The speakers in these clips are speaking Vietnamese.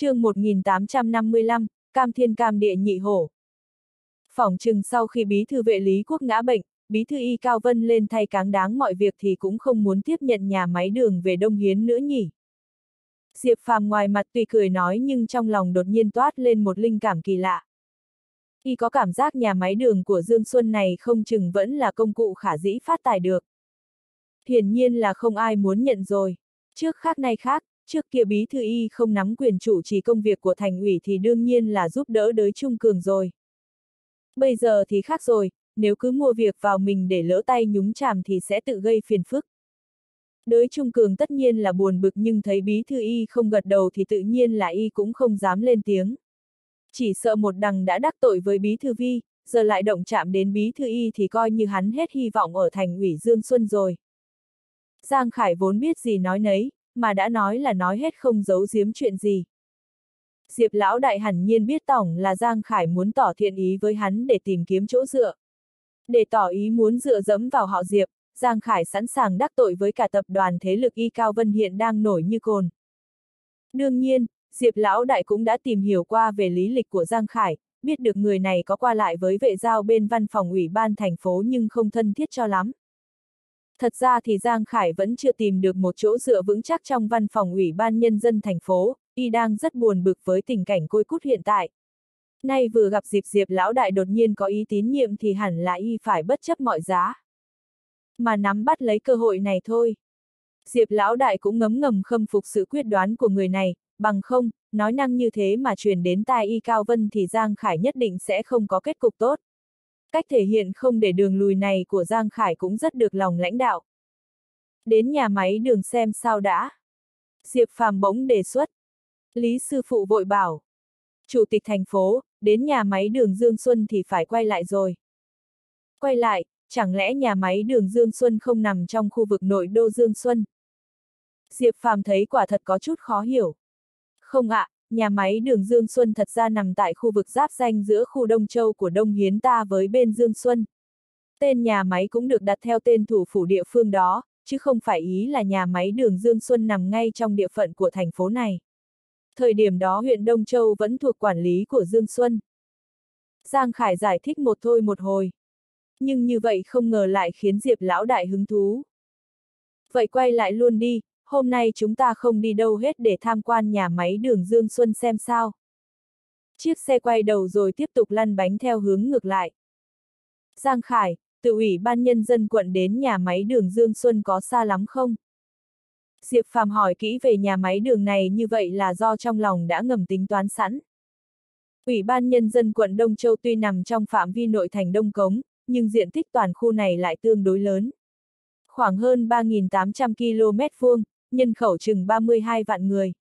chương 1855, Cam Thiên Cam Địa Nhị Hổ. Phỏng chừng sau khi bí thư vệ lý quốc ngã bệnh, bí thư y Cao Vân lên thay cáng đáng mọi việc thì cũng không muốn tiếp nhận nhà máy đường về Đông Hiến nữa nhỉ. Diệp Phàm ngoài mặt tùy cười nói nhưng trong lòng đột nhiên toát lên một linh cảm kỳ lạ. Y có cảm giác nhà máy đường của Dương Xuân này không chừng vẫn là công cụ khả dĩ phát tài được. Hiển nhiên là không ai muốn nhận rồi. Trước khác nay khác, trước kia bí thư y không nắm quyền chủ trì công việc của thành ủy thì đương nhiên là giúp đỡ đới Trung Cường rồi. Bây giờ thì khác rồi, nếu cứ mua việc vào mình để lỡ tay nhúng chàm thì sẽ tự gây phiền phức. Đới Trung Cường tất nhiên là buồn bực nhưng thấy bí thư y không gật đầu thì tự nhiên là y cũng không dám lên tiếng. Chỉ sợ một đằng đã đắc tội với bí thư vi, giờ lại động chạm đến bí thư y thì coi như hắn hết hy vọng ở thành ủy Dương Xuân rồi. Giang Khải vốn biết gì nói nấy, mà đã nói là nói hết không giấu giếm chuyện gì. Diệp lão đại hẳn nhiên biết tổng là Giang Khải muốn tỏ thiện ý với hắn để tìm kiếm chỗ dựa. Để tỏ ý muốn dựa dẫm vào họ Diệp, Giang Khải sẵn sàng đắc tội với cả tập đoàn thế lực Y Cao Vân hiện đang nổi như cồn. Đương nhiên, Diệp lão đại cũng đã tìm hiểu qua về lý lịch của Giang Khải, biết được người này có qua lại với vệ giao bên văn phòng ủy ban thành phố nhưng không thân thiết cho lắm. Thật ra thì Giang Khải vẫn chưa tìm được một chỗ dựa vững chắc trong văn phòng ủy ban nhân dân thành phố, y đang rất buồn bực với tình cảnh côi cút hiện tại. Nay vừa gặp dịp Diệp lão đại đột nhiên có ý tín nhiệm thì hẳn là y phải bất chấp mọi giá. Mà nắm bắt lấy cơ hội này thôi. Diệp lão đại cũng ngấm ngầm khâm phục sự quyết đoán của người này, bằng không, nói năng như thế mà truyền đến tai y Cao Vân thì Giang Khải nhất định sẽ không có kết cục tốt. Cách thể hiện không để đường lùi này của Giang Khải cũng rất được lòng lãnh đạo. Đến nhà máy đường xem sao đã. Diệp Phàm bỗng đề xuất. Lý sư phụ vội bảo. Chủ tịch thành phố, đến nhà máy đường Dương Xuân thì phải quay lại rồi. Quay lại, chẳng lẽ nhà máy đường Dương Xuân không nằm trong khu vực nội đô Dương Xuân? Diệp Phàm thấy quả thật có chút khó hiểu. Không ạ, nhà máy đường Dương Xuân thật ra nằm tại khu vực giáp danh giữa khu Đông Châu của Đông Hiến ta với bên Dương Xuân. Tên nhà máy cũng được đặt theo tên thủ phủ địa phương đó, chứ không phải ý là nhà máy đường Dương Xuân nằm ngay trong địa phận của thành phố này. Thời điểm đó huyện Đông Châu vẫn thuộc quản lý của Dương Xuân. Giang Khải giải thích một thôi một hồi. Nhưng như vậy không ngờ lại khiến Diệp lão đại hứng thú. Vậy quay lại luôn đi, hôm nay chúng ta không đi đâu hết để tham quan nhà máy đường Dương Xuân xem sao. Chiếc xe quay đầu rồi tiếp tục lăn bánh theo hướng ngược lại. Giang Khải, từ ủy ban nhân dân quận đến nhà máy đường Dương Xuân có xa lắm không? Diệp Phàm hỏi kỹ về nhà máy đường này như vậy là do trong lòng đã ngầm tính toán sẵn. Ủy ban nhân dân quận Đông Châu tuy nằm trong phạm vi nội thành Đông Cống, nhưng diện tích toàn khu này lại tương đối lớn. Khoảng hơn 3.800 km vuông, nhân khẩu chừng 32 vạn người.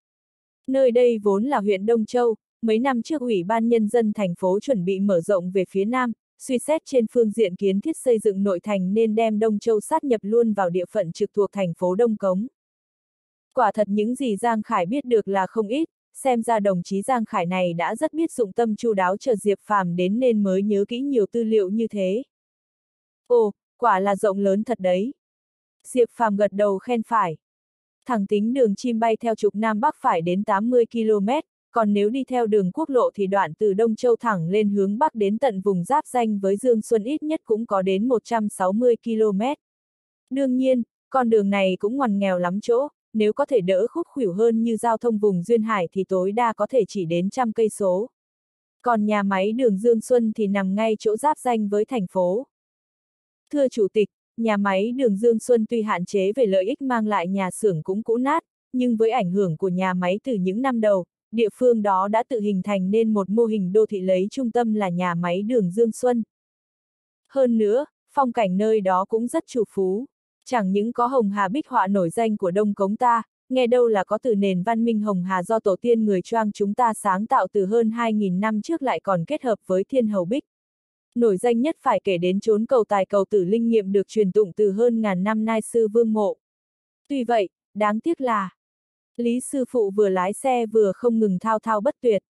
Nơi đây vốn là huyện Đông Châu, mấy năm trước Ủy ban Nhân dân thành phố chuẩn bị mở rộng về phía Nam, suy xét trên phương diện kiến thiết xây dựng nội thành nên đem Đông Châu sát nhập luôn vào địa phận trực thuộc thành phố Đông Cống. Quả thật những gì Giang Khải biết được là không ít, xem ra đồng chí Giang Khải này đã rất biết dụng tâm chu đáo chờ Diệp Phàm đến nên mới nhớ kỹ nhiều tư liệu như thế. Ồ, quả là rộng lớn thật đấy. Diệp Phàm gật đầu khen phải thẳng tính đường chim bay theo trục Nam Bắc phải đến 80 km, còn nếu đi theo đường quốc lộ thì đoạn từ Đông Châu thẳng lên hướng Bắc đến tận vùng giáp danh với Dương Xuân ít nhất cũng có đến 160 km. Đương nhiên, con đường này cũng ngoằn nghèo lắm chỗ, nếu có thể đỡ khúc khuỷu hơn như giao thông vùng Duyên Hải thì tối đa có thể chỉ đến trăm cây số. Còn nhà máy đường Dương Xuân thì nằm ngay chỗ giáp danh với thành phố. Thưa Chủ tịch, nhà máy đường Dương Xuân tuy hạn chế về lợi ích mang lại nhà xưởng cũng cũ nát, nhưng với ảnh hưởng của nhà máy từ những năm đầu, địa phương đó đã tự hình thành nên một mô hình đô thị lấy trung tâm là nhà máy đường Dương Xuân. Hơn nữa, phong cảnh nơi đó cũng rất chủ phú. Chẳng những có hồng hà bích họa nổi danh của Đông Cống ta, nghe đâu là có từ nền văn minh hồng hà do tổ tiên người Choang chúng ta sáng tạo từ hơn 2.000 năm trước lại còn kết hợp với thiên hầu bích nổi danh nhất phải kể đến chốn cầu tài cầu tử linh nghiệm được truyền tụng từ hơn ngàn năm nay sư vương mộ. Tuy vậy, đáng tiếc là, Lý sư phụ vừa lái xe vừa không ngừng thao thao bất tuyệt.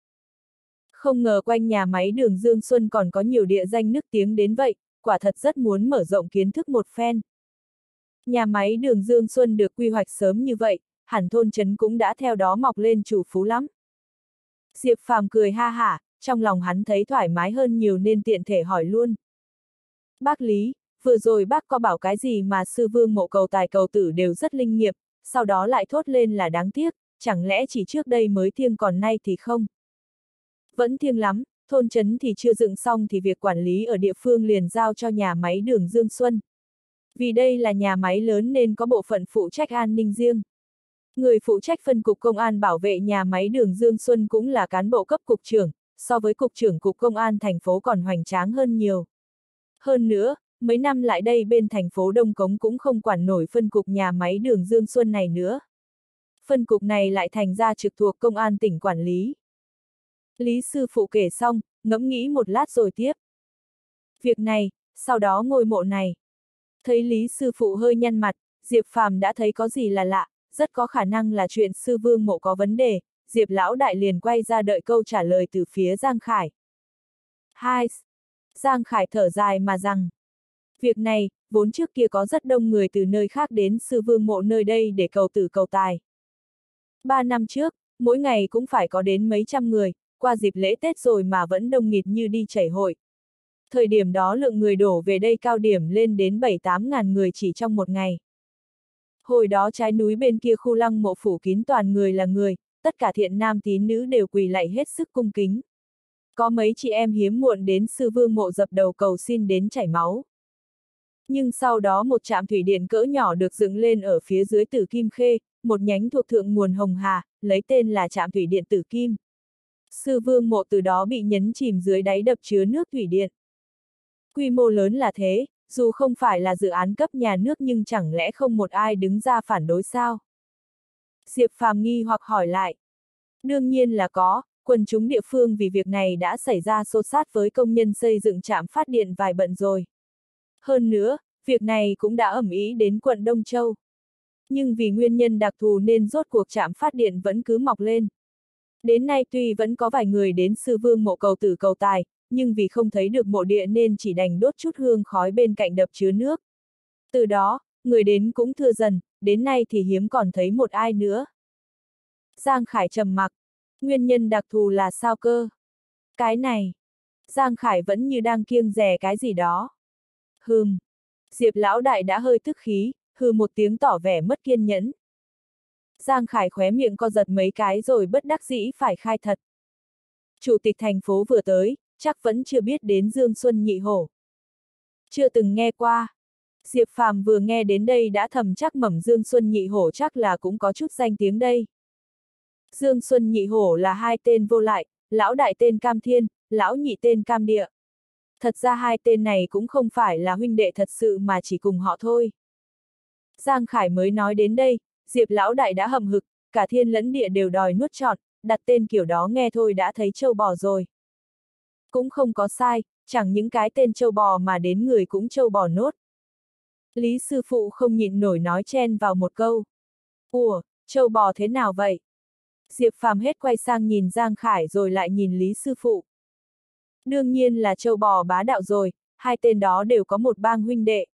Không ngờ quanh nhà máy đường Dương Xuân còn có nhiều địa danh nước tiếng đến vậy, quả thật rất muốn mở rộng kiến thức một phen. Nhà máy đường Dương Xuân được quy hoạch sớm như vậy, hẳn thôn trấn cũng đã theo đó mọc lên chủ phú lắm. Diệp Phàm cười ha hả, trong lòng hắn thấy thoải mái hơn nhiều nên tiện thể hỏi luôn. Bác Lý, vừa rồi bác có bảo cái gì mà sư vương mộ cầu tài cầu tử đều rất linh nghiệm, sau đó lại thốt lên là đáng tiếc, chẳng lẽ chỉ trước đây mới thiêng còn nay thì không? Vẫn thiêng lắm, thôn trấn thì chưa dựng xong thì việc quản lý ở địa phương liền giao cho nhà máy đường Dương Xuân. Vì đây là nhà máy lớn nên có bộ phận phụ trách an ninh riêng. Người phụ trách phân cục công an bảo vệ nhà máy đường Dương Xuân cũng là cán bộ cấp cục trưởng, so với cục trưởng cục công an thành phố còn hoành tráng hơn nhiều. Hơn nữa, mấy năm lại đây bên thành phố Đông Cống cũng không quản nổi phân cục nhà máy đường Dương Xuân này nữa. Phân cục này lại thành ra trực thuộc công an tỉnh quản lý. Lý sư phụ kể xong, ngẫm nghĩ một lát rồi tiếp. Việc này, sau đó ngôi mộ này. Thấy Lý sư phụ hơi nhăn mặt, Diệp Phàm đã thấy có gì là lạ, rất có khả năng là chuyện sư vương mộ có vấn đề, Diệp lão đại liền quay ra đợi câu trả lời từ phía Giang Khải. Hai. Giang Khải thở dài mà rằng, việc này, vốn trước kia có rất đông người từ nơi khác đến sư vương mộ nơi đây để cầu tử cầu tài. Ba năm trước, mỗi ngày cũng phải có đến mấy trăm người, qua dịp lễ Tết rồi mà vẫn đông nghịt như đi chảy hội. Thời điểm đó lượng người đổ về đây cao điểm lên đến 7-8 ngàn người chỉ trong một ngày. Hồi đó trái núi bên kia khu lăng mộ phủ kín toàn người là người, tất cả thiện nam tín nữ đều quỳ lạy hết sức cung kính. Có mấy chị em hiếm muộn đến sư vương mộ dập đầu cầu xin đến chảy máu. Nhưng sau đó một trạm thủy điện cỡ nhỏ được dựng lên ở phía dưới Tử Kim Khê, một nhánh thuộc thượng nguồn Hồng Hà, lấy tên là trạm thủy điện Tử Kim. Sư vương mộ từ đó bị nhấn chìm dưới đáy đập chứa nước thủy điện. Quy mô lớn là thế, dù không phải là dự án cấp nhà nước nhưng chẳng lẽ không một ai đứng ra phản đối sao? Diệp Phàm nghi hoặc hỏi lại. Đương nhiên là có, quần chúng địa phương vì việc này đã xảy ra xô sát với công nhân xây dựng trạm phát điện vài bận rồi. Hơn nữa, việc này cũng đã ẩm ý đến quận Đông Châu. Nhưng vì nguyên nhân đặc thù nên rốt cuộc trạm phát điện vẫn cứ mọc lên. Đến nay tuy vẫn có vài người đến sư vương mộ cầu tử cầu tài, nhưng vì không thấy được mộ địa nên chỉ đành đốt chút hương khói bên cạnh đập chứa nước. Từ đó, người đến cũng thưa dần, đến nay thì hiếm còn thấy một ai nữa. Giang Khải trầm mặc, nguyên nhân đặc thù là sao cơ? Cái này, Giang Khải vẫn như đang kiêng rè cái gì đó. Hừm, Diệp lão đại đã hơi tức khí, hừ một tiếng tỏ vẻ mất kiên nhẫn. Giang Khải khóe miệng co giật mấy cái rồi bất đắc dĩ phải khai thật. Chủ tịch thành phố vừa tới, chắc vẫn chưa biết đến Dương Xuân Nhị Hổ. Chưa từng nghe qua. Diệp Phàm vừa nghe đến đây đã thầm chắc mẩm Dương Xuân Nhị Hổ chắc là cũng có chút danh tiếng đây. Dương Xuân Nhị Hổ là hai tên vô lại, lão đại tên Cam Thiên, lão nhị tên Cam Địa. Thật ra hai tên này cũng không phải là huynh đệ thật sự mà chỉ cùng họ thôi. Giang Khải mới nói đến đây, Diệp lão đại đã hầm hực, cả thiên lẫn địa đều đòi nuốt trọn, đặt tên kiểu đó nghe thôi đã thấy châu bò rồi. Cũng không có sai, chẳng những cái tên châu bò mà đến người cũng châu bò nốt. Lý sư phụ không nhịn nổi nói chen vào một câu. Ủa, châu bò thế nào vậy? Diệp phàm hết quay sang nhìn Giang Khải rồi lại nhìn Lý sư phụ. Đương nhiên là châu bò bá đạo rồi, hai tên đó đều có một bang huynh đệ.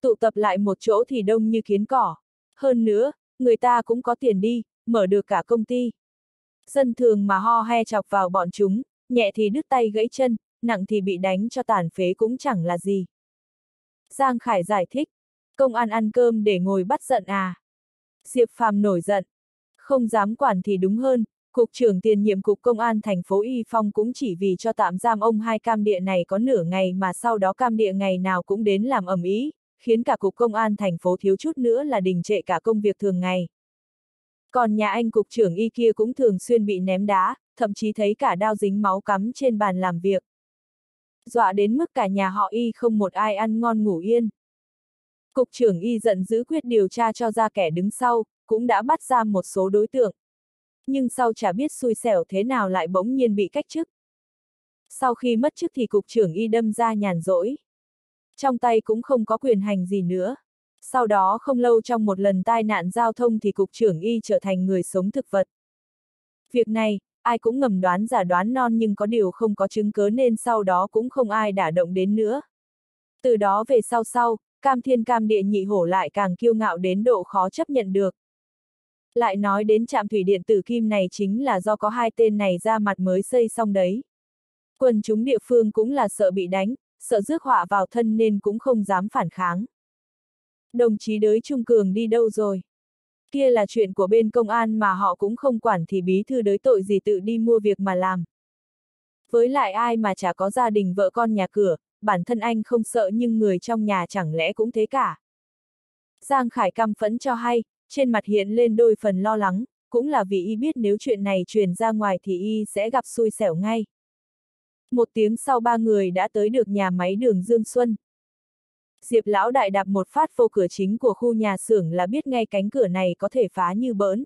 Tụ tập lại một chỗ thì đông như kiến cỏ. Hơn nữa, người ta cũng có tiền đi, mở được cả công ty. Dân thường mà ho he chọc vào bọn chúng, nhẹ thì đứt tay gãy chân, nặng thì bị đánh cho tàn phế cũng chẳng là gì. Giang Khải giải thích, công an ăn cơm để ngồi bắt giận à. Diệp Phàm nổi giận, không dám quản thì đúng hơn, Cục trưởng tiền nhiệm cục công an thành phố Y Phong cũng chỉ vì cho tạm giam ông hai cam địa này có nửa ngày mà sau đó cam địa ngày nào cũng đến làm ẩm ý, khiến cả cục công an thành phố thiếu chút nữa là đình trệ cả công việc thường ngày. Còn nhà anh cục trưởng y kia cũng thường xuyên bị ném đá, thậm chí thấy cả đao dính máu cắm trên bàn làm việc. Dọa đến mức cả nhà họ y không một ai ăn ngon ngủ yên. Cục trưởng y giận dữ quyết điều tra cho ra kẻ đứng sau, cũng đã bắt ra một số đối tượng. Nhưng sau chả biết xui xẻo thế nào lại bỗng nhiên bị cách chức. Sau khi mất chức thì cục trưởng y đâm ra nhàn rỗi. Trong tay cũng không có quyền hành gì nữa. Sau đó không lâu trong một lần tai nạn giao thông thì cục trưởng y trở thành người sống thực vật. Việc này, ai cũng ngầm đoán giả đoán non nhưng có điều không có chứng cớ nên sau đó cũng không ai đả động đến nữa. Từ đó về sau sau, cam thiên cam địa nhị hổ lại càng kiêu ngạo đến độ khó chấp nhận được. Lại nói đến trạm thủy điện tử kim này chính là do có hai tên này ra mặt mới xây xong đấy. Quần chúng địa phương cũng là sợ bị đánh, sợ rước họa vào thân nên cũng không dám phản kháng. Đồng chí đới Trung Cường đi đâu rồi? Kia là chuyện của bên công an mà họ cũng không quản thì bí thư đới tội gì tự đi mua việc mà làm. Với lại ai mà chả có gia đình vợ con nhà cửa, bản thân anh không sợ nhưng người trong nhà chẳng lẽ cũng thế cả. Giang Khải căm phẫn cho hay, trên mặt hiện lên đôi phần lo lắng, cũng là vì y biết nếu chuyện này truyền ra ngoài thì y sẽ gặp xui xẻo ngay. Một tiếng sau ba người đã tới được nhà máy đường Dương Xuân. Diệp lão đại đạp một phát vô cửa chính của khu nhà xưởng là biết ngay cánh cửa này có thể phá như bỡn.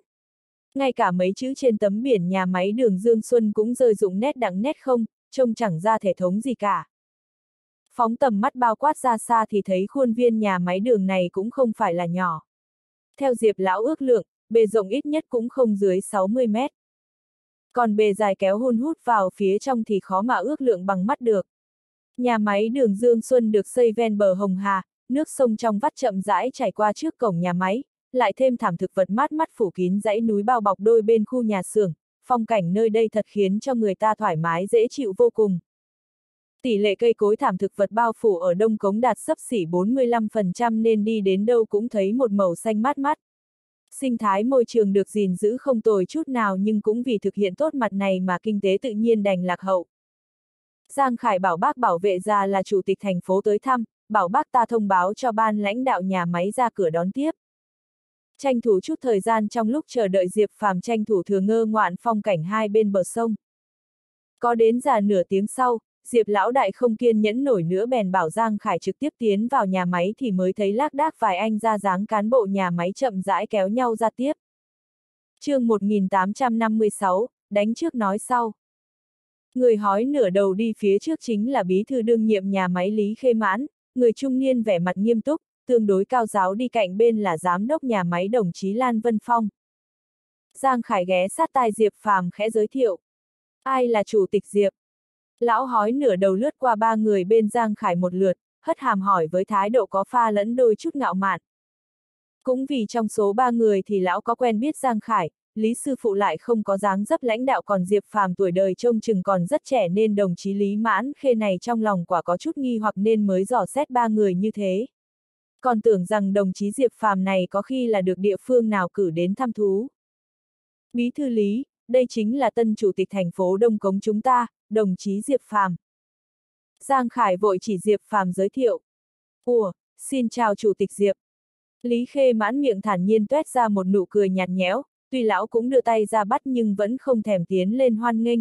Ngay cả mấy chữ trên tấm biển nhà máy đường Dương Xuân cũng rơi dụng nét đặng nét không, trông chẳng ra thể thống gì cả. Phóng tầm mắt bao quát ra xa thì thấy khuôn viên nhà máy đường này cũng không phải là nhỏ. Theo Diệp lão ước lượng, bề rộng ít nhất cũng không dưới 60 mét. Còn bề dài kéo hun hút vào phía trong thì khó mà ước lượng bằng mắt được. Nhà máy đường Dương Xuân được xây ven bờ Hồng Hà, nước sông trong vắt chậm rãi chảy qua trước cổng nhà máy, lại thêm thảm thực vật mát mắt phủ kín dãy núi bao bọc đôi bên khu nhà xưởng, phong cảnh nơi đây thật khiến cho người ta thoải mái dễ chịu vô cùng. Tỷ lệ cây cối thảm thực vật bao phủ ở Đông Cống đạt sấp xỉ 45% nên đi đến đâu cũng thấy một màu xanh mát mắt. Sinh thái môi trường được gìn giữ không tồi chút nào nhưng cũng vì thực hiện tốt mặt này mà kinh tế tự nhiên đành lạc hậu. Giang Khải bảo bác bảo vệ ra là chủ tịch thành phố tới thăm, bảo bác ta thông báo cho ban lãnh đạo nhà máy ra cửa đón tiếp. Tranh thủ chút thời gian trong lúc chờ đợi Diệp Phàm tranh thủ thừa ngơ ngoạn phong cảnh hai bên bờ sông. Có đến già nửa tiếng sau, Diệp lão đại không kiên nhẫn nổi nữa bèn bảo Giang Khải trực tiếp tiến vào nhà máy thì mới thấy lác đác vài anh ra dáng cán bộ nhà máy chậm rãi kéo nhau ra tiếp. chương 1856, đánh trước nói sau. Người hói nửa đầu đi phía trước chính là bí thư đương nhiệm nhà máy Lý Khê Mãn, người trung niên vẻ mặt nghiêm túc, tương đối cao giáo đi cạnh bên là giám đốc nhà máy đồng chí Lan Vân Phong. Giang Khải ghé sát tai Diệp Phàm khẽ giới thiệu. Ai là chủ tịch Diệp? Lão hói nửa đầu lướt qua ba người bên Giang Khải một lượt, hất hàm hỏi với thái độ có pha lẫn đôi chút ngạo mạn. Cũng vì trong số ba người thì lão có quen biết Giang Khải, Lý Sư Phụ lại không có dáng dấp lãnh đạo còn Diệp Phàm tuổi đời trông chừng còn rất trẻ nên đồng chí Lý Mãn Khê này trong lòng quả có chút nghi hoặc nên mới dò xét ba người như thế. Còn tưởng rằng đồng chí Diệp Phàm này có khi là được địa phương nào cử đến thăm thú. Bí thư Lý, đây chính là tân chủ tịch thành phố Đông Cống chúng ta, đồng chí Diệp Phàm. Giang Khải vội chỉ Diệp Phàm giới thiệu. Ủa, xin chào chủ tịch Diệp. Lý Khê mãn miệng thản nhiên tuét ra một nụ cười nhạt nhẽo, tuy lão cũng đưa tay ra bắt nhưng vẫn không thèm tiến lên hoan nghênh.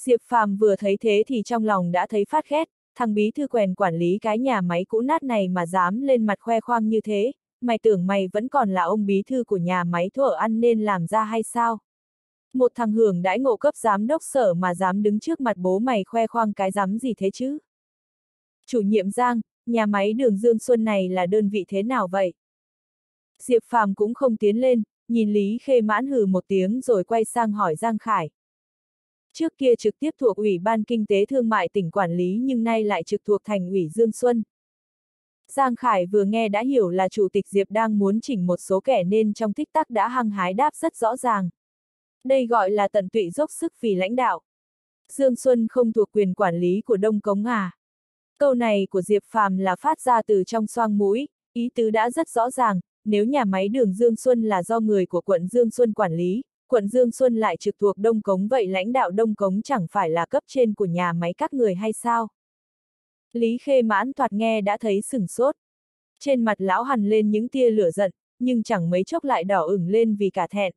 Diệp Phàm vừa thấy thế thì trong lòng đã thấy phát ghét, thằng bí thư quèn quản lý cái nhà máy cũ nát này mà dám lên mặt khoe khoang như thế, mày tưởng mày vẫn còn là ông bí thư của nhà máy thuở ăn nên làm ra hay sao? Một thằng hưởng đãi ngộ cấp giám đốc sở mà dám đứng trước mặt bố mày khoe khoang cái dám gì thế chứ? Chủ nhiệm Giang, nhà máy đường Dương Xuân này là đơn vị thế nào vậy? Diệp Phàm cũng không tiến lên, nhìn Lý Khê mãn hừ một tiếng rồi quay sang hỏi Giang Khải. Trước kia trực tiếp thuộc Ủy ban Kinh tế Thương mại tỉnh quản lý nhưng nay lại trực thuộc thành ủy Dương Xuân. Giang Khải vừa nghe đã hiểu là Chủ tịch Diệp đang muốn chỉnh một số kẻ nên trong tích tắc đã hăng hái đáp rất rõ ràng. Đây gọi là tận tụy dốc sức vì lãnh đạo. Dương Xuân không thuộc quyền quản lý của Đông Cống à. Câu này của Diệp Phàm là phát ra từ trong xoang mũi, ý tứ đã rất rõ ràng, nếu nhà máy đường Dương Xuân là do người của quận Dương Xuân quản lý, quận Dương Xuân lại trực thuộc Đông Cống vậy lãnh đạo Đông Cống chẳng phải là cấp trên của nhà máy các người hay sao? Lý Khê mãn thoạt nghe đã thấy sừng sốt. Trên mặt lão hằn lên những tia lửa giận, nhưng chẳng mấy chốc lại đỏ ửng lên vì cả thẹn.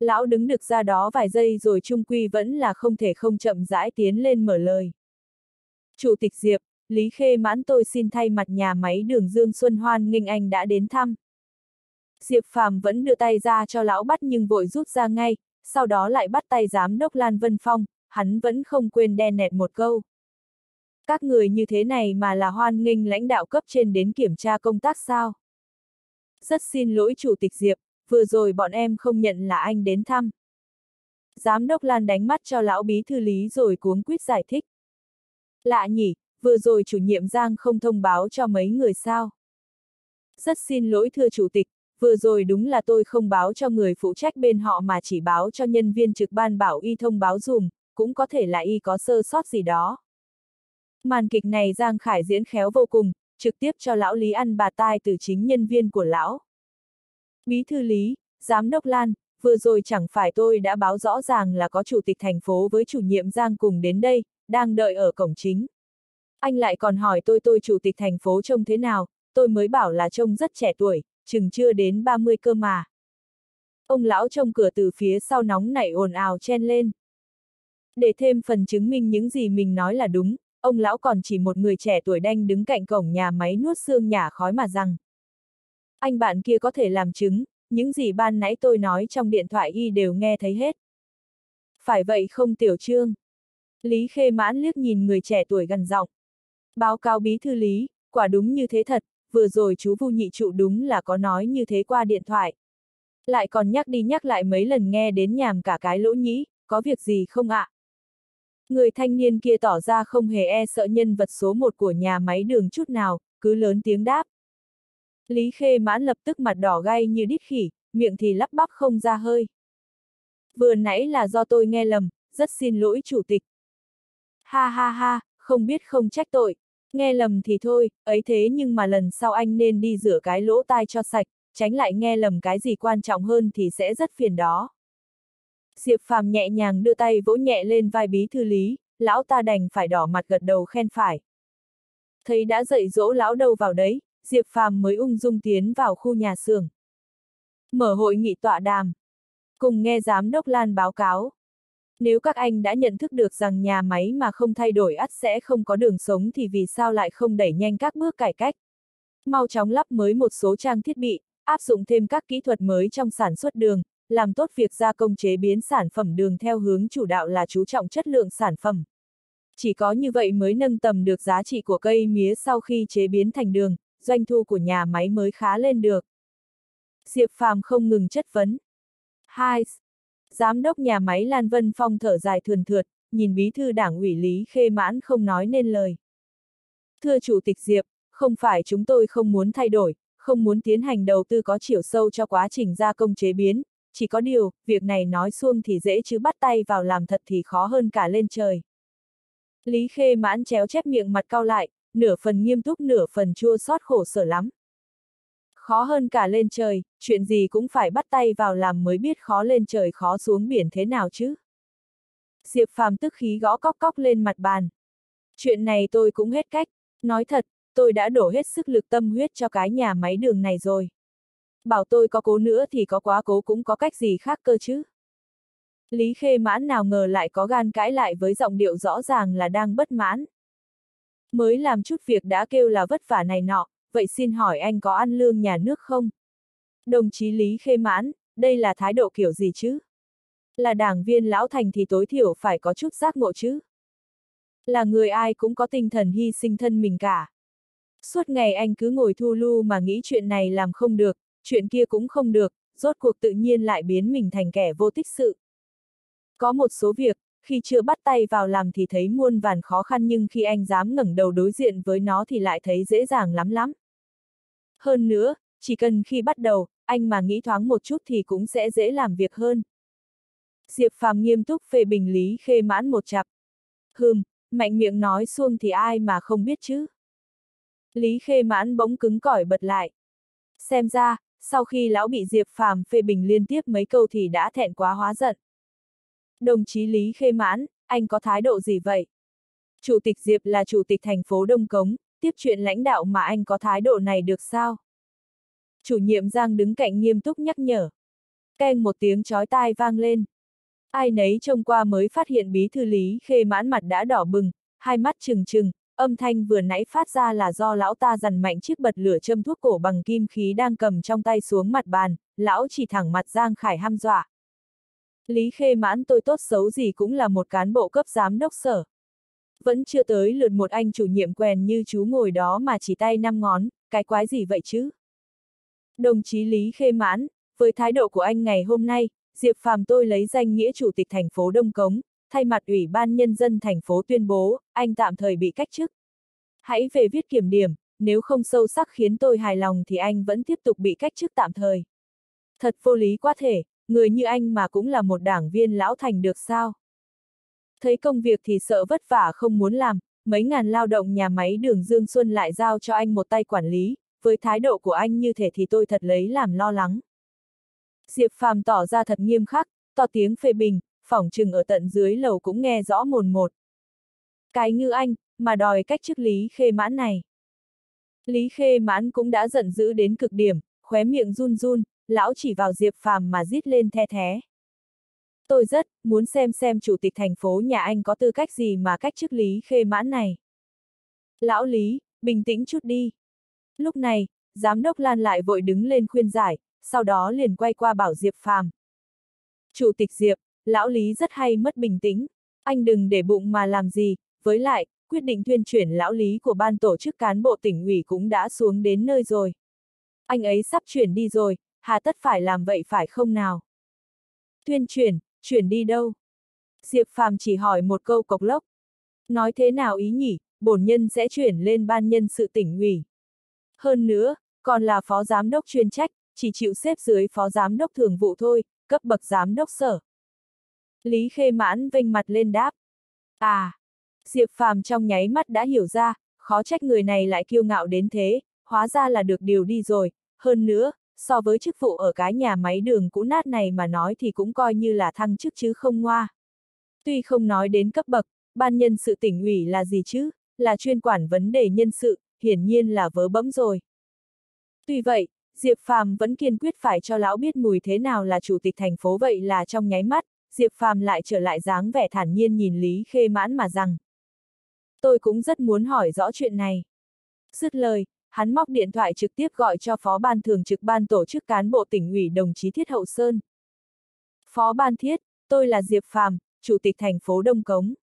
Lão đứng được ra đó vài giây rồi trung quy vẫn là không thể không chậm rãi tiến lên mở lời. Chủ tịch Diệp, Lý Khê mãn tôi xin thay mặt nhà máy đường Dương Xuân Hoan nghênh anh đã đến thăm. Diệp Phàm vẫn đưa tay ra cho lão bắt nhưng vội rút ra ngay, sau đó lại bắt tay giám đốc Lan Vân Phong, hắn vẫn không quên đen nẹt một câu. Các người như thế này mà là hoan nghênh lãnh đạo cấp trên đến kiểm tra công tác sao? Rất xin lỗi Chủ tịch Diệp, vừa rồi bọn em không nhận là anh đến thăm. Giám đốc Lan đánh mắt cho lão bí thư lý rồi cuống quýt giải thích. Lạ nhỉ, vừa rồi chủ nhiệm Giang không thông báo cho mấy người sao. Rất xin lỗi thưa chủ tịch, vừa rồi đúng là tôi không báo cho người phụ trách bên họ mà chỉ báo cho nhân viên trực ban bảo y thông báo dùm, cũng có thể là y có sơ sót gì đó. Màn kịch này Giang Khải diễn khéo vô cùng, trực tiếp cho lão Lý ăn bà tai từ chính nhân viên của lão. Bí thư Lý, Giám đốc Lan, vừa rồi chẳng phải tôi đã báo rõ ràng là có chủ tịch thành phố với chủ nhiệm Giang cùng đến đây, đang đợi ở cổng chính. Anh lại còn hỏi tôi tôi chủ tịch thành phố trông thế nào, tôi mới bảo là trông rất trẻ tuổi, chừng chưa đến 30 cơ mà. Ông lão trông cửa từ phía sau nóng nảy ồn ào chen lên. Để thêm phần chứng minh những gì mình nói là đúng, ông lão còn chỉ một người trẻ tuổi đanh đứng cạnh cổng nhà máy nuốt xương nhả khói mà rằng. Anh bạn kia có thể làm chứng, những gì ban nãy tôi nói trong điện thoại y đều nghe thấy hết. Phải vậy không tiểu trương? Lý Khê mãn liếc nhìn người trẻ tuổi gần giọng. Báo cáo bí thư Lý, quả đúng như thế thật, vừa rồi chú Vu nhị trụ đúng là có nói như thế qua điện thoại. Lại còn nhắc đi nhắc lại mấy lần nghe đến nhàm cả cái lỗ nhĩ, có việc gì không ạ? Người thanh niên kia tỏ ra không hề e sợ nhân vật số một của nhà máy đường chút nào, cứ lớn tiếng đáp. Lý Khê mãn lập tức mặt đỏ gay như đít khỉ, miệng thì lắp bắp không ra hơi. Vừa nãy là do tôi nghe lầm, rất xin lỗi chủ tịch. Ha ha ha, không biết không trách tội. Nghe lầm thì thôi, ấy thế nhưng mà lần sau anh nên đi rửa cái lỗ tai cho sạch, tránh lại nghe lầm cái gì quan trọng hơn thì sẽ rất phiền đó. Diệp Phàm nhẹ nhàng đưa tay vỗ nhẹ lên vai bí thư lý, lão ta đành phải đỏ mặt gật đầu khen phải. Thấy đã dạy dỗ lão đâu vào đấy, Diệp Phàm mới ung dung tiến vào khu nhà xưởng. Mở hội nghị tọa đàm. Cùng nghe giám đốc Lan báo cáo. Nếu các anh đã nhận thức được rằng nhà máy mà không thay đổi ắt sẽ không có đường sống thì vì sao lại không đẩy nhanh các bước cải cách? Mau chóng lắp mới một số trang thiết bị, áp dụng thêm các kỹ thuật mới trong sản xuất đường, làm tốt việc gia công chế biến sản phẩm đường theo hướng chủ đạo là chú trọng chất lượng sản phẩm. Chỉ có như vậy mới nâng tầm được giá trị của cây mía sau khi chế biến thành đường, doanh thu của nhà máy mới khá lên được. Diệp Phàm không ngừng chất vấn. Hai, Giám đốc nhà máy Lan Vân Phong thở dài thườn thượt, nhìn bí thư đảng ủy Lý Khê Mãn không nói nên lời. Thưa Chủ tịch Diệp, không phải chúng tôi không muốn thay đổi, không muốn tiến hành đầu tư có chiều sâu cho quá trình gia công chế biến, chỉ có điều, việc này nói xuông thì dễ chứ bắt tay vào làm thật thì khó hơn cả lên trời. Lý Khê Mãn chéo chép miệng mặt cau lại, nửa phần nghiêm túc nửa phần chua xót khổ sở lắm. Khó hơn cả lên trời, chuyện gì cũng phải bắt tay vào làm mới biết khó lên trời khó xuống biển thế nào chứ. Diệp Phàm tức khí gõ cóc cóc lên mặt bàn. Chuyện này tôi cũng hết cách, nói thật, tôi đã đổ hết sức lực tâm huyết cho cái nhà máy đường này rồi. Bảo tôi có cố nữa thì có quá cố cũng có cách gì khác cơ chứ. Lý Khê mãn nào ngờ lại có gan cãi lại với giọng điệu rõ ràng là đang bất mãn. Mới làm chút việc đã kêu là vất vả này nọ, vậy xin hỏi anh có ăn lương nhà nước không? Đồng chí Lý Khê Mãn, đây là thái độ kiểu gì chứ? Là đảng viên lão thành thì tối thiểu phải có chút giác ngộ chứ? Là người ai cũng có tinh thần hy sinh thân mình cả. Suốt ngày anh cứ ngồi thu lưu mà nghĩ chuyện này làm không được, chuyện kia cũng không được, rốt cuộc tự nhiên lại biến mình thành kẻ vô tích sự. Có một số việc, khi chưa bắt tay vào làm thì thấy muôn vàn khó khăn nhưng khi anh dám ngẩng đầu đối diện với nó thì lại thấy dễ dàng lắm lắm. Hơn nữa, chỉ cần khi bắt đầu, anh mà nghĩ thoáng một chút thì cũng sẽ dễ làm việc hơn. Diệp Phàm nghiêm túc phê bình Lý Khê Mãn một chặp. Hừm, mạnh miệng nói xuông thì ai mà không biết chứ. Lý Khê Mãn bỗng cứng cỏi bật lại. Xem ra, sau khi lão bị Diệp Phàm phê bình liên tiếp mấy câu thì đã thẹn quá hóa giận. Đồng chí Lý Khê Mãn, anh có thái độ gì vậy? Chủ tịch Diệp là chủ tịch thành phố Đông Cống, tiếp chuyện lãnh đạo mà anh có thái độ này được sao? Chủ nhiệm Giang đứng cạnh nghiêm túc nhắc nhở. Keng một tiếng chói tai vang lên. Ai nấy trông qua mới phát hiện bí thư Lý Khê Mãn mặt đã đỏ bừng, hai mắt trừng trừng, âm thanh vừa nãy phát ra là do lão ta dằn mạnh chiếc bật lửa châm thuốc cổ bằng kim khí đang cầm trong tay xuống mặt bàn, lão chỉ thẳng mặt Giang Khải ham dọa. Lý Khê Mãn tôi tốt xấu gì cũng là một cán bộ cấp giám đốc sở. Vẫn chưa tới lượt một anh chủ nhiệm quèn như chú ngồi đó mà chỉ tay năm ngón, cái quái gì vậy chứ? Đồng chí Lý Khê Mãn, với thái độ của anh ngày hôm nay, Diệp Phàm tôi lấy danh nghĩa chủ tịch thành phố Đông Cống, thay mặt Ủy ban Nhân dân thành phố tuyên bố, anh tạm thời bị cách chức. Hãy về viết kiểm điểm, nếu không sâu sắc khiến tôi hài lòng thì anh vẫn tiếp tục bị cách chức tạm thời. Thật vô lý quá thể, người như anh mà cũng là một đảng viên lão thành được sao? Thấy công việc thì sợ vất vả không muốn làm, mấy ngàn lao động nhà máy đường Dương Xuân lại giao cho anh một tay quản lý, với thái độ của anh như thể thì tôi thật lấy làm lo lắng. Diệp Phàm tỏ ra thật nghiêm khắc, to tiếng phê bình, phỏng chừng ở tận dưới lầu cũng nghe rõ mồn một. Cái ngư anh, mà đòi cách chức Lý Khê Mãn này. Lý Khê Mãn cũng đã giận dữ đến cực điểm, khóe miệng run run, lão chỉ vào Diệp Phàm mà rít lên the thế. Tôi rất muốn xem xem chủ tịch thành phố nhà anh có tư cách gì mà cách chức Lý Khê Mãn này. Lão Lý, bình tĩnh chút đi. Lúc này, giám đốc Lan lại vội đứng lên khuyên giải, sau đó liền quay qua bảo Diệp Phàm. Chủ tịch Diệp, lão Lý rất hay mất bình tĩnh, anh đừng để bụng mà làm gì, với lại, quyết định tuyên chuyển lão Lý của ban tổ chức cán bộ tỉnh ủy cũng đã xuống đến nơi rồi. Anh ấy sắp chuyển đi rồi, hà tất phải làm vậy phải không nào? Tuyên chuyển, chuyển đi đâu? Diệp Phàm chỉ hỏi một câu cộc lốc. Nói thế nào ý nhỉ, bổn nhân sẽ chuyển lên ban nhân sự tỉnh ủy. Hơn nữa, còn là phó giám đốc chuyên trách, chỉ chịu xếp dưới phó giám đốc thường vụ thôi, cấp bậc giám đốc sở. Lý Khê Mãn vênh mặt lên đáp. À, Diệp Phàm trong nháy mắt đã hiểu ra, khó trách người này lại kiêu ngạo đến thế, hóa ra là được điều đi rồi, hơn nữa, so với chức vụ ở cái nhà máy đường cũ nát này mà nói thì cũng coi như là thăng chức chứ không ngoa. Tuy không nói đến cấp bậc, ban nhân sự tỉnh ủy là gì chứ, là chuyên quản vấn đề nhân sự, hiển nhiên là vớ bẫm rồi. Tuy vậy, Diệp Phàm vẫn kiên quyết phải cho lão biết mùi thế nào là chủ tịch thành phố vậy là trong nháy mắt, Diệp Phàm lại trở lại dáng vẻ thản nhiên nhìn Lý Khê Mãn mà rằng. Tôi cũng rất muốn hỏi rõ chuyện này. Dứt lời, hắn móc điện thoại trực tiếp gọi cho Phó Ban Thường trực Ban Tổ chức Cán bộ tỉnh ủy đồng chí Thiết Hậu Sơn. Phó Ban Thiết, tôi là Diệp Phàm, Chủ tịch thành phố Đông Cống.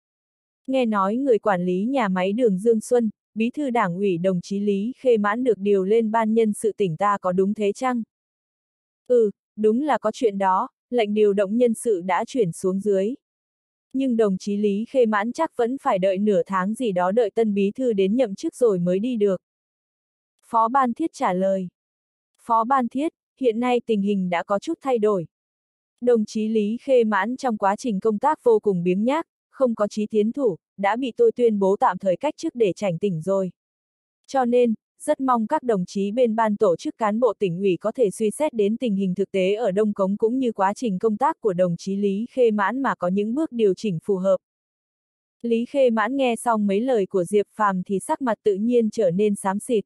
Nghe nói người quản lý nhà máy đường Dương Xuân, bí thư đảng ủy đồng chí Lý Khê Mãn được điều lên ban nhân sự tỉnh ta có đúng thế chăng? Ừ, đúng là có chuyện đó, lệnh điều động nhân sự đã chuyển xuống dưới. Nhưng đồng chí Lý Khê Mãn chắc vẫn phải đợi nửa tháng gì đó đợi tân bí thư đến nhậm chức rồi mới đi được. Phó Ban Thiết trả lời. Phó Ban Thiết, hiện nay tình hình đã có chút thay đổi. Đồng chí Lý Khê Mãn trong quá trình công tác vô cùng biếng nhác, không có chí tiến thủ, đã bị tôi tuyên bố tạm thời cách chức để tránh tỉnh rồi. Cho nên, rất mong các đồng chí bên ban tổ chức cán bộ tỉnh ủy có thể suy xét đến tình hình thực tế ở Đông Cống cũng như quá trình công tác của đồng chí Lý Khê Mãn mà có những bước điều chỉnh phù hợp. Lý Khê Mãn nghe xong mấy lời của Diệp Phàm thì sắc mặt tự nhiên trở nên xám xịt.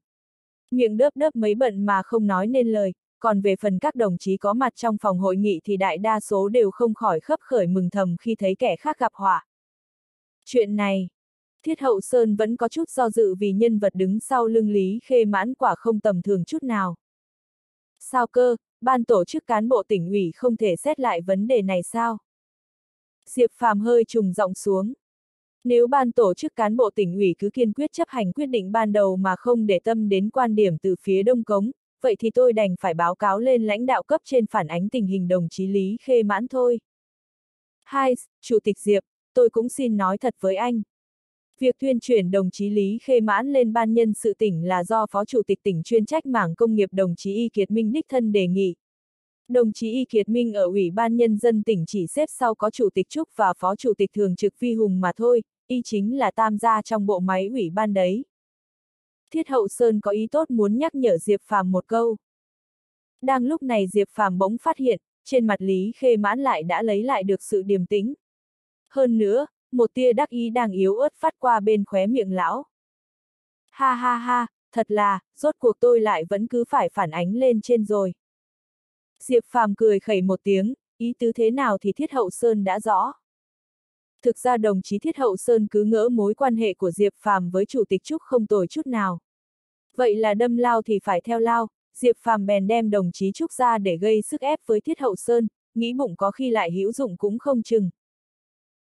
Miệng đớp đớp mấy bận mà không nói nên lời, còn về phần các đồng chí có mặt trong phòng hội nghị thì đại đa số đều không khỏi khấp khởi mừng thầm khi thấy kẻ khác gặp họa. Chuyện này, Thiết Hậu Sơn vẫn có chút do dự vì nhân vật đứng sau lưng Lý Khê Mãn quả không tầm thường chút nào. Sao cơ, ban tổ chức cán bộ tỉnh ủy không thể xét lại vấn đề này sao? Diệp Phàm hơi trùng giọng xuống. Nếu ban tổ chức cán bộ tỉnh ủy cứ kiên quyết chấp hành quyết định ban đầu mà không để tâm đến quan điểm từ phía Đông Cống, vậy thì tôi đành phải báo cáo lên lãnh đạo cấp trên phản ánh tình hình đồng chí Lý Khê Mãn thôi. Hai, Chủ tịch Diệp, tôi cũng xin nói thật với anh. Việc tuyên chuyển đồng chí Lý Khê Mãn lên ban nhân sự tỉnh là do Phó Chủ tịch tỉnh chuyên trách mảng công nghiệp đồng chí Y Kiệt Minh đích thân đề nghị. Đồng chí Y Kiệt Minh ở Ủy ban Nhân dân tỉnh chỉ xếp sau có Chủ tịch Trúc và Phó Chủ tịch Thường trực Vi Hùng mà thôi, y chính là tam gia trong bộ máy ủy ban đấy. Thiết Hậu Sơn có ý tốt muốn nhắc nhở Diệp Phàm một câu. Đang lúc này Diệp Phàm bỗng phát hiện, trên mặt Lý Khê Mãn lại đã lấy lại được sự điềm tĩnh. Hơn nữa, một tia đắc ý đang yếu ớt phát qua bên khóe miệng lão. Ha ha ha, thật là, rốt cuộc tôi lại vẫn cứ phải phản ánh lên trên rồi. Diệp Phàm cười khẩy một tiếng, ý tứ thế nào thì Thiết Hậu Sơn đã rõ. Thực ra đồng chí Thiết Hậu Sơn cứ ngỡ mối quan hệ của Diệp Phàm với Chủ tịch Trúc không tồi chút nào. Vậy là đâm lao thì phải theo lao, Diệp Phàm bèn đem đồng chí Trúc ra để gây sức ép với Thiết Hậu Sơn, nghĩ bụng có khi lại hữu dụng cũng không chừng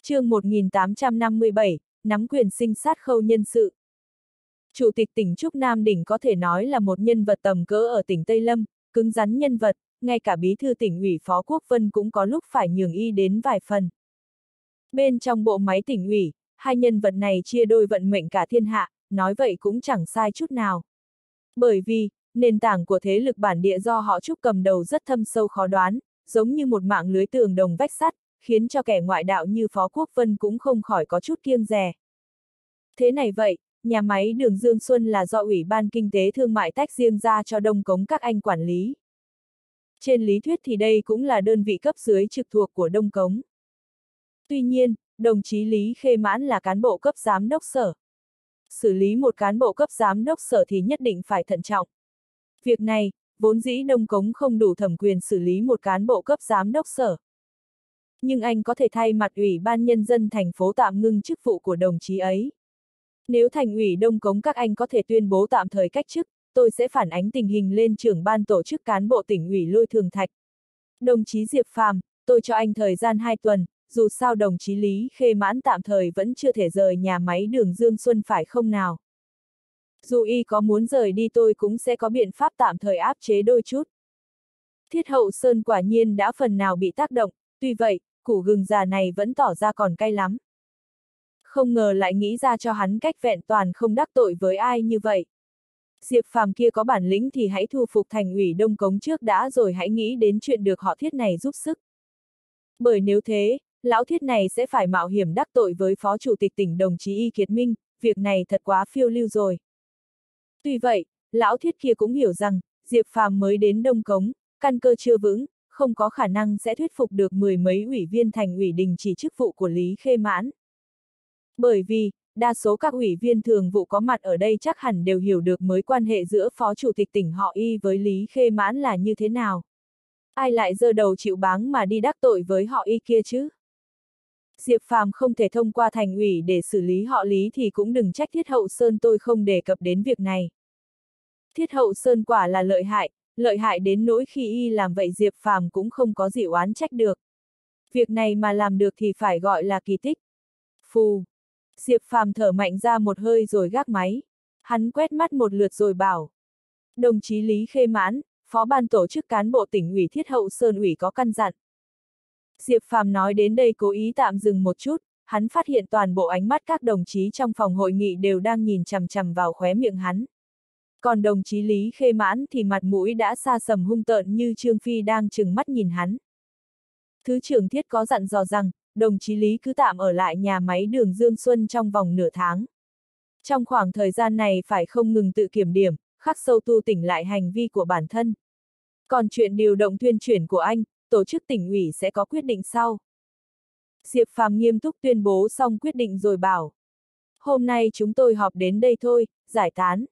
chương 1857, nắm quyền sinh sát khâu nhân sự. Chủ tịch tỉnh Trúc Nam Đỉnh có thể nói là một nhân vật tầm cỡ ở tỉnh Tây Lâm, cứng rắn nhân vật, ngay cả bí thư tỉnh ủy Phó Quốc Vân cũng có lúc phải nhường y đến vài phần. Bên trong bộ máy tỉnh ủy, hai nhân vật này chia đôi vận mệnh cả thiên hạ, nói vậy cũng chẳng sai chút nào. Bởi vì, nền tảng của thế lực bản địa do họ trúc cầm đầu rất thâm sâu khó đoán, giống như một mạng lưới tường đồng vách sắt, khiến cho kẻ ngoại đạo như Phó Quốc Vân cũng không khỏi có chút kiêng rè. Thế này vậy, nhà máy đường Dương Xuân là do Ủy ban Kinh tế Thương mại tách riêng ra cho Đông Cống các anh quản lý. Trên lý thuyết thì đây cũng là đơn vị cấp dưới trực thuộc của Đông Cống. Tuy nhiên, đồng chí Lý Khê Mãn là cán bộ cấp giám đốc sở. Xử lý một cán bộ cấp giám đốc sở thì nhất định phải thận trọng. Việc này, vốn dĩ Đông Cống không đủ thẩm quyền xử lý một cán bộ cấp giám đốc sở. Nhưng anh có thể thay mặt Ủy ban Nhân dân thành phố tạm ngưng chức vụ của đồng chí ấy. Nếu thành ủy Đông Cống các anh có thể tuyên bố tạm thời cách chức, tôi sẽ phản ánh tình hình lên trưởng ban tổ chức cán bộ tỉnh ủy Lôi Thường Thạch. Đồng chí Diệp Phàm, tôi cho anh thời gian 2 tuần, dù sao đồng chí Lý Khê Mãn tạm thời vẫn chưa thể rời nhà máy đường Dương Xuân phải không nào. Dù y có muốn rời đi tôi cũng sẽ có biện pháp tạm thời áp chế đôi chút. Thiết hậu Sơn quả nhiên đã phần nào bị tác động, tuy vậy, củ gừng già này vẫn tỏ ra còn cay lắm. Không ngờ lại nghĩ ra cho hắn cách vẹn toàn không đắc tội với ai như vậy. Diệp phàm kia có bản lĩnh thì hãy thu phục thành ủy Đông Cống trước đã rồi hãy nghĩ đến chuyện được họ thiết này giúp sức. Bởi nếu thế, lão thiết này sẽ phải mạo hiểm đắc tội với phó chủ tịch tỉnh đồng chí Y Kiệt Minh, việc này thật quá phiêu lưu rồi. Tuy vậy, lão thiết kia cũng hiểu rằng, Diệp phàm mới đến Đông Cống, căn cơ chưa vững, không có khả năng sẽ thuyết phục được mười mấy ủy viên thành ủy đình chỉ chức vụ của Lý Khê Mãn. Bởi vì, đa số các ủy viên thường vụ có mặt ở đây chắc hẳn đều hiểu được mối quan hệ giữa Phó Chủ tịch tỉnh họ Y với Lý Khê Mãn là như thế nào. Ai lại dơ đầu chịu báng mà đi đắc tội với họ Y kia chứ? Diệp Phàm không thể thông qua thành ủy để xử lý họ Lý thì cũng đừng trách Thiết Hậu Sơn tôi không đề cập đến việc này. Thiết Hậu Sơn quả là lợi hại, lợi hại đến nỗi khi y làm vậy Diệp Phàm cũng không có gì oán trách được. Việc này mà làm được thì phải gọi là kỳ tích. Phù. Diệp Phàm thở mạnh ra một hơi rồi gác máy. Hắn quét mắt một lượt rồi bảo. Đồng chí Lý Khê Mãn, Phó ban tổ chức cán bộ tỉnh ủy Thiết Hậu Sơn ủy có căn dặn. Diệp Phàm nói đến đây cố ý tạm dừng một chút, hắn phát hiện toàn bộ ánh mắt các đồng chí trong phòng hội nghị đều đang nhìn chằm chằm vào khóe miệng hắn. Còn đồng chí Lý Khê Mãn thì mặt mũi đã xa sầm hung tợn như Trương Phi đang chừng mắt nhìn hắn. Thứ trưởng Thiết có dặn dò rằng, đồng chí Lý cứ tạm ở lại nhà máy đường Dương Xuân trong vòng nửa tháng. Trong khoảng thời gian này phải không ngừng tự kiểm điểm, khắc sâu tu tỉnh lại hành vi của bản thân. Còn chuyện điều động tuyên chuyển của anh, tổ chức tỉnh ủy sẽ có quyết định sau. Diệp Phàm nghiêm túc tuyên bố xong quyết định rồi bảo. Hôm nay chúng tôi họp đến đây thôi, giải tán.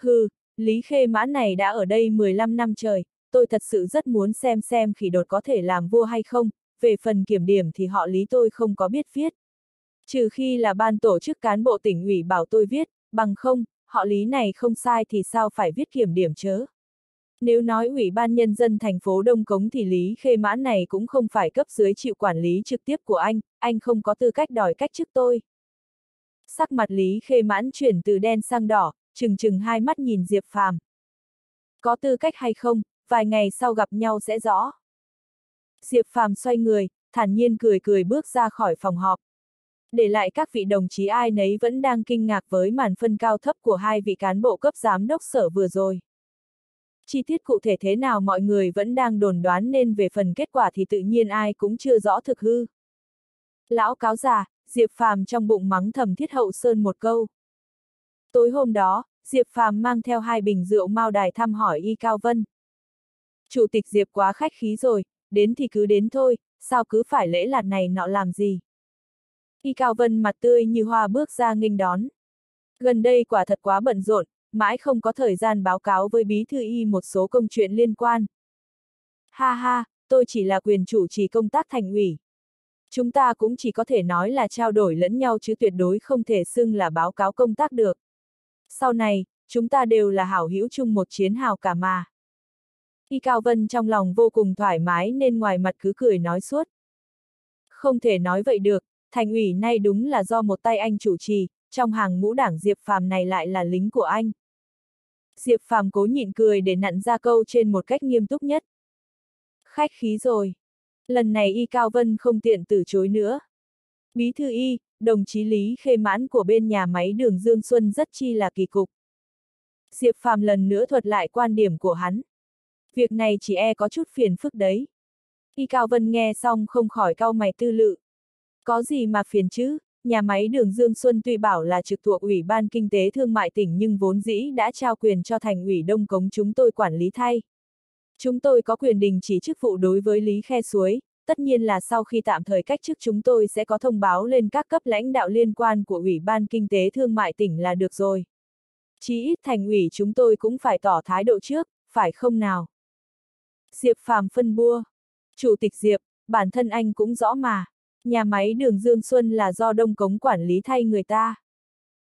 Hừ, Lý Khê mã này đã ở đây 15 năm trời, tôi thật sự rất muốn xem xem khỉ đột có thể làm vua hay không, về phần kiểm điểm thì họ Lý tôi không có biết viết. Trừ khi là ban tổ chức cán bộ tỉnh ủy bảo tôi viết, bằng không, họ Lý này không sai thì sao phải viết kiểm điểm chớ. Nếu nói Ủy ban Nhân dân thành phố Đông Cống thì Lý Khê mã này cũng không phải cấp dưới chịu quản lý trực tiếp của anh, anh không có tư cách đòi cách chức tôi. Sắc mặt Lý Khê Mãn chuyển từ đen sang đỏ, chừng chừng hai mắt nhìn Diệp Phàm. Có tư cách hay không, vài ngày sau gặp nhau sẽ rõ. Diệp Phàm xoay người, thản nhiên cười cười bước ra khỏi phòng họp. Để lại các vị đồng chí ai nấy vẫn đang kinh ngạc với màn phân cao thấp của hai vị cán bộ cấp giám đốc sở vừa rồi. Chi tiết cụ thể thế nào mọi người vẫn đang đồn đoán nên về phần kết quả thì tự nhiên ai cũng chưa rõ thực hư. Lão cáo già, Diệp Phàm trong bụng mắng thầm thiết hậu sơn một câu. Tối hôm đó, Diệp Phàm mang theo hai bình rượu mao đài thăm hỏi Y Cao Vân. Chủ tịch Diệp quá khách khí rồi, đến thì cứ đến thôi, sao cứ phải lễ lạt này nọ làm gì. Y Cao Vân mặt tươi như hoa bước ra nghênh đón. Gần đây quả thật quá bận rộn, mãi không có thời gian báo cáo với bí thư y một số công chuyện liên quan. Ha ha, tôi chỉ là quyền chủ trì công tác thành ủy. Chúng ta cũng chỉ có thể nói là trao đổi lẫn nhau chứ tuyệt đối không thể xưng là báo cáo công tác được. Sau này, chúng ta đều là hảo hữu chung một chiến hào cả mà. Y Cao Vân trong lòng vô cùng thoải mái nên ngoài mặt cứ cười nói suốt. Không thể nói vậy được, thành ủy nay đúng là do một tay anh chủ trì, trong hàng ngũ đảng Diệp Phàm này lại là lính của anh. Diệp Phàm cố nhịn cười để nặn ra câu trên một cách nghiêm túc nhất. Khách khí rồi. Lần này Y Cao Vân không tiện từ chối nữa. Bí thư Y, đồng chí Lý Khê Mãn của bên nhà máy đường Dương Xuân rất chi là kỳ cục. Diệp Phàm lần nữa thuật lại quan điểm của hắn. Việc này chỉ e có chút phiền phức đấy. Y Cao Vân nghe xong không khỏi cau mày tư lự. Có gì mà phiền chứ, nhà máy đường Dương Xuân tuy bảo là trực thuộc Ủy ban Kinh tế Thương mại tỉnh nhưng vốn dĩ đã trao quyền cho thành ủy Đông Cống chúng tôi quản lý thay. Chúng tôi có quyền đình chỉ chức vụ đối với Lý Khe Suối, tất nhiên là sau khi tạm thời cách chức chúng tôi sẽ có thông báo lên các cấp lãnh đạo liên quan của Ủy ban Kinh tế Thương mại tỉnh là được rồi. Chí ít thành ủy chúng tôi cũng phải tỏ thái độ trước, phải không nào? Diệp Phàm phân bua. Chủ tịch Diệp, bản thân anh cũng rõ mà. Nhà máy đường Dương Xuân là do Đông Cống quản lý thay người ta.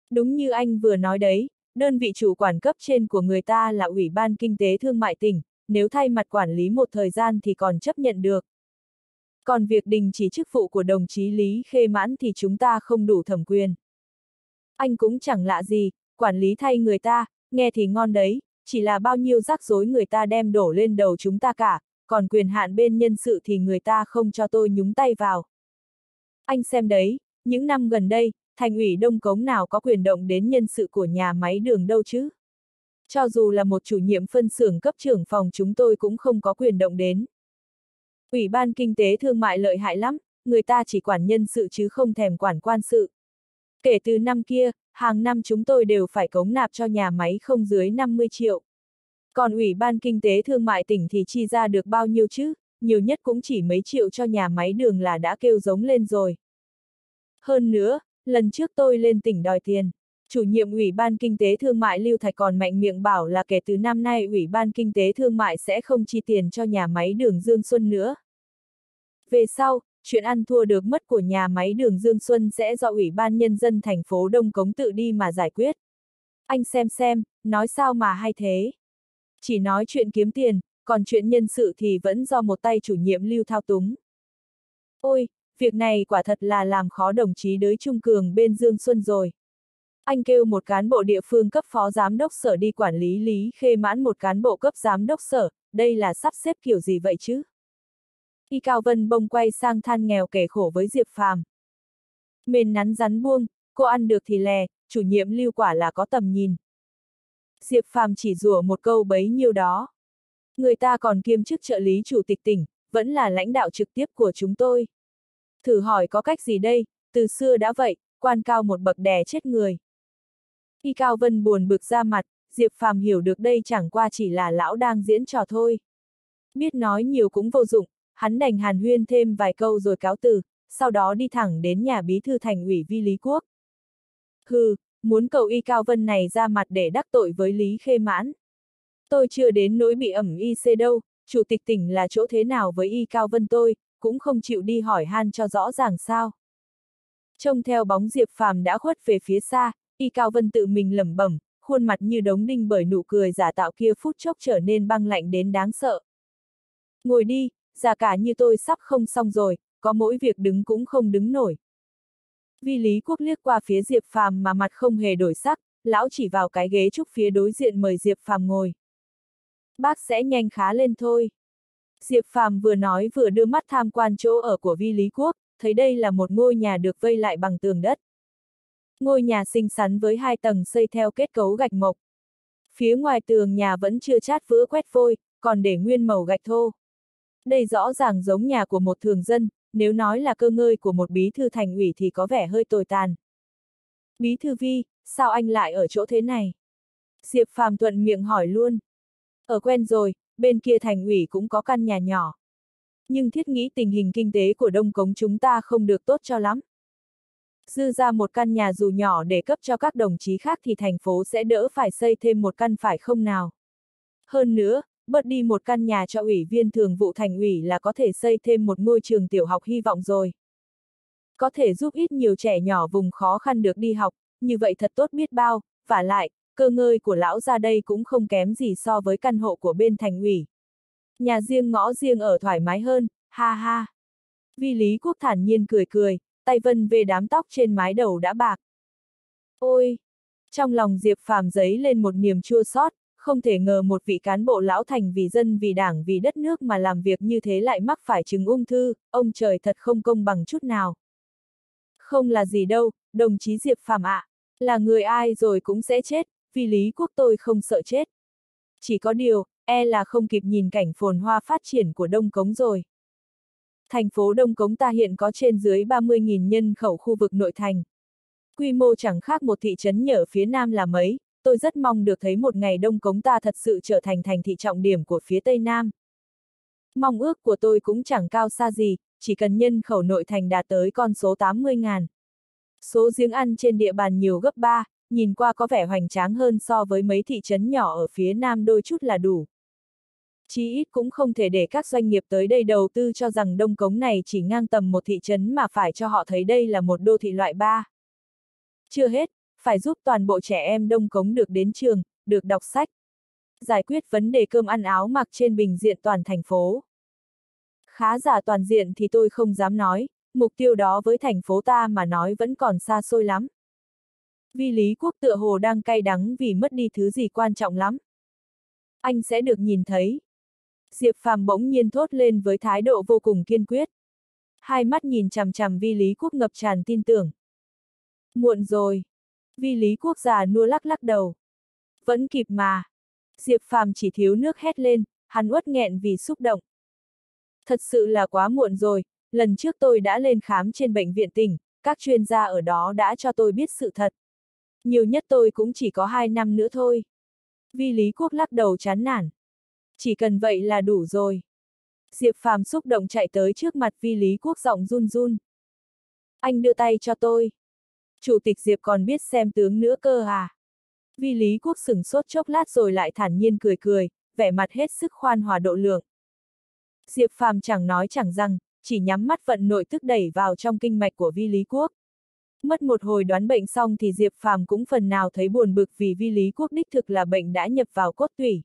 Đúng như anh vừa nói đấy, đơn vị chủ quản cấp trên của người ta là Ủy ban Kinh tế Thương mại tỉnh, nếu thay mặt quản lý một thời gian thì còn chấp nhận được. Còn việc đình chỉ chức vụ của đồng chí Lý Khê Mãn thì chúng ta không đủ thẩm quyền. Anh cũng chẳng lạ gì, quản lý thay người ta, nghe thì ngon đấy, chỉ là bao nhiêu rắc rối người ta đem đổ lên đầu chúng ta cả, còn quyền hạn bên nhân sự thì người ta không cho tôi nhúng tay vào. Anh xem đấy, những năm gần đây, thành ủy Đông Cống nào có quyền động đến nhân sự của nhà máy đường đâu chứ? Cho dù là một chủ nhiệm phân xưởng cấp trưởng phòng chúng tôi cũng không có quyền động đến. Ủy ban Kinh tế Thương mại lợi hại lắm, người ta chỉ quản nhân sự chứ không thèm quản quan sự. Kể từ năm kia, hàng năm chúng tôi đều phải cống nạp cho nhà máy không dưới 50 triệu. Còn Ủy ban Kinh tế Thương mại tỉnh thì chi ra được bao nhiêu chứ, nhiều nhất cũng chỉ mấy triệu cho nhà máy đường là đã kêu giống lên rồi. Hơn nữa, lần trước tôi lên tỉnh đòi tiền, chủ nhiệm Ủy ban Kinh tế Thương mại Lưu Thạch còn mạnh miệng bảo là kể từ năm nay Ủy ban Kinh tế Thương mại sẽ không chi tiền cho nhà máy đường Dương Xuân nữa. Về sau, chuyện ăn thua được mất của nhà máy đường Dương Xuân sẽ do Ủy ban Nhân dân thành phố Đông Cống tự đi mà giải quyết. Anh xem xem, nói sao mà hay thế. Chỉ nói chuyện kiếm tiền, còn chuyện nhân sự thì vẫn do một tay chủ nhiệm lưu thao túng. Ôi, việc này quả thật là làm khó đồng chí đới Trung Cường bên Dương Xuân rồi. Anh kêu một cán bộ địa phương cấp phó giám đốc sở đi quản lý Lý Khê Mãn một cán bộ cấp giám đốc sở, đây là sắp xếp kiểu gì vậy chứ? Y Cao Vân bông quay sang than nghèo kể khổ với Diệp Phàm. Mền nắn rắn buông, cô ăn được thì lè, chủ nhiệm lưu quả là có tầm nhìn. Diệp Phàm chỉ rủa một câu bấy nhiêu đó. Người ta còn kiêm chức trợ lý chủ tịch tỉnh, vẫn là lãnh đạo trực tiếp của chúng tôi. Thử hỏi có cách gì đây, từ xưa đã vậy, quan cao một bậc đè chết người. Y Cao Vân buồn bực ra mặt, Diệp Phàm hiểu được đây chẳng qua chỉ là lão đang diễn trò thôi. Biết nói nhiều cũng vô dụng, hắn đành hàn huyên thêm vài câu rồi cáo từ, sau đó đi thẳng đến nhà bí thư thành ủy Vi Lý Quốc. Hừ, muốn cầu Y Cao Vân này ra mặt để đắc tội với Lý Khê Mãn. Tôi chưa đến nỗi bị ẩm y xê đâu, chủ tịch tỉnh là chỗ thế nào với Y Cao Vân tôi, cũng không chịu đi hỏi han cho rõ ràng sao. Trông theo bóng Diệp Phàm đã khuất về phía xa, Y Cao Vân tự mình lẩm bẩm, khuôn mặt như đống đinh bởi nụ cười giả tạo kia phút chốc trở nên băng lạnh đến đáng sợ. Ngồi đi, già cả như tôi sắp không xong rồi, có mỗi việc đứng cũng không đứng nổi. Vi Lý Quốc liếc qua phía Diệp Phàm mà mặt không hề đổi sắc, lão chỉ vào cái ghế trúc phía đối diện mời Diệp Phàm ngồi. Bác sẽ nhanh khá lên thôi. Diệp Phàm vừa nói vừa đưa mắt tham quan chỗ ở của Vi Lý Quốc, thấy đây là một ngôi nhà được vây lại bằng tường đất. Ngôi nhà xinh xắn với hai tầng xây theo kết cấu gạch mộc. Phía ngoài tường nhà vẫn chưa chát vữa quét vôi, còn để nguyên màu gạch thô. Đây rõ ràng giống nhà của một thường dân, nếu nói là cơ ngơi của một bí thư thành ủy thì có vẻ hơi tồi tàn. Bí thư vi, sao anh lại ở chỗ thế này? Diệp Phàm thuận miệng hỏi luôn. Ở quen rồi, bên kia thành ủy cũng có căn nhà nhỏ. Nhưng thiết nghĩ tình hình kinh tế của Đông Cống chúng ta không được tốt cho lắm. Dư ra một căn nhà dù nhỏ để cấp cho các đồng chí khác thì thành phố sẽ đỡ phải xây thêm một căn phải không nào. Hơn nữa, bớt đi một căn nhà cho ủy viên thường vụ thành ủy là có thể xây thêm một ngôi trường tiểu học hy vọng rồi. Có thể giúp ít nhiều trẻ nhỏ vùng khó khăn được đi học, như vậy thật tốt biết bao, và lại, cơ ngơi của lão ra đây cũng không kém gì so với căn hộ của bên thành ủy. Nhà riêng ngõ riêng ở thoải mái hơn, ha ha. Vi Lý Quốc thản nhiên cười cười, tay vân về đám tóc trên mái đầu đã bạc. Ôi! Trong lòng Diệp Phàm giấy lên một niềm chua xót, không thể ngờ một vị cán bộ lão thành vì dân vì đảng vì đất nước mà làm việc như thế lại mắc phải chứng ung thư, ông trời thật không công bằng chút nào. Không là gì đâu, đồng chí Diệp Phàm ạ, à, là người ai rồi cũng sẽ chết, vì Lý Quốc tôi không sợ chết. Chỉ có điều, e là không kịp nhìn cảnh phồn hoa phát triển của Đông Cống rồi. Thành phố Đông Cống ta hiện có trên dưới 30.000 nhân khẩu khu vực nội thành. Quy mô chẳng khác một thị trấn nhở phía nam là mấy, tôi rất mong được thấy một ngày Đông Cống ta thật sự trở thành thành thị trọng điểm của phía Tây Nam. Mong ước của tôi cũng chẳng cao xa gì, chỉ cần nhân khẩu nội thành đạt tới con số 80.000. Số giếng ăn trên địa bàn nhiều gấp 3, nhìn qua có vẻ hoành tráng hơn so với mấy thị trấn nhỏ ở phía nam đôi chút là đủ. Chí ít cũng không thể để các doanh nghiệp tới đây đầu tư cho rằng Đông Cống này chỉ ngang tầm một thị trấn mà phải cho họ thấy đây là một đô thị loại 3. Chưa hết, phải giúp toàn bộ trẻ em Đông Cống được đến trường, được đọc sách. Giải quyết vấn đề cơm ăn áo mặc trên bình diện toàn thành phố. Khá giả toàn diện thì tôi không dám nói, mục tiêu đó với thành phố ta mà nói vẫn còn xa xôi lắm. Vì Lý Quốc tựa hồ đang cay đắng vì mất đi thứ gì quan trọng lắm. Anh sẽ được nhìn thấy. Diệp Phàm bỗng nhiên thốt lên với thái độ vô cùng kiên quyết. Hai mắt nhìn chằm chằm Vi Lý Quốc ngập tràn tin tưởng. Muộn rồi. Vi Lý Quốc già nua lắc lắc đầu. Vẫn kịp mà. Diệp Phàm chỉ thiếu nước hét lên, hắn uất nghẹn vì xúc động. Thật sự là quá muộn rồi, lần trước tôi đã lên khám trên bệnh viện tỉnh, các chuyên gia ở đó đã cho tôi biết sự thật. Nhiều nhất tôi cũng chỉ có hai năm nữa thôi. Vi Lý Quốc lắc đầu chán nản. Chỉ cần vậy là đủ rồi. Diệp Phàm xúc động chạy tới trước mặt Vi Lý Quốc giọng run run. Anh đưa tay cho tôi. Chủ tịch Diệp còn biết xem tướng nữa cơ à? Vi Lý Quốc sửng sốt chốc lát rồi lại thản nhiên cười cười, vẻ mặt hết sức khoan hòa độ lượng. Diệp Phàm chẳng nói chẳng rằng, chỉ nhắm mắt vận nội tức đẩy vào trong kinh mạch của Vi Lý Quốc. Mất một hồi đoán bệnh xong thì Diệp Phàm cũng phần nào thấy buồn bực vì Vi Lý Quốc đích thực là bệnh đã nhập vào cốt tủy.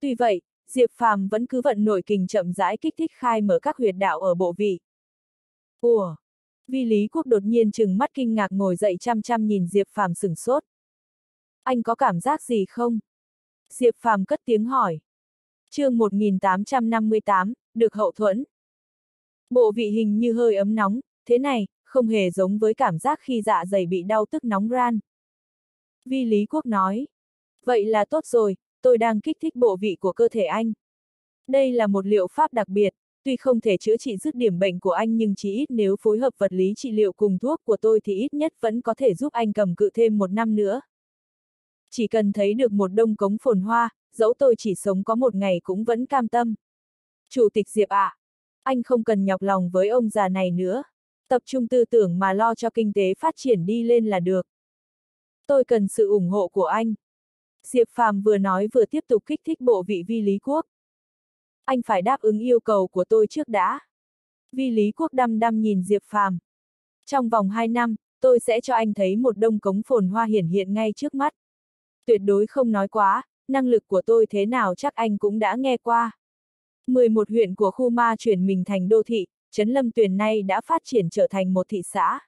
Tuy vậy, Diệp Phàm vẫn cứ vận nội kình chậm rãi kích thích khai mở các huyệt đạo ở bộ vị. Ủa? Vi Lý Quốc đột nhiên chừng mắt kinh ngạc ngồi dậy chăm chăm nhìn Diệp Phàm sửng sốt. Anh có cảm giác gì không? Diệp Phàm cất tiếng hỏi. chương 1858, được hậu thuẫn. Bộ vị hình như hơi ấm nóng, thế này, không hề giống với cảm giác khi dạ dày bị đau tức nóng ran. Vi Lý Quốc nói. Vậy là tốt rồi, tôi đang kích thích bộ vị của cơ thể anh. Đây là một liệu pháp đặc biệt, tuy không thể chữa trị dứt điểm bệnh của anh nhưng chỉ ít nếu phối hợp vật lý trị liệu cùng thuốc của tôi thì ít nhất vẫn có thể giúp anh cầm cự thêm một năm nữa. Chỉ cần thấy được một đông cống phồn hoa, dẫu tôi chỉ sống có một ngày cũng vẫn cam tâm. Chủ tịch Diệp ạ, à, anh không cần nhọc lòng với ông già này nữa. Tập trung tư tưởng mà lo cho kinh tế phát triển đi lên là được. Tôi cần sự ủng hộ của anh. Diệp Phàm vừa nói vừa tiếp tục kích thích bộ vị vi lý quốc. Anh phải đáp ứng yêu cầu của tôi trước đã. Vi lý quốc đăm đăm nhìn Diệp Phàm. Trong vòng 2 năm, tôi sẽ cho anh thấy một đông cống phồn hoa hiển hiện ngay trước mắt. Tuyệt đối không nói quá, năng lực của tôi thế nào chắc anh cũng đã nghe qua. 11 huyện của khu ma chuyển mình thành đô thị, Trấn Lâm Tuyền nay đã phát triển trở thành một thị xã.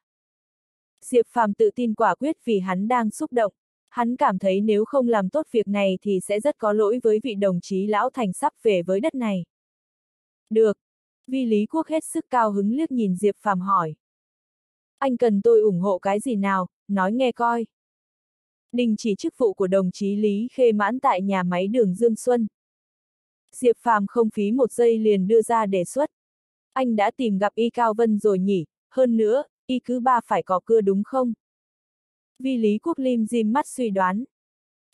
Diệp Phàm tự tin quả quyết vì hắn đang xúc động. Hắn cảm thấy nếu không làm tốt việc này thì sẽ rất có lỗi với vị đồng chí lão thành sắp về với đất này. Được. Vi Lý Quốc hết sức cao hứng liếc nhìn Diệp Phàm hỏi. Anh cần tôi ủng hộ cái gì nào, nói nghe coi. Đình chỉ chức vụ của đồng chí Lý Khê Mãn tại nhà máy đường Dương Xuân. Diệp Phàm không phí một giây liền đưa ra đề xuất. Anh đã tìm gặp Y Cao Vân rồi nhỉ, hơn nữa, Y cứ ba phải có cưa đúng không? Vi Lý Quốc Lim dìm mắt suy đoán.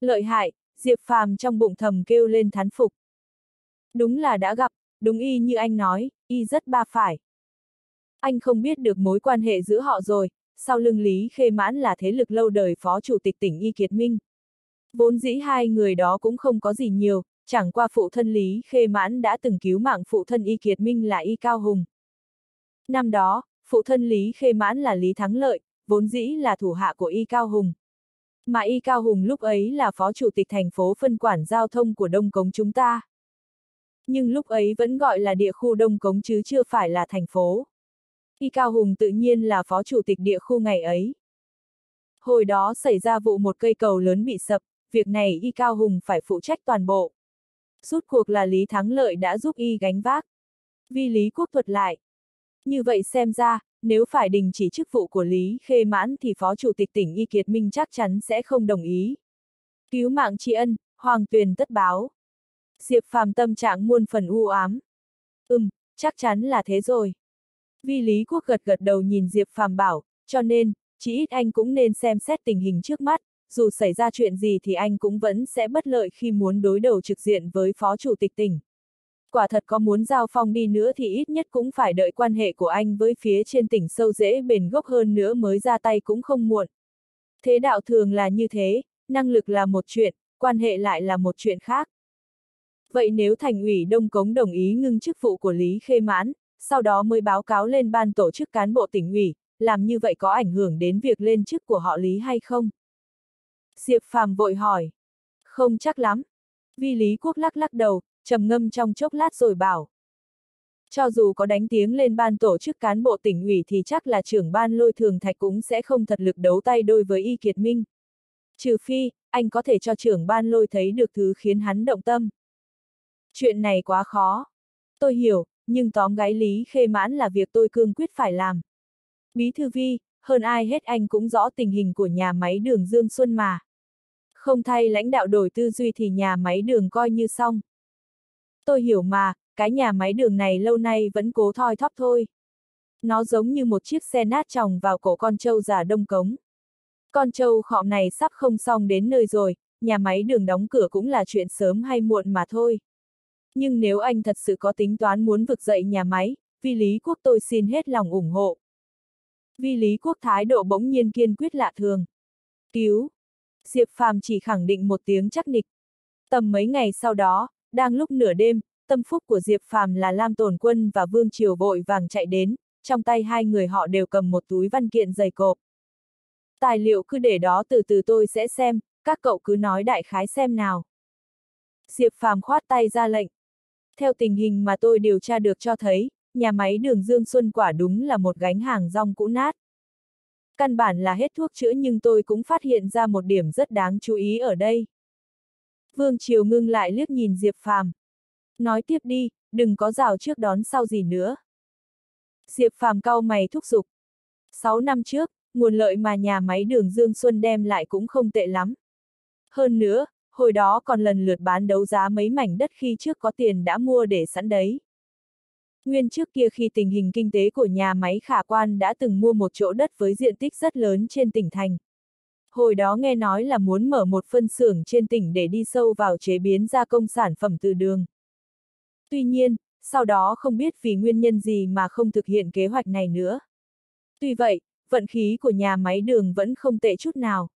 Lợi hại, Diệp Phàm trong bụng thầm kêu lên thán phục. Đúng là đã gặp, đúng y như anh nói, y rất ba phải. Anh không biết được mối quan hệ giữa họ rồi, sau lưng Lý Khê Mãn là thế lực lâu đời phó chủ tịch tỉnh Y Kiệt Minh. Vốn dĩ hai người đó cũng không có gì nhiều, chẳng qua phụ thân Lý Khê Mãn đã từng cứu mạng phụ thân Y Kiệt Minh là Y Cao Hùng. Năm đó, phụ thân Lý Khê Mãn là Lý Thắng Lợi, vốn dĩ là thủ hạ của Y Cao Hùng. Mà Y Cao Hùng lúc ấy là phó chủ tịch thành phố phân quản giao thông của Đông Cống chúng ta. Nhưng lúc ấy vẫn gọi là địa khu Đông Cống chứ chưa phải là thành phố. Y Cao Hùng tự nhiên là phó chủ tịch địa khu ngày ấy. Hồi đó xảy ra vụ một cây cầu lớn bị sập, việc này Y Cao Hùng phải phụ trách toàn bộ. Rút cuộc là Lý Thắng Lợi đã giúp Y gánh vác. Vi Lý Quốc thuật lại. Như vậy xem ra, nếu phải đình chỉ chức vụ của Lý Khê Mãn thì Phó Chủ tịch tỉnh Y Kiệt Minh chắc chắn sẽ không đồng ý. Cứu mạng tri ân, hoàng tuyền tất báo. Diệp phàm tâm trạng muôn phần u ám. Ừm, chắc chắn là thế rồi. Vi Lý Quốc gật gật đầu nhìn Diệp phàm bảo, cho nên, chỉ ít anh cũng nên xem xét tình hình trước mắt, dù xảy ra chuyện gì thì anh cũng vẫn sẽ bất lợi khi muốn đối đầu trực diện với phó chủ tịch tỉnh. Quả thật có muốn giao phong đi nữa thì ít nhất cũng phải đợi quan hệ của anh với phía trên tỉnh sâu dễ bền gốc hơn nữa mới ra tay cũng không muộn. Thế đạo thường là như thế, năng lực là một chuyện, quan hệ lại là một chuyện khác. Vậy nếu thành ủy Đông Cống đồng ý ngưng chức vụ của Lý Khê Mãn, sau đó mới báo cáo lên ban tổ chức cán bộ tỉnh ủy, làm như vậy có ảnh hưởng đến việc lên chức của họ Lý hay không? Diệp Phàm vội hỏi. Không chắc lắm. Vi Lý Quốc lắc lắc đầu, trầm ngâm trong chốc lát rồi bảo. Cho dù có đánh tiếng lên ban tổ chức cán bộ tỉnh ủy thì chắc là trưởng ban lôi thường thạch cũng sẽ không thật lực đấu tay đôi với Y Kiệt Minh. Trừ phi, anh có thể cho trưởng ban lôi thấy được thứ khiến hắn động tâm. Chuyện này quá khó. Tôi hiểu, nhưng tóm gái Lý Khê Mãn là việc tôi cương quyết phải làm. Bí thư vi, hơn ai hết anh cũng rõ tình hình của nhà máy đường Dương Xuân mà. Không thay lãnh đạo đổi tư duy thì nhà máy đường coi như xong. Tôi hiểu mà, cái nhà máy đường này lâu nay vẫn cố thoi thóp thôi. Nó giống như một chiếc xe nát tròng vào cổ con trâu già đông cống. Con trâu khọm này sắp không xong đến nơi rồi, nhà máy đường đóng cửa cũng là chuyện sớm hay muộn mà thôi. Nhưng nếu anh thật sự có tính toán muốn vực dậy nhà máy, vi lý quốc tôi xin hết lòng ủng hộ. Vi lý quốc thái độ bỗng nhiên kiên quyết lạ thường. Cứu! Diệp Phàm chỉ khẳng định một tiếng chắc nịch. Tầm mấy ngày sau đó, đang lúc nửa đêm, tâm phúc của Diệp Phàm là Lam Tồn Quân và Vương Triều vội vàng chạy đến, trong tay hai người họ đều cầm một túi văn kiện dày cộp. Tài liệu cứ để đó từ từ tôi sẽ xem, các cậu cứ nói đại khái xem nào. Diệp Phàm khoát tay ra lệnh. Theo tình hình mà tôi điều tra được cho thấy, nhà máy đường Dương Xuân quả đúng là một gánh hàng rong cũ nát. Căn bản là hết thuốc chữa nhưng tôi cũng phát hiện ra một điểm rất đáng chú ý ở đây. Vương Triều ngưng lại liếc nhìn Diệp Phàm. Nói tiếp đi, đừng có rào trước đón sau gì nữa. Diệp Phàm cau mày thúc giục. Sáu năm trước, nguồn lợi mà nhà máy đường Dương Xuân đem lại cũng không tệ lắm. Hơn nữa, hồi đó còn lần lượt bán đấu giá mấy mảnh đất khi trước có tiền đã mua để sẵn đấy. Nguyên trước kia khi tình hình kinh tế của nhà máy khả quan đã từng mua một chỗ đất với diện tích rất lớn trên tỉnh thành. Hồi đó nghe nói là muốn mở một phân xưởng trên tỉnh để đi sâu vào chế biến gia công sản phẩm từ đường. Tuy nhiên, sau đó không biết vì nguyên nhân gì mà không thực hiện kế hoạch này nữa. Tuy vậy, vận khí của nhà máy đường vẫn không tệ chút nào.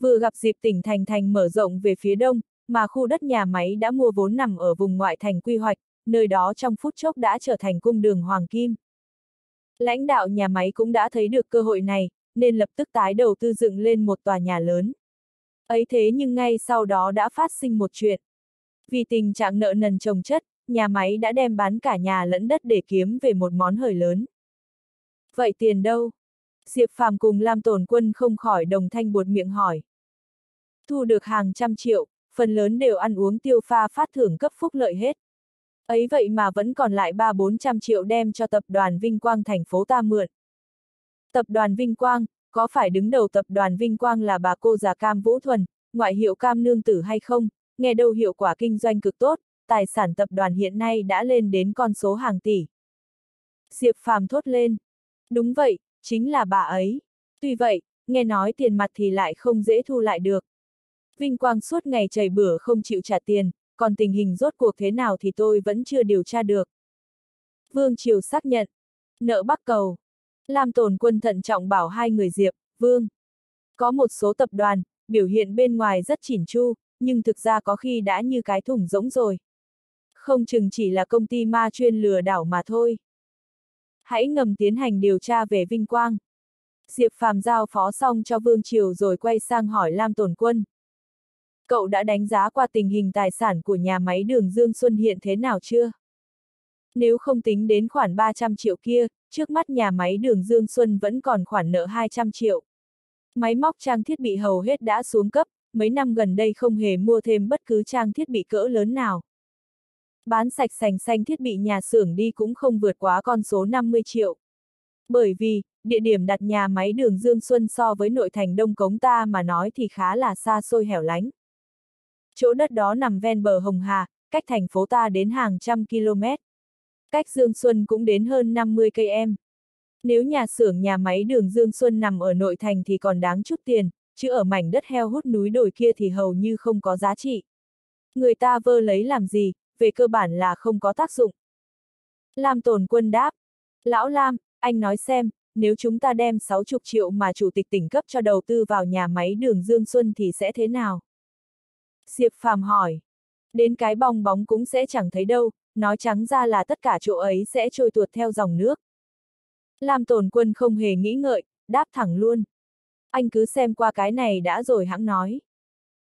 Vừa gặp dịp tỉnh Thành Thành mở rộng về phía đông, mà khu đất nhà máy đã mua vốn nằm ở vùng ngoại thành quy hoạch, nơi đó trong phút chốc đã trở thành cung đường Hoàng Kim. Lãnh đạo nhà máy cũng đã thấy được cơ hội này, nên lập tức tái đầu tư dựng lên một tòa nhà lớn. Ấy thế nhưng ngay sau đó đã phát sinh một chuyện. Vì tình trạng nợ nần trồng chất, nhà máy đã đem bán cả nhà lẫn đất để kiếm về một món hời lớn. Vậy tiền đâu? Diệp Phàm cùng Lam Tồn Quân không khỏi đồng thanh buột miệng hỏi. Thu được hàng trăm triệu, phần lớn đều ăn uống tiêu pha phát thưởng cấp phúc lợi hết. Ấy vậy mà vẫn còn lại ba bốn trăm triệu đem cho tập đoàn Vinh Quang thành phố ta mượn. Tập đoàn Vinh Quang, có phải đứng đầu tập đoàn Vinh Quang là bà cô già Cam Vũ Thuần, ngoại hiệu Cam Nương Tử hay không, nghe đâu hiệu quả kinh doanh cực tốt, tài sản tập đoàn hiện nay đã lên đến con số hàng tỷ. Diệp Phàm thốt lên. Đúng vậy, chính là bà ấy. Tuy vậy, nghe nói tiền mặt thì lại không dễ thu lại được. Vinh Quang suốt ngày chảy bữa không chịu trả tiền, còn tình hình rốt cuộc thế nào thì tôi vẫn chưa điều tra được. Vương Triều xác nhận. Nợ Bắc Cầu. Lam Tồn Quân thận trọng bảo hai người Diệp, Vương. Có một số tập đoàn, biểu hiện bên ngoài rất chỉn chu, nhưng thực ra có khi đã như cái thùng rỗng rồi. Không chừng chỉ là công ty ma chuyên lừa đảo mà thôi. Hãy ngầm tiến hành điều tra về vinh quang. Diệp Phàm giao phó xong cho Vương Triều rồi quay sang hỏi Lam Tồn Quân. Cậu đã đánh giá qua tình hình tài sản của nhà máy đường Dương Xuân hiện thế nào chưa? Nếu không tính đến khoản 300 triệu kia, trước mắt nhà máy đường Dương Xuân vẫn còn khoản nợ 200 triệu. Máy móc trang thiết bị hầu hết đã xuống cấp, mấy năm gần đây không hề mua thêm bất cứ trang thiết bị cỡ lớn nào. Bán sạch sành xanh thiết bị nhà xưởng đi cũng không vượt quá con số 50 triệu. Bởi vì, địa điểm đặt nhà máy đường Dương Xuân so với nội thành Đông Cống ta mà nói thì khá là xa xôi hẻo lánh. Chỗ đất đó nằm ven bờ Hồng Hà, cách thành phố ta đến hàng trăm km. Cách Dương Xuân cũng đến hơn 50 cây em. Nếu nhà xưởng nhà máy đường Dương Xuân nằm ở nội thành thì còn đáng chút tiền, chứ ở mảnh đất heo hút núi đồi kia thì hầu như không có giá trị. Người ta vơ lấy làm gì, về cơ bản là không có tác dụng. Lam Tồn Quân đáp. Lão Lam, anh nói xem, nếu chúng ta đem 60 triệu mà chủ tịch tỉnh cấp cho đầu tư vào nhà máy đường Dương Xuân thì sẽ thế nào? Diệp Phàm hỏi. Đến cái bong bóng cũng sẽ chẳng thấy đâu, nói trắng ra là tất cả chỗ ấy sẽ trôi tuột theo dòng nước. Lam Tồn Quân không hề nghĩ ngợi, đáp thẳng luôn. Anh cứ xem qua cái này đã rồi hãng nói.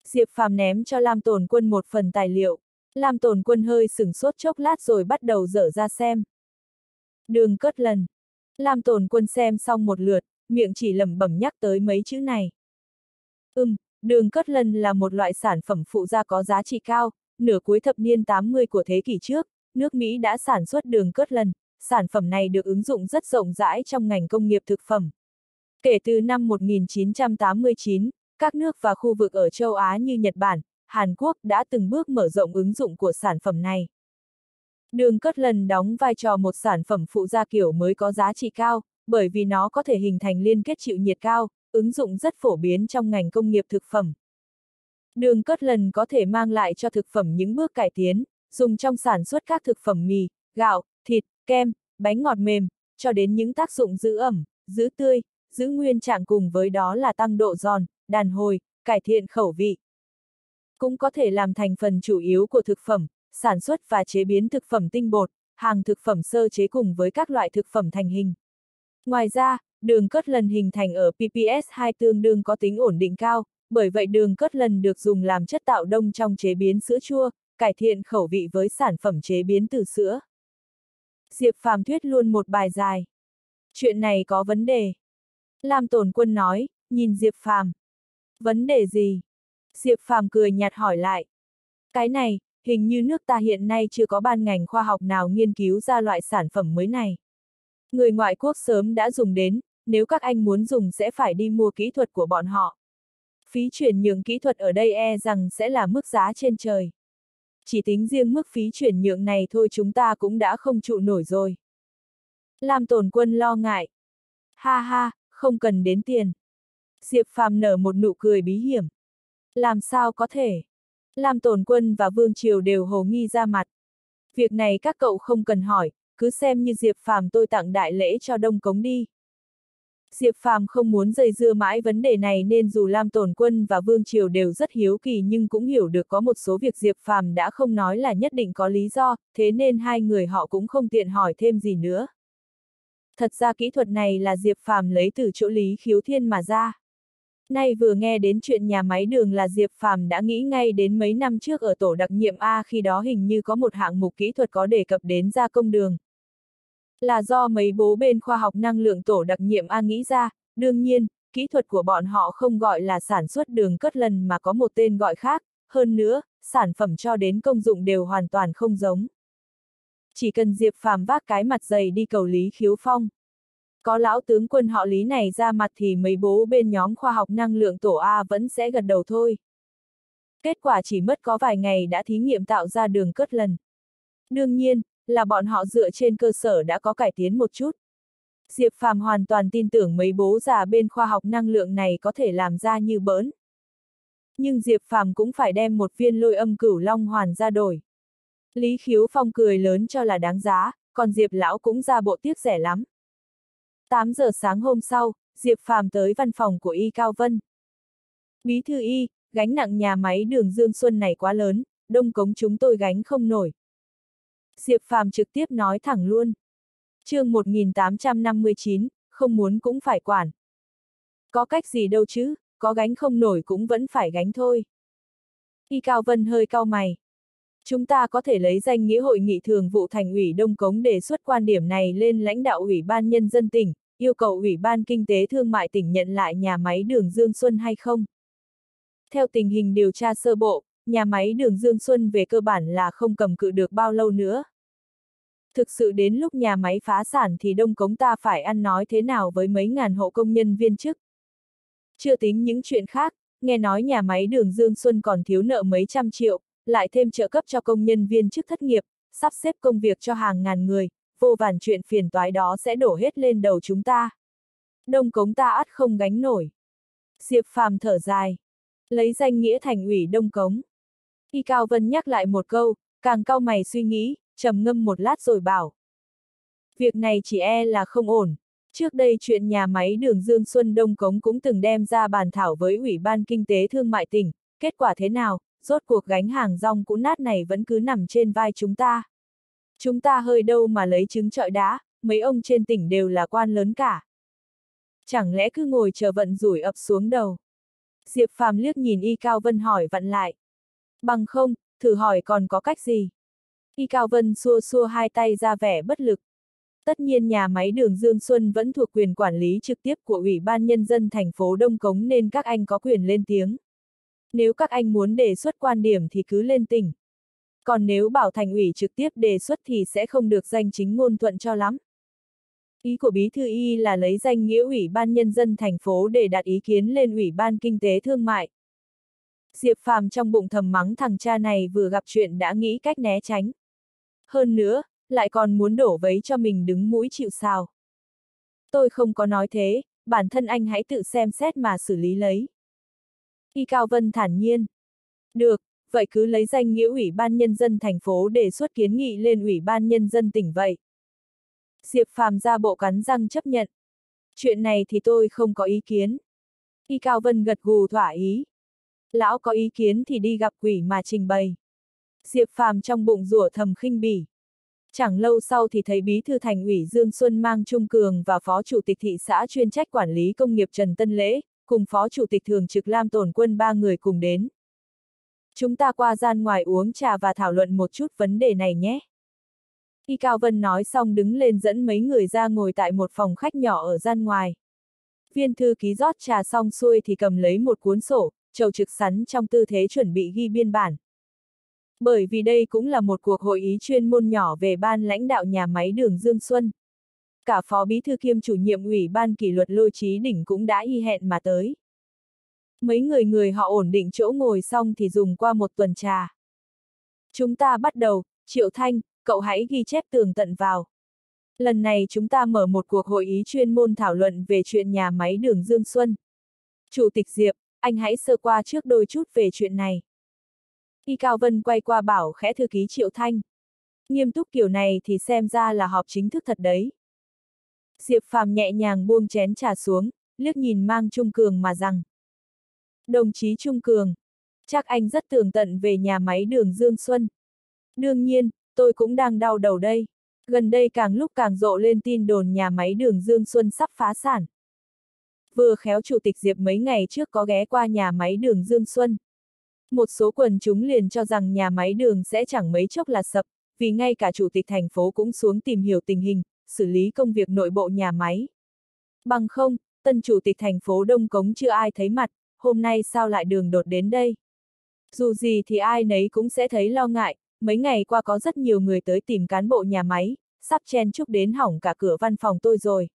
Diệp Phàm ném cho Lam Tồn Quân một phần tài liệu. Lam Tồn Quân hơi sửng sốt chốc lát rồi bắt đầu dở ra xem. Đường cất lần. Lam Tồn Quân xem xong một lượt, miệng chỉ lẩm bẩm nhắc tới mấy chữ này. Ừm, đường cất lần là một loại sản phẩm phụ gia có giá trị cao, nửa cuối thập niên 80 của thế kỷ trước, nước Mỹ đã sản xuất đường cốt lần, sản phẩm này được ứng dụng rất rộng rãi trong ngành công nghiệp thực phẩm. Kể từ năm 1989, các nước và khu vực ở châu Á như Nhật Bản, Hàn Quốc đã từng bước mở rộng ứng dụng của sản phẩm này. Đường cất lần đóng vai trò một sản phẩm phụ gia kiểu mới có giá trị cao, bởi vì nó có thể hình thành liên kết chịu nhiệt cao, ứng dụng rất phổ biến trong ngành công nghiệp thực phẩm. Đường cất lần có thể mang lại cho thực phẩm những bước cải tiến, dùng trong sản xuất các thực phẩm mì, gạo, thịt, kem, bánh ngọt mềm, cho đến những tác dụng giữ ẩm, giữ tươi, giữ nguyên trạng cùng với đó là tăng độ giòn, đàn hồi, cải thiện khẩu vị. Cũng có thể làm thành phần chủ yếu của thực phẩm, sản xuất và chế biến thực phẩm tinh bột, hàng thực phẩm sơ chế cùng với các loại thực phẩm thành hình. Ngoài ra, đường cất lần hình thành ở PPS2 tương đương có tính ổn định cao, bởi vậy đường cất lần được dùng làm chất tạo đông trong chế biến sữa chua, cải thiện khẩu vị với sản phẩm chế biến từ sữa. Diệp Phàm thuyết luôn một bài dài. Chuyện này có vấn đề. Lam Tồn Quân nói, nhìn Diệp Phàm. Vấn đề gì? Diệp Phàm cười nhạt hỏi lại. Cái này, hình như nước ta hiện nay chưa có ban ngành khoa học nào nghiên cứu ra loại sản phẩm mới này. Người ngoại quốc sớm đã dùng đến, nếu các anh muốn dùng sẽ phải đi mua kỹ thuật của bọn họ. Phí chuyển nhượng kỹ thuật ở đây e rằng sẽ là mức giá trên trời. Chỉ tính riêng mức phí chuyển nhượng này thôi chúng ta cũng đã không trụ nổi rồi. Lam tổn quân lo ngại. Ha ha, không cần đến tiền. Diệp Phàm nở một nụ cười bí hiểm. Làm sao có thể? Lam tổn Quân và Vương Triều đều hồ nghi ra mặt. Việc này các cậu không cần hỏi, cứ xem như Diệp Phàm tôi tặng đại lễ cho Đông Cống đi. Diệp Phàm không muốn dây dưa mãi vấn đề này nên dù Lam Tồn Quân và Vương Triều đều rất hiếu kỳ nhưng cũng hiểu được có một số việc Diệp Phàm đã không nói là nhất định có lý do, thế nên hai người họ cũng không tiện hỏi thêm gì nữa. Thật ra kỹ thuật này là Diệp Phàm lấy từ chỗ Lý Khiếu Thiên mà ra. Nay vừa nghe đến chuyện nhà máy đường là Diệp Phàm đã nghĩ ngay đến mấy năm trước ở tổ đặc nhiệm A khi đó hình như có một hạng mục kỹ thuật có đề cập đến gia công đường. Là do mấy bố bên khoa học năng lượng tổ đặc nhiệm A nghĩ ra, đương nhiên, kỹ thuật của bọn họ không gọi là sản xuất đường cất lần mà có một tên gọi khác, hơn nữa, sản phẩm cho đến công dụng đều hoàn toàn không giống. Chỉ cần Diệp Phàm vác cái mặt dày đi cầu Lý Khiếu Phong. Có lão tướng quân họ Lý này ra mặt thì mấy bố bên nhóm khoa học năng lượng tổ A vẫn sẽ gật đầu thôi. Kết quả chỉ mất có vài ngày đã thí nghiệm tạo ra đường cất lần. Đương nhiên, là bọn họ dựa trên cơ sở đã có cải tiến một chút. Diệp Phàm hoàn toàn tin tưởng mấy bố già bên khoa học năng lượng này có thể làm ra như bỡn. Nhưng Diệp Phàm cũng phải đem một viên lôi âm cửu long hoàn ra đổi. Lý Khiếu Phong cười lớn cho là đáng giá, còn Diệp Lão cũng ra bộ tiếc rẻ lắm. 8 giờ sáng hôm sau, Diệp Phàm tới văn phòng của Y Cao Vân. Bí thư Y, gánh nặng nhà máy đường Dương Xuân này quá lớn, đông cống chúng tôi gánh không nổi. Diệp Phàm trực tiếp nói thẳng luôn. chương 1859, không muốn cũng phải quản. Có cách gì đâu chứ, có gánh không nổi cũng vẫn phải gánh thôi. Y Cao Vân hơi cau mày. Chúng ta có thể lấy danh nghĩa hội nghị thường vụ thành ủy Đông Cống đề xuất quan điểm này lên lãnh đạo Ủy ban Nhân dân tỉnh, yêu cầu Ủy ban Kinh tế Thương mại tỉnh nhận lại nhà máy đường Dương Xuân hay không? Theo tình hình điều tra sơ bộ, nhà máy đường Dương Xuân về cơ bản là không cầm cự được bao lâu nữa. thực sự đến lúc nhà máy phá sản thì đông cống ta phải ăn nói thế nào với mấy ngàn hộ công nhân viên chức. Chưa tính những chuyện khác, nghe nói nhà máy đường Dương Xuân còn thiếu nợ mấy trăm triệu, lại thêm trợ cấp cho công nhân viên chức thất nghiệp, sắp xếp công việc cho hàng ngàn người, vô vàn chuyện phiền toái đó sẽ đổ hết lên đầu chúng ta. Đông cống ta ắt không gánh nổi. Diệp Phàm thở dài. Lấy danh nghĩa thành ủy Đông Cống. Y Cao Vân nhắc lại một câu, càng cao mày suy nghĩ, trầm ngâm một lát rồi bảo. Việc này chỉ e là không ổn. Trước đây chuyện nhà máy đường Dương Xuân Đông Cống cũng từng đem ra bàn thảo với Ủy ban Kinh tế Thương mại tỉnh, kết quả thế nào, rốt cuộc gánh hàng rong cũ nát này vẫn cứ nằm trên vai chúng ta. Chúng ta hơi đâu mà lấy trứng trọi đá, mấy ông trên tỉnh đều là quan lớn cả. Chẳng lẽ cứ ngồi chờ vận rủi ập xuống đầu. Diệp Phàm liếc nhìn Y Cao Vân hỏi vặn lại. Bằng không, thử hỏi còn có cách gì? Y Cao Vân xua xua hai tay ra vẻ bất lực. Tất nhiên nhà máy đường Dương Xuân vẫn thuộc quyền quản lý trực tiếp của Ủy ban Nhân dân thành phố Đông Cống nên các anh có quyền lên tiếng. Nếu các anh muốn đề xuất quan điểm thì cứ lên tỉnh. Còn nếu bảo thành ủy trực tiếp đề xuất thì sẽ không được danh chính ngôn thuận cho lắm. Ý của Bí Thư Y là lấy danh nghĩa Ủy ban Nhân dân thành phố để đặt ý kiến lên Ủy ban Kinh tế Thương mại. Diệp Phàm trong bụng thầm mắng thằng cha này vừa gặp chuyện đã nghĩ cách né tránh. Hơn nữa, lại còn muốn đổ vấy cho mình đứng mũi chịu sao. Tôi không có nói thế, bản thân anh hãy tự xem xét mà xử lý lấy. Y Cao Vân thản nhiên. Được, vậy cứ lấy danh nghĩa Ủy ban Nhân dân thành phố đề xuất kiến nghị lên Ủy ban Nhân dân tỉnh vậy. Diệp Phàm ra bộ cắn răng chấp nhận. Chuyện này thì tôi không có ý kiến. Y Cao Vân gật gù thỏa ý. Lão có ý kiến thì đi gặp quỷ mà trình bày. Diệp Phàm trong bụng rủa thầm khinh bỉ. Chẳng lâu sau thì thấy bí thư thành ủy Dương Xuân mang Trung Cường và phó chủ tịch thị xã chuyên trách quản lý công nghiệp Trần Tân Lễ, cùng phó chủ tịch thường trực Lam Tổn Quân ba người cùng đến. Chúng ta qua gian ngoài uống trà và thảo luận một chút vấn đề này nhé. Y Cao Vân nói xong đứng lên dẫn mấy người ra ngồi tại một phòng khách nhỏ ở gian ngoài. Viên thư ký rót trà xong xuôi thì cầm lấy một cuốn sổ, châu trực sắn trong tư thế chuẩn bị ghi biên bản. Bởi vì đây cũng là một cuộc hội ý chuyên môn nhỏ về ban lãnh đạo nhà máy đường Dương Xuân. Cả phó bí thư kiêm chủ nhiệm ủy ban kỷ luật lôi trí đỉnh cũng đã y hẹn mà tới. Mấy người người họ ổn định chỗ ngồi xong thì dùng qua một tuần trà. Chúng ta bắt đầu, Triệu Thanh, cậu hãy ghi chép tường tận vào. Lần này chúng ta mở một cuộc hội ý chuyên môn thảo luận về chuyện nhà máy đường Dương Xuân. Chủ tịch Diệp, anh hãy sơ qua trước đôi chút về chuyện này. Y Cao Vân quay qua bảo khẽ thư ký Triệu Thanh. Nghiêm túc kiểu này thì xem ra là họp chính thức thật đấy. Diệp Phàm nhẹ nhàng buông chén trà xuống, liếc nhìn mang Trung Cường mà rằng. Đồng chí Trung Cường, chắc anh rất tường tận về nhà máy đường Dương Xuân. Đương nhiên, tôi cũng đang đau đầu đây. Gần đây càng lúc càng rộ lên tin đồn nhà máy đường Dương Xuân sắp phá sản. Vừa khéo Chủ tịch Diệp mấy ngày trước có ghé qua nhà máy đường Dương Xuân. Một số quần chúng liền cho rằng nhà máy đường sẽ chẳng mấy chốc là sập, vì ngay cả Chủ tịch thành phố cũng xuống tìm hiểu tình hình, xử lý công việc nội bộ nhà máy. Bằng không, tân Chủ tịch thành phố Đông Cống chưa ai thấy mặt, hôm nay sao lại đường đột đến đây? Dù gì thì ai nấy cũng sẽ thấy lo ngại, mấy ngày qua có rất nhiều người tới tìm cán bộ nhà máy, sắp chen chúc đến hỏng cả cửa văn phòng tôi rồi.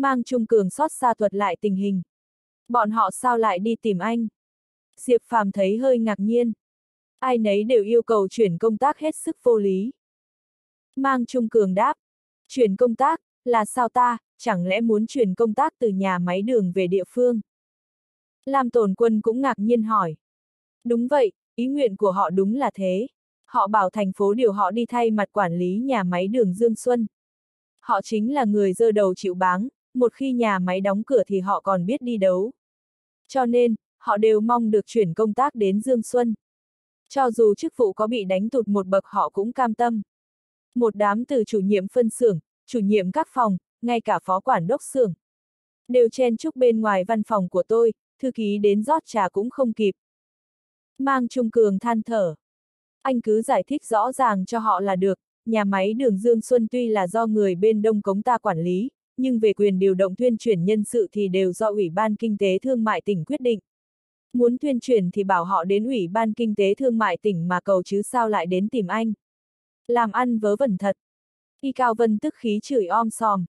Mang Trung Cường xót xa thuật lại tình hình. Bọn họ sao lại đi tìm anh? Diệp Phàm thấy hơi ngạc nhiên. Ai nấy đều yêu cầu chuyển công tác hết sức vô lý. Mang Trung Cường đáp. Chuyển công tác, là sao ta, chẳng lẽ muốn chuyển công tác từ nhà máy đường về địa phương? Lam Tồn Quân cũng ngạc nhiên hỏi. Đúng vậy, ý nguyện của họ đúng là thế. Họ bảo thành phố điều họ đi thay mặt quản lý nhà máy đường Dương Xuân. Họ chính là người dơ đầu chịu báng, một khi nhà máy đóng cửa thì họ còn biết đi đấu. Cho nên, họ đều mong được chuyển công tác đến Dương Xuân. Cho dù chức vụ có bị đánh tụt một bậc họ cũng cam tâm. Một đám từ chủ nhiệm phân xưởng, chủ nhiệm các phòng, ngay cả phó quản đốc xưởng. Đều chen chúc bên ngoài văn phòng của tôi, thư ký đến rót trà cũng không kịp. Mang Trung Cường than thở. Anh cứ giải thích rõ ràng cho họ là được, nhà máy đường Dương Xuân tuy là do người bên Đông Cống ta quản lý, nhưng về quyền điều động tuyên truyền nhân sự thì đều do Ủy ban Kinh tế Thương mại tỉnh quyết định. Muốn tuyên truyền thì bảo họ đến Ủy ban Kinh tế Thương mại tỉnh mà cầu chứ sao lại đến tìm anh. Làm ăn vớ vẩn thật. Y Cao Vân tức khí chửi om sòm.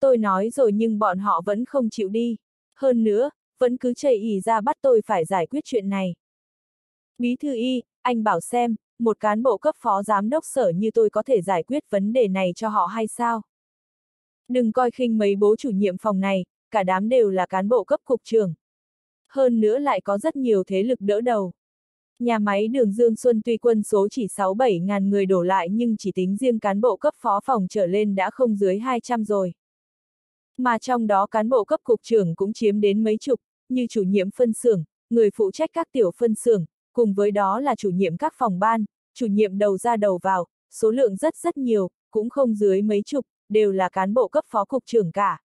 Tôi nói rồi nhưng bọn họ vẫn không chịu đi. Hơn nữa, vẫn cứ chây ỉ ra bắt tôi phải giải quyết chuyện này. Bí thư Y, anh bảo xem, một cán bộ cấp phó giám đốc sở như tôi có thể giải quyết vấn đề này cho họ hay sao? Đừng coi khinh mấy bố chủ nhiệm phòng này, cả đám đều là cán bộ cấp cục trưởng. Hơn nữa lại có rất nhiều thế lực đỡ đầu. Nhà máy đường Dương Xuân tuy quân số chỉ 6-7 ngàn người đổ lại nhưng chỉ tính riêng cán bộ cấp phó phòng trở lên đã không dưới 200 rồi. Mà trong đó cán bộ cấp cục trưởng cũng chiếm đến mấy chục, như chủ nhiệm phân xưởng, người phụ trách các tiểu phân xưởng, cùng với đó là chủ nhiệm các phòng ban, chủ nhiệm đầu ra đầu vào, số lượng rất rất nhiều, cũng không dưới mấy chục, đều là cán bộ cấp phó cục trưởng cả.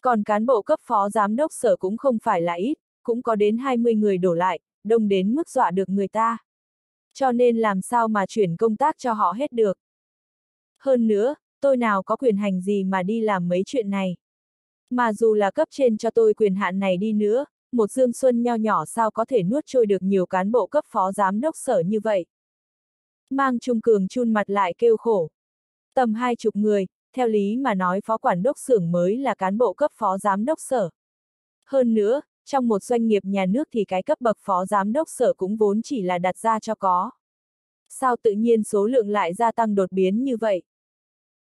Còn cán bộ cấp phó giám đốc sở cũng không phải là ít, cũng có đến 20 người đổ lại, đông đến mức dọa được người ta. Cho nên làm sao mà chuyển công tác cho họ hết được. Hơn nữa, tôi nào có quyền hành gì mà đi làm mấy chuyện này. Mà dù là cấp trên cho tôi quyền hạn này đi nữa, một Dương Xuân nho nhỏ sao có thể nuốt trôi được nhiều cán bộ cấp phó giám đốc sở như vậy. Mang Trung Cường chun mặt lại kêu khổ. Tầm hai chục người, theo lý mà nói phó quản đốc xưởng mới là cán bộ cấp phó giám đốc sở. Hơn nữa, trong một doanh nghiệp nhà nước thì cái cấp bậc phó giám đốc sở cũng vốn chỉ là đặt ra cho có. Sao tự nhiên số lượng lại gia tăng đột biến như vậy?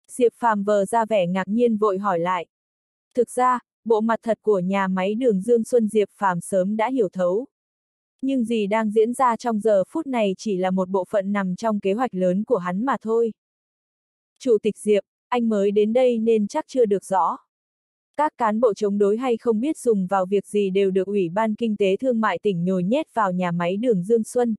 Diệp Phàm vờ ra vẻ ngạc nhiên vội hỏi lại. Thực ra, bộ mặt thật của nhà máy đường Dương Xuân Diệp Phàm sớm đã hiểu thấu. Nhưng gì đang diễn ra trong giờ phút này chỉ là một bộ phận nằm trong kế hoạch lớn của hắn mà thôi. Chủ tịch Diệp, anh mới đến đây nên chắc chưa được rõ. Các cán bộ chống đối hay không biết dùng vào việc gì đều được Ủy ban Kinh tế Thương mại tỉnh nhồi nhét vào nhà máy đường Dương Xuân.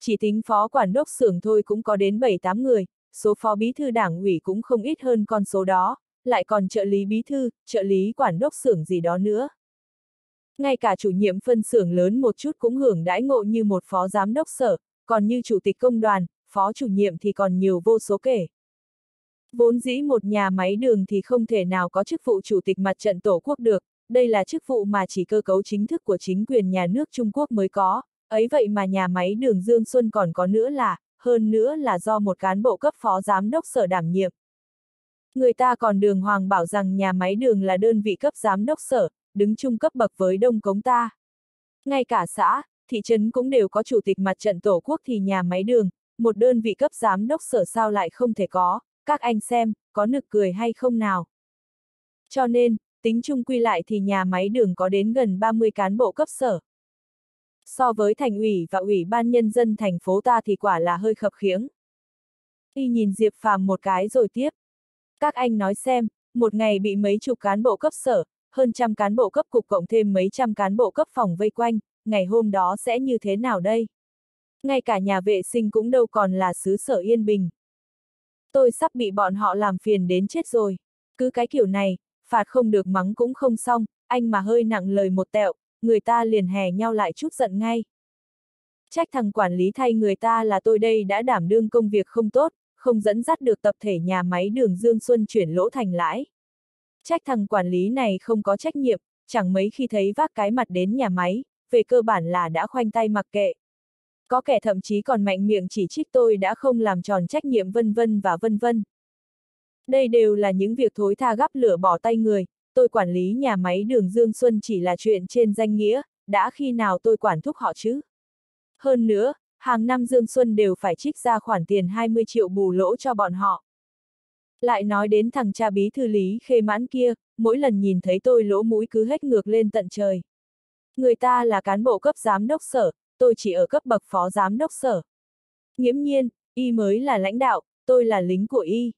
Chỉ tính phó quản đốc xưởng thôi cũng có đến 7-8 người, số phó bí thư đảng ủy cũng không ít hơn con số đó, lại còn trợ lý bí thư, trợ lý quản đốc xưởng gì đó nữa. Ngay cả chủ nhiệm phân xưởng lớn một chút cũng hưởng đãi ngộ như một phó giám đốc sở, còn như chủ tịch công đoàn, phó chủ nhiệm thì còn nhiều vô số kể. Vốn dĩ một nhà máy đường thì không thể nào có chức vụ chủ tịch mặt trận tổ quốc được, đây là chức vụ mà chỉ cơ cấu chính thức của chính quyền nhà nước Trung Quốc mới có, ấy vậy mà nhà máy đường Dương Xuân còn có nữa là, hơn nữa là do một cán bộ cấp phó giám đốc sở đảm nhiệm. Người ta còn đường hoàng bảo rằng nhà máy đường là đơn vị cấp giám đốc sở, đứng chung cấp bậc với đông cống ta. Ngay cả xã, thị trấn cũng đều có chủ tịch mặt trận tổ quốc thì nhà máy đường, một đơn vị cấp giám đốc sở sao lại không thể có, các anh xem, có nực cười hay không nào. Cho nên, tính chung quy lại thì nhà máy đường có đến gần 30 cán bộ cấp sở. So với thành ủy và ủy ban nhân dân thành phố ta thì quả là hơi khập khiễng. Y nhìn Diệp Phàm một cái rồi tiếp. Các anh nói xem, một ngày bị mấy chục cán bộ cấp sở, hơn trăm cán bộ cấp cục cộng thêm mấy trăm cán bộ cấp phòng vây quanh, ngày hôm đó sẽ như thế nào đây? Ngay cả nhà vệ sinh cũng đâu còn là xứ sở yên bình. Tôi sắp bị bọn họ làm phiền đến chết rồi. Cứ cái kiểu này, phạt không được mắng cũng không xong, anh mà hơi nặng lời một tẹo, người ta liền hè nhau lại chút giận ngay. Trách thằng quản lý thay người ta là tôi đây đã đảm đương công việc không tốt, không dẫn dắt được tập thể nhà máy đường Dương Xuân chuyển lỗ thành lãi. Trách thằng quản lý này không có trách nhiệm, chẳng mấy khi thấy vác cái mặt đến nhà máy, về cơ bản là đã khoanh tay mặc kệ. Có kẻ thậm chí còn mạnh miệng chỉ trích tôi đã không làm tròn trách nhiệm vân vân và vân vân. Đây đều là những việc thối tha gắp lửa bỏ tay người, tôi quản lý nhà máy đường Dương Xuân chỉ là chuyện trên danh nghĩa, đã khi nào tôi quản thúc họ chứ? Hơn nữa, hàng năm Dương Xuân đều phải trích ra khoản tiền 20 triệu bù lỗ cho bọn họ. Lại nói đến thằng cha bí thư lý khê mãn kia, mỗi lần nhìn thấy tôi lỗ mũi cứ hết ngược lên tận trời. Người ta là cán bộ cấp giám đốc sở, tôi chỉ ở cấp bậc phó giám đốc sở. Nghiễm nhiên, y mới là lãnh đạo, tôi là lính của y.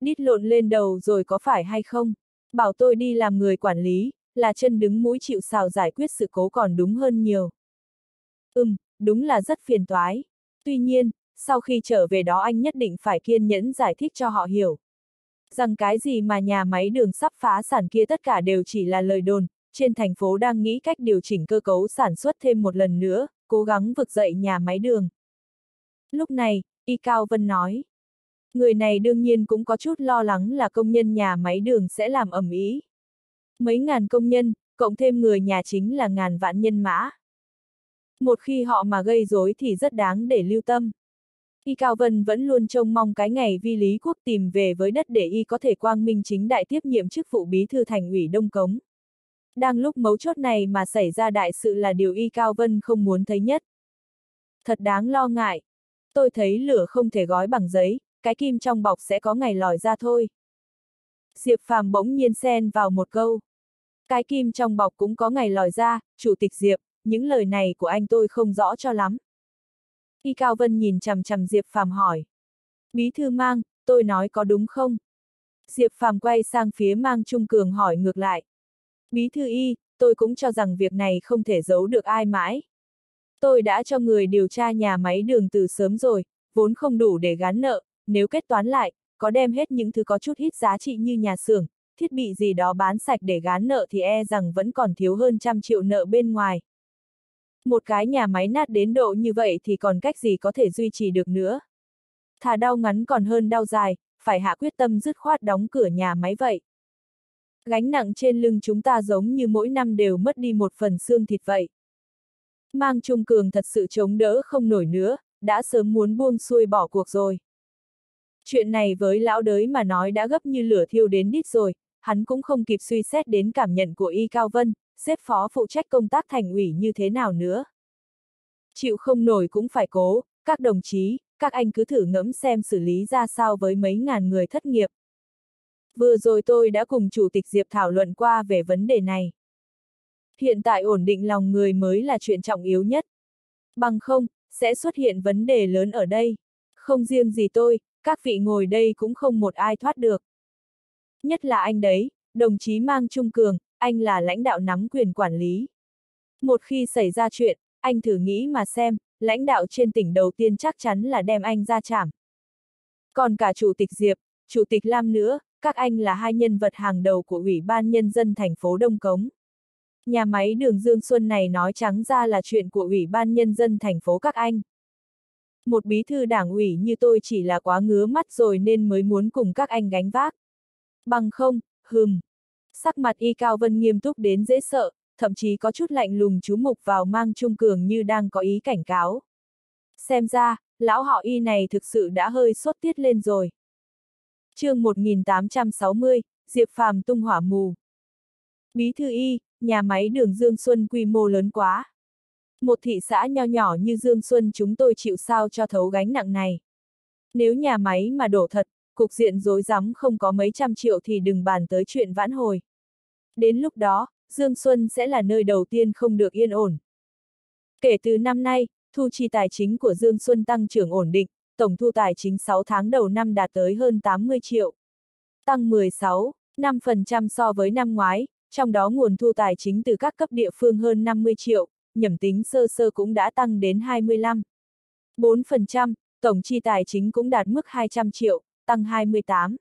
Đít lộn lên đầu rồi có phải hay không? Bảo tôi đi làm người quản lý, là chân đứng mũi chịu sào giải quyết sự cố còn đúng hơn nhiều. Ừm, đúng là rất phiền toái. Tuy nhiên, sau khi trở về đó anh nhất định phải kiên nhẫn giải thích cho họ hiểu. Rằng cái gì mà nhà máy đường sắp phá sản kia tất cả đều chỉ là lời đồn, trên thành phố đang nghĩ cách điều chỉnh cơ cấu sản xuất thêm một lần nữa, cố gắng vực dậy nhà máy đường. Lúc này, Y Cao Vân nói. Người này đương nhiên cũng có chút lo lắng là công nhân nhà máy đường sẽ làm ẩm ý. Mấy ngàn công nhân, cộng thêm người nhà chính là ngàn vạn nhân mã. Một khi họ mà gây rối thì rất đáng để lưu tâm. Y Cao Vân vẫn luôn trông mong cái ngày vi lý quốc tìm về với đất để Y có thể quang minh chính đại tiếp nhiệm chức vụ bí thư thành ủy Đông Cống. Đang lúc mấu chốt này mà xảy ra đại sự là điều Y Cao Vân không muốn thấy nhất. Thật đáng lo ngại. Tôi thấy lửa không thể gói bằng giấy, cái kim trong bọc sẽ có ngày lòi ra thôi. Diệp Phàm bỗng nhiên xen vào một câu. Cái kim trong bọc cũng có ngày lòi ra, Chủ tịch Diệp, những lời này của anh tôi không rõ cho lắm. Y Cao Vân nhìn chằm chằm Diệp Phàm hỏi. Bí thư mang, tôi nói có đúng không? Diệp Phàm quay sang phía mang Trung Cường hỏi ngược lại. Bí thư Y, tôi cũng cho rằng việc này không thể giấu được ai mãi. Tôi đã cho người điều tra nhà máy đường từ sớm rồi, vốn không đủ để gán nợ, nếu kết toán lại, có đem hết những thứ có chút ít giá trị như nhà xưởng, thiết bị gì đó bán sạch để gán nợ thì e rằng vẫn còn thiếu hơn trăm triệu nợ bên ngoài. Một cái nhà máy nát đến độ như vậy thì còn cách gì có thể duy trì được nữa. Thà đau ngắn còn hơn đau dài, phải hạ quyết tâm dứt khoát đóng cửa nhà máy vậy. Gánh nặng trên lưng chúng ta giống như mỗi năm đều mất đi một phần xương thịt vậy. Mang Trung Cường thật sự chống đỡ không nổi nữa, đã sớm muốn buông xuôi bỏ cuộc rồi. Chuyện này với lão đới mà nói đã gấp như lửa thiêu đến đít rồi, hắn cũng không kịp suy xét đến cảm nhận của Y Cao Vân, xếp phó phụ trách công tác thành ủy như thế nào nữa. Chịu không nổi cũng phải cố, các đồng chí, các anh cứ thử ngẫm xem xử lý ra sao với mấy ngàn người thất nghiệp. Vừa rồi tôi đã cùng Chủ tịch Diệp thảo luận qua về vấn đề này. Hiện tại ổn định lòng người mới là chuyện trọng yếu nhất. Bằng không, sẽ xuất hiện vấn đề lớn ở đây. Không riêng gì tôi, các vị ngồi đây cũng không một ai thoát được. Nhất là anh đấy, đồng chí mang trung cường, anh là lãnh đạo nắm quyền quản lý. Một khi xảy ra chuyện, anh thử nghĩ mà xem, lãnh đạo trên tỉnh đầu tiên chắc chắn là đem anh ra trảm. Còn cả Chủ tịch Diệp, Chủ tịch Lam nữa, các anh là hai nhân vật hàng đầu của Ủy ban Nhân dân thành phố Đông Cống. Nhà máy đường Dương Xuân này nói trắng ra là chuyện của Ủy ban Nhân dân thành phố các anh. Một bí thư đảng ủy như tôi chỉ là quá ngứa mắt rồi nên mới muốn cùng các anh gánh vác. Bằng không, hừm. Sắc mặt y cao vân nghiêm túc đến dễ sợ, thậm chí có chút lạnh lùng chú mục vào mang trung cường như đang có ý cảnh cáo. Xem ra, lão họ y này thực sự đã hơi sốt tiết lên rồi chương 1860, Diệp Phàm tung hỏa mù. Bí thư y, nhà máy đường Dương Xuân quy mô lớn quá. Một thị xã nho nhỏ như Dương Xuân chúng tôi chịu sao cho thấu gánh nặng này. Nếu nhà máy mà đổ thật, cục diện rối rắm không có mấy trăm triệu thì đừng bàn tới chuyện vãn hồi. Đến lúc đó, Dương Xuân sẽ là nơi đầu tiên không được yên ổn. Kể từ năm nay, thu chi tài chính của Dương Xuân tăng trưởng ổn định, tổng thu tài chính 6 tháng đầu năm đạt tới hơn 80 triệu. Tăng 16, 5% so với năm ngoái, trong đó nguồn thu tài chính từ các cấp địa phương hơn 50 triệu, nhẩm tính sơ sơ cũng đã tăng đến 25. 4%, tổng chi tài chính cũng đạt mức 200 triệu, tăng 28.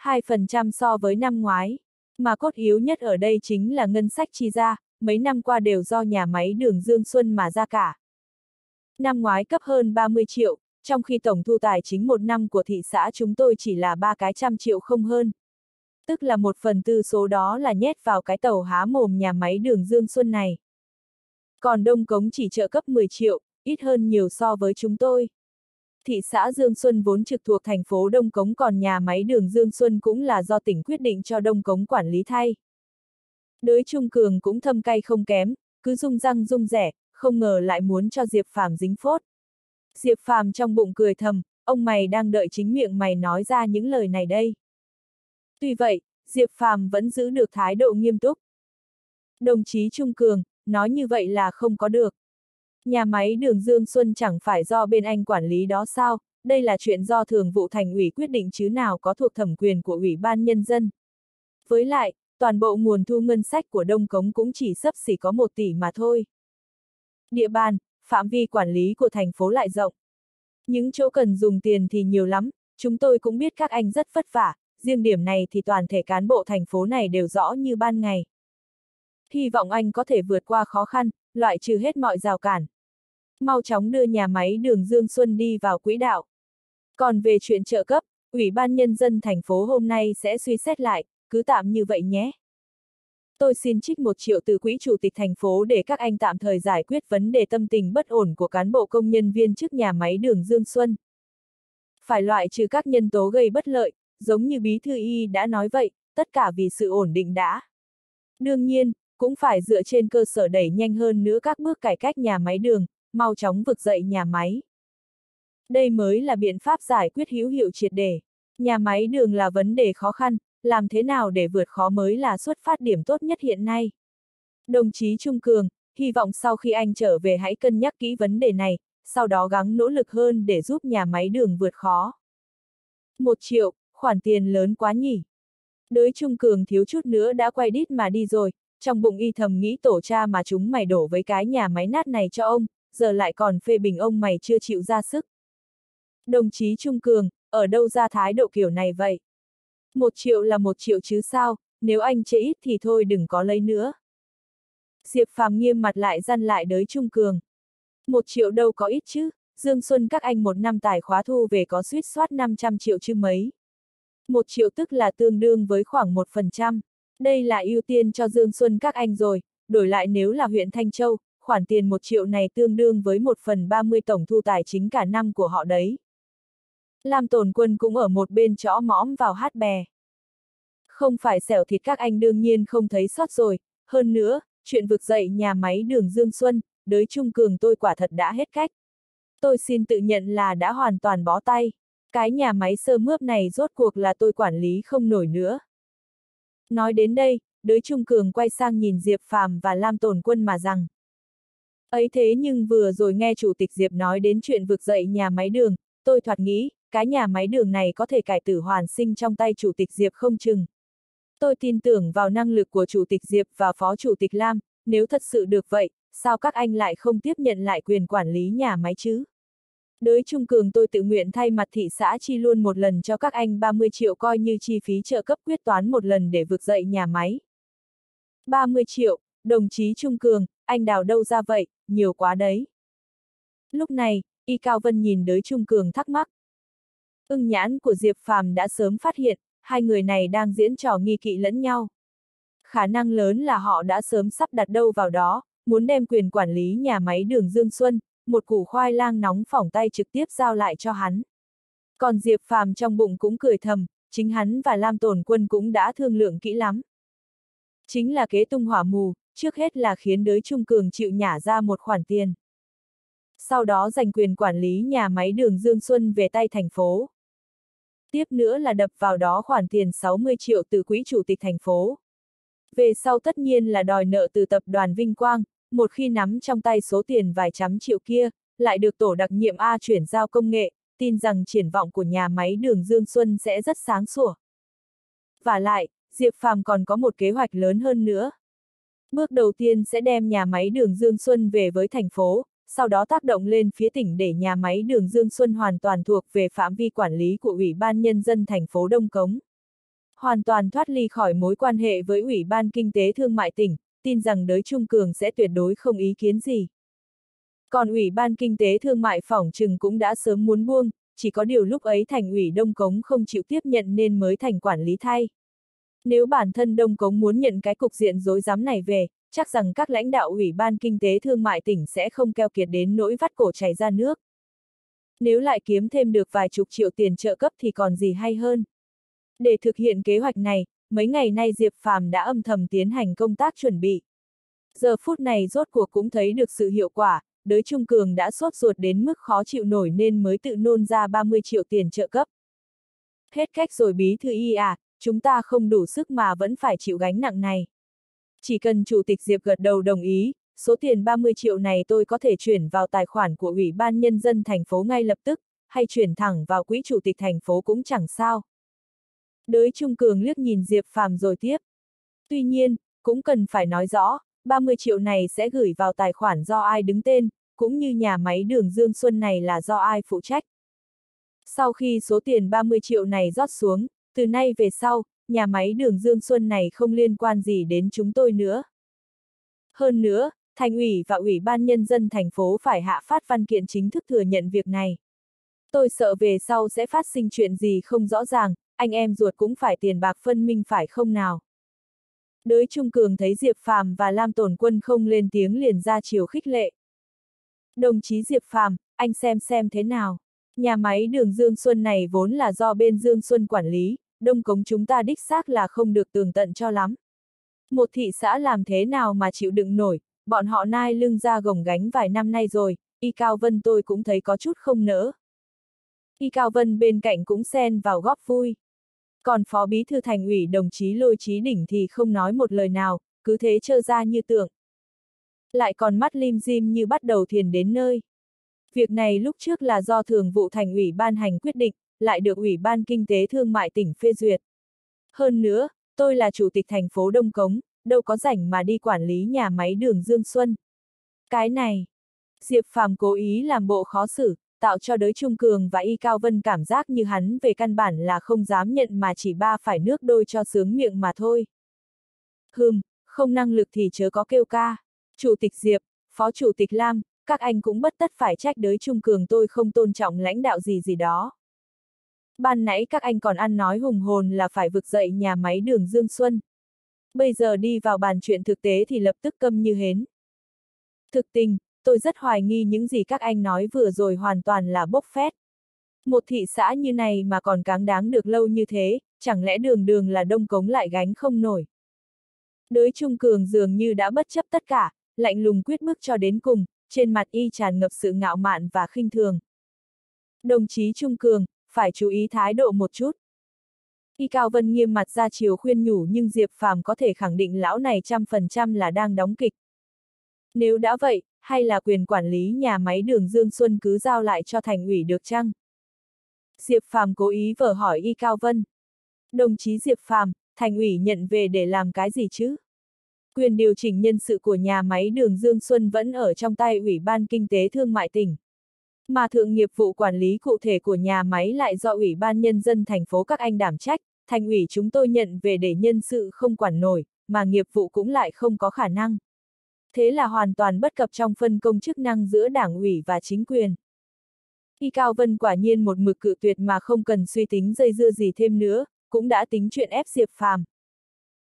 2% so với năm ngoái. Mà cốt yếu nhất ở đây chính là ngân sách chi ra, mấy năm qua đều do nhà máy đường Dương Xuân mà ra cả. Năm ngoái cấp hơn 30 triệu, trong khi tổng thu tài chính một năm của thị xã chúng tôi chỉ là ba cái trăm triệu không hơn. Tức là một phần tư số đó là nhét vào cái tàu há mồm nhà máy đường Dương Xuân này. Còn Đông Cống chỉ trợ cấp 10 triệu, ít hơn nhiều so với chúng tôi. Thị xã Dương Xuân vốn trực thuộc thành phố Đông Cống còn nhà máy đường Dương Xuân cũng là do tỉnh quyết định cho Đông Cống quản lý thay. Đới Trung Cường cũng thâm cay không kém, cứ rung răng rung rẻ, không ngờ lại muốn cho Diệp Phạm dính phốt. Diệp Phàm trong bụng cười thầm, ông mày đang đợi chính miệng mày nói ra những lời này đây. Tuy vậy, Diệp Phàm vẫn giữ được thái độ nghiêm túc. Đồng chí Trung Cường, nói như vậy là không có được. Nhà máy đường Dương Xuân chẳng phải do bên anh quản lý đó sao, đây là chuyện do thường vụ thành ủy quyết định chứ nào có thuộc thẩm quyền của Ủy ban Nhân dân. Với lại, toàn bộ nguồn thu ngân sách của Đông Cống cũng chỉ sấp xỉ có một tỷ mà thôi. Địa bàn, phạm vi quản lý của thành phố lại rộng. Những chỗ cần dùng tiền thì nhiều lắm, chúng tôi cũng biết các anh rất vất vả, riêng điểm này thì toàn thể cán bộ thành phố này đều rõ như ban ngày. Hy vọng anh có thể vượt qua khó khăn, loại trừ hết mọi rào cản. Mau chóng đưa nhà máy đường Dương Xuân đi vào quỹ đạo. Còn về chuyện trợ cấp, Ủy ban Nhân dân thành phố hôm nay sẽ suy xét lại, cứ tạm như vậy nhé. Tôi xin trích một triệu từ quỹ chủ tịch thành phố để các anh tạm thời giải quyết vấn đề tâm tình bất ổn của cán bộ công nhân viên trước nhà máy đường Dương Xuân. Phải loại trừ các nhân tố gây bất lợi, giống như Bí Thư Y đã nói vậy, tất cả vì sự ổn định đã. Đương nhiên, cũng phải dựa trên cơ sở đẩy nhanh hơn nữa các bước cải cách nhà máy đường, mau chóng vực dậy nhà máy. Đây mới là biện pháp giải quyết hữu hiệu triệt đề. Nhà máy đường là vấn đề khó khăn, làm thế nào để vượt khó mới là xuất phát điểm tốt nhất hiện nay. Đồng chí Trung Cường, hy vọng sau khi anh trở về hãy cân nhắc kỹ vấn đề này, sau đó gắng nỗ lực hơn để giúp nhà máy đường vượt khó. Một triệu, khoản tiền lớn quá nhỉ. Đới Trung Cường thiếu chút nữa đã quay đít mà đi rồi, trong bụng y thầm nghĩ tổ cha mà chúng mày đổ với cái nhà máy nát này cho ông, giờ lại còn phê bình ông mày chưa chịu ra sức. Đồng chí Trung Cường, ở đâu ra thái độ kiểu này vậy? Một triệu là một triệu chứ sao, nếu anh chê ít thì thôi đừng có lấy nữa. Diệp Phàm nghiêm mặt lại răn lại đới Trung Cường. Một triệu đâu có ít chứ, Dương Xuân các anh một năm tài khóa thu về có suýt soát 500 triệu chứ mấy. Một triệu tức là tương đương với khoảng một phần trăm. Đây là ưu tiên cho Dương Xuân các anh rồi, đổi lại nếu là huyện Thanh Châu, khoản tiền một triệu này tương đương với một phần 30 tổng thu tài chính cả năm của họ đấy. Lam tồn quân cũng ở một bên chõ mõm vào hát bè. Không phải xẻo thịt các anh đương nhiên không thấy sót rồi, hơn nữa, chuyện vực dậy nhà máy đường Dương Xuân, đới Trung Cường tôi quả thật đã hết cách. Tôi xin tự nhận là đã hoàn toàn bó tay. Cái nhà máy sơ mướp này rốt cuộc là tôi quản lý không nổi nữa. Nói đến đây, đới Trung Cường quay sang nhìn Diệp Phàm và Lam Tồn Quân mà rằng. Ấy thế nhưng vừa rồi nghe Chủ tịch Diệp nói đến chuyện vực dậy nhà máy đường, tôi thoạt nghĩ, cái nhà máy đường này có thể cải tử hoàn sinh trong tay Chủ tịch Diệp không chừng. Tôi tin tưởng vào năng lực của Chủ tịch Diệp và Phó Chủ tịch Lam, nếu thật sự được vậy, sao các anh lại không tiếp nhận lại quyền quản lý nhà máy chứ? Đới Trung Cường tôi tự nguyện thay mặt thị xã chi luôn một lần cho các anh 30 triệu coi như chi phí trợ cấp quyết toán một lần để vực dậy nhà máy. 30 triệu, đồng chí Trung Cường, anh đào đâu ra vậy, nhiều quá đấy. Lúc này, Y Cao Vân nhìn đới Trung Cường thắc mắc. Ưng nhãn của Diệp Phàm đã sớm phát hiện, hai người này đang diễn trò nghi kỵ lẫn nhau. Khả năng lớn là họ đã sớm sắp đặt đâu vào đó, muốn đem quyền quản lý nhà máy đường Dương Xuân, một củ khoai lang nóng phỏng tay trực tiếp giao lại cho hắn. Còn Diệp Phàm trong bụng cũng cười thầm, chính hắn và Lam Tồn Quân cũng đã thương lượng kỹ lắm. Chính là kế tung hỏa mù, trước hết là khiến đới Trung Cường chịu nhả ra một khoản tiền. Sau đó giành quyền quản lý nhà máy đường Dương Xuân về tay thành phố. Tiếp nữa là đập vào đó khoản tiền 60 triệu từ quỹ chủ tịch thành phố. Về sau tất nhiên là đòi nợ từ tập đoàn Vinh Quang, một khi nắm trong tay số tiền vài trăm triệu kia, lại được tổ đặc nhiệm A chuyển giao công nghệ, tin rằng triển vọng của nhà máy đường Dương Xuân sẽ rất sáng sủa. Và lại, Diệp Phàm còn có một kế hoạch lớn hơn nữa. Bước đầu tiên sẽ đem nhà máy đường Dương Xuân về với thành phố, sau đó tác động lên phía tỉnh để nhà máy đường Dương Xuân hoàn toàn thuộc về phạm vi quản lý của Ủy ban Nhân dân thành phố Đông Cống. Hoàn toàn thoát ly khỏi mối quan hệ với Ủy ban Kinh tế Thương mại tỉnh, tin rằng đới Trung Cường sẽ tuyệt đối không ý kiến gì. Còn Ủy ban Kinh tế Thương mại phỏng trừng cũng đã sớm muốn buông, chỉ có điều lúc ấy thành ủy Đông Cống không chịu tiếp nhận nên mới thành quản lý thay. Nếu bản thân Đông Cống muốn nhận cái cục diện rối rắm này về, chắc rằng các lãnh đạo Ủy ban Kinh tế Thương mại tỉnh sẽ không keo kiệt đến nỗi vắt cổ chảy ra nước. Nếu lại kiếm thêm được vài chục triệu tiền trợ cấp thì còn gì hay hơn. Để thực hiện kế hoạch này, mấy ngày nay Diệp Phàm đã âm thầm tiến hành công tác chuẩn bị. Giờ phút này rốt cuộc cũng thấy được sự hiệu quả, đới Trung Cường đã sốt ruột đến mức khó chịu nổi nên mới tự nôn ra 30 triệu tiền trợ cấp. Hết cách rồi bí thư y à, chúng ta không đủ sức mà vẫn phải chịu gánh nặng này. Chỉ cần Chủ tịch Diệp gật đầu đồng ý, số tiền 30 triệu này tôi có thể chuyển vào tài khoản của Ủy ban Nhân dân thành phố ngay lập tức, hay chuyển thẳng vào quỹ Chủ tịch thành phố cũng chẳng sao. Đới Trung Cường liếc nhìn Diệp Phàm rồi tiếp. Tuy nhiên, cũng cần phải nói rõ, 30 triệu này sẽ gửi vào tài khoản do ai đứng tên, cũng như nhà máy đường Dương Xuân này là do ai phụ trách. Sau khi số tiền 30 triệu này rót xuống, từ nay về sau, nhà máy đường Dương Xuân này không liên quan gì đến chúng tôi nữa. Hơn nữa, thành ủy và ủy ban nhân dân thành phố phải hạ phát văn kiện chính thức thừa nhận việc này. Tôi sợ về sau sẽ phát sinh chuyện gì không rõ ràng, anh em ruột cũng phải tiền bạc phân minh phải không nào. Đới Trung Cường thấy Diệp Phàm và Lam Tổn Quân không lên tiếng liền ra chiều khích lệ. Đồng chí Diệp Phàm, anh xem xem thế nào. Nhà máy đường Dương Xuân này vốn là do bên Dương Xuân quản lý, đông cống chúng ta đích xác là không được tường tận cho lắm. Một thị xã làm thế nào mà chịu đựng nổi, bọn họ nai lưng ra gồng gánh vài năm nay rồi, Y Cao Vân tôi cũng thấy có chút không nỡ. Y Cao Vân bên cạnh cũng xen vào góp vui. Còn Phó Bí Thư Thành ủy đồng chí Lôi Trí Đỉnh thì không nói một lời nào, cứ thế trơ ra như tượng. Lại còn mắt lim dim như bắt đầu thiền đến nơi. Việc này lúc trước là do Thường vụ Thành ủy ban hành quyết định, lại được Ủy ban Kinh tế Thương mại tỉnh phê duyệt. Hơn nữa, tôi là chủ tịch thành phố Đông Cống, đâu có rảnh mà đi quản lý nhà máy đường Dương Xuân. Cái này, Diệp Phàm cố ý làm bộ khó xử, tạo cho đới Trung Cường và Y Cao Vân cảm giác như hắn về căn bản là không dám nhận mà chỉ ba phải nước đôi cho sướng miệng mà thôi. Hừm, không năng lực thì chớ có kêu ca. Chủ tịch Diệp, Phó Chủ tịch Lam, các anh cũng bất tất phải trách đới Trung Cường tôi không tôn trọng lãnh đạo gì gì đó. Ban nãy các anh còn ăn nói hùng hồn là phải vực dậy nhà máy đường Dương Xuân. Bây giờ đi vào bàn chuyện thực tế thì lập tức câm như hến. Thực tình, tôi rất hoài nghi những gì các anh nói vừa rồi hoàn toàn là bốc phét. Một thị xã như này mà còn cáng đáng được lâu như thế, chẳng lẽ đường đường là đông cống lại gánh không nổi. Đới Trung Cường dường như đã bất chấp tất cả, lạnh lùng quyết bước cho đến cùng, trên mặt y tràn ngập sự ngạo mạn và khinh thường. Đồng chí Trung Cường, phải chú ý thái độ một chút. Y Cao Vân nghiêm mặt ra chiều khuyên nhủ nhưng Diệp Phàm có thể khẳng định lão này trăm phần trăm là đang đóng kịch. Nếu đã vậy, hay là quyền quản lý nhà máy đường Dương Xuân cứ giao lại cho thành ủy được chăng? Diệp Phàm cố ý vờ hỏi Y Cao Vân. Đồng chí Diệp Phàm, thành ủy nhận về để làm cái gì chứ? Quyền điều chỉnh nhân sự của nhà máy đường Dương Xuân vẫn ở trong tay Ủy ban Kinh tế Thương mại tỉnh. Mà thượng nghiệp vụ quản lý cụ thể của nhà máy lại do Ủy ban Nhân dân thành phố các anh đảm trách, thành ủy chúng tôi nhận về để nhân sự không quản nổi, mà nghiệp vụ cũng lại không có khả năng. Thế là hoàn toàn bất cập trong phân công chức năng giữa đảng ủy và chính quyền. Y Cao Vân quả nhiên một mực cự tuyệt mà không cần suy tính dây dưa gì thêm nữa, cũng đã tính chuyện ép Diệp Phàm.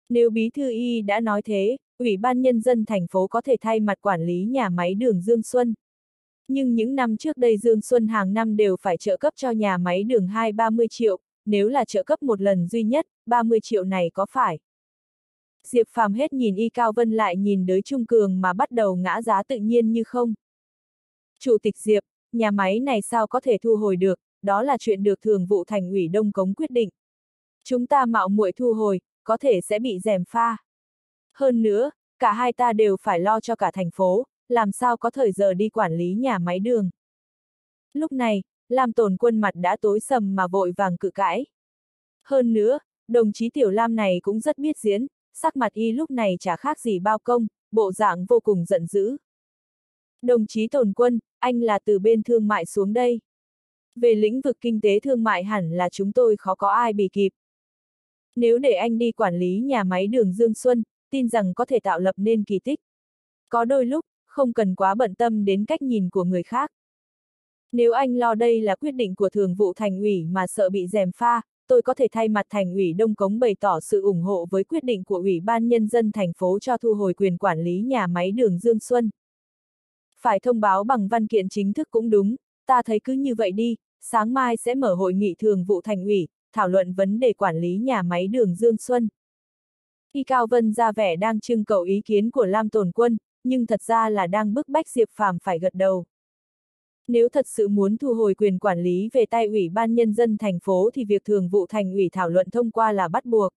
Nếu Bí Thư Y đã nói thế, Ủy ban Nhân dân thành phố có thể thay mặt quản lý nhà máy đường Dương Xuân. Nhưng những năm trước đây Dương Xuân hàng năm đều phải trợ cấp cho nhà máy đường 2-30 triệu, nếu là trợ cấp một lần duy nhất, 30 triệu này có phải? Diệp Phàm hết nhìn Y Cao Vân lại nhìn đới Trung Cường mà bắt đầu ngã giá tự nhiên như không. Chủ tịch Diệp, nhà máy này sao có thể thu hồi được, đó là chuyện được thường vụ thành ủy Đông Cống quyết định. Chúng ta mạo muội thu hồi, có thể sẽ bị rèm pha. Hơn nữa, cả hai ta đều phải lo cho cả thành phố, làm sao có thời giờ đi quản lý nhà máy đường. Lúc này, Lam tồn quân mặt đã tối sầm mà vội vàng cự cãi. Hơn nữa, đồng chí Tiểu Lam này cũng rất biết diễn, sắc mặt y lúc này chả khác gì bao công, bộ dạng vô cùng giận dữ. Đồng chí Tồn Quân, anh là từ bên thương mại xuống đây. Về lĩnh vực kinh tế thương mại hẳn là chúng tôi khó có ai bị kịp. Nếu để anh đi quản lý nhà máy đường Dương Xuân, tin rằng có thể tạo lập nên kỳ tích. Có đôi lúc, không cần quá bận tâm đến cách nhìn của người khác. Nếu anh lo đây là quyết định của thường vụ thành ủy mà sợ bị dèm pha, tôi có thể thay mặt thành ủy Đông Cống bày tỏ sự ủng hộ với quyết định của Ủy ban Nhân dân thành phố cho thu hồi quyền quản lý nhà máy đường Dương Xuân. Phải thông báo bằng văn kiện chính thức cũng đúng, ta thấy cứ như vậy đi, sáng mai sẽ mở hội nghị thường vụ thành ủy, thảo luận vấn đề quản lý nhà máy đường Dương Xuân. Y Cao Vân ra vẻ đang trưng cầu ý kiến của Lam Tồn Quân, nhưng thật ra là đang bức bách Diệp Phàm phải gật đầu. Nếu thật sự muốn thu hồi quyền quản lý về tay Ủy ban Nhân dân thành phố thì việc thường vụ thành ủy thảo luận thông qua là bắt buộc.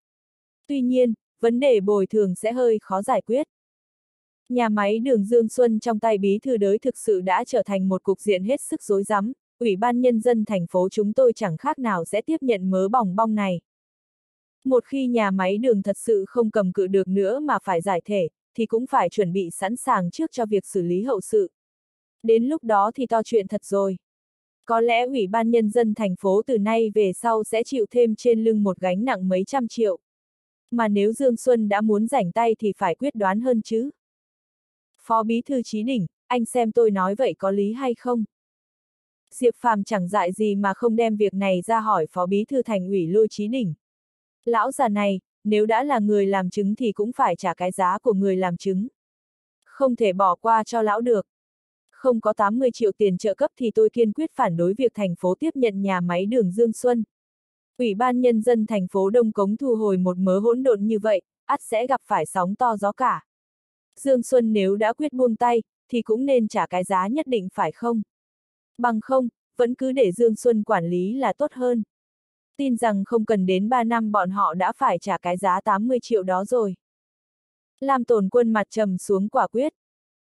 Tuy nhiên, vấn đề bồi thường sẽ hơi khó giải quyết. Nhà máy đường Dương Xuân trong tay bí thư đới thực sự đã trở thành một cục diện hết sức rối rắm, Ủy ban Nhân dân thành phố chúng tôi chẳng khác nào sẽ tiếp nhận mớ bỏng bong này. Một khi nhà máy đường thật sự không cầm cự được nữa mà phải giải thể, thì cũng phải chuẩn bị sẵn sàng trước cho việc xử lý hậu sự. Đến lúc đó thì to chuyện thật rồi. Có lẽ Ủy ban Nhân dân thành phố từ nay về sau sẽ chịu thêm trên lưng một gánh nặng mấy trăm triệu. Mà nếu Dương Xuân đã muốn rảnh tay thì phải quyết đoán hơn chứ. Phó Bí Thư Trí Đỉnh, anh xem tôi nói vậy có lý hay không? Diệp Phàm chẳng dại gì mà không đem việc này ra hỏi Phó Bí Thư Thành ủy Lôi Trí Đỉnh. Lão già này, nếu đã là người làm chứng thì cũng phải trả cái giá của người làm chứng. Không thể bỏ qua cho lão được. không có 80 triệu tiền trợ cấp thì tôi kiên quyết phản đối việc thành phố tiếp nhận nhà máy đường Dương Xuân. Ủy ban Nhân dân thành phố Đông Cống thu hồi một mớ hỗn độn như vậy, ắt sẽ gặp phải sóng to gió cả. Dương Xuân nếu đã quyết buông tay, thì cũng nên trả cái giá nhất định phải không? Bằng không, vẫn cứ để Dương Xuân quản lý là tốt hơn. Tin rằng không cần đến 3 năm bọn họ đã phải trả cái giá 80 triệu đó rồi. Lam tồn quân mặt trầm xuống quả quyết.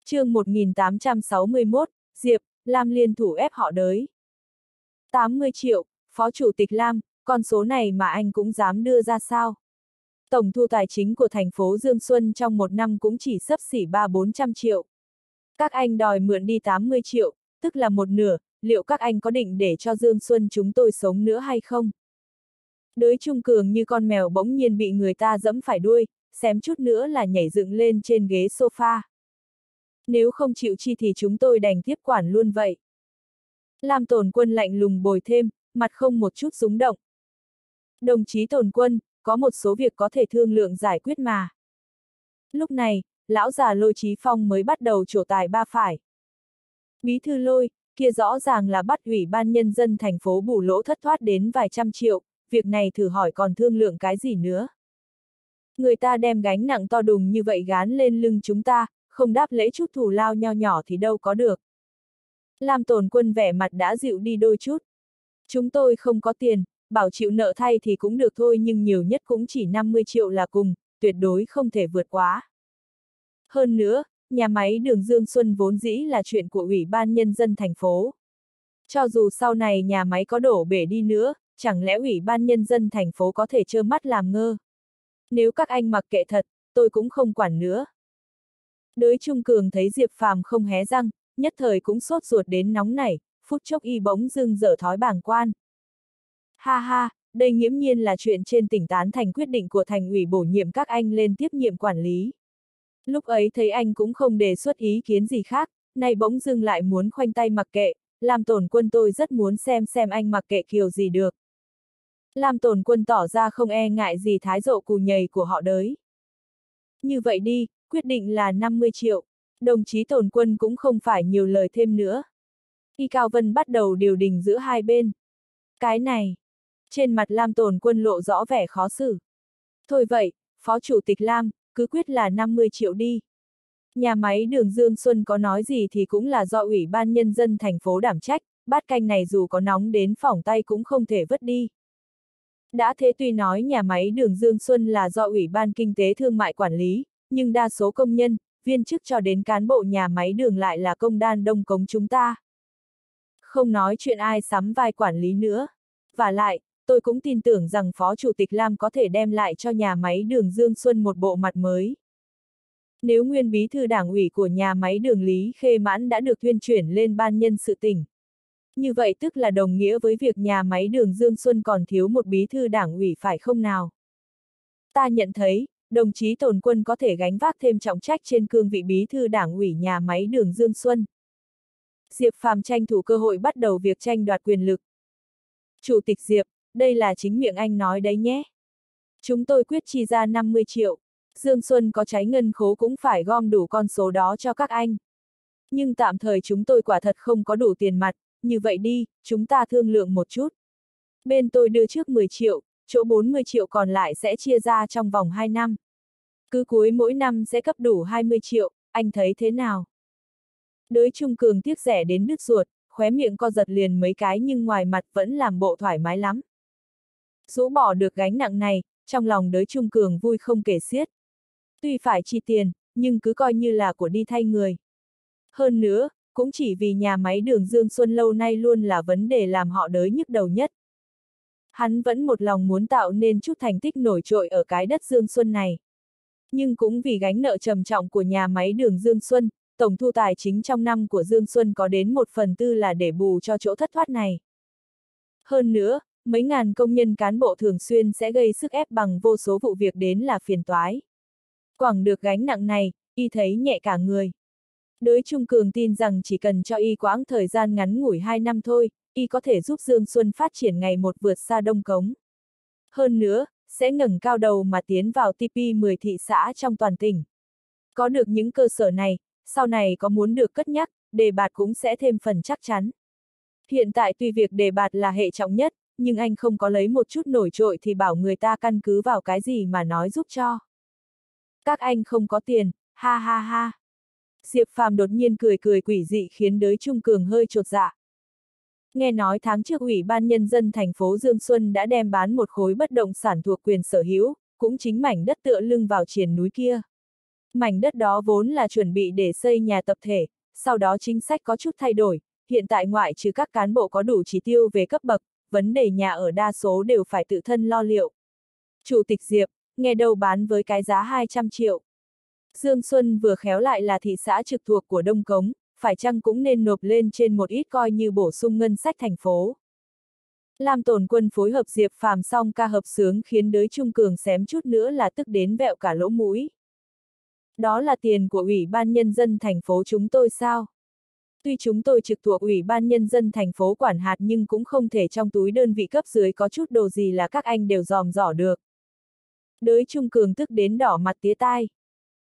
chương 1861, Diệp, Lam liên thủ ép họ đới. 80 triệu, Phó Chủ tịch Lam, con số này mà anh cũng dám đưa ra sao? Tổng thu tài chính của thành phố Dương Xuân trong một năm cũng chỉ sấp xỉ 3-400 triệu. Các anh đòi mượn đi 80 triệu, tức là một nửa, liệu các anh có định để cho Dương Xuân chúng tôi sống nữa hay không? Đới trung cường như con mèo bỗng nhiên bị người ta dẫm phải đuôi, xém chút nữa là nhảy dựng lên trên ghế sofa. Nếu không chịu chi thì chúng tôi đành tiếp quản luôn vậy. Làm tồn quân lạnh lùng bồi thêm, mặt không một chút rúng động. Đồng chí tồn quân, có một số việc có thể thương lượng giải quyết mà. Lúc này, lão già lôi trí phong mới bắt đầu trổ tài ba phải. Bí thư lôi, kia rõ ràng là bắt ủy ban nhân dân thành phố bù lỗ thất thoát đến vài trăm triệu, việc này thử hỏi còn thương lượng cái gì nữa. Người ta đem gánh nặng to đùng như vậy gán lên lưng chúng ta, không đáp lễ chút thù lao nho nhỏ thì đâu có được. Lam tồn quân vẻ mặt đã dịu đi đôi chút. Chúng tôi không có tiền, bảo chịu nợ thay thì cũng được thôi nhưng nhiều nhất cũng chỉ 50 triệu là cùng, tuyệt đối không thể vượt quá. Hơn nữa, nhà máy đường Dương Xuân vốn dĩ là chuyện của Ủy ban Nhân dân thành phố. Cho dù sau này nhà máy có đổ bể đi nữa, chẳng lẽ Ủy ban Nhân dân thành phố có thể trơ mắt làm ngơ? Nếu các anh mặc kệ thật, tôi cũng không quản nữa. Đới Trung Cường thấy Diệp Phàm không hé răng, nhất thời cũng sốt ruột đến nóng nảy, phút chốc y bỗng dưng dở thói bảng quan. Ha ha, đây nghiễm nhiên là chuyện trên tỉnh tán thành quyết định của thành ủy bổ nhiệm các anh lên tiếp nhiệm quản lý. Lúc ấy thấy anh cũng không đề xuất ý kiến gì khác, nay bỗng dưng lại muốn khoanh tay mặc kệ, làm tổn quân tôi rất muốn xem xem anh mặc kệ kiểu gì được. Lam tổn quân tỏ ra không e ngại gì thái độ cù nhầy của họ đới. Như vậy đi, quyết định là 50 triệu. Đồng chí tổn quân cũng không phải nhiều lời thêm nữa. Y Cao Vân bắt đầu điều đình giữa hai bên. Cái này. Trên mặt Lam tổn quân lộ rõ vẻ khó xử. Thôi vậy, Phó Chủ tịch Lam, cứ quyết là 50 triệu đi. Nhà máy đường Dương Xuân có nói gì thì cũng là do Ủy ban Nhân dân thành phố đảm trách, bát canh này dù có nóng đến phỏng tay cũng không thể vứt đi. Đã thế tuy nói nhà máy đường Dương Xuân là do Ủy ban Kinh tế Thương mại quản lý, nhưng đa số công nhân, viên chức cho đến cán bộ nhà máy đường lại là công đan đông cống chúng ta. Không nói chuyện ai sắm vai quản lý nữa. Và lại, tôi cũng tin tưởng rằng Phó Chủ tịch Lam có thể đem lại cho nhà máy đường Dương Xuân một bộ mặt mới. Nếu nguyên bí thư đảng ủy của nhà máy đường Lý Khê Mãn đã được tuyên chuyển lên ban nhân sự tỉnh. Như vậy tức là đồng nghĩa với việc nhà máy đường Dương Xuân còn thiếu một bí thư đảng ủy phải không nào? Ta nhận thấy, đồng chí Tồn Quân có thể gánh vác thêm trọng trách trên cương vị bí thư đảng ủy nhà máy đường Dương Xuân. Diệp Phàm tranh thủ cơ hội bắt đầu việc tranh đoạt quyền lực. Chủ tịch Diệp, đây là chính miệng anh nói đấy nhé. Chúng tôi quyết chi ra 50 triệu. Dương Xuân có cháy ngân khố cũng phải gom đủ con số đó cho các anh. Nhưng tạm thời chúng tôi quả thật không có đủ tiền mặt, như vậy đi, chúng ta thương lượng một chút. Bên tôi đưa trước 10 triệu, chỗ 40 triệu còn lại sẽ chia ra trong vòng 2 năm. Cứ cuối mỗi năm sẽ cấp đủ 20 triệu, anh thấy thế nào? Đới Trung Cường tiếc rẻ đến nước ruột, khóe miệng co giật liền mấy cái nhưng ngoài mặt vẫn làm bộ thoải mái lắm. Rũ bỏ được gánh nặng này, trong lòng đới Trung Cường vui không kể xiết. Tuy phải chi tiền, nhưng cứ coi như là của đi thay người. Hơn nữa, cũng chỉ vì nhà máy đường Dương Xuân lâu nay luôn là vấn đề làm họ đới nhức đầu nhất. Hắn vẫn một lòng muốn tạo nên chút thành tích nổi trội ở cái đất Dương Xuân này. Nhưng cũng vì gánh nợ trầm trọng của nhà máy đường Dương Xuân, tổng thu tài chính trong năm của Dương Xuân có đến một phần tư là để bù cho chỗ thất thoát này. Hơn nữa, mấy ngàn công nhân cán bộ thường xuyên sẽ gây sức ép bằng vô số vụ việc đến là phiền toái. Quảng được gánh nặng này, y thấy nhẹ cả người. Đới Trung Cường tin rằng chỉ cần cho y quãng thời gian ngắn ngủi 2 năm thôi, y có thể giúp Dương Xuân phát triển ngày một vượt xa đông cống. Hơn nữa, sẽ ngẩng cao đầu mà tiến vào TP 10 thị xã trong toàn tỉnh. Có được những cơ sở này, sau này có muốn được cất nhắc, đề bạt cũng sẽ thêm phần chắc chắn. Hiện tại tuy việc đề bạt là hệ trọng nhất, nhưng anh không có lấy một chút nổi trội thì bảo người ta căn cứ vào cái gì mà nói giúp cho. Các anh không có tiền, ha ha ha. Diệp Phàm đột nhiên cười cười quỷ dị khiến đới Trung Cường hơi trột dạ. Nghe nói tháng trước Ủy ban Nhân dân thành phố Dương Xuân đã đem bán một khối bất động sản thuộc quyền sở hữu, cũng chính mảnh đất tựa lưng vào triền núi kia. Mảnh đất đó vốn là chuẩn bị để xây nhà tập thể, sau đó chính sách có chút thay đổi, hiện tại ngoại trừ các cán bộ có đủ chỉ tiêu về cấp bậc, vấn đề nhà ở đa số đều phải tự thân lo liệu. Chủ tịch Diệp, nghe đâu bán với cái giá 200 triệu. Dương Xuân vừa khéo lại là thị xã trực thuộc của Đông Cống, phải chăng cũng nên nộp lên trên một ít coi như bổ sung ngân sách thành phố. Lam tổn quân phối hợp Diệp Phàm xong ca hợp sướng khiến đới Trung Cường xém chút nữa là tức đến vẹo cả lỗ mũi. Đó là tiền của Ủy ban Nhân dân thành phố chúng tôi sao? Tuy chúng tôi trực thuộc Ủy ban Nhân dân thành phố quản hạt nhưng cũng không thể trong túi đơn vị cấp dưới có chút đồ gì là các anh đều dòm dỏ được. Đới Trung Cường tức đến đỏ mặt tía tai.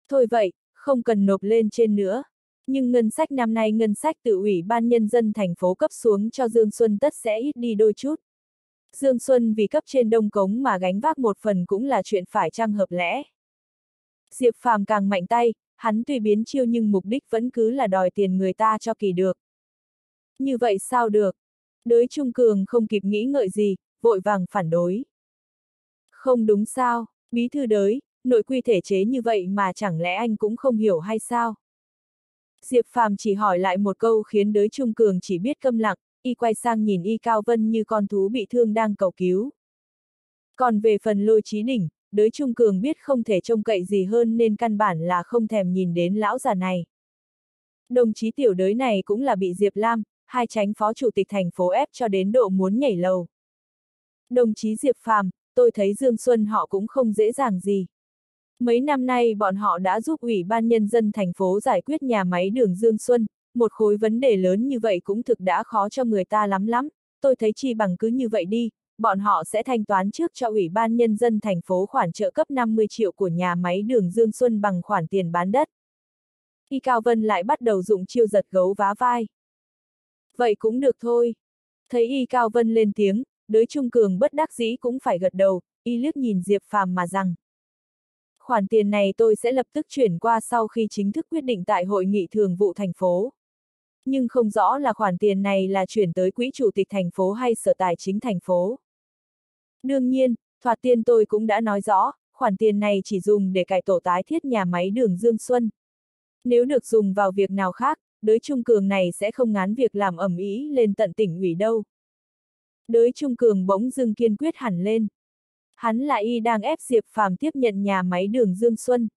Thôi vậy, không cần nộp lên trên nữa. Nhưng ngân sách năm nay ngân sách tự ủy ban nhân dân thành phố cấp xuống cho Dương Xuân tất sẽ ít đi đôi chút. Dương Xuân vì cấp trên đông cống mà gánh vác một phần cũng là chuyện phải chăng hợp lẽ. Diệp Phàm càng mạnh tay, hắn tuy biến chiêu nhưng mục đích vẫn cứ là đòi tiền người ta cho kỳ được. Như vậy sao được? Đới Trung Cường không kịp nghĩ ngợi gì, vội vàng phản đối. Không đúng sao, bí thư đới, nội quy thể chế như vậy mà chẳng lẽ anh cũng không hiểu hay sao? Diệp Phàm chỉ hỏi lại một câu khiến đới Trung Cường chỉ biết câm lặng, y quay sang nhìn y Cao Vân như con thú bị thương đang cầu cứu. Còn về phần lôi trí đỉnh, đới Trung Cường biết không thể trông cậy gì hơn nên căn bản là không thèm nhìn đến lão già này. Đồng chí tiểu đới này cũng là bị Diệp Lam, hai tránh phó chủ tịch thành phố ép cho đến độ muốn nhảy lầu. Đồng chí Diệp Phàm, tôi thấy Dương Xuân họ cũng không dễ dàng gì. Mấy năm nay bọn họ đã giúp Ủy ban Nhân dân thành phố giải quyết nhà máy đường Dương Xuân, một khối vấn đề lớn như vậy cũng thực đã khó cho người ta lắm lắm, tôi thấy chi bằng cứ như vậy đi, bọn họ sẽ thanh toán trước cho Ủy ban Nhân dân thành phố khoản trợ cấp 50 triệu của nhà máy đường Dương Xuân bằng khoản tiền bán đất. Y Cao Vân lại bắt đầu dụng chiêu giật gấu vá vai. Vậy cũng được thôi. Thấy Y Cao Vân lên tiếng, đới Trung Cường bất đắc dĩ cũng phải gật đầu, Y liếc nhìn Diệp Phàm mà rằng khoản tiền này tôi sẽ lập tức chuyển qua sau khi chính thức quyết định tại hội nghị thường vụ thành phố. Nhưng không rõ là khoản tiền này là chuyển tới quỹ chủ tịch thành phố hay sở tài chính thành phố. Đương nhiên, thoạt tiên tôi cũng đã nói rõ, khoản tiền này chỉ dùng để cải tổ tái thiết nhà máy đường Dương Xuân. Nếu được dùng vào việc nào khác, đới trung cường này sẽ không ngán việc làm ẩm ý lên tận tỉnh ủy đâu. Đới trung cường bỗng dưng kiên quyết hẳn lên. Hắn là y đang ép Diệp Phàm tiếp nhận nhà máy đường Dương Xuân.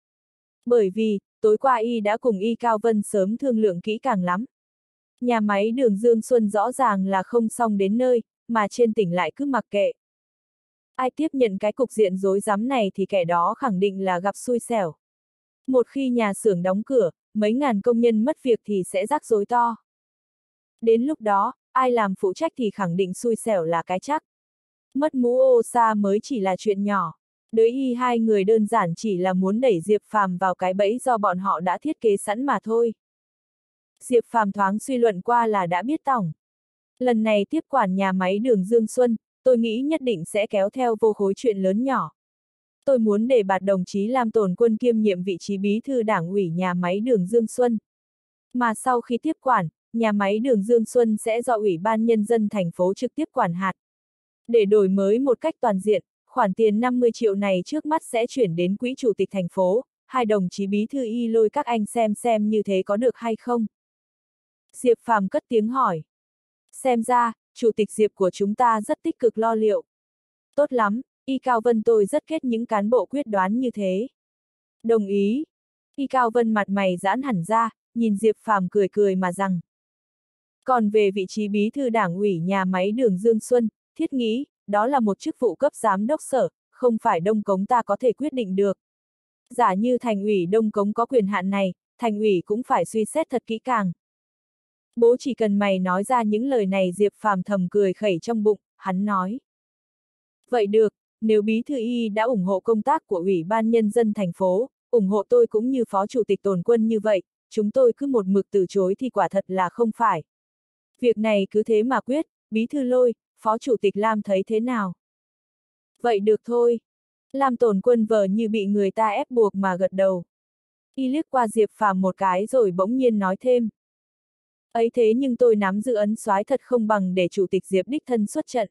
Bởi vì, tối qua y đã cùng y Cao Vân sớm thương lượng kỹ càng lắm. Nhà máy đường Dương Xuân rõ ràng là không xong đến nơi, mà trên tỉnh lại cứ mặc kệ. Ai tiếp nhận cái cục diện rối rắm này thì kẻ đó khẳng định là gặp xui xẻo. Một khi nhà xưởng đóng cửa, mấy ngàn công nhân mất việc thì sẽ rắc rối to. Đến lúc đó, ai làm phụ trách thì khẳng định xui xẻo là cái chắc. Mất mũ ô sa mới chỉ là chuyện nhỏ. Đới y hai người đơn giản chỉ là muốn đẩy Diệp Phàm vào cái bẫy do bọn họ đã thiết kế sẵn mà thôi. Diệp Phàm thoáng suy luận qua là đã biết tổng. Lần này tiếp quản nhà máy đường Dương Xuân, tôi nghĩ nhất định sẽ kéo theo vô khối chuyện lớn nhỏ. Tôi muốn để bạt đồng chí làm tổn quân kiêm nhiệm vị trí bí thư đảng ủy nhà máy đường Dương Xuân. Mà sau khi tiếp quản, nhà máy đường Dương Xuân sẽ do Ủy ban Nhân dân thành phố trực tiếp quản hạt. Để đổi mới một cách toàn diện, khoản tiền 50 triệu này trước mắt sẽ chuyển đến quỹ chủ tịch thành phố, hai đồng chí bí thư y lôi các anh xem xem như thế có được hay không. Diệp Phàm cất tiếng hỏi. Xem ra, chủ tịch Diệp của chúng ta rất tích cực lo liệu. Tốt lắm, Y Cao Vân tôi rất kết những cán bộ quyết đoán như thế. Đồng ý. Y Cao Vân mặt mày giãn hẳn ra, nhìn Diệp Phàm cười cười mà rằng. Còn về vị trí bí thư đảng ủy nhà máy đường Dương Xuân, thiết nghĩ, đó là một chức vụ cấp giám đốc sở, không phải Đông Cống ta có thể quyết định được. Giả như thành ủy Đông Cống có quyền hạn này, thành ủy cũng phải suy xét thật kỹ càng. Bố chỉ cần mày nói ra những lời này Diệp Phàm thầm cười khẩy trong bụng, hắn nói. Vậy được, nếu Bí Thư Y đã ủng hộ công tác của Ủy ban Nhân dân thành phố, ủng hộ tôi cũng như Phó Chủ tịch Tồn Quân như vậy, chúng tôi cứ một mực từ chối thì quả thật là không phải. Việc này cứ thế mà quyết, bí thư lôi, phó chủ tịch Lam thấy thế nào? Vậy được thôi. Lam tổn quân vờ như bị người ta ép buộc mà gật đầu. Y liếc qua Diệp Phàm một cái rồi bỗng nhiên nói thêm. Ấy thế nhưng tôi nắm giữ ấn soái thật không bằng để chủ tịch Diệp đích thân xuất trận.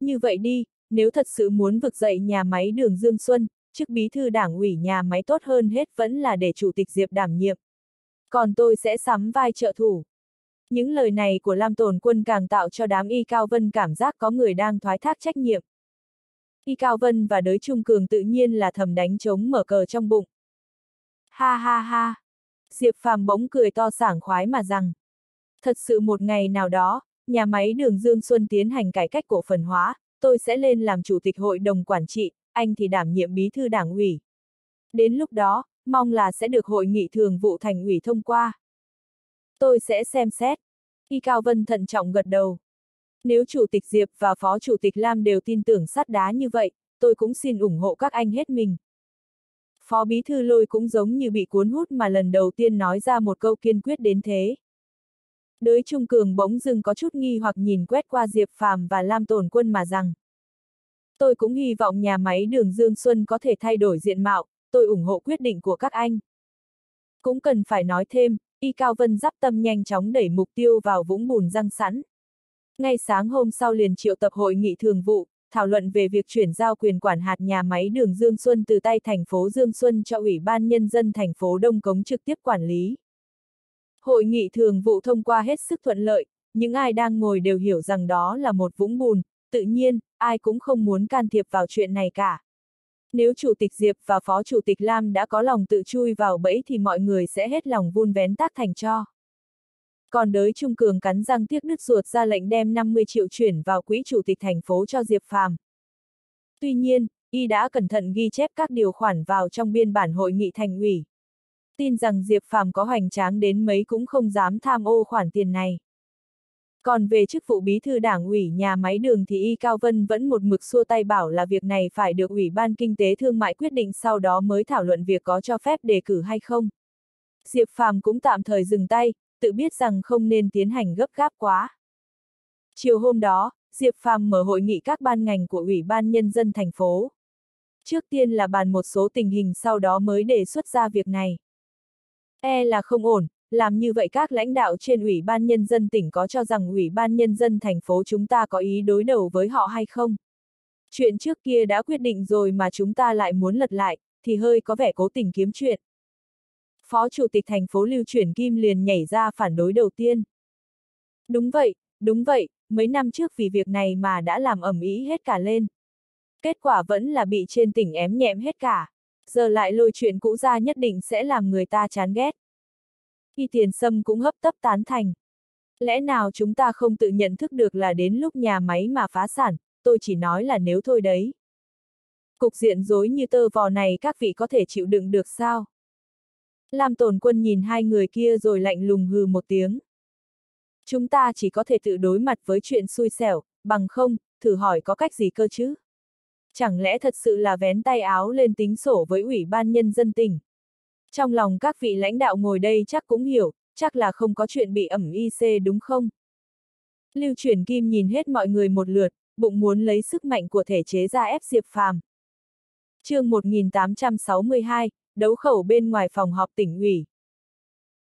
Như vậy đi, nếu thật sự muốn vực dậy nhà máy đường Dương Xuân, chức bí thư đảng ủy nhà máy tốt hơn hết vẫn là để chủ tịch Diệp đảm nhiệm. Còn tôi sẽ sắm vai trợ thủ. Những lời này của Lam Tồn Quân càng tạo cho đám Y Cao Vân cảm giác có người đang thoái thác trách nhiệm. Y Cao Vân và đới Trung Cường tự nhiên là thầm đánh trống mở cờ trong bụng. Ha ha ha! Diệp Phàm bỗng cười to sảng khoái mà rằng. Thật sự một ngày nào đó, nhà máy đường Dương Xuân tiến hành cải cách cổ phần hóa, tôi sẽ lên làm chủ tịch hội đồng quản trị, anh thì đảm nhiệm bí thư đảng ủy. Đến lúc đó, mong là sẽ được hội nghị thường vụ thành ủy thông qua. Tôi sẽ xem xét. Y Cao Vân thận trọng gật đầu. Nếu Chủ tịch Diệp và Phó Chủ tịch Lam đều tin tưởng sắt đá như vậy, tôi cũng xin ủng hộ các anh hết mình. Phó Bí Thư Lôi cũng giống như bị cuốn hút mà lần đầu tiên nói ra một câu kiên quyết đến thế. Đới Trung Cường bỗng dưng có chút nghi hoặc nhìn quét qua Diệp Phàm và Lam Tổn Quân mà rằng. Tôi cũng hy vọng nhà máy đường Dương Xuân có thể thay đổi diện mạo, tôi ủng hộ quyết định của các anh. Cũng cần phải nói thêm, Y Cao Vân giáp tâm nhanh chóng đẩy mục tiêu vào vũng bùn răng sẵn. Ngay sáng hôm sau liền triệu tập hội nghị thường vụ, thảo luận về việc chuyển giao quyền quản hạt nhà máy đường Dương Xuân từ tay thành phố Dương Xuân cho Ủy ban Nhân dân thành phố Đông Cống trực tiếp quản lý. Hội nghị thường vụ thông qua hết sức thuận lợi, những ai đang ngồi đều hiểu rằng đó là một vũng bùn, tự nhiên, ai cũng không muốn can thiệp vào chuyện này cả. Nếu Chủ tịch Diệp và Phó Chủ tịch Lam đã có lòng tự chui vào bẫy thì mọi người sẽ hết lòng vun vén tác thành cho. Còn đới Trung Cường cắn răng tiếc đứt ruột ra lệnh đem 50 triệu chuyển vào quỹ Chủ tịch thành phố cho Diệp Phàm. Tuy nhiên, y đã cẩn thận ghi chép các điều khoản vào trong biên bản hội nghị thành ủy. Tin rằng Diệp Phàm có hoành tráng đến mấy cũng không dám tham ô khoản tiền này. Còn về chức vụ bí thư đảng ủy nhà máy đường thì Y Cao Vân vẫn một mực xua tay bảo là việc này phải được Ủy ban Kinh tế Thương mại quyết định sau đó mới thảo luận việc có cho phép đề cử hay không. Diệp Phàm cũng tạm thời dừng tay, tự biết rằng không nên tiến hành gấp gáp quá. Chiều hôm đó, Diệp Phàm mở hội nghị các ban ngành của Ủy ban Nhân dân thành phố. Trước tiên là bàn một số tình hình sau đó mới đề xuất ra việc này. E là không ổn, làm như vậy các lãnh đạo trên Ủy ban Nhân dân tỉnh có cho rằng Ủy ban Nhân dân thành phố chúng ta có ý đối đầu với họ hay không? Chuyện trước kia đã quyết định rồi mà chúng ta lại muốn lật lại, thì hơi có vẻ cố tình kiếm chuyện. Phó Chủ tịch thành phố Lưu Chuyển Kim liền nhảy ra phản đối đầu tiên. Đúng vậy, đúng vậy, mấy năm trước vì việc này mà đã làm ẩm ý hết cả lên. Kết quả vẫn là bị trên tỉnh ém nhẹm hết cả. Giờ lại lôi chuyện cũ ra nhất định sẽ làm người ta chán ghét. Y tiền sâm cũng hấp tấp tán thành. Lẽ nào chúng ta không tự nhận thức được là đến lúc nhà máy mà phá sản, tôi chỉ nói là nếu thôi đấy. Cục diện rối như tơ vò này các vị có thể chịu đựng được sao? Lam tồn quân nhìn hai người kia rồi lạnh lùng hừ một tiếng. Chúng ta chỉ có thể tự đối mặt với chuyện xui xẻo, bằng không, thử hỏi có cách gì cơ chứ? Chẳng lẽ thật sự là vén tay áo lên tính sổ với Ủy ban Nhân dân tỉnh? Trong lòng các vị lãnh đạo ngồi đây chắc cũng hiểu, chắc là không có chuyện bị ẩm IC đúng không? Lưu chuyển kim nhìn hết mọi người một lượt, bụng muốn lấy sức mạnh của thể chế ra ép Diệp Phàm. chương 1862, đấu khẩu bên ngoài phòng họp tỉnh ủy.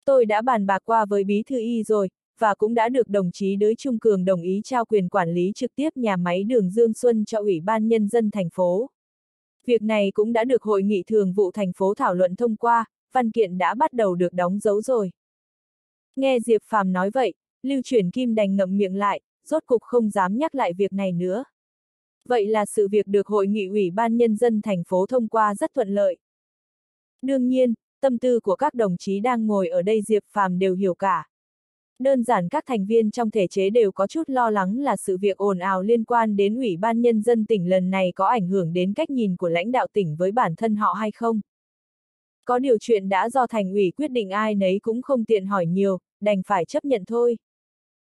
Tôi đã bàn bạc qua với bí thư y rồi, và cũng đã được đồng chí Đới Trung Cường đồng ý trao quyền quản lý trực tiếp nhà máy đường Dương Xuân cho Ủy ban Nhân dân thành phố. Việc này cũng đã được Hội nghị Thường vụ thành phố thảo luận thông qua, văn kiện đã bắt đầu được đóng dấu rồi. Nghe Diệp Phàm nói vậy, Lưu Chuyển Kim đành ngậm miệng lại, rốt cục không dám nhắc lại việc này nữa. Vậy là sự việc được Hội nghị Ủy ban Nhân dân thành phố thông qua rất thuận lợi. Đương nhiên, tâm tư của các đồng chí đang ngồi ở đây Diệp Phàm đều hiểu cả. Đơn giản các thành viên trong thể chế đều có chút lo lắng là sự việc ồn ào liên quan đến Ủy ban Nhân dân tỉnh lần này có ảnh hưởng đến cách nhìn của lãnh đạo tỉnh với bản thân họ hay không. Có điều chuyện đã do thành ủy quyết định ai nấy cũng không tiện hỏi nhiều, đành phải chấp nhận thôi.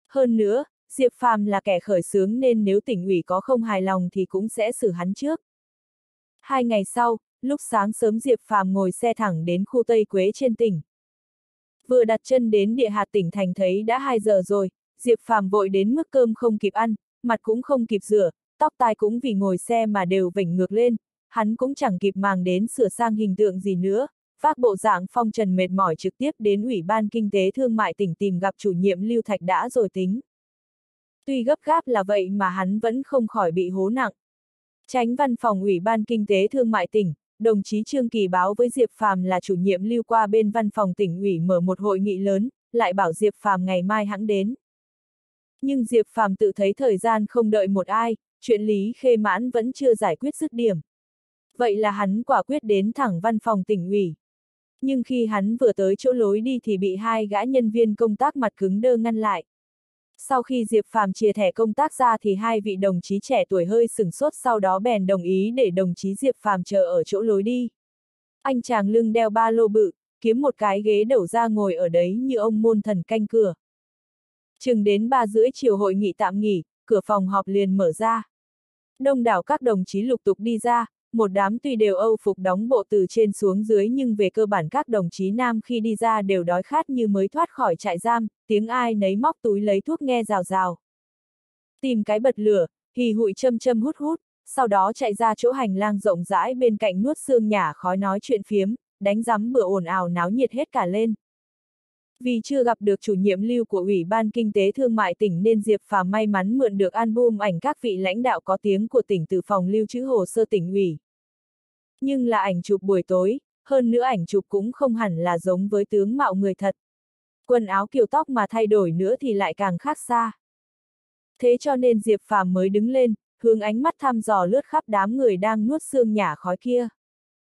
Hơn nữa, Diệp Phàm là kẻ khởi xướng nên nếu tỉnh ủy có không hài lòng thì cũng sẽ xử hắn trước. Hai ngày sau, lúc sáng sớm Diệp Phàm ngồi xe thẳng đến khu Tây Quế trên tỉnh. Vừa đặt chân đến địa hạt tỉnh thành thấy đã 2 giờ rồi, Diệp Phàm vội đến mức cơm không kịp ăn, mặt cũng không kịp rửa, tóc tai cũng vì ngồi xe mà đều vểnh ngược lên, hắn cũng chẳng kịp màng đến sửa sang hình tượng gì nữa, vác bộ dạng phong trần mệt mỏi trực tiếp đến Ủy ban Kinh tế Thương mại tỉnh tìm gặp chủ nhiệm Lưu Thạch đã rồi tính. Tuy gấp gáp là vậy mà hắn vẫn không khỏi bị hố nặng. Tránh văn phòng Ủy ban Kinh tế Thương mại tỉnh, đồng chí Trương Kỳ báo với Diệp Phàm là chủ nhiệm lưu qua bên văn phòng tỉnh ủy mở một hội nghị lớn, lại bảo Diệp Phàm ngày mai hãng đến. Nhưng Diệp Phàm tự thấy thời gian không đợi một ai, chuyện Lý Khê Mãn vẫn chưa giải quyết dứt điểm. Vậy là hắn quả quyết đến thẳng văn phòng tỉnh ủy. Nhưng khi hắn vừa tới chỗ lối đi thì bị hai gã nhân viên công tác mặt cứng đơ ngăn lại. Sau khi Diệp Phàm chia thẻ công tác ra thì hai vị đồng chí trẻ tuổi hơi sửng sốt sau đó bèn đồng ý để đồng chí Diệp Phàm chờ ở chỗ lối đi. Anh chàng lưng đeo ba lô bự, kiếm một cái ghế đầu ra ngồi ở đấy như ông môn thần canh cửa. Chừng đến ba rưỡi chiều hội nghị tạm nghỉ, cửa phòng họp liền mở ra. Đông đảo các đồng chí lục tục đi ra, một đám tuy đều âu phục đóng bộ từ trên xuống dưới nhưng về cơ bản các đồng chí nam khi đi ra đều đói khát như mới thoát khỏi trại giam, tiếng ai nấy móc túi lấy thuốc nghe rào rào. Tìm cái bật lửa, hì hụi châm châm hút hút, sau đó chạy ra chỗ hành lang rộng rãi bên cạnh nuốt xương nhả khói nói chuyện phiếm, đánh rắm bữa ồn ào náo nhiệt hết cả lên. Vì chưa gặp được chủ nhiệm lưu của Ủy ban Kinh tế Thương mại tỉnh nên Diệp Phàm may mắn mượn được album ảnh các vị lãnh đạo có tiếng của tỉnh từ phòng lưu trữ hồ sơ tỉnh ủy. Nhưng là ảnh chụp buổi tối, hơn nữa ảnh chụp cũng không hẳn là giống với tướng mạo người thật. Quần áo kiểu tóc mà thay đổi nữa thì lại càng khác xa. Thế cho nên Diệp Phàm mới đứng lên, hướng ánh mắt thăm dò lướt khắp đám người đang nuốt xương nhả khói kia.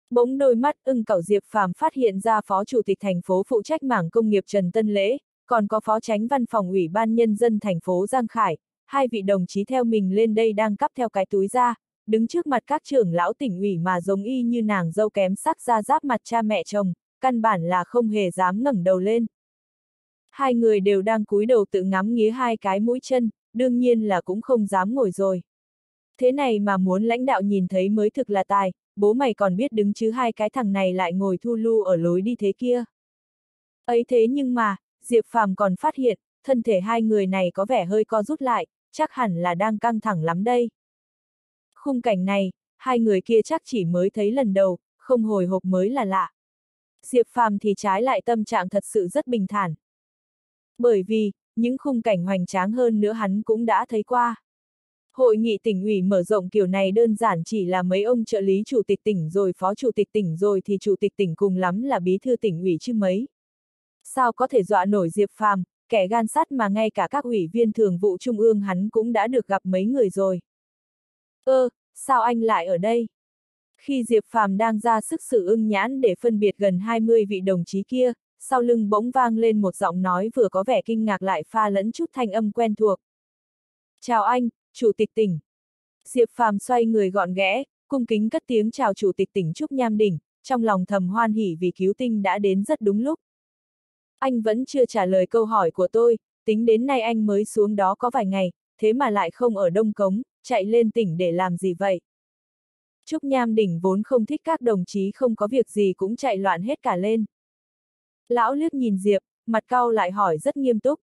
Bỗng đôi mắt ưng cẩu Diệp Phàm phát hiện ra Phó Chủ tịch thành phố phụ trách mảng công nghiệp Trần Tân Lễ, còn có Phó Tránh Văn phòng Ủy ban Nhân dân thành phố Giang Khải, hai vị đồng chí theo mình lên đây đang cắp theo cái túi ra, đứng trước mặt các trưởng lão tỉnh ủy mà giống y như nàng dâu kém sắc ra giáp mặt cha mẹ chồng, căn bản là không hề dám ngẩng đầu lên. Hai người đều đang cúi đầu tự ngắm nghía hai cái mũi chân, đương nhiên là cũng không dám ngồi rồi. Thế này mà muốn lãnh đạo nhìn thấy mới thực là tài, bố mày còn biết đứng chứ hai cái thằng này lại ngồi thu lưu ở lối đi thế kia. Ấy thế nhưng mà, Diệp Phàm còn phát hiện, thân thể hai người này có vẻ hơi co rút lại, chắc hẳn là đang căng thẳng lắm đây. Khung cảnh này, hai người kia chắc chỉ mới thấy lần đầu, không hồi hộp mới là lạ. Diệp Phàm thì trái lại tâm trạng thật sự rất bình thản. Bởi vì, những khung cảnh hoành tráng hơn nữa hắn cũng đã thấy qua. Hội nghị tỉnh ủy mở rộng kiểu này đơn giản chỉ là mấy ông trợ lý chủ tịch tỉnh rồi phó chủ tịch tỉnh rồi thì chủ tịch tỉnh cùng lắm là bí thư tỉnh ủy chứ mấy. Sao có thể dọa nổi Diệp Phàm, kẻ gan sắt mà ngay cả các ủy viên thường vụ trung ương hắn cũng đã được gặp mấy người rồi. Ơ, sao anh lại ở đây? Khi Diệp Phàm đang ra sức sự ưng nhãn để phân biệt gần 20 vị đồng chí kia, sau lưng bỗng vang lên một giọng nói vừa có vẻ kinh ngạc lại pha lẫn chút thanh âm quen thuộc. Chào anh, Chủ tịch tỉnh. Diệp Phàm xoay người gọn ghẽ, cung kính cất tiếng chào Chủ tịch tỉnh Trúc Nham Đình, trong lòng thầm hoan hỉ vì cứu tinh đã đến rất đúng lúc. Anh vẫn chưa trả lời câu hỏi của tôi, tính đến nay anh mới xuống đó có vài ngày, thế mà lại không ở Đông Cống, chạy lên tỉnh để làm gì vậy? Trúc Nham đỉnh vốn không thích các đồng chí không có việc gì cũng chạy loạn hết cả lên. Lão liếc nhìn Diệp, mặt cau lại hỏi rất nghiêm túc.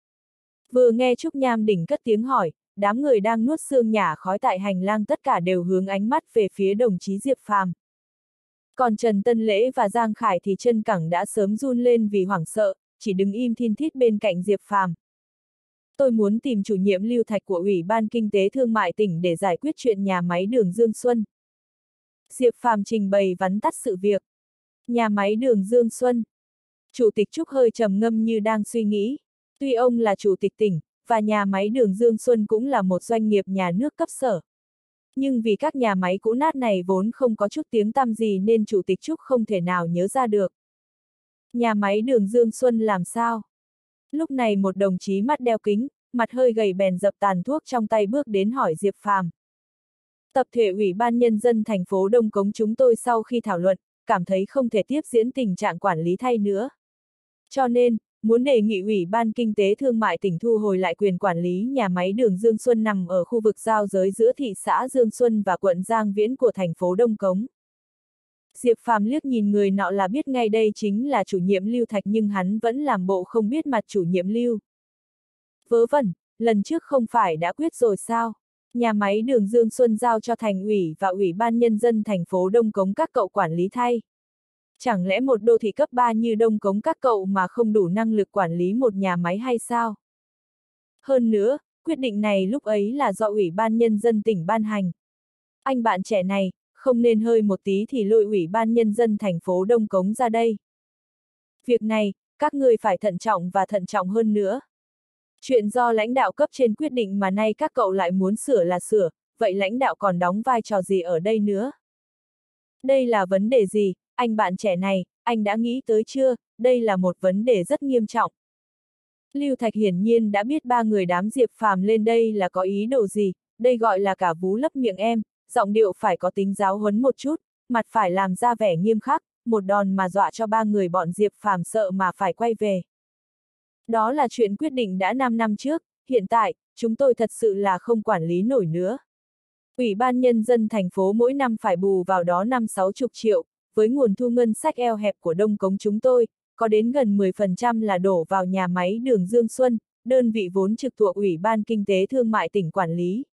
Vừa nghe Trúc Nham đỉnh cất tiếng hỏi, đám người đang nuốt xương nhả khói tại hành lang tất cả đều hướng ánh mắt về phía đồng chí Diệp Phàm. Còn Trần Tân Lễ và Giang Khải thì chân cẳng đã sớm run lên vì hoảng sợ, chỉ đứng im thiên thít bên cạnh Diệp Phàm. Tôi muốn tìm chủ nhiệm lưu thạch của Ủy ban Kinh tế Thương mại tỉnh để giải quyết chuyện nhà máy đường Dương Xuân. Diệp Phàm trình bày vắn tắt sự việc. Nhà máy đường Dương Xuân. Chủ tịch Trúc hơi trầm ngâm như đang suy nghĩ. Tuy ông là chủ tịch tỉnh, và nhà máy đường Dương Xuân cũng là một doanh nghiệp nhà nước cấp sở. Nhưng vì các nhà máy cũ nát này vốn không có chút tiếng tăm gì nên Chủ tịch Trúc không thể nào nhớ ra được. Nhà máy đường Dương Xuân làm sao? Lúc này một đồng chí mắt đeo kính, mặt hơi gầy bèn dập tàn thuốc trong tay bước đến hỏi Diệp Phàm. Tập thể Ủy ban Nhân dân thành phố Đông Cống chúng tôi sau khi thảo luận, cảm thấy không thể tiếp diễn tình trạng quản lý thay nữa. Cho nên, muốn đề nghị Ủy ban Kinh tế Thương mại tỉnh thu hồi lại quyền quản lý nhà máy đường Dương Xuân nằm ở khu vực giao giới giữa thị xã Dương Xuân và quận Giang Viễn của thành phố Đông Cống. Diệp Phàm liếc nhìn người nọ là biết ngay đây chính là chủ nhiệm Lưu Thạch nhưng hắn vẫn làm bộ không biết mặt chủ nhiệm Lưu. Vớ vẩn, lần trước không phải đã quyết rồi sao? Nhà máy đường Dương Xuân giao cho thành ủy và ủy ban nhân dân thành phố Đông Cống các cậu quản lý thay. Chẳng lẽ một đô thị cấp 3 như Đông Cống các cậu mà không đủ năng lực quản lý một nhà máy hay sao? Hơn nữa, quyết định này lúc ấy là do ủy ban nhân dân tỉnh ban hành. Anh bạn trẻ này, không nên hơi một tí thì lôi ủy ban nhân dân thành phố Đông Cống ra đây. Việc này, các người phải thận trọng và thận trọng hơn nữa. Chuyện do lãnh đạo cấp trên quyết định mà nay các cậu lại muốn sửa là sửa, vậy lãnh đạo còn đóng vai trò gì ở đây nữa? Đây là vấn đề gì, anh bạn trẻ này, anh đã nghĩ tới chưa, đây là một vấn đề rất nghiêm trọng. Lưu Thạch hiển nhiên đã biết ba người đám Diệp Phàm lên đây là có ý đồ gì, đây gọi là cả vú lấp miệng em, giọng điệu phải có tính giáo huấn một chút, mặt phải làm ra vẻ nghiêm khắc, một đòn mà dọa cho ba người bọn Diệp Phàm sợ mà phải quay về. Đó là chuyện quyết định đã 5 năm trước, hiện tại, chúng tôi thật sự là không quản lý nổi nữa. Ủy ban nhân dân thành phố mỗi năm phải bù vào đó 5-6 chục triệu, với nguồn thu ngân sách eo hẹp của Đông Cống chúng tôi, có đến gần 10% là đổ vào nhà máy đường Dương Xuân, đơn vị vốn trực thuộc Ủy ban Kinh tế Thương mại tỉnh quản lý.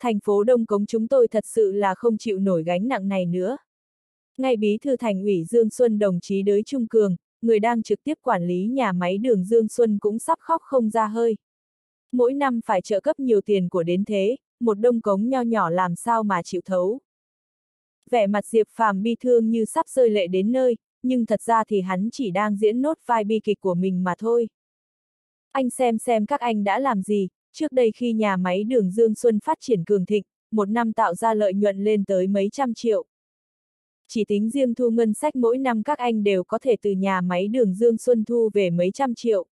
Thành phố Đông Cống chúng tôi thật sự là không chịu nổi gánh nặng này nữa. Ngay bí thư thành ủy Dương Xuân đồng chí đới Trung Cường, người đang trực tiếp quản lý nhà máy đường Dương Xuân cũng sắp khóc không ra hơi. Mỗi năm phải trợ cấp nhiều tiền của đến thế, một đông cống nho nhỏ làm sao mà chịu thấu. Vẻ mặt Diệp Phàm bi thương như sắp rơi lệ đến nơi, nhưng thật ra thì hắn chỉ đang diễn nốt vai bi kịch của mình mà thôi. Anh xem xem các anh đã làm gì, trước đây khi nhà máy đường Dương Xuân phát triển cường thịnh, một năm tạo ra lợi nhuận lên tới mấy trăm triệu. Chỉ tính riêng thu ngân sách mỗi năm các anh đều có thể từ nhà máy đường Dương Xuân thu về mấy trăm triệu.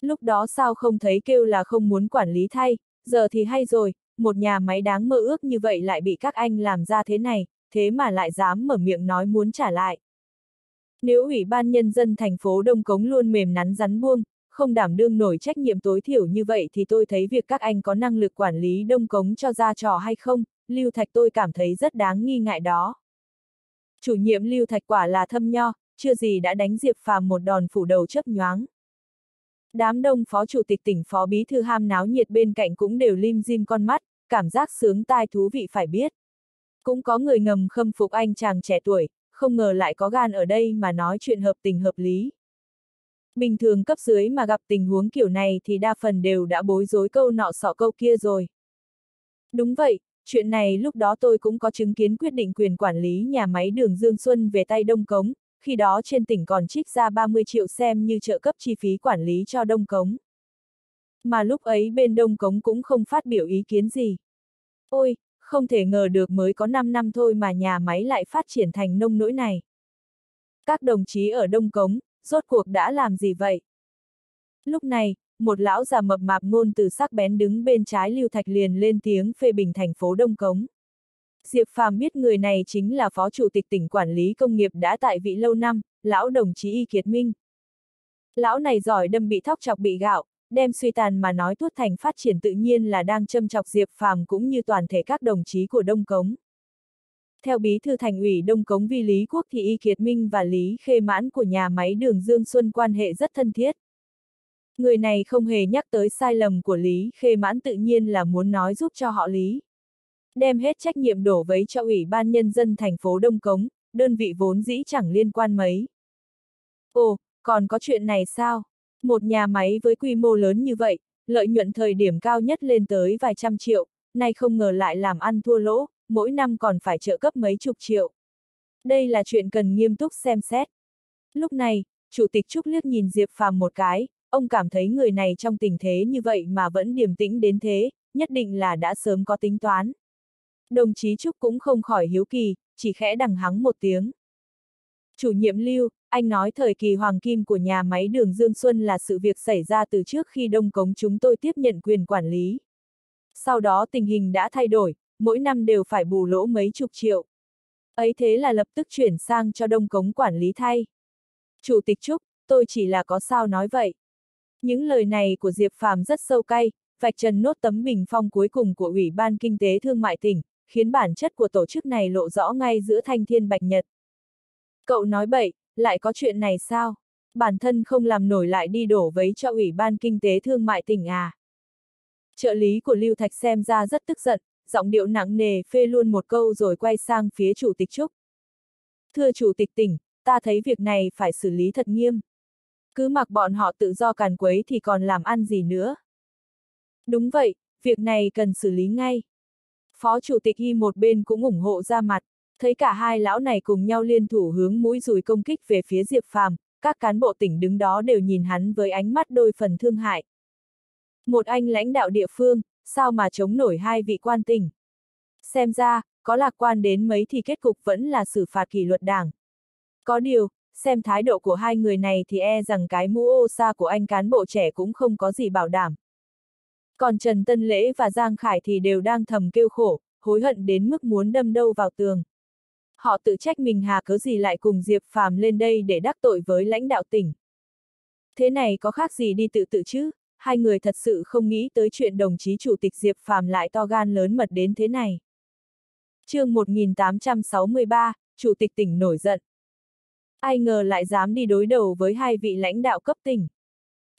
Lúc đó sao không thấy kêu là không muốn quản lý thay, giờ thì hay rồi, một nhà máy đáng mơ ước như vậy lại bị các anh làm ra thế này, thế mà lại dám mở miệng nói muốn trả lại. Nếu Ủy ban Nhân dân thành phố Đông Cống luôn mềm nắn rắn buông, không đảm đương nổi trách nhiệm tối thiểu như vậy thì tôi thấy việc các anh có năng lực quản lý Đông Cống cho ra trò hay không, Lưu Thạch tôi cảm thấy rất đáng nghi ngại đó. Chủ nhiệm Lưu Thạch quả là thâm nho, chưa gì đã đánh Diệp Phàm một đòn phủ đầu chấp nhoáng. Đám đông phó chủ tịch tỉnh phó bí thư ham náo nhiệt bên cạnh cũng đều lim dim con mắt, cảm giác sướng tai thú vị phải biết. Cũng có người ngầm khâm phục anh chàng trẻ tuổi, không ngờ lại có gan ở đây mà nói chuyện hợp tình hợp lý. Bình thường cấp dưới mà gặp tình huống kiểu này thì đa phần đều đã bối rối câu nọ sọ câu kia rồi. Đúng vậy, chuyện này lúc đó tôi cũng có chứng kiến quyết định quyền quản lý nhà máy đường Dương Xuân về tay Đông Cống, khi đó trên tỉnh còn trích ra 30 triệu xem như trợ cấp chi phí quản lý cho Đông Cống. Mà lúc ấy bên Đông Cống cũng không phát biểu ý kiến gì. Ôi, không thể ngờ được mới có 5 năm thôi mà nhà máy lại phát triển thành nông nỗi này. Các đồng chí ở Đông Cống, rốt cuộc đã làm gì vậy? Lúc này, một lão già mập mạp ngôn từ sắc bén đứng bên trái Lưu Thạch liền lên tiếng phê bình thành phố Đông Cống. Diệp Phàm biết người này chính là phó chủ tịch tỉnh quản lý công nghiệp đã tại vị lâu năm, lão đồng chí Y Kiệt Minh. Lão này giỏi đâm bị thóc chọc bị gạo, đem suy tàn mà nói thuốc thành phát triển tự nhiên là đang châm chọc Diệp Phàm cũng như toàn thể các đồng chí của Đông Cống. Theo bí thư thành ủy Đông Cống Vi Lý Quốc thì Y Kiệt Minh và Lý Khê Mãn của nhà máy đường Dương Xuân quan hệ rất thân thiết. Người này không hề nhắc tới sai lầm của Lý Khê Mãn tự nhiên là muốn nói giúp cho họ Lý. Đem hết trách nhiệm đổ vấy cho Ủy ban Nhân dân thành phố Đông Cống, đơn vị vốn dĩ chẳng liên quan mấy. Ồ, còn có chuyện này sao? Một nhà máy với quy mô lớn như vậy, lợi nhuận thời điểm cao nhất lên tới vài trăm triệu, nay không ngờ lại làm ăn thua lỗ, mỗi năm còn phải trợ cấp mấy chục triệu. Đây là chuyện cần nghiêm túc xem xét. Lúc này, Chủ tịch Trúc liếc nhìn Diệp Phàm một cái, ông cảm thấy người này trong tình thế như vậy mà vẫn điềm tĩnh đến thế, nhất định là đã sớm có tính toán. Đồng chí Trúc cũng không khỏi hiếu kỳ, chỉ khẽ đằng hắng một tiếng. Chủ nhiệm Lưu, anh nói thời kỳ hoàng kim của nhà máy đường Dương Xuân là sự việc xảy ra từ trước khi Đông Cống chúng tôi tiếp nhận quyền quản lý. Sau đó tình hình đã thay đổi, mỗi năm đều phải bù lỗ mấy chục triệu. Ấy thế là lập tức chuyển sang cho Đông Cống quản lý thay. Chủ tịch Trúc, tôi chỉ là có sao nói vậy. Những lời này của Diệp Phàm rất sâu cay, vạch trần nốt tấm bình phong cuối cùng của Ủy ban Kinh tế Thương mại tỉnh, khiến bản chất của tổ chức này lộ rõ ngay giữa thanh thiên bạch nhật. Cậu nói bậy, lại có chuyện này sao? Bản thân không làm nổi lại đi đổ vấy cho Ủy ban Kinh tế Thương mại tỉnh à? Trợ lý của Lưu Thạch xem ra rất tức giận, giọng điệu nặng nề phê luôn một câu rồi quay sang phía chủ tịch Trúc. Thưa chủ tịch tỉnh, ta thấy việc này phải xử lý thật nghiêm. Cứ mặc bọn họ tự do càn quấy thì còn làm ăn gì nữa. Đúng vậy, việc này cần xử lý ngay. Phó chủ tịch y một bên cũng ủng hộ ra mặt, thấy cả hai lão này cùng nhau liên thủ hướng mũi dùi công kích về phía Diệp Phàm, các cán bộ tỉnh đứng đó đều nhìn hắn với ánh mắt đôi phần thương hại. Một anh lãnh đạo địa phương, sao mà chống nổi hai vị quan tỉnh? Xem ra, có lạc quan đến mấy thì kết cục vẫn là xử phạt kỷ luật đảng. Có điều, xem thái độ của hai người này thì e rằng cái mũ ô sa của anh cán bộ trẻ cũng không có gì bảo đảm. Còn Trần Tân Lễ và Giang Khải thì đều đang thầm kêu khổ, hối hận đến mức muốn đâm đâu vào tường. Họ tự trách mình hà cớ gì lại cùng Diệp Phàm lên đây để đắc tội với lãnh đạo tỉnh. Thế này có khác gì đi tự tự chứ? Hai người thật sự không nghĩ tới chuyện đồng chí chủ tịch Diệp Phàm lại to gan lớn mật đến thế này. chương 1863, Chủ tịch tỉnh nổi giận. Ai ngờ lại dám đi đối đầu với hai vị lãnh đạo cấp tỉnh.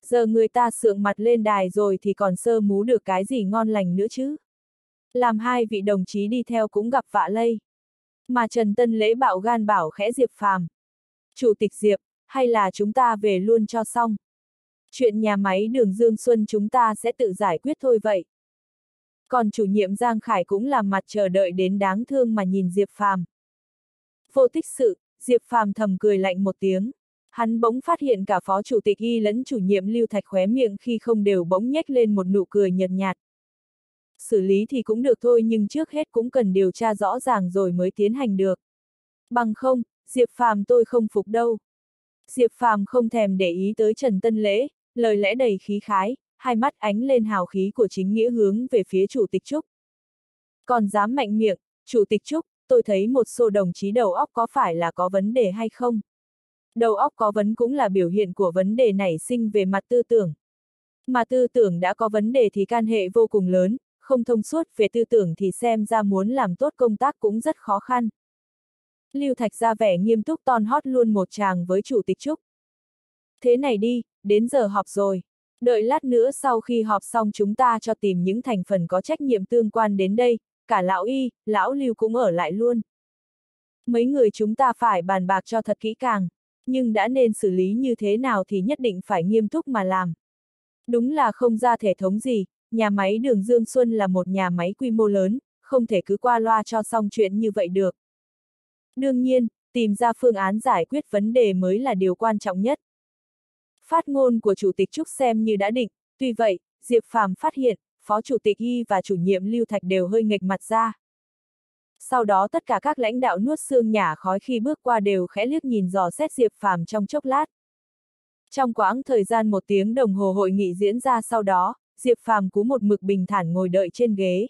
Giờ người ta sượng mặt lên đài rồi thì còn sơ mú được cái gì ngon lành nữa chứ. Làm hai vị đồng chí đi theo cũng gặp vạ lây. Mà Trần Tân Lễ bạo gan bảo khẽ Diệp Phàm. Chủ tịch Diệp, hay là chúng ta về luôn cho xong. Chuyện nhà máy đường Dương Xuân chúng ta sẽ tự giải quyết thôi vậy. Còn chủ nhiệm Giang Khải cũng làm mặt chờ đợi đến đáng thương mà nhìn Diệp Phàm. Vô tích sự, Diệp Phàm thầm cười lạnh một tiếng. Hắn bỗng phát hiện cả phó chủ tịch y lẫn chủ nhiệm Lưu Thạch khóe miệng khi không đều bỗng nhếch lên một nụ cười nhợt nhạt. Xử lý thì cũng được thôi nhưng trước hết cũng cần điều tra rõ ràng rồi mới tiến hành được. Bằng không, Diệp Phàm tôi không phục đâu. Diệp Phàm không thèm để ý tới Trần Tân Lễ, lời lẽ đầy khí khái, hai mắt ánh lên hào khí của chính nghĩa hướng về phía Chủ tịch Trúc. Còn dám mạnh miệng, Chủ tịch Trúc, tôi thấy một số đồng chí đầu óc có phải là có vấn đề hay không? Đầu óc có vấn cũng là biểu hiện của vấn đề nảy sinh về mặt tư tưởng. Mà tư tưởng đã có vấn đề thì can hệ vô cùng lớn, không thông suốt về tư tưởng thì xem ra muốn làm tốt công tác cũng rất khó khăn. Lưu Thạch ra vẻ nghiêm túc ton hót luôn một chàng với Chủ tịch Trúc. Thế này đi, đến giờ họp rồi. Đợi lát nữa sau khi họp xong chúng ta cho tìm những thành phần có trách nhiệm tương quan đến đây, cả lão y, lão lưu cũng ở lại luôn. Mấy người chúng ta phải bàn bạc cho thật kỹ càng, nhưng đã nên xử lý như thế nào thì nhất định phải nghiêm túc mà làm. Đúng là không ra thể thống gì, nhà máy đường Dương Xuân là một nhà máy quy mô lớn, không thể cứ qua loa cho xong chuyện như vậy được. Đương nhiên, tìm ra phương án giải quyết vấn đề mới là điều quan trọng nhất. Phát ngôn của Chủ tịch Trúc xem như đã định, tuy vậy, Diệp Phàm phát hiện, Phó Chủ tịch Y và chủ nhiệm Lưu Thạch đều hơi nghệch mặt ra. Sau đó tất cả các lãnh đạo nuốt xương nhả khói khi bước qua đều khẽ liếc nhìn dò xét Diệp Phàm trong chốc lát. Trong quãng thời gian một tiếng đồng hồ hội nghị diễn ra sau đó, Diệp Phàm cú một mực bình thản ngồi đợi trên ghế.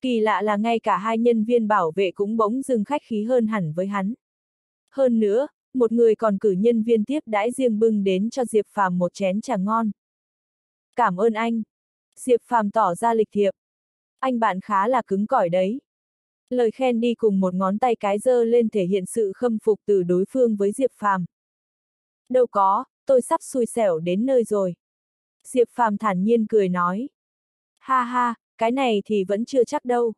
Kỳ lạ là ngay cả hai nhân viên bảo vệ cũng bỗng dưng khách khí hơn hẳn với hắn. Hơn nữa, một người còn cử nhân viên tiếp đãi riêng bưng đến cho Diệp Phàm một chén trà ngon. Cảm ơn anh. Diệp Phàm tỏ ra lịch thiệp. Anh bạn khá là cứng cỏi đấy. Lời khen đi cùng một ngón tay cái dơ lên thể hiện sự khâm phục từ đối phương với Diệp Phàm. Đâu có, tôi sắp xui xẻo đến nơi rồi. Diệp Phàm thản nhiên cười nói. Ha ha, cái này thì vẫn chưa chắc đâu.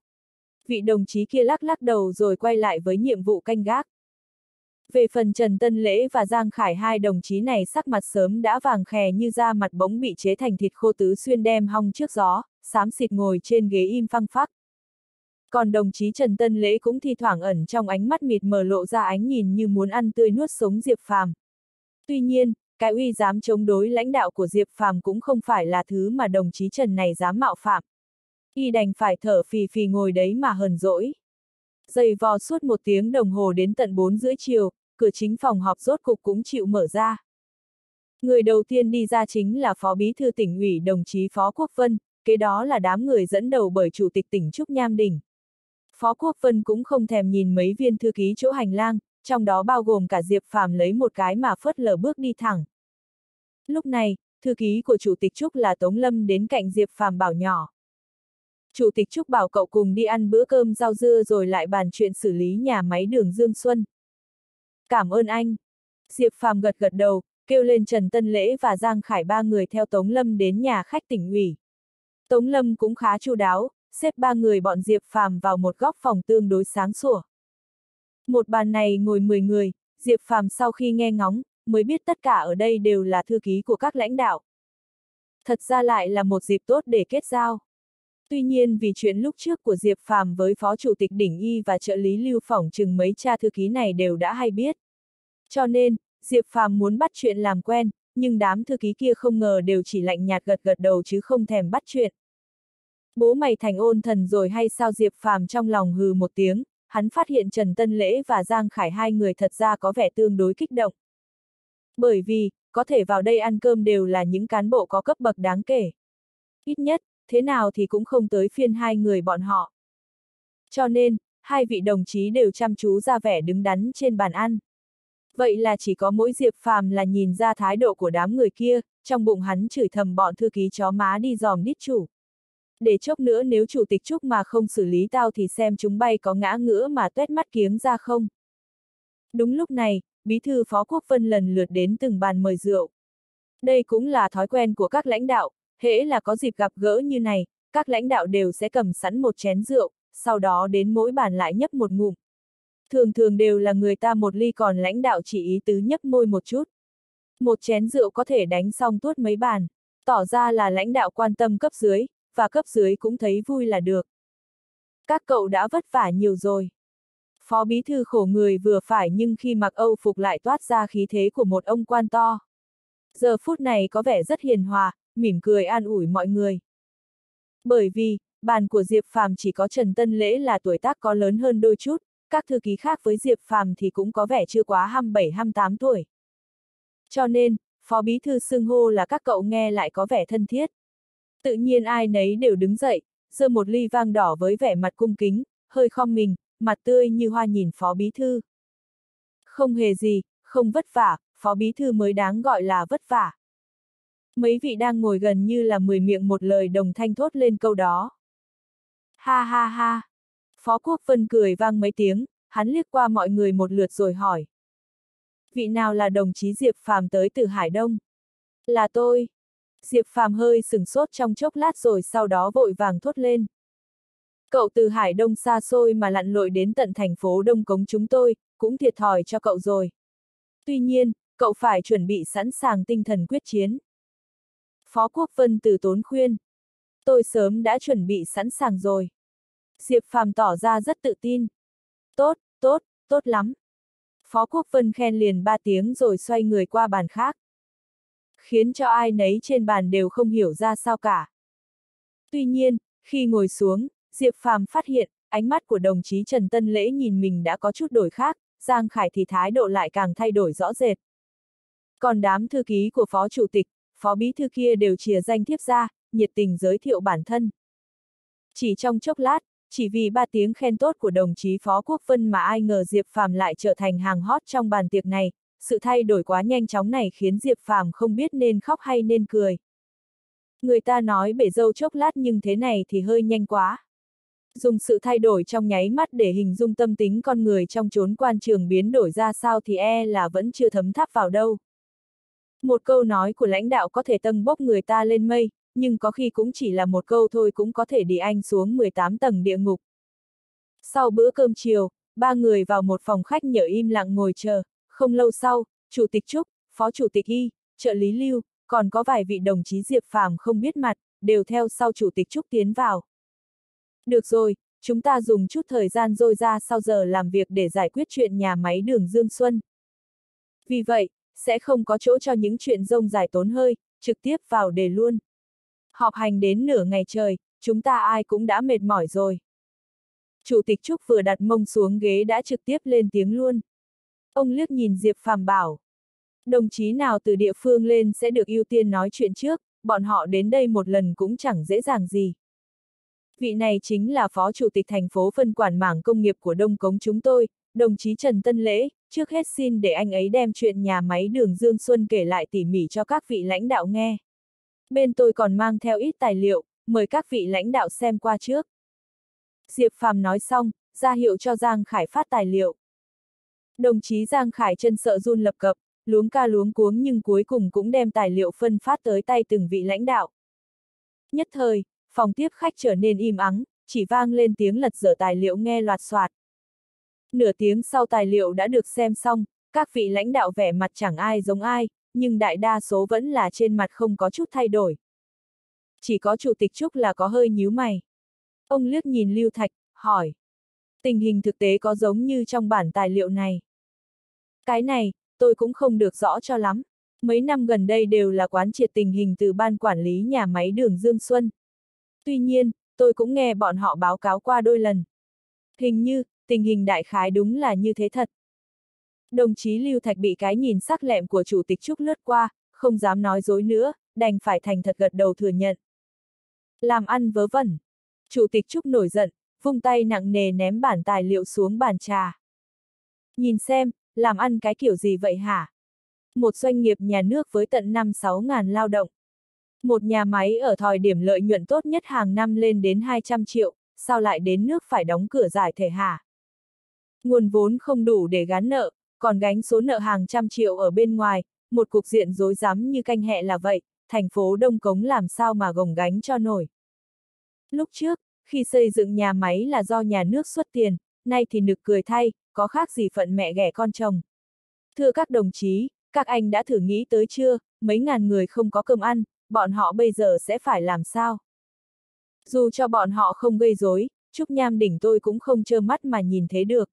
Vị đồng chí kia lắc lắc đầu rồi quay lại với nhiệm vụ canh gác. Về phần Trần Tân Lễ và Giang Khải hai đồng chí này sắc mặt sớm đã vàng khè như da mặt bỗng bị chế thành thịt khô tứ xuyên đem hong trước gió, xám xịt ngồi trên ghế im phăng phắc. Còn đồng chí Trần Tân Lễ cũng thi thoảng ẩn trong ánh mắt mịt mờ lộ ra ánh nhìn như muốn ăn tươi nuốt sống Diệp Phàm. Tuy nhiên, cái uy dám chống đối lãnh đạo của Diệp Phàm cũng không phải là thứ mà đồng chí Trần này dám mạo phạm. Y đành phải thở phì phì ngồi đấy mà hờn dỗi. Dày vò suốt một tiếng đồng hồ đến tận 4 rưỡi chiều, cửa chính phòng họp rốt cục cũng chịu mở ra. Người đầu tiên đi ra chính là Phó Bí Thư tỉnh ủy đồng chí Phó Quốc Vân, kế đó là đám người dẫn đầu bởi Chủ tịch tỉnh Trúc Nham Đình. Phó Quốc Vân cũng không thèm nhìn mấy viên thư ký chỗ hành lang, trong đó bao gồm cả Diệp Phàm lấy một cái mà phớt lờ bước đi thẳng. Lúc này, thư ký của Chủ tịch Trúc là Tống Lâm đến cạnh Diệp Phàm bảo nhỏ. Chủ tịch Trúc bảo cậu cùng đi ăn bữa cơm rau dưa rồi lại bàn chuyện xử lý nhà máy đường Dương Xuân. Cảm ơn anh. Diệp Phàm gật gật đầu, kêu lên Trần Tân Lễ và Giang Khải ba người theo Tống Lâm đến nhà khách tỉnh ủy. Tống Lâm cũng khá chu đáo, xếp ba người bọn Diệp Phàm vào một góc phòng tương đối sáng sủa. Một bàn này ngồi 10 người, Diệp Phàm sau khi nghe ngóng, mới biết tất cả ở đây đều là thư ký của các lãnh đạo. Thật ra lại là một dịp tốt để kết giao. Tuy nhiên vì chuyện lúc trước của Diệp Phàm với Phó Chủ tịch Đỉnh Y và trợ lý Lưu Phỏng chừng mấy cha thư ký này đều đã hay biết. Cho nên, Diệp Phàm muốn bắt chuyện làm quen, nhưng đám thư ký kia không ngờ đều chỉ lạnh nhạt gật gật đầu chứ không thèm bắt chuyện. Bố mày thành ôn thần rồi hay sao Diệp Phàm trong lòng hừ một tiếng, hắn phát hiện Trần Tân Lễ và Giang Khải hai người thật ra có vẻ tương đối kích động. Bởi vì, có thể vào đây ăn cơm đều là những cán bộ có cấp bậc đáng kể. Ít nhất, thế nào thì cũng không tới phiên hai người bọn họ. Cho nên, hai vị đồng chí đều chăm chú ra vẻ đứng đắn trên bàn ăn. Vậy là chỉ có mỗi Diệp Phàm là nhìn ra thái độ của đám người kia, trong bụng hắn chửi thầm bọn thư ký chó má đi dòm đít chủ. Để chốc nữa nếu chủ tịch Trúc mà không xử lý tao thì xem chúng bay có ngã ngửa mà tuét mắt kiếm ra không. Đúng lúc này, bí thư phó quốc vân lần lượt đến từng bàn mời rượu. Đây cũng là thói quen của các lãnh đạo, hễ là có dịp gặp gỡ như này, các lãnh đạo đều sẽ cầm sẵn một chén rượu, sau đó đến mỗi bàn lại nhấp một ngụm. Thường thường đều là người ta một ly còn lãnh đạo chỉ ý tứ nhấp môi một chút. Một chén rượu có thể đánh xong tuốt mấy bàn, tỏ ra là lãnh đạo quan tâm cấp dưới, và cấp dưới cũng thấy vui là được. Các cậu đã vất vả nhiều rồi. Phó bí thư khổ người vừa phải nhưng khi mặc Âu phục lại toát ra khí thế của một ông quan to. Giờ phút này có vẻ rất hiền hòa, mỉm cười an ủi mọi người. Bởi vì, bàn của Diệp Phàm chỉ có Trần Tân Lễ là tuổi tác có lớn hơn đôi chút, các thư ký khác với Diệp Phàm thì cũng có vẻ chưa quá 27-28 tuổi. Cho nên, phó bí thư xưng hô là các cậu nghe lại có vẻ thân thiết. Tự nhiên ai nấy đều đứng dậy, giơ một ly vang đỏ với vẻ mặt cung kính, hơi khom mình, mặt tươi như hoa nhìn phó bí thư. Không hề gì, không vất vả, phó bí thư mới đáng gọi là vất vả. Mấy vị đang ngồi gần như là mười miệng một lời đồng thanh thốt lên câu đó. Ha ha ha. Phó Quốc Vân cười vang mấy tiếng, hắn liếc qua mọi người một lượt rồi hỏi. Vị nào là đồng chí Diệp Phàm tới từ Hải Đông? Là tôi. Diệp Phàm hơi sừng sốt trong chốc lát rồi sau đó vội vàng thốt lên. Cậu từ Hải Đông xa xôi mà lặn lội đến tận thành phố Đông Cống chúng tôi, cũng thiệt thòi cho cậu rồi. Tuy nhiên, cậu phải chuẩn bị sẵn sàng tinh thần quyết chiến. Phó Quốc Vân từ tốn khuyên. Tôi sớm đã chuẩn bị sẵn sàng rồi. Diệp Phàm tỏ ra rất tự tin. Tốt, tốt, tốt lắm. Phó Quốc Vân khen liền ba tiếng rồi xoay người qua bàn khác. Khiến cho ai nấy trên bàn đều không hiểu ra sao cả. Tuy nhiên, khi ngồi xuống, Diệp Phàm phát hiện, ánh mắt của đồng chí Trần Tân Lễ nhìn mình đã có chút đổi khác, Giang Khải thì thái độ lại càng thay đổi rõ rệt. Còn đám thư ký của Phó Chủ tịch, Phó Bí Thư kia đều chìa danh thiếp ra, nhiệt tình giới thiệu bản thân. Chỉ trong chốc lát, chỉ vì ba tiếng khen tốt của đồng chí Phó Quốc Vân mà ai ngờ Diệp Phàm lại trở thành hàng hot trong bàn tiệc này, sự thay đổi quá nhanh chóng này khiến Diệp Phàm không biết nên khóc hay nên cười. Người ta nói bể dâu chốc lát nhưng thế này thì hơi nhanh quá. Dùng sự thay đổi trong nháy mắt để hình dung tâm tính con người trong chốn quan trường biến đổi ra sao thì e là vẫn chưa thấm tháp vào đâu. Một câu nói của lãnh đạo có thể tâng bốc người ta lên mây, nhưng có khi cũng chỉ là một câu thôi cũng có thể đi anh xuống 18 tầng địa ngục. Sau bữa cơm chiều, ba người vào một phòng khách nhở im lặng ngồi chờ, không lâu sau, Chủ tịch Trúc, Phó Chủ tịch Y, trợ lý Lưu, còn có vài vị đồng chí Diệp Phàm không biết mặt, đều theo sau Chủ tịch Trúc tiến vào. Được rồi, chúng ta dùng chút thời gian dôi ra sau giờ làm việc để giải quyết chuyện nhà máy đường Dương Xuân. Vì vậy, sẽ không có chỗ cho những chuyện rông dài tốn hơi, trực tiếp vào đề luôn. Họp hành đến nửa ngày trời, chúng ta ai cũng đã mệt mỏi rồi. Chủ tịch Trúc vừa đặt mông xuống ghế đã trực tiếp lên tiếng luôn. Ông liếc nhìn Diệp Phàm bảo. Đồng chí nào từ địa phương lên sẽ được ưu tiên nói chuyện trước, bọn họ đến đây một lần cũng chẳng dễ dàng gì. Vị này chính là Phó Chủ tịch thành phố phân quản mảng công nghiệp của Đông Cống chúng tôi, đồng chí Trần Tân Lễ, trước hết xin để anh ấy đem chuyện nhà máy đường Dương Xuân kể lại tỉ mỉ cho các vị lãnh đạo nghe. Bên tôi còn mang theo ít tài liệu, mời các vị lãnh đạo xem qua trước. Diệp Phàm nói xong, ra hiệu cho Giang Khải phát tài liệu. Đồng chí Giang Khải chân sợ run lập cập, luống ca luống cuống nhưng cuối cùng cũng đem tài liệu phân phát tới tay từng vị lãnh đạo. Nhất thời, phòng tiếp khách trở nên im ắng, chỉ vang lên tiếng lật dở tài liệu nghe loạt soạt. Nửa tiếng sau tài liệu đã được xem xong, các vị lãnh đạo vẻ mặt chẳng ai giống ai, nhưng đại đa số vẫn là trên mặt không có chút thay đổi. Chỉ có chủ tịch Trúc là có hơi nhíu mày. Ông liếc nhìn Lưu Thạch, hỏi. Tình hình thực tế có giống như trong bản tài liệu này. Cái này, tôi cũng không được rõ cho lắm. Mấy năm gần đây đều là quán triệt tình hình từ ban quản lý nhà máy đường Dương Xuân. Tuy nhiên, tôi cũng nghe bọn họ báo cáo qua đôi lần. Hình như, tình hình đại khái đúng là như thế thật. Đồng chí Lưu Thạch bị cái nhìn sắc lẹm của chủ tịch Trúc lướt qua, không dám nói dối nữa, đành phải thành thật gật đầu thừa nhận. Làm ăn vớ vẩn. Chủ tịch Trúc nổi giận, vung tay nặng nề ném bản tài liệu xuống bàn trà. Nhìn xem, làm ăn cái kiểu gì vậy hả? Một doanh nghiệp nhà nước với tận 5-6 ngàn lao động. Một nhà máy ở thời điểm lợi nhuận tốt nhất hàng năm lên đến 200 triệu, sao lại đến nước phải đóng cửa giải thể hả? Nguồn vốn không đủ để gán nợ, còn gánh số nợ hàng trăm triệu ở bên ngoài, một cục diện rối rắm như canh hẹ là vậy, thành phố Đông Cống làm sao mà gồng gánh cho nổi. Lúc trước, khi xây dựng nhà máy là do nhà nước xuất tiền, nay thì nực cười thay, có khác gì phận mẹ ghẻ con chồng. Thưa các đồng chí, các anh đã thử nghĩ tới chưa, mấy ngàn người không có cơm ăn, bọn họ bây giờ sẽ phải làm sao? Dù cho bọn họ không gây rối, Trúc Nham đỉnh tôi cũng không trơ mắt mà nhìn thấy được.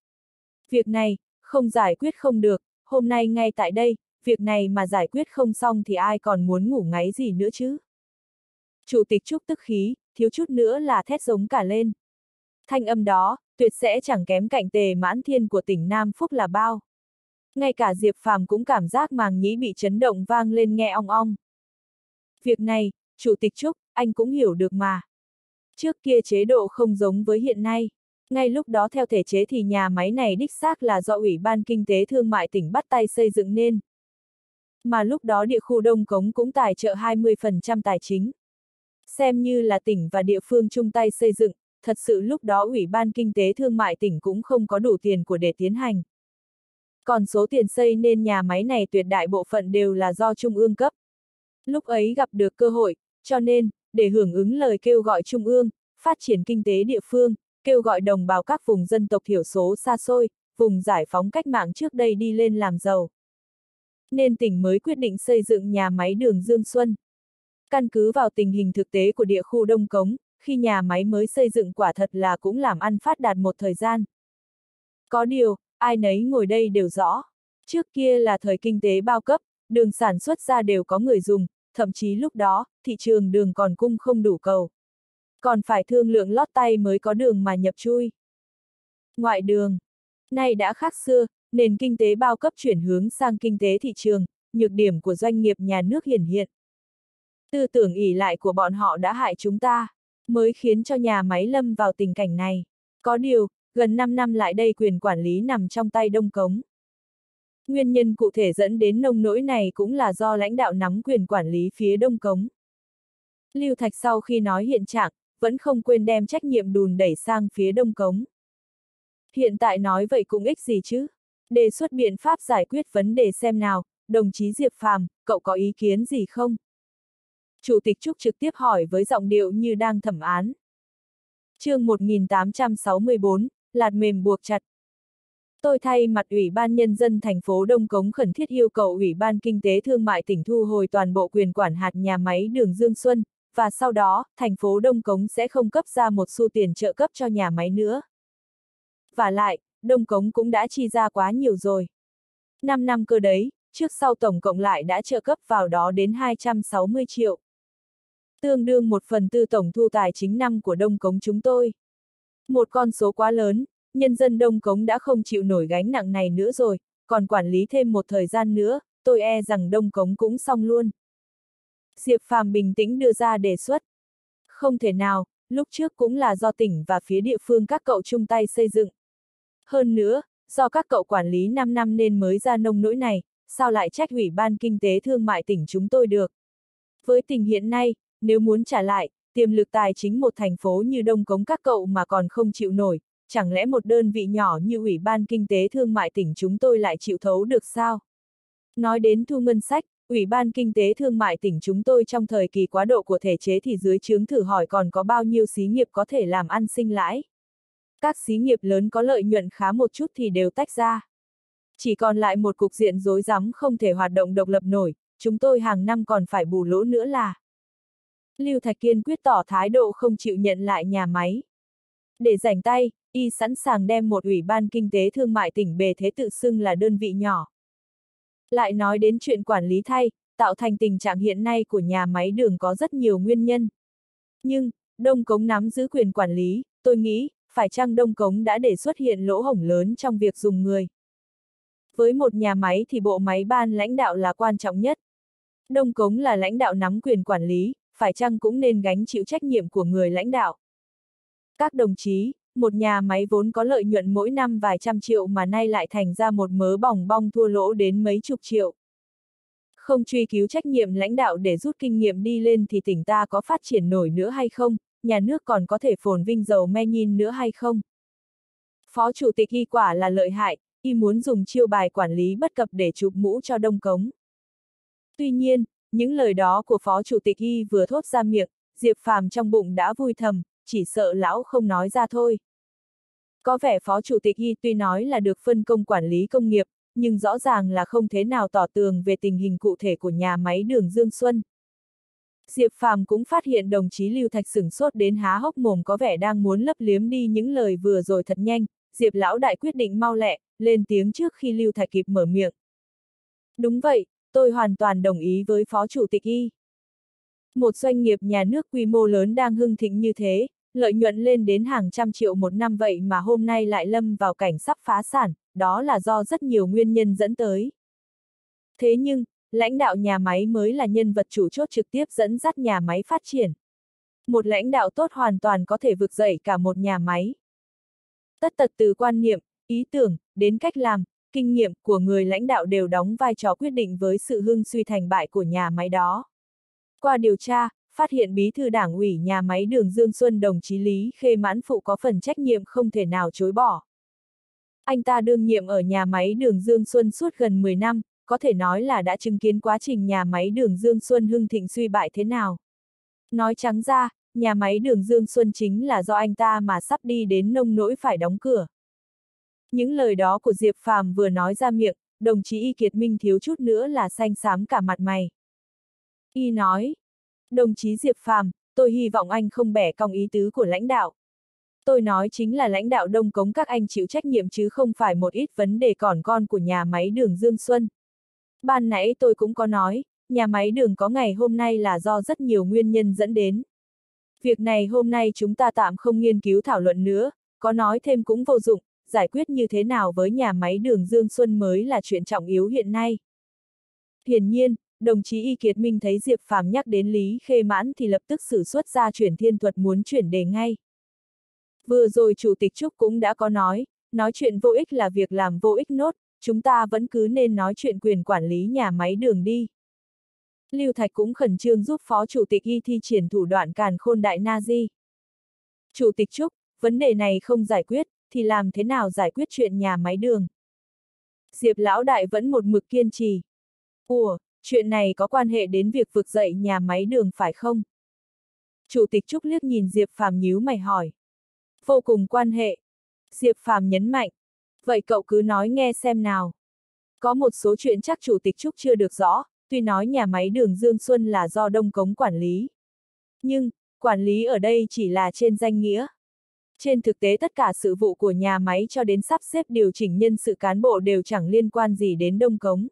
Việc này, không giải quyết không được, hôm nay ngay tại đây, việc này mà giải quyết không xong thì ai còn muốn ngủ ngáy gì nữa chứ? Chủ tịch Trúc tức khí, thiếu chút nữa là thét giống cả lên. Thanh âm đó, tuyệt sẽ chẳng kém cạnh tề mãn thiên của tỉnh Nam Phúc là bao. Ngay cả Diệp Phàm cũng cảm giác màng nhĩ bị chấn động vang lên nghe ong ong. Việc này, Chủ tịch Trúc, anh cũng hiểu được mà. Trước kia chế độ không giống với hiện nay. Ngay lúc đó theo thể chế thì nhà máy này đích xác là do Ủy ban Kinh tế Thương mại tỉnh bắt tay xây dựng nên. Mà lúc đó địa khu Đông Cống cũng tài trợ 20% tài chính. Xem như là tỉnh và địa phương chung tay xây dựng, thật sự lúc đó Ủy ban Kinh tế Thương mại tỉnh cũng không có đủ tiền của để tiến hành. Còn số tiền xây nên nhà máy này tuyệt đại bộ phận đều là do Trung ương cấp. Lúc ấy gặp được cơ hội, cho nên, để hưởng ứng lời kêu gọi Trung ương, phát triển kinh tế địa phương, kêu gọi đồng bào các vùng dân tộc thiểu số xa xôi, vùng giải phóng cách mạng trước đây đi lên làm giàu. Nên tỉnh mới quyết định xây dựng nhà máy đường Dương Xuân. Căn cứ vào tình hình thực tế của địa khu Đông Cống, khi nhà máy mới xây dựng quả thật là cũng làm ăn phát đạt một thời gian. Có điều, ai nấy ngồi đây đều rõ. Trước kia là thời kinh tế bao cấp, đường sản xuất ra đều có người dùng, thậm chí lúc đó, thị trường đường còn cung không đủ cầu. Còn phải thương lượng lót tay mới có đường mà nhập chui. Ngoại đường. Nay đã khác xưa, nền kinh tế bao cấp chuyển hướng sang kinh tế thị trường, nhược điểm của doanh nghiệp nhà nước hiển hiện. Tư tưởng ỉ lại của bọn họ đã hại chúng ta, mới khiến cho nhà máy lâm vào tình cảnh này. Có điều, gần 5 năm lại đây quyền quản lý nằm trong tay Đông Cống. Nguyên nhân cụ thể dẫn đến nông nỗi này cũng là do lãnh đạo nắm quyền quản lý phía Đông Cống. Lưu Thạch sau khi nói hiện trạng, vẫn không quên đem trách nhiệm đùn đẩy sang phía Đông Cống. Hiện tại nói vậy cũng ích gì chứ? Đề xuất biện pháp giải quyết vấn đề xem nào, đồng chí Diệp Phàm, cậu có ý kiến gì không? Chủ tịch Trúc trực tiếp hỏi với giọng điệu như đang thẩm án. chương 1864, lạt mềm buộc chặt. Tôi thay mặt Ủy ban Nhân dân thành phố Đông Cống khẩn thiết yêu cầu Ủy ban Kinh tế Thương mại tỉnh thu hồi toàn bộ quyền quản hạt nhà máy đường Dương Xuân, và sau đó, thành phố Đông Cống sẽ không cấp ra một xu tiền trợ cấp cho nhà máy nữa. Và lại, Đông Cống cũng đã chi ra quá nhiều rồi. 5 năm cơ đấy, trước sau tổng cộng lại đã trợ cấp vào đó đến 260 triệu. Tương đương một phần tư tổng thu tài chính năm của Đông Cống chúng tôi. Một con số quá lớn, nhân dân Đông Cống đã không chịu nổi gánh nặng này nữa rồi, còn quản lý thêm một thời gian nữa, tôi e rằng Đông Cống cũng xong luôn. Diệp Phàm bình tĩnh đưa ra đề xuất. Không thể nào, lúc trước cũng là do tỉnh và phía địa phương các cậu chung tay xây dựng. Hơn nữa, do các cậu quản lý 5 năm nên mới ra nông nỗi này, sao lại trách ủy ban kinh tế thương mại tỉnh chúng tôi được. Với tình hiện nay, nếu muốn trả lại, tiềm lực tài chính một thành phố như Đông Cống các cậu mà còn không chịu nổi, chẳng lẽ một đơn vị nhỏ như Ủy ban Kinh tế Thương mại tỉnh chúng tôi lại chịu thấu được sao? Nói đến thu ngân sách, Ủy ban Kinh tế Thương mại tỉnh chúng tôi trong thời kỳ quá độ của thể chế thì dưới chướng thử hỏi còn có bao nhiêu xí nghiệp có thể làm ăn sinh lãi. Các xí nghiệp lớn có lợi nhuận khá một chút thì đều tách ra. Chỉ còn lại một cục diện rối rắm không thể hoạt động độc lập nổi, chúng tôi hàng năm còn phải bù lỗ nữa là. Lưu Thạch Kiên quyết tỏ thái độ không chịu nhận lại nhà máy. Để rảnh tay, y sẵn sàng đem một ủy ban kinh tế thương mại tỉnh bề thế tự xưng là đơn vị nhỏ. Lại nói đến chuyện quản lý thay, tạo thành tình trạng hiện nay của nhà máy đường có rất nhiều nguyên nhân. Nhưng, Đông Cống nắm giữ quyền quản lý, tôi nghĩ, phải chăng Đông Cống đã để xuất hiện lỗ hổng lớn trong việc dùng người. Với một nhà máy thì bộ máy ban lãnh đạo là quan trọng nhất. Đông Cống là lãnh đạo nắm quyền quản lý, phải chăng cũng nên gánh chịu trách nhiệm của người lãnh đạo. Các đồng chí, một nhà máy vốn có lợi nhuận mỗi năm vài trăm triệu mà nay lại thành ra một mớ bỏng bong thua lỗ đến mấy chục triệu. Không truy cứu trách nhiệm lãnh đạo để rút kinh nghiệm đi lên thì tỉnh ta có phát triển nổi nữa hay không, nhà nước còn có thể phồn vinh giàu me nhìn nữa hay không. Phó Chủ tịch y quả là lợi hại, y muốn dùng chiêu bài quản lý bất cập để chụp mũ cho đông cống. Tuy nhiên, những lời đó của Phó Chủ tịch y vừa thốt ra miệng, Diệp Phàm trong bụng đã vui thầm, chỉ sợ lão không nói ra thôi. Có vẻ Phó Chủ tịch Y tuy nói là được phân công quản lý công nghiệp, nhưng rõ ràng là không thế nào tỏ tường về tình hình cụ thể của nhà máy đường Dương Xuân. Diệp Phàm cũng phát hiện đồng chí Lưu Thạch sửng sốt đến há hốc mồm có vẻ đang muốn lấp liếm đi những lời vừa rồi thật nhanh, Diệp Lão Đại quyết định mau lẹ, lên tiếng trước khi Lưu Thạch kịp mở miệng. Đúng vậy, tôi hoàn toàn đồng ý với Phó Chủ tịch Y. Một doanh nghiệp nhà nước quy mô lớn đang hưng thịnh như thế, lợi nhuận lên đến hàng trăm triệu một năm vậy mà hôm nay lại lâm vào cảnh sắp phá sản, đó là do rất nhiều nguyên nhân dẫn tới. Thế nhưng, lãnh đạo nhà máy mới là nhân vật chủ chốt trực tiếp dẫn dắt nhà máy phát triển. Một lãnh đạo tốt hoàn toàn có thể vực dậy cả một nhà máy. Tất tật từ quan niệm, ý tưởng, đến cách làm, kinh nghiệm của người lãnh đạo đều đóng vai trò quyết định với sự hưng suy thành bại của nhà máy đó. Qua điều tra, phát hiện bí thư đảng ủy nhà máy đường Dương Xuân đồng chí Lý Khê Mãn Phụ có phần trách nhiệm không thể nào chối bỏ. Anh ta đương nhiệm ở nhà máy đường Dương Xuân suốt gần 10 năm, có thể nói là đã chứng kiến quá trình nhà máy đường Dương Xuân hưng thịnh suy bại thế nào. Nói trắng ra, nhà máy đường Dương Xuân chính là do anh ta mà sắp đi đến nông nỗi phải đóng cửa. Những lời đó của Diệp Phàm vừa nói ra miệng, đồng chí Y Kiệt Minh thiếu chút nữa là xanh xám cả mặt mày. Y nói, Đồng chí Diệp Phàm, tôi hy vọng anh không bẻ cong ý tứ của lãnh đạo. Tôi nói chính là lãnh đạo đông cống các anh chịu trách nhiệm chứ không phải một ít vấn đề còn con của nhà máy đường Dương Xuân. Ban nãy tôi cũng có nói, nhà máy đường có ngày hôm nay là do rất nhiều nguyên nhân dẫn đến. Việc này hôm nay chúng ta tạm không nghiên cứu thảo luận nữa, có nói thêm cũng vô dụng, giải quyết như thế nào với nhà máy đường Dương Xuân mới là chuyện trọng yếu hiện nay. Hiển nhiên, đồng chí Y Kiệt Minh thấy Diệp Phàm nhắc đến Lý Khê Mãn thì lập tức sử xuất ra chuyển thiên thuật muốn chuyển đề ngay. Vừa rồi Chủ tịch Trúc cũng đã có nói, nói chuyện vô ích là việc làm vô ích nốt, chúng ta vẫn cứ nên nói chuyện quyền quản lý nhà máy đường đi. Lưu Thạch cũng khẩn trương giúp Phó Chủ tịch Y thi triển thủ đoạn càn khôn đại Nazi. Chủ tịch Trúc, vấn đề này không giải quyết, thì làm thế nào giải quyết chuyện nhà máy đường? Diệp Lão Đại vẫn một mực kiên trì. Ủa, chuyện này có quan hệ đến việc vực dậy nhà máy đường phải không? Chủ tịch Trúc liếc nhìn Diệp Phàm nhíu mày hỏi. Vô cùng quan hệ. Diệp Phàm nhấn mạnh. Vậy cậu cứ nói nghe xem nào. Có một số chuyện chắc Chủ tịch Trúc chưa được rõ, tuy nói nhà máy đường Dương Xuân là do Đông Cống quản lý. Nhưng, quản lý ở đây chỉ là trên danh nghĩa. Trên thực tế tất cả sự vụ của nhà máy cho đến sắp xếp điều chỉnh nhân sự cán bộ đều chẳng liên quan gì đến Đông Cống.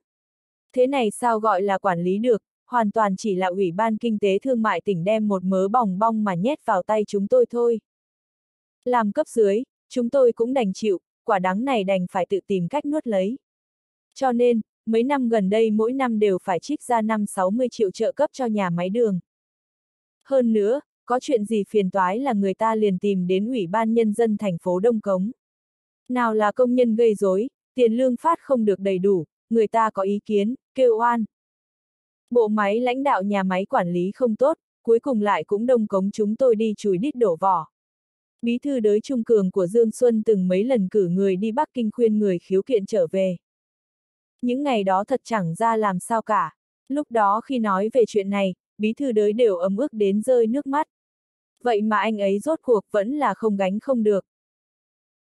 Thế này sao gọi là quản lý được, hoàn toàn chỉ là Ủy ban Kinh tế Thương mại tỉnh đem một mớ bòng bong mà nhét vào tay chúng tôi thôi. Làm cấp dưới, chúng tôi cũng đành chịu, quả đắng này đành phải tự tìm cách nuốt lấy. Cho nên, mấy năm gần đây mỗi năm đều phải trích ra 5-60 triệu trợ cấp cho nhà máy đường. Hơn nữa, có chuyện gì phiền toái là người ta liền tìm đến Ủy ban Nhân dân thành phố Đông Cống. Nào là công nhân gây rối, tiền lương phát không được đầy đủ, người ta có ý kiến, kêu oan. Bộ máy lãnh đạo nhà máy quản lý không tốt, cuối cùng lại cũng đông cống chúng tôi đi chùi đít đổ vỏ. Bí thư đới trung cường của Dương Xuân từng mấy lần cử người đi Bắc Kinh khuyên người khiếu kiện trở về. Những ngày đó thật chẳng ra làm sao cả. Lúc đó khi nói về chuyện này, bí thư đới đều ấm ức đến rơi nước mắt. Vậy mà anh ấy rốt cuộc vẫn là không gánh không được.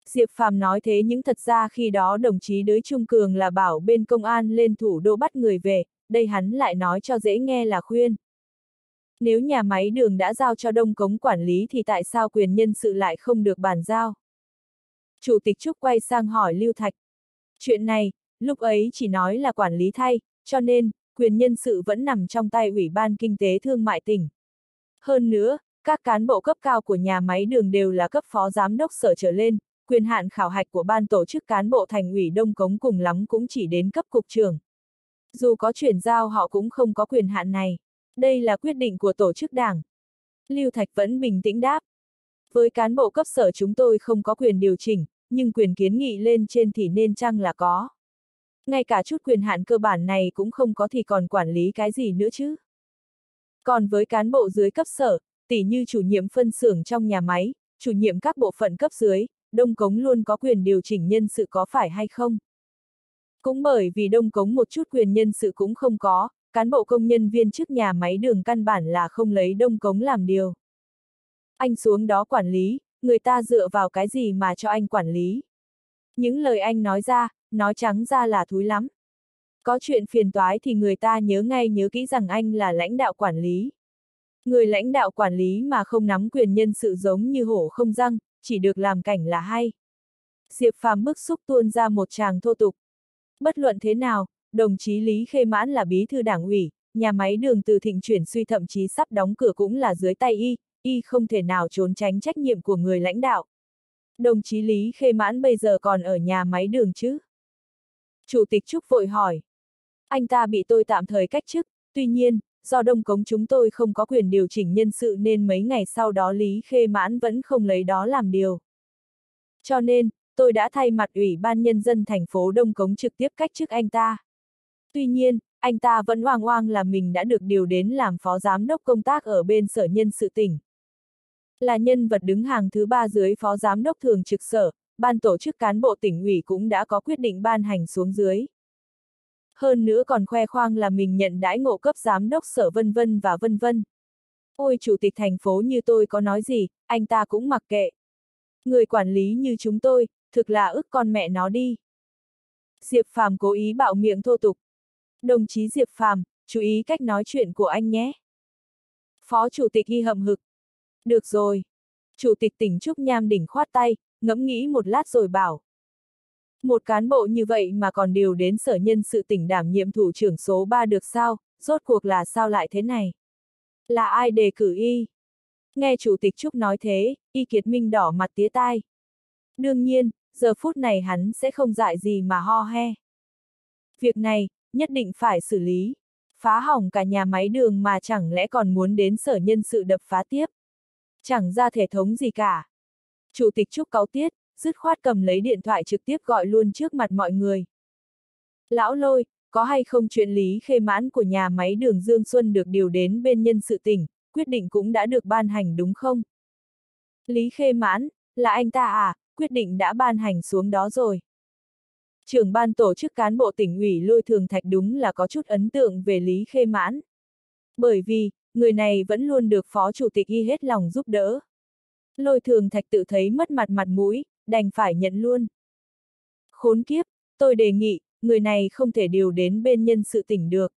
Diệp Phàm nói thế nhưng thật ra khi đó đồng chí đới Trung Cường là bảo bên công an lên thủ đô bắt người về, đây hắn lại nói cho dễ nghe là khuyên. Nếu nhà máy đường đã giao cho Đông Cống quản lý thì tại sao quyền nhân sự lại không được bàn giao? Chủ tịch Trúc quay sang hỏi Lưu Thạch. Chuyện này, lúc ấy chỉ nói là quản lý thay, cho nên, quyền nhân sự vẫn nằm trong tay Ủy ban Kinh tế Thương mại tỉnh. Hơn nữa, các cán bộ cấp cao của nhà máy đường đều là cấp phó giám đốc sở trở lên, quyền hạn khảo hạch của ban tổ chức cán bộ thành ủy Đông Cống cùng lắm cũng chỉ đến cấp cục trưởng. Dù có chuyển giao họ cũng không có quyền hạn này. Đây là quyết định của tổ chức đảng. Lưu Thạch vẫn bình tĩnh đáp. Với cán bộ cấp sở chúng tôi không có quyền điều chỉnh, nhưng quyền kiến nghị lên trên thì nên chăng là có. Ngay cả chút quyền hạn cơ bản này cũng không có thì còn quản lý cái gì nữa chứ. Còn với cán bộ dưới cấp sở, tỷ như chủ nhiệm phân xưởng trong nhà máy, chủ nhiệm các bộ phận cấp dưới, Đông Cống luôn có quyền điều chỉnh nhân sự có phải hay không? Cũng bởi vì Đông Cống một chút quyền nhân sự cũng không có, cán bộ công nhân viên chức nhà máy đường căn bản là không lấy Đông Cống làm điều. Anh xuống đó quản lý, người ta dựa vào cái gì mà cho anh quản lý? Những lời anh nói ra, nói trắng ra là thúi lắm. Có chuyện phiền toái thì người ta nhớ ngay nhớ kỹ rằng anh là lãnh đạo quản lý. Người lãnh đạo quản lý mà không nắm quyền nhân sự giống như hổ không răng, chỉ được làm cảnh là hay. Diệp Phàm bức xúc tuôn ra một tràng thô tục. Bất luận thế nào, đồng chí Lý Khê Mãn là bí thư đảng ủy, nhà máy đường từ thịnh chuyển suy thậm chí sắp đóng cửa cũng là dưới tay y, y không thể nào trốn tránh trách nhiệm của người lãnh đạo. Đồng chí Lý Khê Mãn bây giờ còn ở nhà máy đường chứ? Chủ tịch Trúc vội hỏi. Anh ta bị tôi tạm thời cách chức, tuy nhiên, do đông cống chúng tôi không có quyền điều chỉnh nhân sự nên mấy ngày sau đó Lý Khê Mãn vẫn không lấy đó làm điều. Cho nên, tôi đã thay mặt Ủy ban Nhân dân thành phố Đông Cống trực tiếp cách chức anh ta. Tuy nhiên, anh ta vẫn oang oang là mình đã được điều đến làm phó giám đốc công tác ở bên sở nhân sự tỉnh. Là nhân vật đứng hàng thứ ba dưới phó giám đốc thường trực sở, ban tổ chức cán bộ tỉnh ủy cũng đã có quyết định ban hành xuống dưới. Hơn nữa còn khoe khoang là mình nhận đãi ngộ cấp giám đốc sở vân vân và vân vân. Ôi chủ tịch thành phố như tôi có nói gì, anh ta cũng mặc kệ. Người quản lý như chúng tôi, thực là ức con mẹ nó đi. Diệp Phàm cố ý bạo miệng thô tục. Đồng chí Diệp Phàm, chú ý cách nói chuyện của anh nhé. Phó Chủ tịch y hậm hực. Được rồi. Chủ tịch tỉnh Trúc Nham đỉnh khoát tay, ngẫm nghĩ một lát rồi bảo. Một cán bộ như vậy mà còn điều đến sở nhân sự tỉnh đảm nhiệm thủ trưởng số 3 được sao, rốt cuộc là sao lại thế này? Là ai đề cử y? Nghe Chủ tịch Trúc nói thế, y kiệt minh đỏ mặt tía tai. Đương nhiên, giờ phút này hắn sẽ không dại gì mà ho he. Việc này, nhất định phải xử lý. Phá hỏng cả nhà máy đường mà chẳng lẽ còn muốn đến sở nhân sự đập phá tiếp. Chẳng ra thể thống gì cả. Chủ tịch Trúc cáo tiết, dứt khoát cầm lấy điện thoại trực tiếp gọi luôn trước mặt mọi người. Lão lôi, có hay không chuyện lý khê mãn của nhà máy đường Dương Xuân được điều đến bên nhân sự tỉnh, quyết định cũng đã được ban hành đúng không? Lý khê mãn, là anh ta à, quyết định đã ban hành xuống đó rồi. Trưởng ban tổ chức cán bộ tỉnh ủy lôi thường thạch đúng là có chút ấn tượng về Lý Khê Mãn. Bởi vì, người này vẫn luôn được phó chủ tịch y hết lòng giúp đỡ. Lôi thường thạch tự thấy mất mặt mặt mũi, đành phải nhận luôn. Khốn kiếp, tôi đề nghị, người này không thể điều đến bên nhân sự tỉnh được.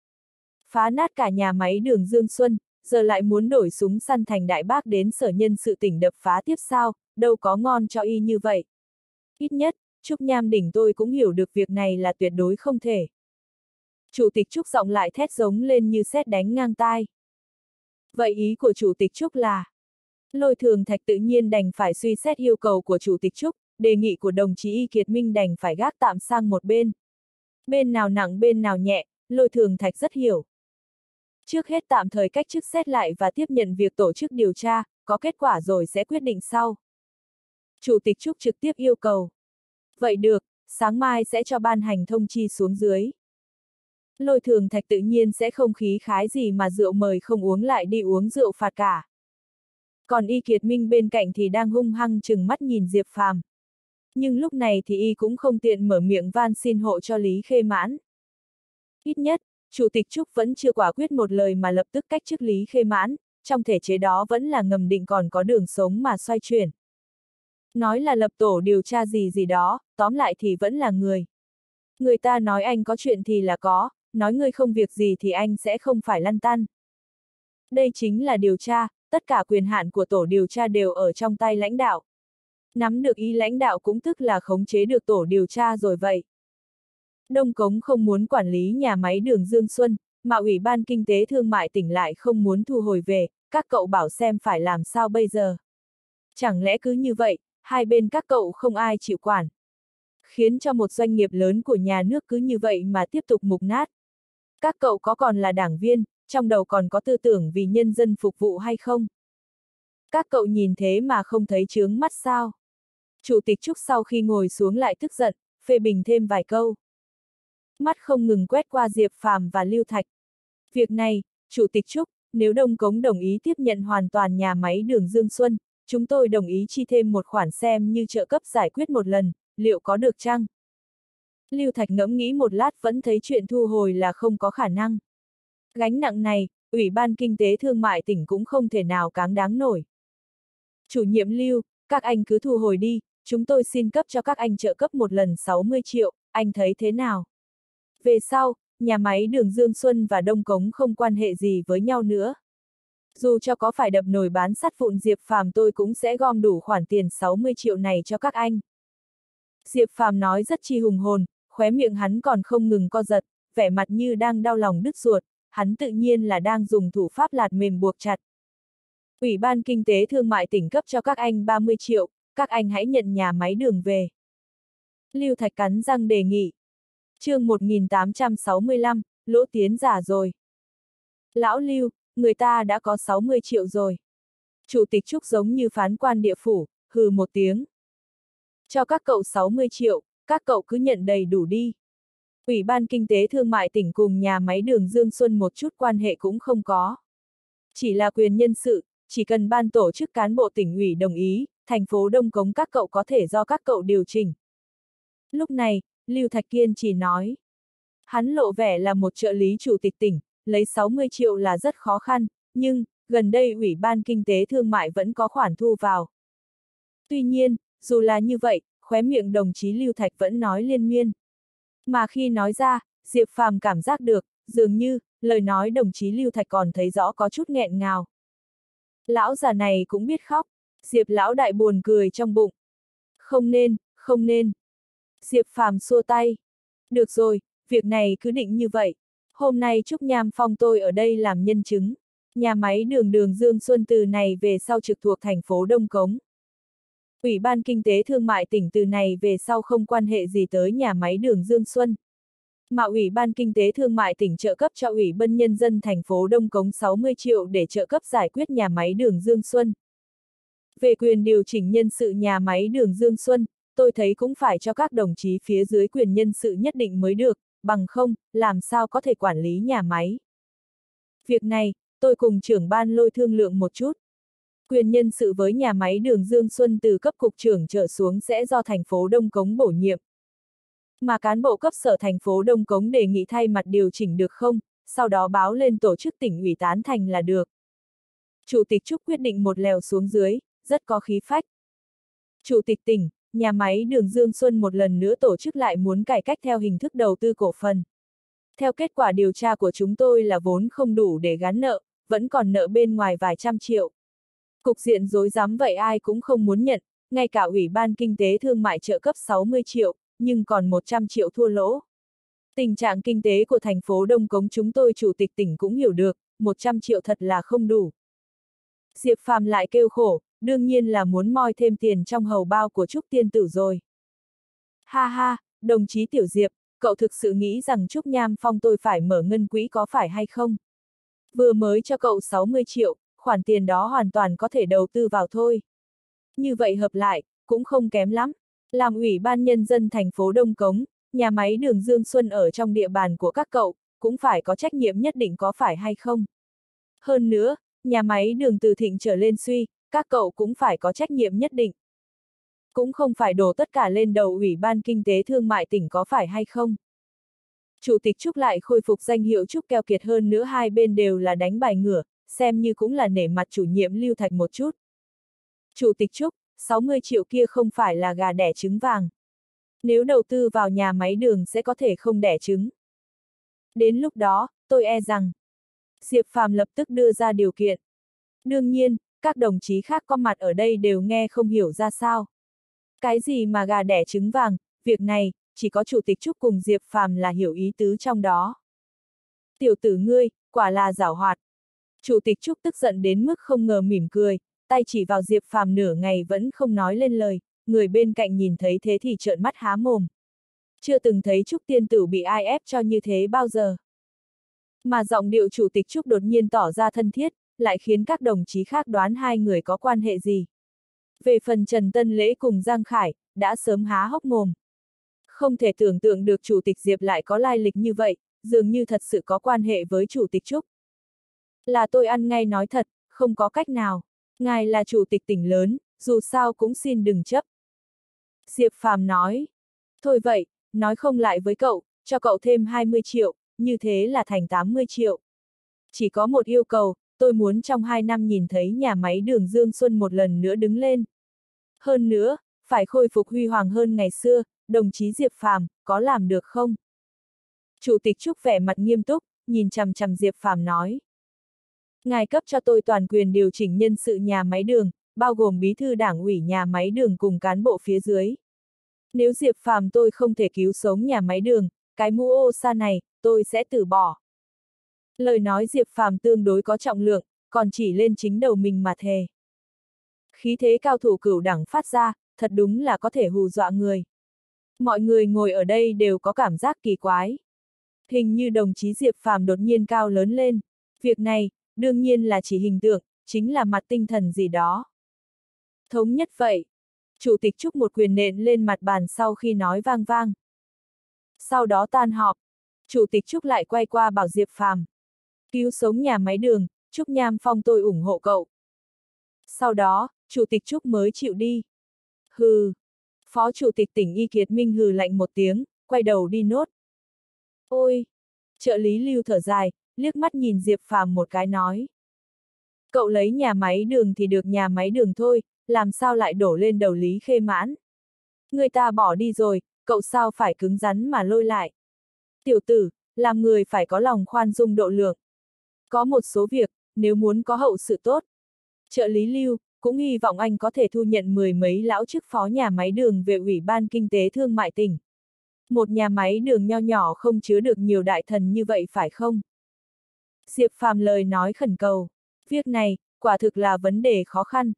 Phá nát cả nhà máy đường Dương Xuân, giờ lại muốn đổi súng săn thành đại bác đến sở nhân sự tỉnh đập phá tiếp sao, đâu có ngon cho y như vậy. Ít nhất, Trúc Nham đỉnh tôi cũng hiểu được việc này là tuyệt đối không thể. Chủ tịch Trúc giọng lại thét giống lên như xét đánh ngang tai. Vậy ý của Chủ tịch Trúc là, lôi thường thạch tự nhiên đành phải suy xét yêu cầu của Chủ tịch Trúc, đề nghị của đồng chí Y Kiệt Minh đành phải gác tạm sang một bên. Bên nào nặng bên nào nhẹ, lôi thường thạch rất hiểu. Trước hết tạm thời cách chức xét lại và tiếp nhận việc tổ chức điều tra, có kết quả rồi sẽ quyết định sau. Chủ tịch Trúc trực tiếp yêu cầu. Vậy được, sáng mai sẽ cho ban hành thông chi xuống dưới. Lôi thường thạch tự nhiên sẽ không khí khái gì mà rượu mời không uống lại đi uống rượu phạt cả. Còn Y Kiệt Minh bên cạnh thì đang hung hăng chừng mắt nhìn Diệp Phàm. Nhưng lúc này thì Y cũng không tiện mở miệng van xin hộ cho Lý Khê Mãn. Ít nhất, Chủ tịch Trúc vẫn chưa quả quyết một lời mà lập tức cách chức Lý Khê Mãn, trong thể chế đó vẫn là ngầm định còn có đường sống mà xoay chuyển. Nói là lập tổ điều tra gì gì đó, tóm lại thì vẫn là người. Người ta nói anh có chuyện thì là có, nói ngươi không việc gì thì anh sẽ không phải lăn tăn. Đây chính là điều tra, tất cả quyền hạn của tổ điều tra đều ở trong tay lãnh đạo. Nắm được ý lãnh đạo cũng tức là khống chế được tổ điều tra rồi vậy. Đông Cống không muốn quản lý nhà máy đường Dương Xuân, mà Ủy ban Kinh tế Thương mại tỉnh lại không muốn thu hồi về, các cậu bảo xem phải làm sao bây giờ. Chẳng lẽ cứ như vậy, hai bên các cậu không ai chịu quản. Khiến cho một doanh nghiệp lớn của nhà nước cứ như vậy mà tiếp tục mục nát. Các cậu có còn là đảng viên, trong đầu còn có tư tưởng vì nhân dân phục vụ hay không? Các cậu nhìn thế mà không thấy chướng mắt sao? Chủ tịch Trúc sau khi ngồi xuống lại tức giận, phê bình thêm vài câu. Mắt không ngừng quét qua Diệp Phàm và Lưu Thạch. Việc này, Chủ tịch Trúc, nếu Đông Cống đồng ý tiếp nhận hoàn toàn nhà máy đường Dương Xuân, chúng tôi đồng ý chi thêm một khoản xem như trợ cấp giải quyết một lần, liệu có được chăng? Lưu Thạch ngẫm nghĩ một lát vẫn thấy chuyện thu hồi là không có khả năng. Gánh nặng này, Ủy ban Kinh tế Thương mại tỉnh cũng không thể nào cáng đáng nổi. Chủ nhiệm Lưu, các anh cứ thu hồi đi, chúng tôi xin cấp cho các anh trợ cấp một lần 60 triệu, anh thấy thế nào? Về sau, nhà máy đường Dương Xuân và Đông Cống không quan hệ gì với nhau nữa. Dù cho có phải đập nồi bán sắt vụn Diệp Phàm tôi cũng sẽ gom đủ khoản tiền 60 triệu này cho các anh. Diệp Phàm nói rất chi hùng hồn, khóe miệng hắn còn không ngừng co giật, vẻ mặt như đang đau lòng đứt ruột, hắn tự nhiên là đang dùng thủ pháp lạt mềm buộc chặt. Ủy ban Kinh tế Thương mại tỉnh cấp cho các anh 30 triệu, các anh hãy nhận nhà máy đường về. Lưu Thạch cắn răng đề nghị. chương 1865, lỗ tiến giả rồi. Lão Lưu, người ta đã có 60 triệu rồi. Chủ tịch Trúc giống như phán quan địa phủ, hừ một tiếng. Cho các cậu 60 triệu, các cậu cứ nhận đầy đủ đi. Ủy ban Kinh tế Thương mại tỉnh cùng nhà máy đường Dương Xuân một chút quan hệ cũng không có. Chỉ là quyền nhân sự, chỉ cần ban tổ chức cán bộ tỉnh ủy đồng ý, thành phố Đông Cống các cậu có thể do các cậu điều chỉnh. Lúc này, Lưu Thạch Kiên chỉ nói. Hắn lộ vẻ là một trợ lý chủ tịch tỉnh, lấy 60 triệu là rất khó khăn, nhưng, gần đây Ủy ban Kinh tế Thương mại vẫn có khoản thu vào. Tuy nhiên, dù là như vậy, khóe miệng đồng chí Lưu Thạch vẫn nói liên miên. Mà khi nói ra, Diệp Phàm cảm giác được, dường như, lời nói đồng chí Lưu Thạch còn thấy rõ có chút nghẹn ngào. Lão già này cũng biết khóc, Diệp lão đại buồn cười trong bụng. Không nên, không nên. Diệp Phàm xua tay. Được rồi, việc này cứ định như vậy. Hôm nay Trúc Nham Phong tôi ở đây làm nhân chứng. Nhà máy đường đường Dương Xuân từ này về sau trực thuộc thành phố Đông Cống. Ủy ban Kinh tế Thương mại tỉnh từ này về sau không quan hệ gì tới nhà máy đường Dương Xuân. Mà Ủy ban Kinh tế Thương mại tỉnh trợ cấp cho Ủy ban Nhân dân thành phố Đông Cống 60 triệu để trợ cấp giải quyết nhà máy đường Dương Xuân. Về quyền điều chỉnh nhân sự nhà máy đường Dương Xuân, tôi thấy cũng phải cho các đồng chí phía dưới quyền nhân sự nhất định mới được, bằng không, làm sao có thể quản lý nhà máy. Việc này, tôi cùng trưởng ban lôi thương lượng một chút. Quyền nhân sự với nhà máy đường Dương Xuân từ cấp cục trưởng trở xuống sẽ do thành phố Đông Cống bổ nhiệm. Mà cán bộ cấp sở thành phố Đông Cống đề nghị thay mặt điều chỉnh được không, sau đó báo lên tổ chức tỉnh ủy tán thành là được. Chủ tịch Trúc quyết định một lèo xuống dưới, rất có khí phách. Chủ tịch tỉnh, nhà máy đường Dương Xuân một lần nữa tổ chức lại muốn cải cách theo hình thức đầu tư cổ phần. Theo kết quả điều tra của chúng tôi là vốn không đủ để gắn nợ, vẫn còn nợ bên ngoài vài trăm triệu. Cục diện dối rắm vậy ai cũng không muốn nhận, ngay cả Ủy ban Kinh tế Thương mại trợ cấp 60 triệu, nhưng còn 100 triệu thua lỗ. Tình trạng kinh tế của thành phố Đông Cống chúng tôi chủ tịch tỉnh cũng hiểu được, 100 triệu thật là không đủ. Diệp Phàm lại kêu khổ, đương nhiên là muốn moi thêm tiền trong hầu bao của Trúc Tiên Tử rồi. Ha ha, đồng chí Tiểu Diệp, cậu thực sự nghĩ rằng Trúc Nham Phong tôi phải mở ngân quỹ có phải hay không? Vừa mới cho cậu 60 triệu, khoản tiền đó hoàn toàn có thể đầu tư vào thôi. Như vậy hợp lại, cũng không kém lắm. Làm ủy ban nhân dân thành phố Đông Cống, nhà máy đường Dương Xuân ở trong địa bàn của các cậu, cũng phải có trách nhiệm nhất định có phải hay không. Hơn nữa, nhà máy đường từ thịnh trở lên suy, các cậu cũng phải có trách nhiệm nhất định. Cũng không phải đổ tất cả lên đầu Ủy ban Kinh tế Thương mại tỉnh có phải hay không. Chủ tịch Trúc lại khôi phục danh hiệu Trúc keo kiệt hơn nữa hai bên đều là đánh bài ngửa, xem như cũng là nể mặt chủ nhiệm Lưu Thạch một chút. Chủ tịch Trúc, 60 triệu kia không phải là gà đẻ trứng vàng. Nếu đầu tư vào nhà máy đường sẽ có thể không đẻ trứng. Đến lúc đó, tôi e rằng, Diệp Phàm lập tức đưa ra điều kiện. Đương nhiên, các đồng chí khác có mặt ở đây đều nghe không hiểu ra sao. Cái gì mà gà đẻ trứng vàng, việc này, chỉ có Chủ tịch Trúc cùng Diệp Phàm là hiểu ý tứ trong đó. Tiểu tử ngươi, quả là giảo hoạt. Chủ tịch Trúc tức giận đến mức không ngờ mỉm cười, tay chỉ vào Diệp Phàm nửa ngày vẫn không nói lên lời, người bên cạnh nhìn thấy thế thì trợn mắt há mồm. Chưa từng thấy Trúc tiên tử bị ai ép cho như thế bao giờ. Mà giọng điệu chủ tịch Trúc đột nhiên tỏ ra thân thiết, lại khiến các đồng chí khác đoán hai người có quan hệ gì. Về phần Trần Tân Lễ cùng Giang Khải, đã sớm há hốc mồm. Không thể tưởng tượng được Chủ tịch Diệp lại có lai lịch như vậy, dường như thật sự có quan hệ với Chủ tịch Trúc. Là tôi ăn ngay nói thật, không có cách nào. Ngài là Chủ tịch tỉnh lớn, dù sao cũng xin đừng chấp. Diệp Phàm nói. Thôi vậy, nói không lại với cậu, cho cậu thêm 20 triệu, như thế là thành 80 triệu. Chỉ có một yêu cầu, tôi muốn trong 2 năm nhìn thấy nhà máy đường Dương Xuân một lần nữa đứng lên. Hơn nữa, phải khôi phục huy hoàng hơn ngày xưa, đồng chí Diệp Phàm có làm được không? Chủ tịch Trúc vẻ mặt nghiêm túc, nhìn chằm chằm Diệp Phàm nói. Ngài cấp cho tôi toàn quyền điều chỉnh nhân sự nhà máy đường, bao gồm bí thư đảng ủy nhà máy đường cùng cán bộ phía dưới. Nếu Diệp Phàm tôi không thể cứu sống nhà máy đường, cái mũ ô sa này, tôi sẽ từ bỏ. Lời nói Diệp Phàm tương đối có trọng lượng, còn chỉ lên chính đầu mình mà thề. Khí thế cao thủ cửu đẳng phát ra, thật đúng là có thể hù dọa người. Mọi người ngồi ở đây đều có cảm giác kỳ quái. Hình như đồng chí Diệp Phàm đột nhiên cao lớn lên. Việc này, đương nhiên là chỉ hình tượng, chính là mặt tinh thần gì đó. Thống nhất vậy. Chủ tịch Trúc một quyền nện lên mặt bàn sau khi nói vang vang. Sau đó tan họp. Chủ tịch Trúc lại quay qua bảo Diệp Phàm. Cứu sống nhà máy đường, Trúc Nham Phong tôi ủng hộ cậu. Sau đó, Chủ tịch Trúc mới chịu đi. Hừ. Phó Chủ tịch tỉnh Y Kiệt Minh hừ lạnh một tiếng, quay đầu đi nốt. Ôi! Trợ lý lưu thở dài, liếc mắt nhìn Diệp Phàm một cái nói. Cậu lấy nhà máy đường thì được nhà máy đường thôi, làm sao lại đổ lên đầu lý khê mãn. Người ta bỏ đi rồi, cậu sao phải cứng rắn mà lôi lại. Tiểu tử, làm người phải có lòng khoan dung độ lượng. Có một số việc, nếu muốn có hậu sự tốt. Trợ lý lưu, cũng hy vọng anh có thể thu nhận mười mấy lão chức phó nhà máy đường về Ủy ban Kinh tế Thương mại tỉnh. Một nhà máy đường nho nhỏ không chứa được nhiều đại thần như vậy phải không? Diệp Phàm lời nói khẩn cầu. Việc này, quả thực là vấn đề khó khăn.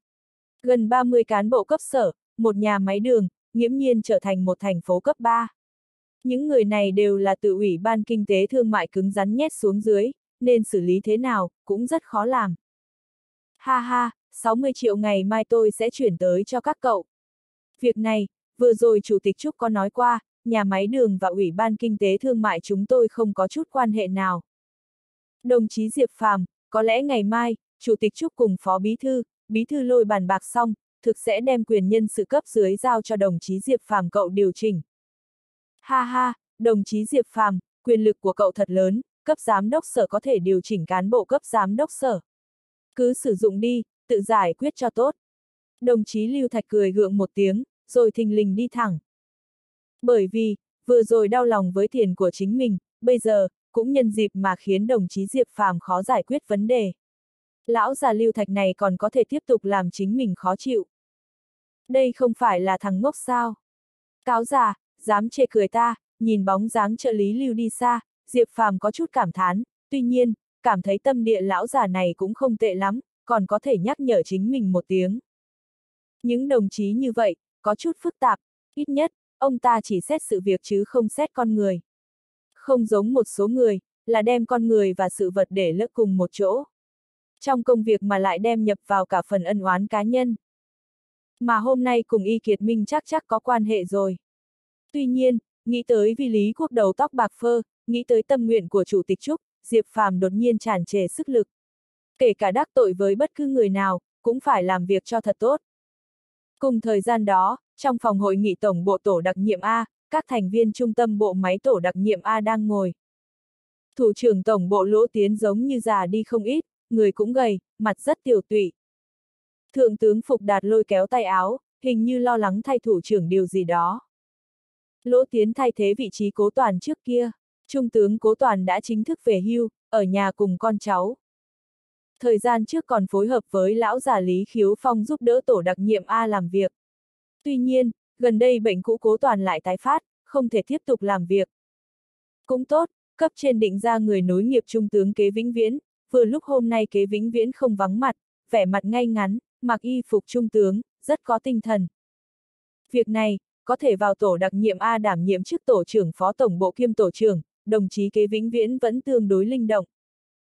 Gần 30 cán bộ cấp sở, một nhà máy đường, nghiễm nhiên trở thành một thành phố cấp 3. Những người này đều là tự ủy ban kinh tế thương mại cứng rắn nhét xuống dưới, nên xử lý thế nào, cũng rất khó làm. Ha ha, 60 triệu ngày mai tôi sẽ chuyển tới cho các cậu. Việc này, vừa rồi Chủ tịch Trúc có nói qua, nhà máy đường và Ủy ban Kinh tế Thương mại chúng tôi không có chút quan hệ nào. Đồng chí Diệp Phàm, có lẽ ngày mai, Chủ tịch Trúc cùng Phó Bí Thư, Bí Thư lôi bàn bạc xong, thực sẽ đem quyền nhân sự cấp dưới giao cho đồng chí Diệp Phàm cậu điều chỉnh. Ha ha, đồng chí Diệp Phàm, quyền lực của cậu thật lớn, cấp giám đốc sở có thể điều chỉnh cán bộ cấp giám đốc sở. Cứ sử dụng đi, tự giải quyết cho tốt. Đồng chí Lưu Thạch cười gượng một tiếng, rồi thình lình đi thẳng. Bởi vì, vừa rồi đau lòng với tiền của chính mình, bây giờ, cũng nhân dịp mà khiến đồng chí Diệp Phàm khó giải quyết vấn đề. Lão già Lưu Thạch này còn có thể tiếp tục làm chính mình khó chịu. Đây không phải là thằng ngốc sao? Cáo già, dám chê cười ta, nhìn bóng dáng trợ lý Lưu đi xa, Diệp Phàm có chút cảm thán, tuy nhiên, cảm thấy tâm địa lão già này cũng không tệ lắm, còn có thể nhắc nhở chính mình một tiếng. Những đồng chí như vậy, có chút phức tạp, ít nhất, ông ta chỉ xét sự việc chứ không xét con người. Không giống một số người, là đem con người và sự vật để lỡ cùng một chỗ. Trong công việc mà lại đem nhập vào cả phần ân oán cá nhân. Mà hôm nay cùng Y Kiệt Minh chắc chắc có quan hệ rồi. Tuy nhiên, nghĩ tới vì lý quốc đầu tóc bạc phơ, nghĩ tới tâm nguyện của Chủ tịch Trúc, Diệp Phàm đột nhiên tràn trề sức lực. Kể cả đắc tội với bất cứ người nào, cũng phải làm việc cho thật tốt. Cùng thời gian đó, trong phòng hội nghị tổng bộ tổ đặc nhiệm A, các thành viên trung tâm bộ máy tổ đặc nhiệm A đang ngồi. Thủ trưởng tổng bộ lỗ tiến giống như già đi không ít, người cũng gầy, mặt rất tiểu tụy. Thượng tướng Phục Đạt lôi kéo tay áo, hình như lo lắng thay thủ trưởng điều gì đó. Lỗ tiến thay thế vị trí cố toàn trước kia, trung tướng cố toàn đã chính thức về hưu, ở nhà cùng con cháu. Thời gian trước còn phối hợp với lão già Lý Khiếu Phong giúp đỡ tổ đặc nhiệm A làm việc. Tuy nhiên, gần đây bệnh cũ cố toàn lại tái phát, không thể tiếp tục làm việc. Cũng tốt, cấp trên định ra người nối nghiệp trung tướng kế vĩnh viễn, vừa lúc hôm nay kế vĩnh viễn không vắng mặt, vẻ mặt ngay ngắn, mặc y phục trung tướng, rất có tinh thần. Việc này, có thể vào tổ đặc nhiệm A đảm nhiệm chức tổ trưởng phó tổng bộ kiêm tổ trưởng, đồng chí kế vĩnh viễn vẫn tương đối linh động.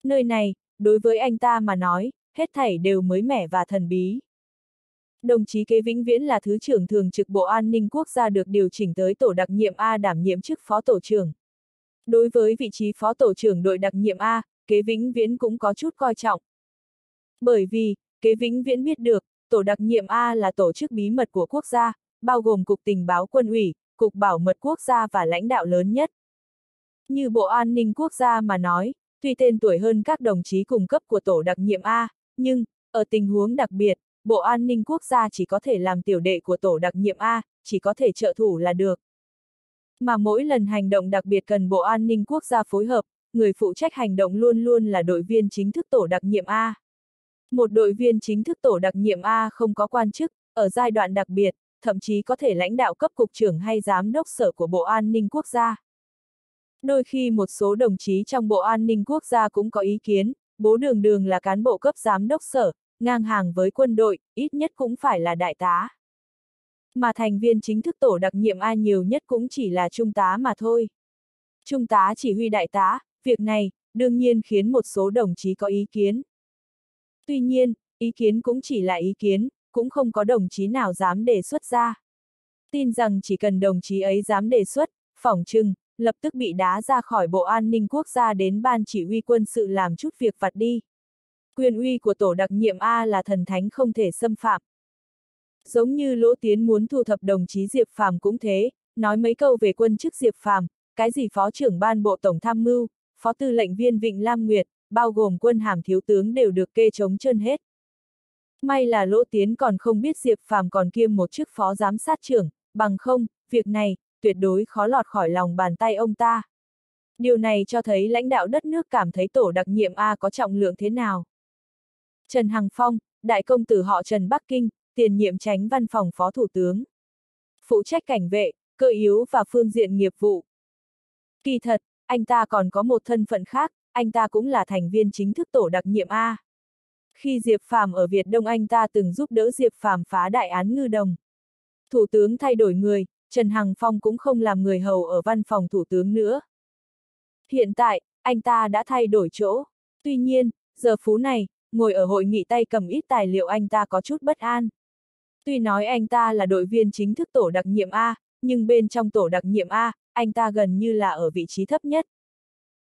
Nơi này, đối với anh ta mà nói, hết thảy đều mới mẻ và thần bí. Đồng chí kế vĩnh viễn là Thứ trưởng Thường trực Bộ An ninh Quốc gia được điều chỉnh tới tổ đặc nhiệm A đảm nhiệm chức phó tổ trưởng. Đối với vị trí phó tổ trưởng đội đặc nhiệm A, kế vĩnh viễn cũng có chút coi trọng. Bởi vì, kế vĩnh viễn biết được, tổ đặc nhiệm A là tổ chức bí mật của quốc gia, bao gồm Cục Tình báo Quân ủy, Cục Bảo mật Quốc gia và lãnh đạo lớn nhất. Như Bộ An ninh Quốc gia mà nói, tuy tên tuổi hơn các đồng chí cùng cấp của tổ đặc nhiệm A, nhưng, ở tình huống đặc biệt, Bộ An ninh Quốc gia chỉ có thể làm tiểu đệ của tổ đặc nhiệm A, chỉ có thể trợ thủ là được. Mà mỗi lần hành động đặc biệt cần Bộ An ninh Quốc gia phối hợp, người phụ trách hành động luôn luôn là đội viên chính thức tổ đặc nhiệm A. Một đội viên chính thức tổ đặc nhiệm A không có quan chức, ở giai đoạn đặc biệt, thậm chí có thể lãnh đạo cấp cục trưởng hay giám đốc sở của Bộ An ninh Quốc gia. Đôi khi một số đồng chí trong Bộ An ninh Quốc gia cũng có ý kiến, bố đường đường là cán bộ cấp giám đốc sở, ngang hàng với quân đội, ít nhất cũng phải là đại tá. Mà thành viên chính thức tổ đặc nhiệm A nhiều nhất cũng chỉ là trung tá mà thôi. Trung tá chỉ huy đại tá, việc này, đương nhiên khiến một số đồng chí có ý kiến. Tuy nhiên, ý kiến cũng chỉ là ý kiến, cũng không có đồng chí nào dám đề xuất ra. Tin rằng chỉ cần đồng chí ấy dám đề xuất, phỏng chừng lập tức bị đá ra khỏi Bộ An ninh Quốc gia đến Ban Chỉ huy quân sự làm chút việc vặt đi. Quyền uy của tổ đặc nhiệm A là thần thánh không thể xâm phạm. Giống như Lỗ Tiến muốn thu thập đồng chí Diệp Phàm cũng thế, nói mấy câu về quân chức Diệp Phàm, cái gì phó trưởng ban bộ tổng tham mưu, phó tư lệnh viên Vịnh Lam Nguyệt, bao gồm quân hàm thiếu tướng đều được kê chống chân hết. May là Lỗ Tiến còn không biết Diệp Phàm còn kiêm một chức phó giám sát trưởng, bằng không, việc này, tuyệt đối khó lọt khỏi lòng bàn tay ông ta. Điều này cho thấy lãnh đạo đất nước cảm thấy tổ đặc nhiệm A có trọng lượng thế nào. Trần Hằng Phong, đại công tử họ Trần Bắc Kinh, tiền nhiệm tránh văn phòng phó thủ tướng. Phụ trách cảnh vệ, cơ yếu và phương diện nghiệp vụ. Kỳ thật, anh ta còn có một thân phận khác, anh ta cũng là thành viên chính thức tổ đặc nhiệm A. Khi Diệp Phàm ở Việt Đông anh ta từng giúp đỡ Diệp Phàm phá đại án ngư đồng. Thủ tướng thay đổi người, Trần Hằng Phong cũng không làm người hầu ở văn phòng thủ tướng nữa. Hiện tại, anh ta đã thay đổi chỗ. Tuy nhiên, giờ phú này, ngồi ở hội nghị tay cầm ít tài liệu anh ta có chút bất an. Tuy nói anh ta là đội viên chính thức tổ đặc nhiệm A, nhưng bên trong tổ đặc nhiệm A, anh ta gần như là ở vị trí thấp nhất.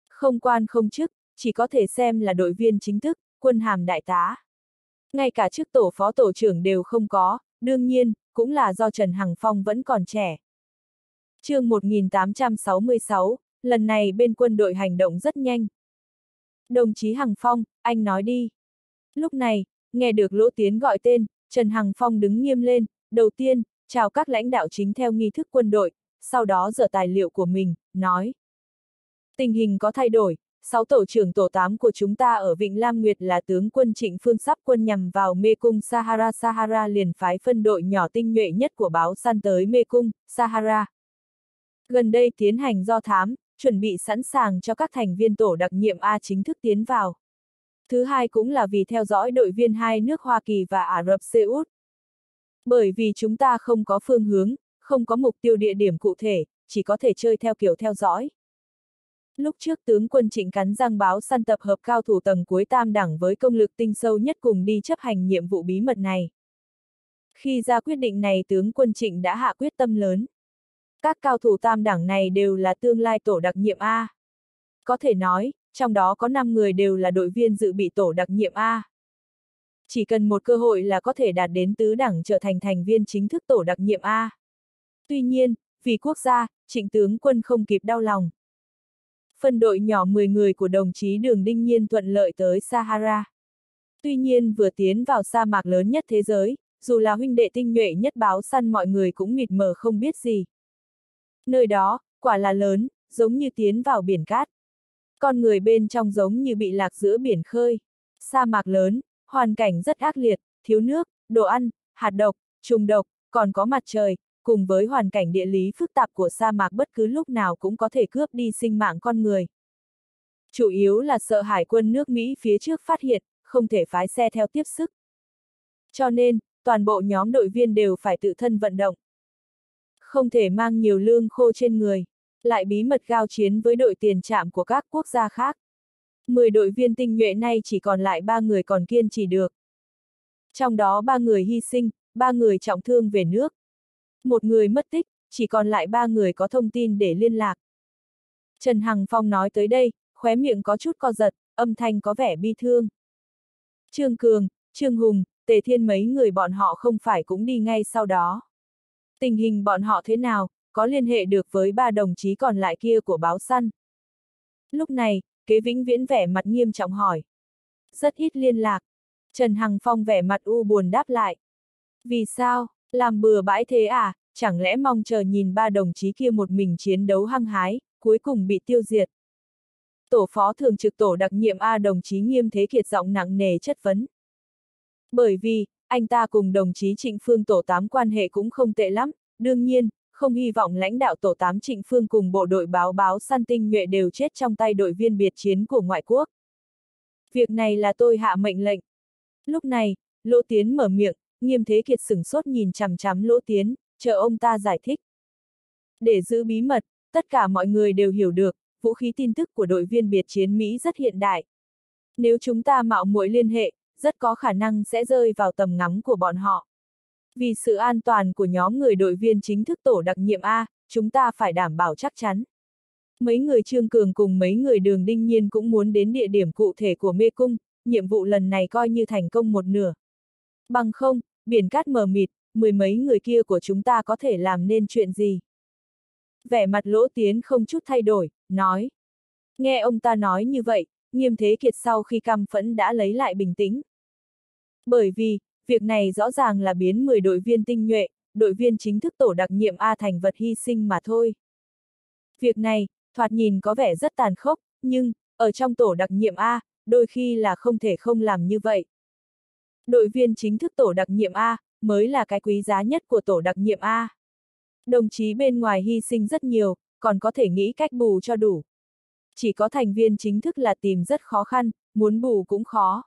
Không quan không chức, chỉ có thể xem là đội viên chính thức, quân hàm đại tá. Ngay cả chức tổ phó tổ trưởng đều không có, đương nhiên, cũng là do Trần Hằng Phong vẫn còn trẻ. chương 1866, lần này bên quân đội hành động rất nhanh. Đồng chí Hằng Phong, anh nói đi. Lúc này, nghe được Lỗ Tiến gọi tên, Trần Hằng Phong đứng nghiêm lên, đầu tiên, chào các lãnh đạo chính theo nghi thức quân đội, sau đó dở tài liệu của mình, nói. Tình hình có thay đổi, sáu tổ trưởng tổ 8 của chúng ta ở Vịnh Lam Nguyệt là tướng quân Trịnh Phương sắp quân nhằm vào mê cung Sahara Sahara liền phái phân đội nhỏ tinh nhuệ nhất của báo săn tới mê cung, Sahara. Gần đây tiến hành do thám, chuẩn bị sẵn sàng cho các thành viên tổ đặc nhiệm A chính thức tiến vào. Thứ hai cũng là vì theo dõi đội viên hai nước Hoa Kỳ và Ả Rập Xê Út. Bởi vì chúng ta không có phương hướng, không có mục tiêu địa điểm cụ thể, chỉ có thể chơi theo kiểu theo dõi. Lúc trước tướng quân trịnh cắn răng báo săn tập hợp cao thủ tầng cuối tam đẳng với công lực tinh sâu nhất cùng đi chấp hành nhiệm vụ bí mật này. Khi ra quyết định này tướng quân trịnh đã hạ quyết tâm lớn. Các cao thủ tam đẳng này đều là tương lai tổ đặc nhiệm A. Có thể nói, trong đó có 5 người đều là đội viên dự bị tổ đặc nhiệm A. chỉ cần một cơ hội là có thể đạt đến tứ đẳng trở thành thành viên chính thức tổ đặc nhiệm A. Tuy nhiên, vì quốc gia, trịnh tướng quân không kịp đau lòng. Phân đội nhỏ 10 người của đồng chí Đường Đinh Nhiên thuận lợi tới Sahara. Tuy nhiên vừa tiến vào sa mạc lớn nhất thế giới, dù là huynh đệ tinh nhuệ nhất báo săn mọi người cũng mịt mờ không biết gì. Nơi đó, quả là lớn, giống như tiến vào biển cát. Con người bên trong giống như bị lạc giữa biển khơi. Sa mạc lớn, hoàn cảnh rất ác liệt, thiếu nước, đồ ăn, hạt độc, trùng độc, còn có mặt trời, cùng với hoàn cảnh địa lý phức tạp của sa mạc bất cứ lúc nào cũng có thể cướp đi sinh mạng con người. Chủ yếu là sợ hải quân nước Mỹ phía trước phát hiện, không thể phái xe theo tiếp sức. Cho nên, toàn bộ nhóm đội viên đều phải tự thân vận động. Không thể mang nhiều lương khô trên người, lại bí mật giao chiến với đội tiền trạm của các quốc gia khác. 10 đội viên tinh nhuệ nay chỉ còn lại 3 người còn kiên trì được. Trong đó 3 người hy sinh, 3 người trọng thương về nước. Một người mất tích, chỉ còn lại 3 người có thông tin để liên lạc. Trần Hằng Phong nói tới đây, khóe miệng có chút co giật, âm thanh có vẻ bi thương. Trương Cường, Trương Hùng, Tề Thiên mấy người bọn họ không phải cũng đi ngay sau đó. Tình hình bọn họ thế nào, có liên hệ được với ba đồng chí còn lại kia của báo săn. Lúc này, kế vĩnh viễn vẻ mặt nghiêm trọng hỏi. Rất ít liên lạc. Trần Hằng Phong vẻ mặt u buồn đáp lại. Vì sao, làm bừa bãi thế à, chẳng lẽ mong chờ nhìn ba đồng chí kia một mình chiến đấu hăng hái, cuối cùng bị tiêu diệt. Tổ phó thường trực tổ đặc nhiệm A đồng chí nghiêm thế kiệt giọng nặng nề chất vấn. Bởi vì, anh ta cùng đồng chí Trịnh Phương tổ tám quan hệ cũng không tệ lắm, đương nhiên, không hy vọng lãnh đạo tổ tám Trịnh Phương cùng bộ đội báo báo săn tinh nhuệ đều chết trong tay đội viên biệt chiến của ngoại quốc. Việc này là tôi hạ mệnh lệnh. Lúc này, Lỗ Tiến mở miệng, nghiêm thế kiệt sửng sốt nhìn chằm chằm Lỗ Tiến, chờ ông ta giải thích. Để giữ bí mật, tất cả mọi người đều hiểu được, vũ khí tin tức của đội viên biệt chiến Mỹ rất hiện đại. Nếu chúng ta mạo muội liên hệ, rất có khả năng sẽ rơi vào tầm ngắm của bọn họ. Vì sự an toàn của nhóm người đội viên chính thức tổ đặc nhiệm A, chúng ta phải đảm bảo chắc chắn. Mấy người Trương Cường cùng mấy người đường đinh nhiên cũng muốn đến địa điểm cụ thể của mê cung, nhiệm vụ lần này coi như thành công một nửa. Bằng không, biển cát mờ mịt, mười mấy người kia của chúng ta có thể làm nên chuyện gì? Vẻ mặt lỗ tiến không chút thay đổi, nói. Nghe ông ta nói như vậy, nghiêm thế kiệt sau khi căm phẫn đã lấy lại bình tĩnh. Bởi vì, việc này rõ ràng là biến 10 đội viên tinh nhuệ, đội viên chính thức tổ đặc nhiệm A thành vật hy sinh mà thôi. Việc này, thoạt nhìn có vẻ rất tàn khốc, nhưng, ở trong tổ đặc nhiệm A, đôi khi là không thể không làm như vậy. Đội viên chính thức tổ đặc nhiệm A, mới là cái quý giá nhất của tổ đặc nhiệm A. Đồng chí bên ngoài hy sinh rất nhiều, còn có thể nghĩ cách bù cho đủ. Chỉ có thành viên chính thức là tìm rất khó khăn, muốn bù cũng khó.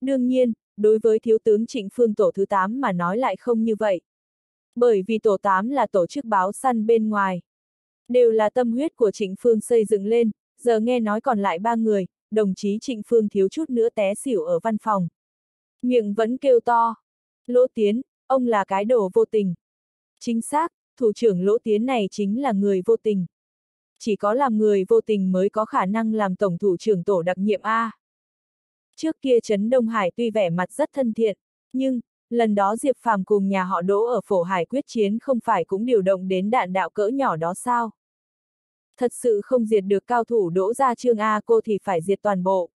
Đương nhiên, đối với thiếu tướng Trịnh Phương tổ thứ 8 mà nói lại không như vậy. Bởi vì tổ 8 là tổ chức báo săn bên ngoài. Đều là tâm huyết của Trịnh Phương xây dựng lên, giờ nghe nói còn lại ba người, đồng chí Trịnh Phương thiếu chút nữa té xỉu ở văn phòng. Miệng vẫn kêu to. Lỗ Tiến, ông là cái đồ vô tình. Chính xác, thủ trưởng Lỗ Tiến này chính là người vô tình. Chỉ có làm người vô tình mới có khả năng làm tổng thủ trưởng tổ đặc nhiệm A. Trước kia Trấn Đông Hải tuy vẻ mặt rất thân thiện, nhưng, lần đó Diệp Phàm cùng nhà họ Đỗ ở phổ hải quyết chiến không phải cũng điều động đến đạn đạo cỡ nhỏ đó sao? Thật sự không diệt được cao thủ Đỗ ra trương A cô thì phải diệt toàn bộ.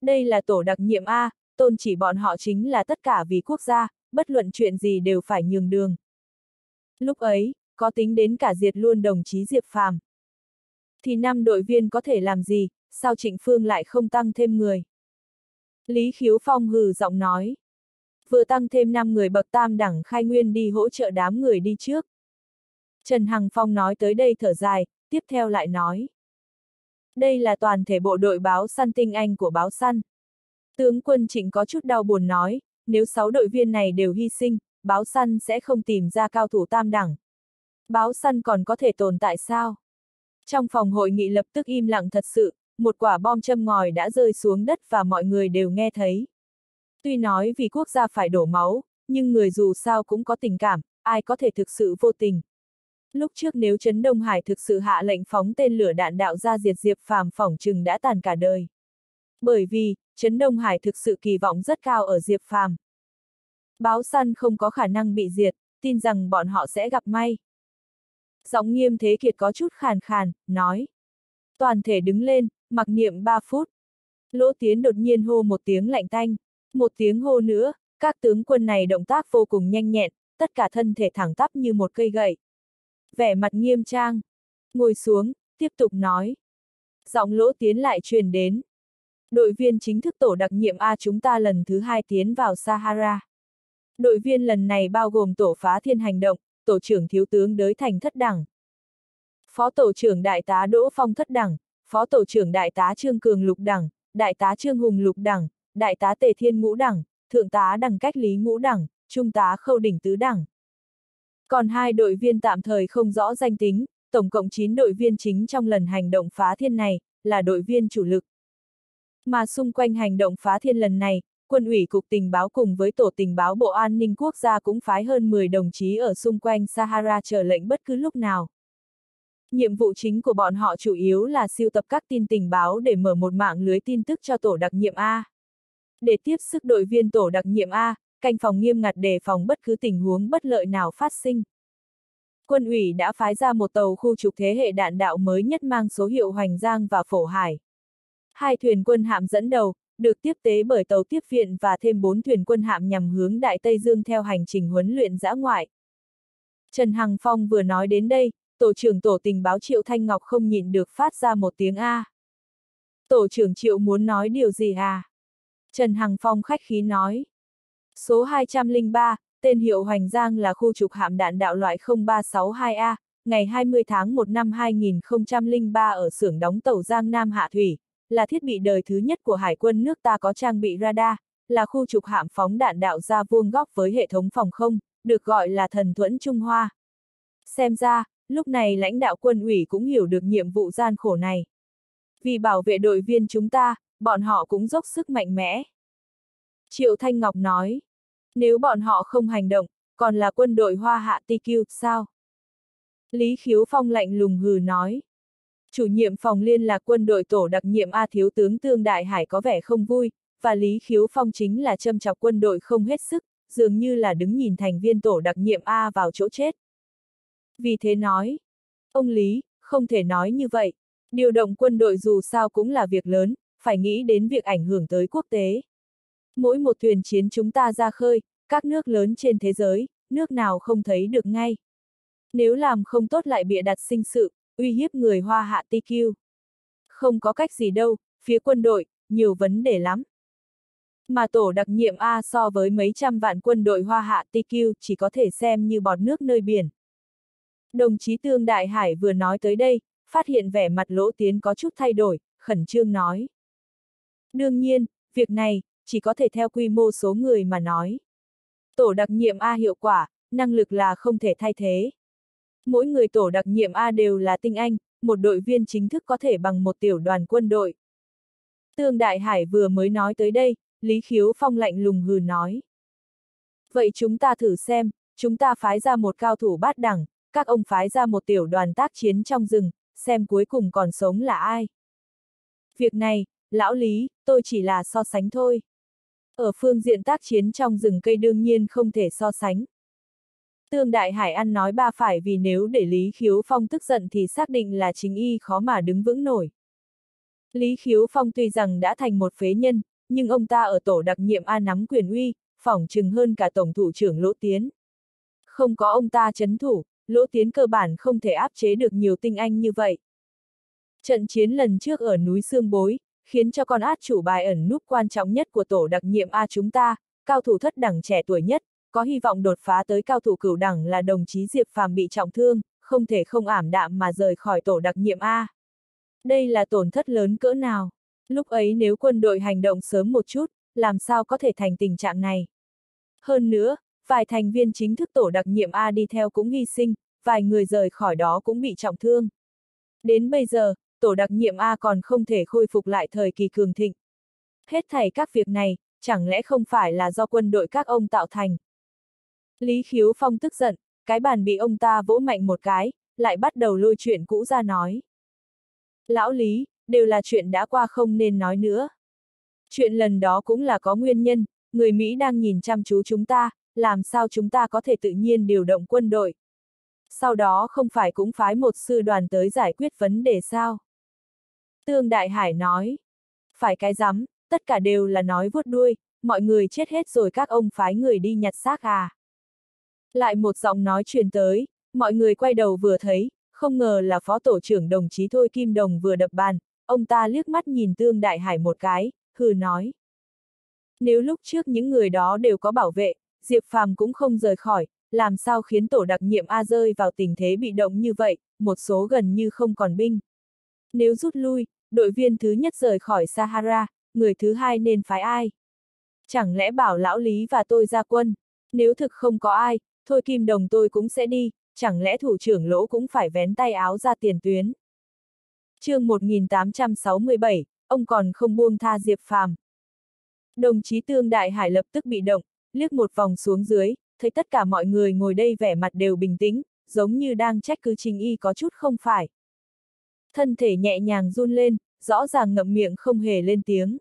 Đây là tổ đặc nhiệm A, tôn chỉ bọn họ chính là tất cả vì quốc gia, bất luận chuyện gì đều phải nhường đường. Lúc ấy, có tính đến cả diệt luôn đồng chí Diệp Phàm. Thì năm đội viên có thể làm gì, sao Trịnh Phương lại không tăng thêm người? Lý Khiếu Phong hừ giọng nói. Vừa tăng thêm 5 người bậc tam đẳng khai nguyên đi hỗ trợ đám người đi trước. Trần Hằng Phong nói tới đây thở dài, tiếp theo lại nói. Đây là toàn thể bộ đội báo săn tinh anh của báo săn. Tướng quân Trịnh có chút đau buồn nói, nếu 6 đội viên này đều hy sinh, báo săn sẽ không tìm ra cao thủ tam đẳng. Báo săn còn có thể tồn tại sao? Trong phòng hội nghị lập tức im lặng thật sự, một quả bom châm ngòi đã rơi xuống đất và mọi người đều nghe thấy. Tuy nói vì quốc gia phải đổ máu, nhưng người dù sao cũng có tình cảm, ai có thể thực sự vô tình. Lúc trước nếu Trấn Đông Hải thực sự hạ lệnh phóng tên lửa đạn đạo ra diệt Diệp Phàm phỏng chừng đã tàn cả đời. Bởi vì, Trấn Đông Hải thực sự kỳ vọng rất cao ở Diệp Phàm. Báo săn không có khả năng bị diệt, tin rằng bọn họ sẽ gặp may. Giọng nghiêm thế kiệt có chút khàn khàn, nói. Toàn thể đứng lên, mặc niệm 3 phút. Lỗ tiến đột nhiên hô một tiếng lạnh tanh. Một tiếng hô nữa, các tướng quân này động tác vô cùng nhanh nhẹn, tất cả thân thể thẳng tắp như một cây gậy. Vẻ mặt nghiêm trang. Ngồi xuống, tiếp tục nói. Giọng lỗ tiến lại truyền đến. Đội viên chính thức tổ đặc nhiệm A chúng ta lần thứ hai tiến vào Sahara. Đội viên lần này bao gồm tổ phá thiên hành động, tổ trưởng thiếu tướng đới thành thất đẳng. Phó tổ trưởng đại tá Đỗ Phong thất đẳng, phó tổ trưởng đại tá Trương Cường lục đẳng, đại tá Trương Hùng lục đẳng, đại tá Tề Thiên ngũ đẳng, thượng tá Đằng cách lý ngũ đẳng, trung tá khâu đỉnh tứ đẳng. Còn hai đội viên tạm thời không rõ danh tính, tổng cộng 9 đội viên chính trong lần hành động phá thiên này, là đội viên chủ lực. Mà xung quanh hành động phá thiên lần này, quân ủy cục tình báo cùng với tổ tình báo Bộ An ninh Quốc gia cũng phái hơn 10 đồng chí ở xung quanh Sahara chờ lệnh bất cứ lúc nào. Nhiệm vụ chính của bọn họ chủ yếu là siêu tập các tin tình báo để mở một mạng lưới tin tức cho tổ đặc nhiệm A. Để tiếp sức đội viên tổ đặc nhiệm A, canh phòng nghiêm ngặt đề phòng bất cứ tình huống bất lợi nào phát sinh. Quân ủy đã phái ra một tàu khu trục thế hệ đạn đạo mới nhất mang số hiệu Hoành Giang và Phổ Hải. Hai thuyền quân hạm dẫn đầu, được tiếp tế bởi tàu tiếp viện và thêm bốn thuyền quân hạm nhằm hướng Đại Tây Dương theo hành trình huấn luyện giã ngoại. Trần Hằng Phong vừa nói đến đây, tổ trưởng tổ tình báo Triệu Thanh Ngọc không nhịn được phát ra một tiếng A. Tổ trưởng Triệu muốn nói điều gì à? Trần Hằng Phong khách khí nói. Số 203, tên hiệu Hoành Giang là khu trục hạm đạn đạo loại 0362A, ngày 20 tháng 1 năm 2003 ở xưởng đóng tàu Giang Nam Hạ Thủy, là thiết bị đời thứ nhất của Hải quân nước ta có trang bị radar, là khu trục hạm phóng đạn đạo ra vuông góc với hệ thống phòng không, được gọi là thần thuẫn Trung Hoa. Xem ra, lúc này lãnh đạo quân ủy cũng hiểu được nhiệm vụ gian khổ này. Vì bảo vệ đội viên chúng ta, bọn họ cũng dốc sức mạnh mẽ. Triệu Thanh Ngọc nói, nếu bọn họ không hành động, còn là quân đội hoa hạ TQ, sao? Lý Khiếu Phong lạnh lùng hừ nói. Chủ nhiệm phòng liên lạc quân đội tổ đặc nhiệm A Thiếu tướng Tương Đại Hải có vẻ không vui, và Lý Khiếu Phong chính là châm chọc quân đội không hết sức, dường như là đứng nhìn thành viên tổ đặc nhiệm A vào chỗ chết. Vì thế nói, ông Lý, không thể nói như vậy, điều động quân đội dù sao cũng là việc lớn, phải nghĩ đến việc ảnh hưởng tới quốc tế. Mỗi một thuyền chiến chúng ta ra khơi, các nước lớn trên thế giới, nước nào không thấy được ngay. Nếu làm không tốt lại bịa đặt sinh sự, uy hiếp người hoa hạ TQ. Không có cách gì đâu, phía quân đội, nhiều vấn đề lắm. Mà tổ đặc nhiệm A so với mấy trăm vạn quân đội hoa hạ TQ chỉ có thể xem như bọt nước nơi biển. Đồng chí Tương Đại Hải vừa nói tới đây, phát hiện vẻ mặt lỗ tiến có chút thay đổi, khẩn trương nói. Đương nhiên, việc này, chỉ có thể theo quy mô số người mà nói. Tổ đặc nhiệm A hiệu quả, năng lực là không thể thay thế. Mỗi người tổ đặc nhiệm A đều là tinh anh, một đội viên chính thức có thể bằng một tiểu đoàn quân đội. Tương Đại Hải vừa mới nói tới đây, Lý Khiếu Phong lạnh lùng hừ nói. Vậy chúng ta thử xem, chúng ta phái ra một cao thủ bát đẳng, các ông phái ra một tiểu đoàn tác chiến trong rừng, xem cuối cùng còn sống là ai. Việc này, lão Lý, tôi chỉ là so sánh thôi. Ở phương diện tác chiến trong rừng cây đương nhiên không thể so sánh. Tương Đại Hải ăn nói ba phải vì nếu để Lý Khiếu Phong tức giận thì xác định là chính y khó mà đứng vững nổi. Lý Khiếu Phong tuy rằng đã thành một phế nhân, nhưng ông ta ở tổ đặc nhiệm A nắm quyền uy, phỏng chừng hơn cả tổng thủ trưởng Lỗ Tiến. Không có ông ta chấn thủ, Lỗ Tiến cơ bản không thể áp chế được nhiều tinh anh như vậy. Trận chiến lần trước ở núi Sương Bối, khiến cho con át chủ bài ẩn núp quan trọng nhất của tổ đặc nhiệm A chúng ta, cao thủ thất đẳng trẻ tuổi nhất, có hy vọng đột phá tới cao thủ cửu đẳng là đồng chí Diệp Phàm bị trọng thương, không thể không ảm đạm mà rời khỏi tổ đặc nhiệm A. Đây là tổn thất lớn cỡ nào? Lúc ấy nếu quân đội hành động sớm một chút, làm sao có thể thành tình trạng này? Hơn nữa, vài thành viên chính thức tổ đặc nhiệm A đi theo cũng hy sinh, vài người rời khỏi đó cũng bị trọng thương. Đến bây giờ, tổ đặc nhiệm A còn không thể khôi phục lại thời kỳ cường thịnh. Hết thảy các việc này, chẳng lẽ không phải là do quân đội các ông tạo thành? Lý Khiếu Phong tức giận, cái bàn bị ông ta vỗ mạnh một cái, lại bắt đầu lôi chuyện cũ ra nói. Lão Lý, đều là chuyện đã qua không nên nói nữa. Chuyện lần đó cũng là có nguyên nhân, người Mỹ đang nhìn chăm chú chúng ta, làm sao chúng ta có thể tự nhiên điều động quân đội. Sau đó không phải cũng phái một sư đoàn tới giải quyết vấn đề sao? Tương Đại Hải nói. Phải cái rắm, tất cả đều là nói vuốt đuôi, mọi người chết hết rồi các ông phái người đi nhặt xác à. Lại một giọng nói truyền tới, mọi người quay đầu vừa thấy, không ngờ là phó tổ trưởng đồng chí Thôi Kim Đồng vừa đập bàn, ông ta liếc mắt nhìn Tương Đại Hải một cái, hừ nói. Nếu lúc trước những người đó đều có bảo vệ, Diệp Phàm cũng không rời khỏi, làm sao khiến tổ đặc nhiệm A rơi vào tình thế bị động như vậy, một số gần như không còn binh. Nếu rút lui, đội viên thứ nhất rời khỏi Sahara, người thứ hai nên phái ai? Chẳng lẽ bảo lão Lý và tôi ra quân? Nếu thực không có ai, thôi Kim Đồng tôi cũng sẽ đi, chẳng lẽ thủ trưởng lỗ cũng phải vén tay áo ra tiền tuyến? chương 1867, ông còn không buông tha Diệp Phàm. Đồng chí Tương Đại Hải lập tức bị động, liếc một vòng xuống dưới, thấy tất cả mọi người ngồi đây vẻ mặt đều bình tĩnh, giống như đang trách cứ Trình Y có chút không phải. Thân thể nhẹ nhàng run lên, rõ ràng ngậm miệng không hề lên tiếng.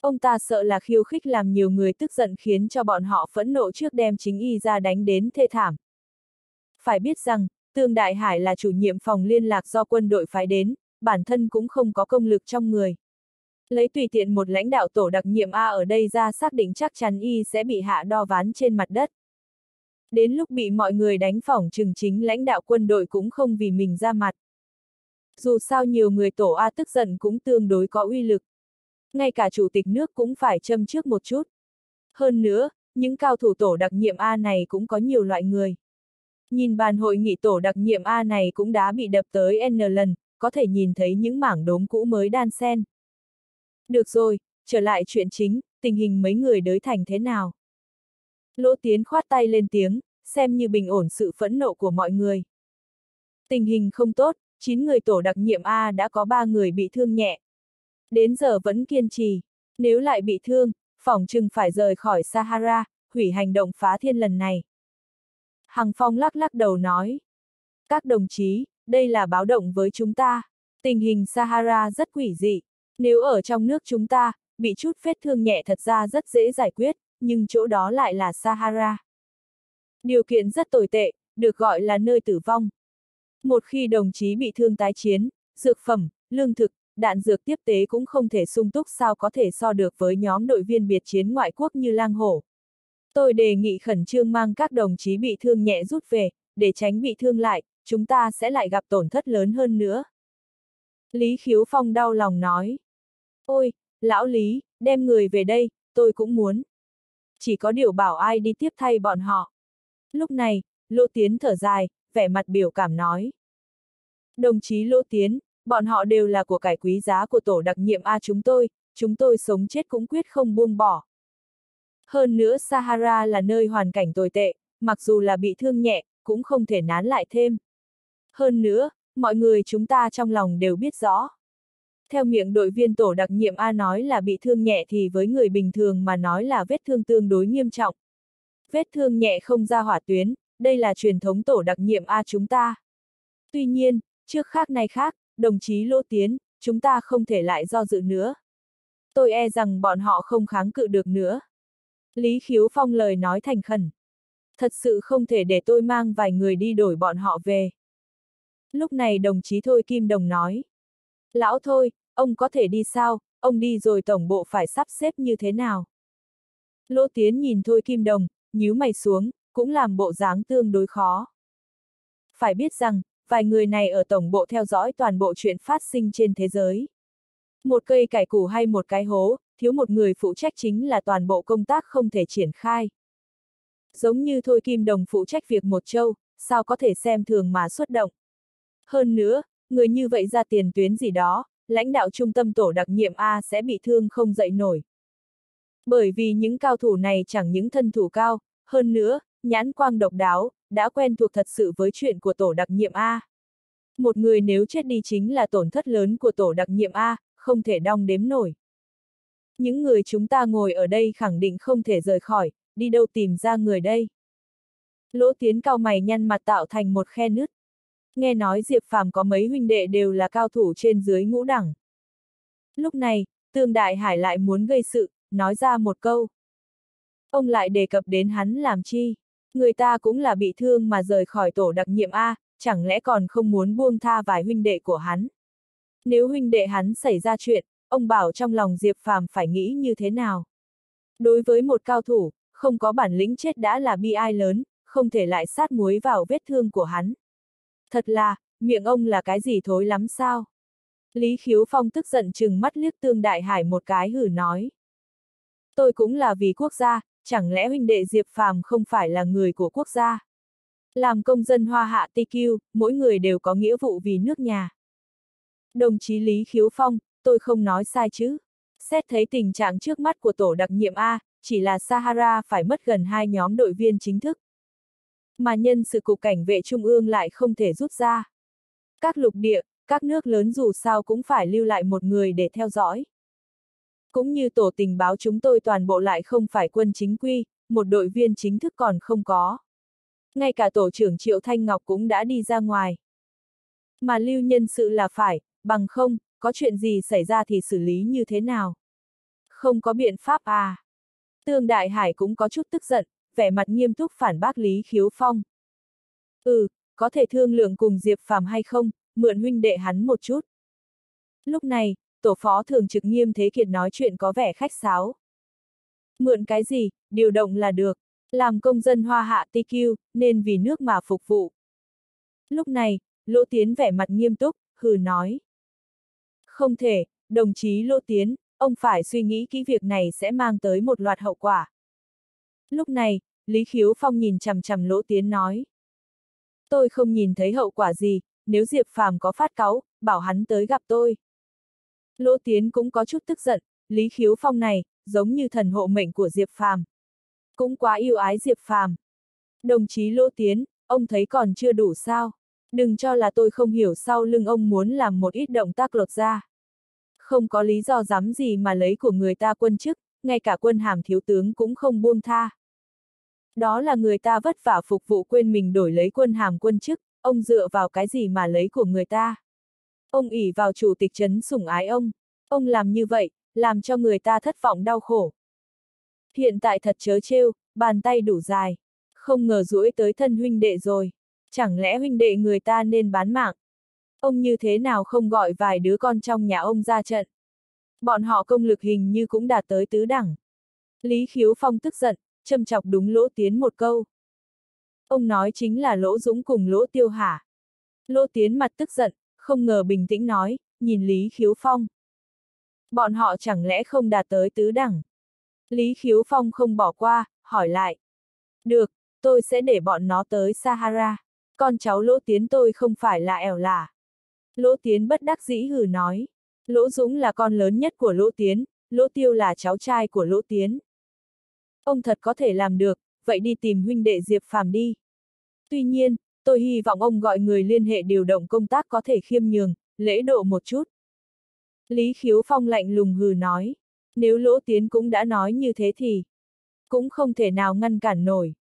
Ông ta sợ là khiêu khích làm nhiều người tức giận khiến cho bọn họ phẫn nộ trước đem chính y ra đánh đến thê thảm. Phải biết rằng, Tương Đại Hải là chủ nhiệm phòng liên lạc do quân đội phái đến, bản thân cũng không có công lực trong người. Lấy tùy tiện một lãnh đạo tổ đặc nhiệm A ở đây ra xác định chắc chắn y sẽ bị hạ đo ván trên mặt đất. Đến lúc bị mọi người đánh phỏng trừng chính lãnh đạo quân đội cũng không vì mình ra mặt. Dù sao nhiều người tổ A tức giận cũng tương đối có uy lực. Ngay cả chủ tịch nước cũng phải châm trước một chút. Hơn nữa, những cao thủ tổ đặc nhiệm A này cũng có nhiều loại người. Nhìn bàn hội nghị tổ đặc nhiệm A này cũng đã bị đập tới N lần, có thể nhìn thấy những mảng đốm cũ mới đan xen. Được rồi, trở lại chuyện chính, tình hình mấy người đới thành thế nào? Lỗ Tiến khoát tay lên tiếng, xem như bình ổn sự phẫn nộ của mọi người. Tình hình không tốt, 9 người tổ đặc nhiệm A đã có 3 người bị thương nhẹ. Đến giờ vẫn kiên trì, nếu lại bị thương, phỏng chừng phải rời khỏi Sahara, hủy hành động phá thiên lần này. Hằng Phong lắc lắc đầu nói. Các đồng chí, đây là báo động với chúng ta. Tình hình Sahara rất quỷ dị. Nếu ở trong nước chúng ta, bị chút vết thương nhẹ thật ra rất dễ giải quyết, nhưng chỗ đó lại là Sahara. Điều kiện rất tồi tệ, được gọi là nơi tử vong. Một khi đồng chí bị thương tái chiến, dược phẩm, lương thực, đạn dược tiếp tế cũng không thể sung túc sao có thể so được với nhóm đội viên biệt chiến ngoại quốc như lang hổ. Tôi đề nghị khẩn trương mang các đồng chí bị thương nhẹ rút về, để tránh bị thương lại, chúng ta sẽ lại gặp tổn thất lớn hơn nữa. Lý Khiếu Phong đau lòng nói. Ôi, lão Lý, đem người về đây, tôi cũng muốn. Chỉ có điều bảo ai đi tiếp thay bọn họ. Lúc này, Lỗ Tiến thở dài, vẻ mặt biểu cảm nói. Đồng chí Lỗ Tiến, bọn họ đều là của cải quý giá của tổ đặc nhiệm A chúng tôi, chúng tôi sống chết cũng quyết không buông bỏ. Hơn nữa Sahara là nơi hoàn cảnh tồi tệ, mặc dù là bị thương nhẹ, cũng không thể nán lại thêm. Hơn nữa, mọi người chúng ta trong lòng đều biết rõ. Theo miệng đội viên tổ đặc nhiệm A nói là bị thương nhẹ thì với người bình thường mà nói là vết thương tương đối nghiêm trọng. Vết thương nhẹ không ra hỏa tuyến, đây là truyền thống tổ đặc nhiệm A chúng ta. Tuy nhiên, trước khác này khác, đồng chí Lô Tiến, chúng ta không thể lại do dự nữa. Tôi e rằng bọn họ không kháng cự được nữa. Lý Khiếu Phong lời nói thành khẩn. Thật sự không thể để tôi mang vài người đi đổi bọn họ về. Lúc này đồng chí Thôi Kim Đồng nói. Lão Thôi, ông có thể đi sao, ông đi rồi tổng bộ phải sắp xếp như thế nào? Lỗ Tiến nhìn Thôi Kim Đồng, nhíu mày xuống, cũng làm bộ dáng tương đối khó. Phải biết rằng, vài người này ở tổng bộ theo dõi toàn bộ chuyện phát sinh trên thế giới. Một cây cải củ hay một cái hố, thiếu một người phụ trách chính là toàn bộ công tác không thể triển khai. Giống như Thôi Kim Đồng phụ trách việc một châu, sao có thể xem thường mà xuất động. Hơn nữa, người như vậy ra tiền tuyến gì đó, lãnh đạo trung tâm tổ đặc nhiệm A sẽ bị thương không dậy nổi. Bởi vì những cao thủ này chẳng những thân thủ cao, hơn nữa, nhãn quang độc đáo, đã quen thuộc thật sự với chuyện của tổ đặc nhiệm A. Một người nếu chết đi chính là tổn thất lớn của tổ đặc nhiệm A, không thể đong đếm nổi. Những người chúng ta ngồi ở đây khẳng định không thể rời khỏi, đi đâu tìm ra người đây. Lỗ tiến cao mày nhăn mặt tạo thành một khe nứt. Nghe nói Diệp Phàm có mấy huynh đệ đều là cao thủ trên dưới ngũ đẳng. Lúc này, Tương Đại Hải lại muốn gây sự, nói ra một câu. Ông lại đề cập đến hắn làm chi? Người ta cũng là bị thương mà rời khỏi tổ đặc nhiệm A, chẳng lẽ còn không muốn buông tha vài huynh đệ của hắn? Nếu huynh đệ hắn xảy ra chuyện, ông bảo trong lòng Diệp Phàm phải nghĩ như thế nào? Đối với một cao thủ, không có bản lĩnh chết đã là bi ai lớn, không thể lại sát muối vào vết thương của hắn. Thật là, miệng ông là cái gì thối lắm sao? Lý Khiếu Phong tức giận chừng mắt liếc Tương Đại Hải một cái hử nói. Tôi cũng là vì quốc gia, chẳng lẽ huynh đệ Diệp Phàm không phải là người của quốc gia? Làm công dân hoa hạ TQ, mỗi người đều có nghĩa vụ vì nước nhà. Đồng chí Lý Khiếu Phong, tôi không nói sai chứ. Xét thấy tình trạng trước mắt của tổ đặc nhiệm A, chỉ là Sahara phải mất gần hai nhóm đội viên chính thức. Mà nhân sự cục cảnh vệ trung ương lại không thể rút ra. Các lục địa, các nước lớn dù sao cũng phải lưu lại một người để theo dõi. Cũng như tổ tình báo chúng tôi toàn bộ lại không phải quân chính quy, một đội viên chính thức còn không có. Ngay cả tổ trưởng Triệu Thanh Ngọc cũng đã đi ra ngoài. Mà lưu nhân sự là phải, bằng không, có chuyện gì xảy ra thì xử lý như thế nào? Không có biện pháp à? Tương Đại Hải cũng có chút tức giận, vẻ mặt nghiêm túc phản bác Lý Khiếu Phong. Ừ, có thể thương lượng cùng Diệp Phàm hay không, mượn huynh đệ hắn một chút. Lúc này, tổ phó thường trực nghiêm thế kiệt nói chuyện có vẻ khách sáo. Mượn cái gì, điều động là được, làm công dân hoa hạ TQ, nên vì nước mà phục vụ. Lúc này, Lỗ Tiến vẻ mặt nghiêm túc, hừ nói. Không thể, đồng chí Lỗ Tiến, ông phải suy nghĩ kỹ việc này sẽ mang tới một loạt hậu quả. Lúc này, Lý Khiếu Phong nhìn chằm chằm Lỗ Tiến nói. Tôi không nhìn thấy hậu quả gì, nếu Diệp Phàm có phát cáu, bảo hắn tới gặp tôi. Lỗ Tiến cũng có chút tức giận, Lý Khiếu Phong này, giống như thần hộ mệnh của Diệp Phàm. Cũng quá yêu ái Diệp Phàm. Đồng chí Lỗ Tiến, ông thấy còn chưa đủ sao? Đừng cho là tôi không hiểu sau lưng ông muốn làm một ít động tác lột ra. Không có lý do dám gì mà lấy của người ta quân chức, ngay cả quân hàm thiếu tướng cũng không buông tha. Đó là người ta vất vả phục vụ quên mình đổi lấy quân hàm quân chức, ông dựa vào cái gì mà lấy của người ta. Ông ỉ vào chủ tịch trấn sủng ái ông. Ông làm như vậy, làm cho người ta thất vọng đau khổ. Hiện tại thật chớ trêu, bàn tay đủ dài. Không ngờ duỗi tới thân huynh đệ rồi. Chẳng lẽ huynh đệ người ta nên bán mạng? Ông như thế nào không gọi vài đứa con trong nhà ông ra trận? Bọn họ công lực hình như cũng đạt tới tứ đẳng. Lý Khiếu Phong tức giận, châm chọc đúng lỗ tiến một câu. Ông nói chính là lỗ dũng cùng lỗ tiêu hả. Lỗ tiến mặt tức giận, không ngờ bình tĩnh nói, nhìn Lý Khiếu Phong. Bọn họ chẳng lẽ không đạt tới tứ đẳng? Lý Khiếu Phong không bỏ qua, hỏi lại. Được, tôi sẽ để bọn nó tới Sahara. Con cháu lỗ tiến tôi không phải là ẻo lả. Lỗ tiến bất đắc dĩ hừ nói. Lỗ Dũng là con lớn nhất của lỗ tiến, lỗ tiêu là cháu trai của lỗ tiến. Ông thật có thể làm được, vậy đi tìm huynh đệ Diệp Phàm đi. Tuy nhiên, tôi hy vọng ông gọi người liên hệ điều động công tác có thể khiêm nhường, lễ độ một chút. Lý Khiếu Phong lạnh lùng hừ nói, nếu Lỗ Tiến cũng đã nói như thế thì, cũng không thể nào ngăn cản nổi.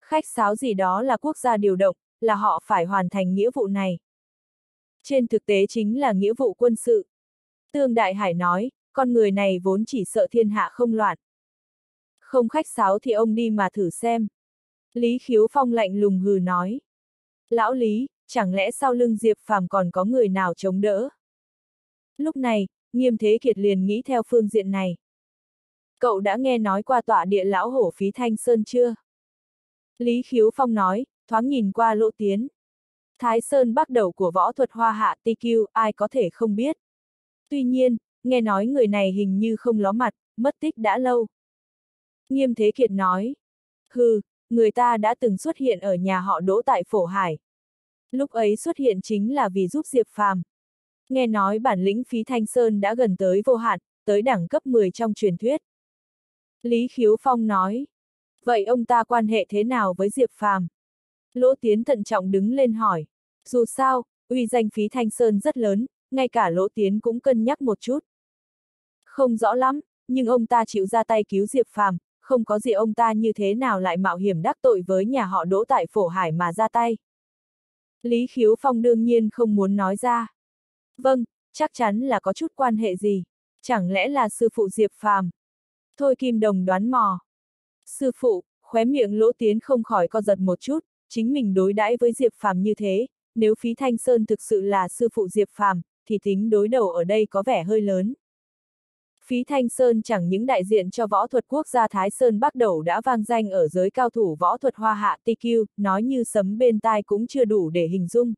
Khách sáo gì đó là quốc gia điều động, là họ phải hoàn thành nghĩa vụ này. Trên thực tế chính là nghĩa vụ quân sự. Tương Đại Hải nói, con người này vốn chỉ sợ thiên hạ không loạn. Không khách sáo thì ông đi mà thử xem. Lý Khiếu Phong lạnh lùng hừ nói. Lão Lý, chẳng lẽ sau lưng Diệp Phàm còn có người nào chống đỡ? Lúc này, nghiêm thế kiệt liền nghĩ theo phương diện này. Cậu đã nghe nói qua tọa địa lão hổ phí thanh sơn chưa? Lý Khiếu Phong nói, thoáng nhìn qua lỗ tiến. Thái Sơn bắt đầu của võ thuật hoa hạ TQ, ai có thể không biết. Tuy nhiên, nghe nói người này hình như không ló mặt, mất tích đã lâu. Nghiêm Thế Kiệt nói, hừ, người ta đã từng xuất hiện ở nhà họ đỗ tại Phổ Hải. Lúc ấy xuất hiện chính là vì giúp Diệp Phàm. Nghe nói bản lĩnh phí Thanh Sơn đã gần tới vô hạn, tới đẳng cấp 10 trong truyền thuyết. Lý Khiếu Phong nói, vậy ông ta quan hệ thế nào với Diệp Phàm? Lỗ Tiến thận trọng đứng lên hỏi, dù sao, uy danh phí Thanh Sơn rất lớn, ngay cả Lỗ Tiến cũng cân nhắc một chút. Không rõ lắm, nhưng ông ta chịu ra tay cứu Diệp Phàm, không có gì ông ta như thế nào lại mạo hiểm đắc tội với nhà họ đỗ tại phổ hải mà ra tay. Lý Khiếu Phong đương nhiên không muốn nói ra. Vâng, chắc chắn là có chút quan hệ gì. Chẳng lẽ là sư phụ Diệp Phàm? Thôi Kim Đồng đoán mò. Sư phụ, khóe miệng lỗ tiến không khỏi co giật một chút, chính mình đối đãi với Diệp Phàm như thế, nếu phí Thanh Sơn thực sự là sư phụ Diệp Phàm, thì tính đối đầu ở đây có vẻ hơi lớn. Phí Thanh Sơn chẳng những đại diện cho võ thuật quốc gia Thái Sơn Bắc Đầu đã vang danh ở giới cao thủ võ thuật hoa hạ TQ, nói như sấm bên tai cũng chưa đủ để hình dung.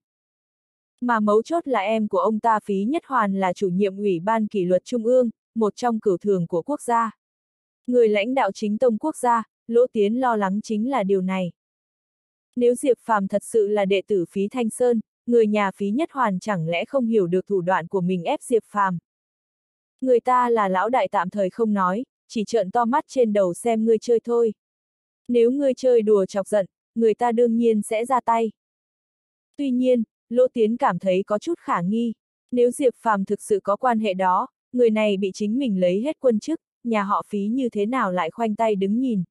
Mà mấu chốt là em của ông ta Phí Nhất Hoàn là chủ nhiệm ủy ban kỷ luật Trung ương, một trong cửu thường của quốc gia. Người lãnh đạo chính tông quốc gia, Lỗ Tiến lo lắng chính là điều này. Nếu Diệp Phàm thật sự là đệ tử Phí Thanh Sơn, người nhà Phí Nhất Hoàn chẳng lẽ không hiểu được thủ đoạn của mình ép Diệp Phàm. Người ta là lão đại tạm thời không nói, chỉ trợn to mắt trên đầu xem ngươi chơi thôi. Nếu ngươi chơi đùa chọc giận, người ta đương nhiên sẽ ra tay. Tuy nhiên, Lỗ Tiến cảm thấy có chút khả nghi. Nếu Diệp Phàm thực sự có quan hệ đó, người này bị chính mình lấy hết quân chức, nhà họ phí như thế nào lại khoanh tay đứng nhìn.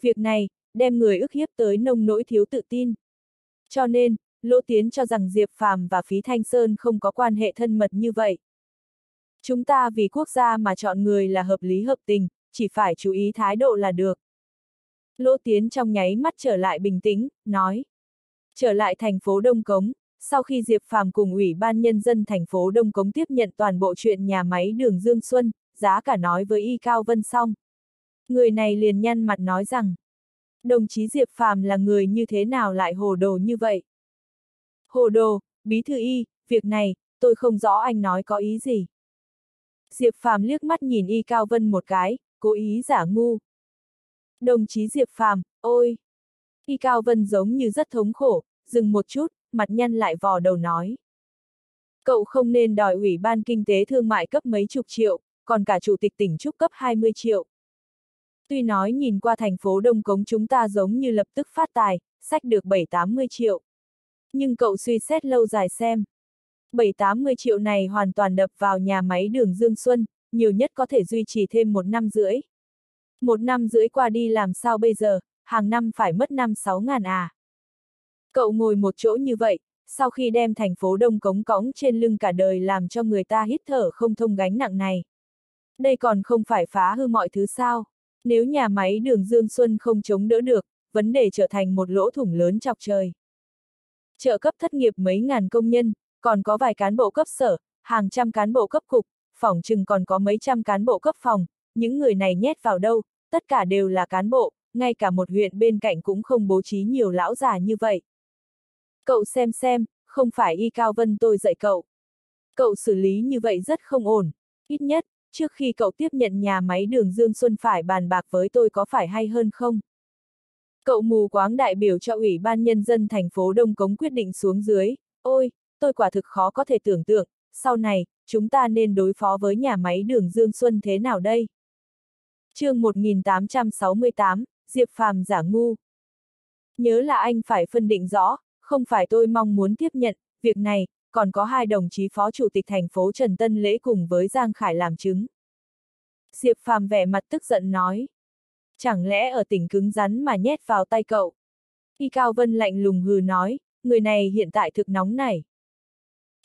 Việc này, đem người ức hiếp tới nông nỗi thiếu tự tin. Cho nên, Lỗ Tiến cho rằng Diệp Phàm và Phí Thanh Sơn không có quan hệ thân mật như vậy. Chúng ta vì quốc gia mà chọn người là hợp lý hợp tình, chỉ phải chú ý thái độ là được. Lỗ Tiến trong nháy mắt trở lại bình tĩnh, nói. Trở lại thành phố Đông Cống, sau khi Diệp Phàm cùng Ủy ban Nhân dân thành phố Đông Cống tiếp nhận toàn bộ chuyện nhà máy đường Dương Xuân, giá cả nói với Y Cao Vân xong. Người này liền nhăn mặt nói rằng, đồng chí Diệp Phàm là người như thế nào lại hồ đồ như vậy? Hồ đồ, bí thư Y, việc này, tôi không rõ anh nói có ý gì. Diệp Phàm liếc mắt nhìn Y Cao Vân một cái, cố ý giả ngu. Đồng chí Diệp Phàm, ôi! Y Cao Vân giống như rất thống khổ, dừng một chút, mặt nhăn lại vò đầu nói. Cậu không nên đòi ủy ban kinh tế thương mại cấp mấy chục triệu, còn cả chủ tịch tỉnh trúc cấp 20 triệu. Tuy nói nhìn qua thành phố Đông Cống chúng ta giống như lập tức phát tài, sách được 7-80 triệu. Nhưng cậu suy xét lâu dài xem. 7-80 triệu này hoàn toàn đập vào nhà máy đường Dương Xuân, nhiều nhất có thể duy trì thêm một năm rưỡi. Một năm rưỡi qua đi làm sao bây giờ, hàng năm phải mất 5-6 ngàn à. Cậu ngồi một chỗ như vậy, sau khi đem thành phố Đông Cống cõng trên lưng cả đời làm cho người ta hít thở không thông gánh nặng này. Đây còn không phải phá hư mọi thứ sao. Nếu nhà máy đường Dương Xuân không chống đỡ được, vấn đề trở thành một lỗ thủng lớn chọc trời. Trợ cấp thất nghiệp mấy ngàn công nhân, còn có vài cán bộ cấp sở, hàng trăm cán bộ cấp cục, phòng chừng còn có mấy trăm cán bộ cấp phòng, những người này nhét vào đâu, tất cả đều là cán bộ, ngay cả một huyện bên cạnh cũng không bố trí nhiều lão già như vậy. Cậu xem xem, không phải y cao vân tôi dạy cậu. Cậu xử lý như vậy rất không ổn, ít nhất, trước khi cậu tiếp nhận nhà máy đường Dương Xuân phải bàn bạc với tôi có phải hay hơn không? Cậu mù quáng đại biểu cho Ủy ban Nhân dân thành phố Đông Cống quyết định xuống dưới, ôi, tôi quả thực khó có thể tưởng tượng, sau này, chúng ta nên đối phó với nhà máy đường Dương Xuân thế nào đây? chương 1868, Diệp Phàm giả ngu. Nhớ là anh phải phân định rõ, không phải tôi mong muốn tiếp nhận, việc này, còn có hai đồng chí phó chủ tịch thành phố Trần Tân Lễ cùng với Giang Khải làm chứng. Diệp Phàm vẻ mặt tức giận nói. Chẳng lẽ ở tỉnh cứng rắn mà nhét vào tay cậu? Y Cao Vân lạnh lùng hừ nói, người này hiện tại thực nóng này.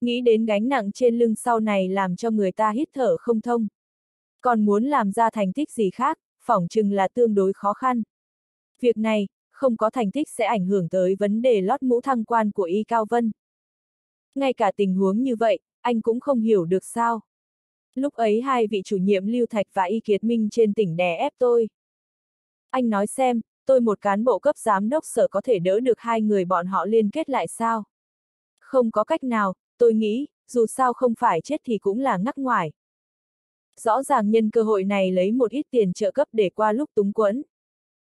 Nghĩ đến gánh nặng trên lưng sau này làm cho người ta hít thở không thông. Còn muốn làm ra thành tích gì khác, phỏng chừng là tương đối khó khăn. Việc này, không có thành tích sẽ ảnh hưởng tới vấn đề lót mũ thăng quan của Y Cao Vân. Ngay cả tình huống như vậy, anh cũng không hiểu được sao. Lúc ấy hai vị chủ nhiệm Lưu Thạch và Y Kiệt Minh trên tỉnh đè ép tôi. Anh nói xem, tôi một cán bộ cấp giám đốc sở có thể đỡ được hai người bọn họ liên kết lại sao? Không có cách nào, tôi nghĩ, dù sao không phải chết thì cũng là ngắc ngoài. Rõ ràng nhân cơ hội này lấy một ít tiền trợ cấp để qua lúc túng quẫn.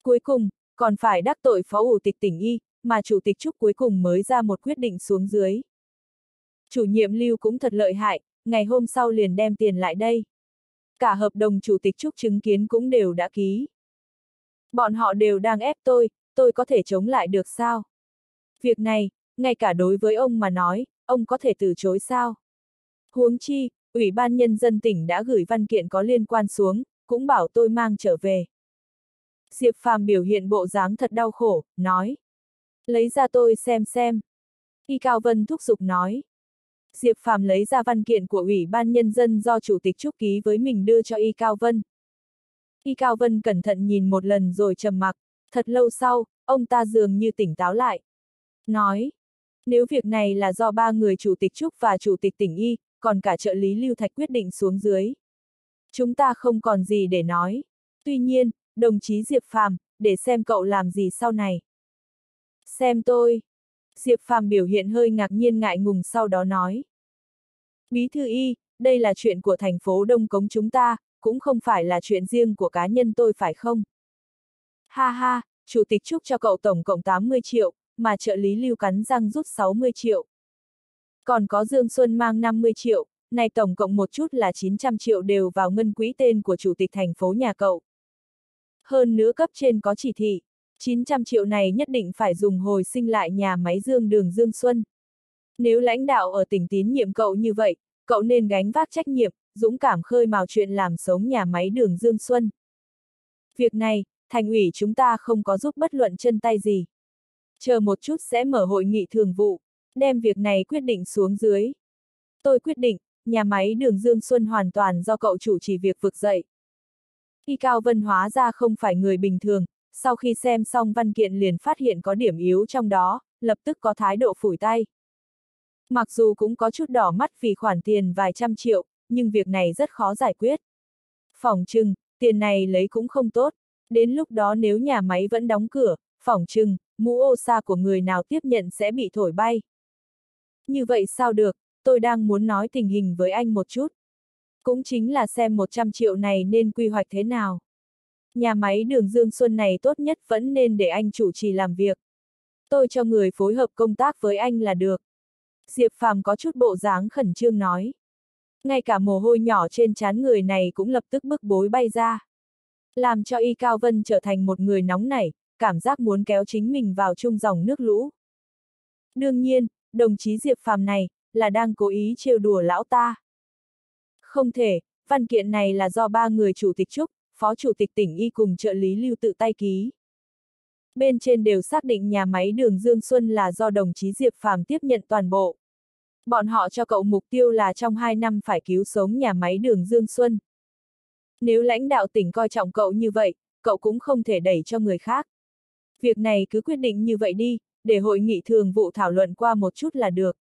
Cuối cùng, còn phải đắc tội phó ủ tịch tỉnh Y, mà chủ tịch Trúc cuối cùng mới ra một quyết định xuống dưới. Chủ nhiệm Lưu cũng thật lợi hại, ngày hôm sau liền đem tiền lại đây. Cả hợp đồng chủ tịch Trúc chứng kiến cũng đều đã ký. Bọn họ đều đang ép tôi, tôi có thể chống lại được sao? Việc này, ngay cả đối với ông mà nói, ông có thể từ chối sao? Huống chi, Ủy ban Nhân dân tỉnh đã gửi văn kiện có liên quan xuống, cũng bảo tôi mang trở về. Diệp Phàm biểu hiện bộ dáng thật đau khổ, nói. Lấy ra tôi xem xem. Y Cao Vân thúc giục nói. Diệp Phàm lấy ra văn kiện của Ủy ban Nhân dân do Chủ tịch Trúc ký với mình đưa cho Y Cao Vân. Y Cao Vân cẩn thận nhìn một lần rồi trầm mặc, thật lâu sau, ông ta dường như tỉnh táo lại. Nói, nếu việc này là do ba người Chủ tịch Trúc và Chủ tịch tỉnh Y, còn cả trợ lý Lưu Thạch quyết định xuống dưới. Chúng ta không còn gì để nói. Tuy nhiên, đồng chí Diệp Phàm, để xem cậu làm gì sau này. Xem tôi. Diệp Phàm biểu hiện hơi ngạc nhiên ngại ngùng sau đó nói. Bí thư y, đây là chuyện của thành phố Đông Cống chúng ta, cũng không phải là chuyện riêng của cá nhân tôi phải không? Ha ha, chủ tịch chúc cho cậu tổng cộng 80 triệu, mà trợ lý lưu cắn răng rút 60 triệu. Còn có Dương Xuân mang 50 triệu, này tổng cộng một chút là 900 triệu đều vào ngân quỹ tên của chủ tịch thành phố nhà cậu. Hơn nữa cấp trên có chỉ thị, 900 triệu này nhất định phải dùng hồi sinh lại nhà máy dương đường Dương Xuân. Nếu lãnh đạo ở tỉnh tín nhiệm cậu như vậy, cậu nên gánh vác trách nhiệm, dũng cảm khơi mào chuyện làm sống nhà máy đường Dương Xuân. Việc này, thành ủy chúng ta không có giúp bất luận chân tay gì. Chờ một chút sẽ mở hội nghị thường vụ, đem việc này quyết định xuống dưới. Tôi quyết định, nhà máy đường Dương Xuân hoàn toàn do cậu chủ trì việc vực dậy. Y Cao Vân hóa ra không phải người bình thường, sau khi xem xong văn kiện liền phát hiện có điểm yếu trong đó, lập tức có thái độ phủi tay. Mặc dù cũng có chút đỏ mắt vì khoản tiền vài trăm triệu, nhưng việc này rất khó giải quyết. Phỏng chừng, tiền này lấy cũng không tốt, đến lúc đó nếu nhà máy vẫn đóng cửa, phỏng chừng, mũ ô sa của người nào tiếp nhận sẽ bị thổi bay. Như vậy sao được, tôi đang muốn nói tình hình với anh một chút. Cũng chính là xem 100 triệu này nên quy hoạch thế nào. Nhà máy đường Dương Xuân này tốt nhất vẫn nên để anh chủ trì làm việc. Tôi cho người phối hợp công tác với anh là được. Diệp Phàm có chút bộ dáng khẩn trương nói. Ngay cả mồ hôi nhỏ trên trán người này cũng lập tức bức bối bay ra. Làm cho Y Cao Vân trở thành một người nóng nảy, cảm giác muốn kéo chính mình vào chung dòng nước lũ. Đương nhiên, đồng chí Diệp Phàm này, là đang cố ý trêu đùa lão ta. Không thể, văn kiện này là do ba người chủ tịch Trúc, phó chủ tịch tỉnh Y cùng trợ lý lưu tự tay ký. Bên trên đều xác định nhà máy đường Dương Xuân là do đồng chí Diệp Phàm tiếp nhận toàn bộ. Bọn họ cho cậu mục tiêu là trong 2 năm phải cứu sống nhà máy đường Dương Xuân. Nếu lãnh đạo tỉnh coi trọng cậu như vậy, cậu cũng không thể đẩy cho người khác. Việc này cứ quyết định như vậy đi, để hội nghị thường vụ thảo luận qua một chút là được.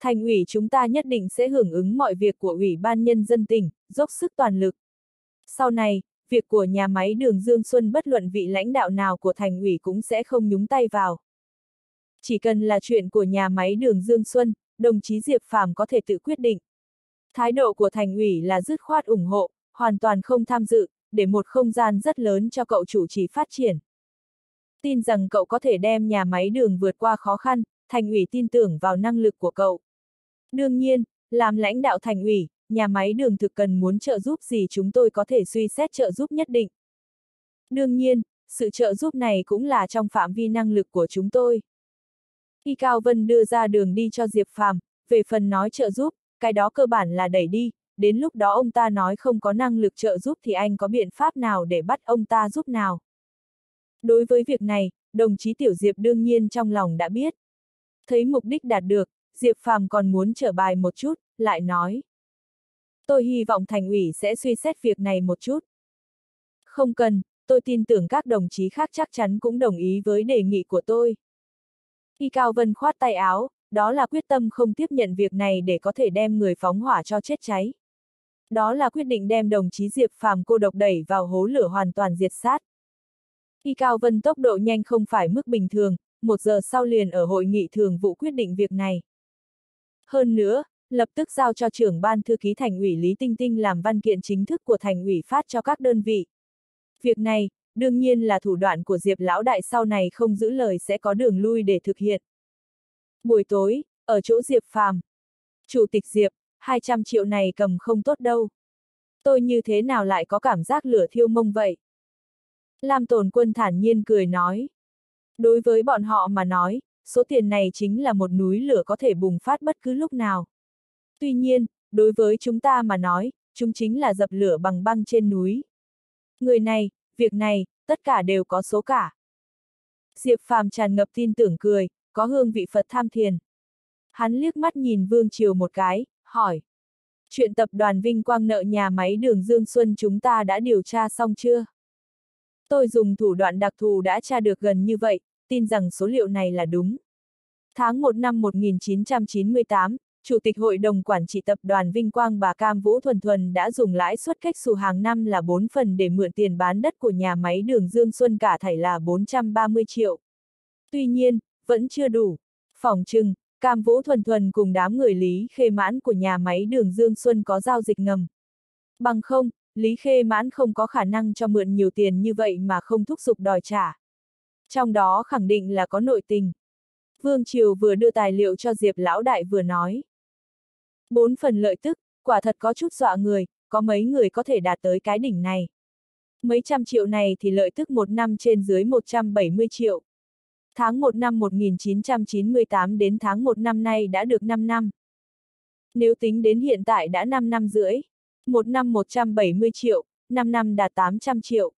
Thành ủy chúng ta nhất định sẽ hưởng ứng mọi việc của Ủy ban Nhân dân tỉnh, dốc sức toàn lực. Sau này, việc của nhà máy đường Dương Xuân bất luận vị lãnh đạo nào của thành ủy cũng sẽ không nhúng tay vào. Chỉ cần là chuyện của nhà máy đường Dương Xuân, đồng chí Diệp Phàm có thể tự quyết định. Thái độ của thành ủy là dứt khoát ủng hộ, hoàn toàn không tham dự, để một không gian rất lớn cho cậu chủ trì phát triển. Tin rằng cậu có thể đem nhà máy đường vượt qua khó khăn, thành ủy tin tưởng vào năng lực của cậu. Đương nhiên, làm lãnh đạo thành ủy, nhà máy đường thực cần muốn trợ giúp gì chúng tôi có thể suy xét trợ giúp nhất định. Đương nhiên, sự trợ giúp này cũng là trong phạm vi năng lực của chúng tôi. Y Cao Vân đưa ra đường đi cho Diệp Phàm, về phần nói trợ giúp, cái đó cơ bản là đẩy đi, đến lúc đó ông ta nói không có năng lực trợ giúp thì anh có biện pháp nào để bắt ông ta giúp nào. Đối với việc này, đồng chí Tiểu Diệp đương nhiên trong lòng đã biết. Thấy mục đích đạt được, Diệp Phàm còn muốn trở bài một chút, lại nói. Tôi hy vọng thành ủy sẽ suy xét việc này một chút. Không cần, tôi tin tưởng các đồng chí khác chắc chắn cũng đồng ý với đề nghị của tôi. Y Cao Vân khoát tay áo, đó là quyết tâm không tiếp nhận việc này để có thể đem người phóng hỏa cho chết cháy. Đó là quyết định đem đồng chí Diệp Phàm cô độc đẩy vào hố lửa hoàn toàn diệt sát. Y Cao Vân tốc độ nhanh không phải mức bình thường, một giờ sau liền ở hội nghị thường vụ quyết định việc này. Hơn nữa, lập tức giao cho trưởng ban thư ký thành ủy Lý Tinh Tinh làm văn kiện chính thức của thành ủy phát cho các đơn vị. Việc này, đương nhiên là thủ đoạn của Diệp Lão Đại sau này không giữ lời sẽ có đường lui để thực hiện. Buổi tối, ở chỗ Diệp Phàm. Chủ tịch Diệp, 200 triệu này cầm không tốt đâu. Tôi như thế nào lại có cảm giác lửa thiêu mông vậy? Lam Tồn Quân thản nhiên cười nói. Đối với bọn họ mà nói, số tiền này chính là một núi lửa có thể bùng phát bất cứ lúc nào. Tuy nhiên, đối với chúng ta mà nói, chúng chính là dập lửa bằng băng trên núi. Người này, việc này, tất cả đều có số cả. Diệp Phàm tràn ngập tin tưởng cười, có hương vị Phật tham thiền. Hắn liếc mắt nhìn Vương Triều một cái, hỏi. Chuyện tập đoàn Vinh Quang nợ nhà máy đường Dương Xuân chúng ta đã điều tra xong chưa? Tôi dùng thủ đoạn đặc thù đã tra được gần như vậy, tin rằng số liệu này là đúng. Tháng 1 năm 1998, Chủ tịch Hội đồng Quản trị Tập đoàn Vinh Quang bà Cam Vũ Thuần Thuần đã dùng lãi suất cách xù hàng năm là 4 phần để mượn tiền bán đất của nhà máy đường Dương Xuân cả thảy là 430 triệu. Tuy nhiên, vẫn chưa đủ. Phòng trưng Cam Vũ Thuần Thuần cùng đám người Lý Khê Mãn của nhà máy đường Dương Xuân có giao dịch ngầm. Bằng không, Lý Khê Mãn không có khả năng cho mượn nhiều tiền như vậy mà không thúc giục đòi trả. Trong đó khẳng định là có nội tình. Vương Triều vừa đưa tài liệu cho Diệp Lão Đại vừa nói. Bốn phần lợi tức, quả thật có chút dọa người, có mấy người có thể đạt tới cái đỉnh này. Mấy trăm triệu này thì lợi tức một năm trên dưới 170 triệu. Tháng 1 năm 1998 đến tháng 1 năm nay đã được 5 năm. Nếu tính đến hiện tại đã 5 năm rưỡi, một năm 170 triệu, 5 năm đạt 800 triệu.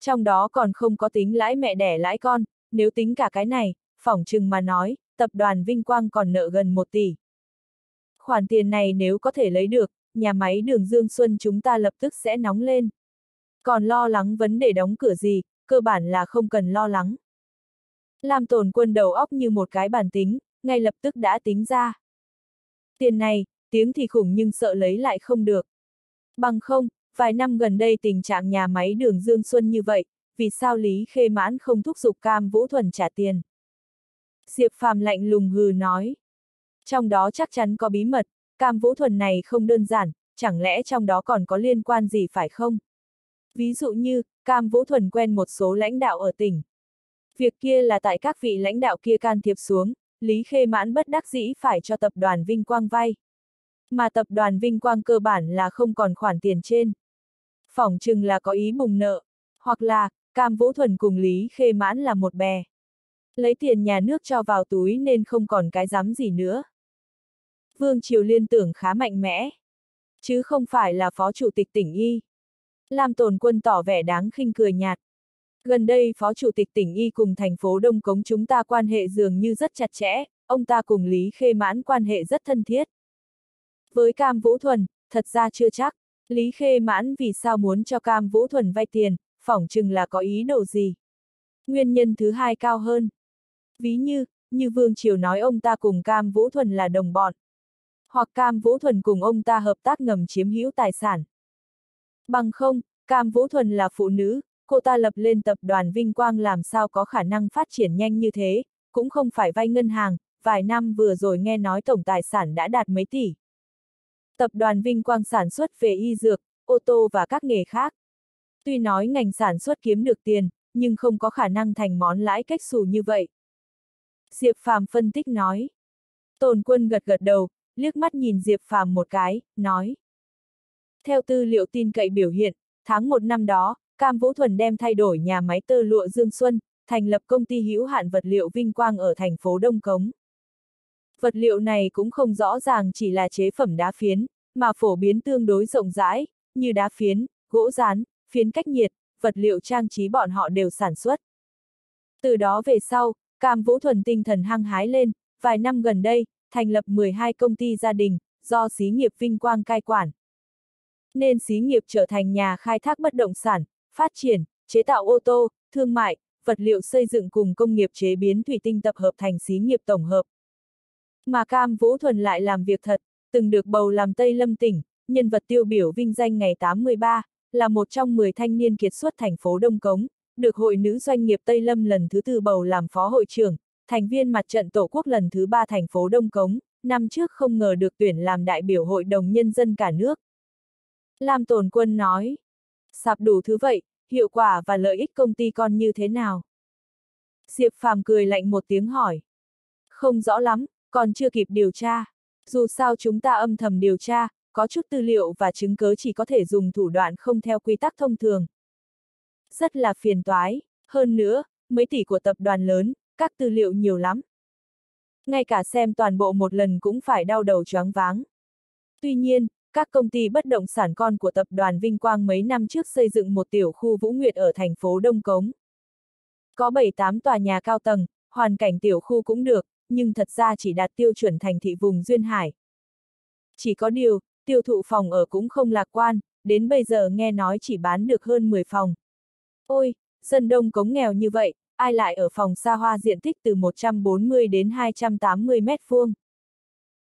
Trong đó còn không có tính lãi mẹ đẻ lãi con, nếu tính cả cái này, phỏng chừng mà nói, tập đoàn Vinh Quang còn nợ gần 1 tỷ. Khoản tiền này nếu có thể lấy được, nhà máy đường Dương Xuân chúng ta lập tức sẽ nóng lên. Còn lo lắng vấn đề đóng cửa gì, cơ bản là không cần lo lắng. làm tồn quân đầu óc như một cái bàn tính, ngay lập tức đã tính ra. Tiền này, tiếng thì khủng nhưng sợ lấy lại không được. Bằng không, vài năm gần đây tình trạng nhà máy đường Dương Xuân như vậy, vì sao Lý Khê Mãn không thúc giục Cam Vũ Thuần trả tiền? Diệp Phàm lạnh lùng hừ nói. Trong đó chắc chắn có bí mật, Cam Vũ Thuần này không đơn giản, chẳng lẽ trong đó còn có liên quan gì phải không? Ví dụ như, Cam Vũ Thuần quen một số lãnh đạo ở tỉnh. Việc kia là tại các vị lãnh đạo kia can thiệp xuống, Lý Khê Mãn bất đắc dĩ phải cho tập đoàn Vinh Quang vay. Mà tập đoàn Vinh Quang cơ bản là không còn khoản tiền trên. Phỏng chừng là có ý bùng nợ, hoặc là, Cam Vũ Thuần cùng Lý Khê Mãn là một bè. Lấy tiền nhà nước cho vào túi nên không còn cái dám gì nữa. Vương Triều liên tưởng khá mạnh mẽ. Chứ không phải là phó chủ tịch tỉnh Y. Lam Tồn Quân tỏ vẻ đáng khinh cười nhạt. Gần đây Phó Chủ tịch tỉnh Y cùng thành phố Đông Cống chúng ta quan hệ dường như rất chặt chẽ, ông ta cùng Lý Khê Mãn quan hệ rất thân thiết. Với Cam Vũ Thuần, thật ra chưa chắc, Lý Khê Mãn vì sao muốn cho Cam Vũ Thuần vay tiền, phỏng chừng là có ý đồ gì. Nguyên nhân thứ hai cao hơn. Ví như, như Vương Triều nói ông ta cùng Cam Vũ Thuần là đồng bọn. Hoặc Cam Vũ Thuần cùng ông ta hợp tác ngầm chiếm hữu tài sản. Bằng không, Cam Vũ Thuần là phụ nữ, cô ta lập lên tập đoàn Vinh Quang làm sao có khả năng phát triển nhanh như thế, cũng không phải vay ngân hàng, vài năm vừa rồi nghe nói tổng tài sản đã đạt mấy tỷ. Tập đoàn Vinh Quang sản xuất về y dược, ô tô và các nghề khác. Tuy nói ngành sản xuất kiếm được tiền, nhưng không có khả năng thành món lãi cách xù như vậy. Diệp Phàm phân tích nói. Tồn quân gật gật đầu, liếc mắt nhìn Diệp Phàm một cái, nói. Theo tư liệu tin cậy biểu hiện, tháng 1 năm đó, Cam Vũ Thuần đem thay đổi nhà máy tơ lụa Dương Xuân, thành lập công ty hữu hạn vật liệu Vinh Quang ở thành phố Đông Cống. Vật liệu này cũng không rõ ràng chỉ là chế phẩm đá phiến, mà phổ biến tương đối rộng rãi, như đá phiến, gỗ rán, phiến cách nhiệt, vật liệu trang trí bọn họ đều sản xuất. Từ đó về sau, Cam Vũ Thuần tinh thần hăng hái lên, vài năm gần đây, thành lập 12 công ty gia đình, do xí nghiệp Vinh Quang cai quản. Nên xí nghiệp trở thành nhà khai thác bất động sản, phát triển, chế tạo ô tô, thương mại, vật liệu xây dựng cùng công nghiệp chế biến thủy tinh tập hợp thành xí nghiệp tổng hợp. Mà Cam Vũ Thuần lại làm việc thật, từng được bầu làm Tây Lâm tỉnh, nhân vật tiêu biểu vinh danh ngày 83, là một trong 10 thanh niên kiệt xuất thành phố Đông Cống, được Hội Nữ Doanh nghiệp Tây Lâm lần thứ tư bầu làm phó hội trưởng, thành viên mặt trận Tổ quốc lần thứ ba thành phố Đông Cống, năm trước không ngờ được tuyển làm đại biểu Hội đồng Nhân dân cả nước. Lam Tồn Quân nói, sạp đủ thứ vậy, hiệu quả và lợi ích công ty con như thế nào? Diệp Phàm cười lạnh một tiếng hỏi. Không rõ lắm, còn chưa kịp điều tra. Dù sao chúng ta âm thầm điều tra, có chút tư liệu và chứng cứ chỉ có thể dùng thủ đoạn không theo quy tắc thông thường. Rất là phiền toái, hơn nữa, mấy tỷ của tập đoàn lớn, các tư liệu nhiều lắm. Ngay cả xem toàn bộ một lần cũng phải đau đầu choáng váng. Tuy nhiên, các công ty bất động sản con của tập đoàn Vinh Quang mấy năm trước xây dựng một tiểu khu Vũ Nguyệt ở thành phố Đông Cống. Có 7-8 tòa nhà cao tầng, hoàn cảnh tiểu khu cũng được, nhưng thật ra chỉ đạt tiêu chuẩn thành thị vùng Duyên Hải. Chỉ có điều, tiêu thụ phòng ở cũng không lạc quan, đến bây giờ nghe nói chỉ bán được hơn 10 phòng. Ôi, dân đông cống nghèo như vậy, ai lại ở phòng xa hoa diện tích từ 140 đến 280 mét vuông.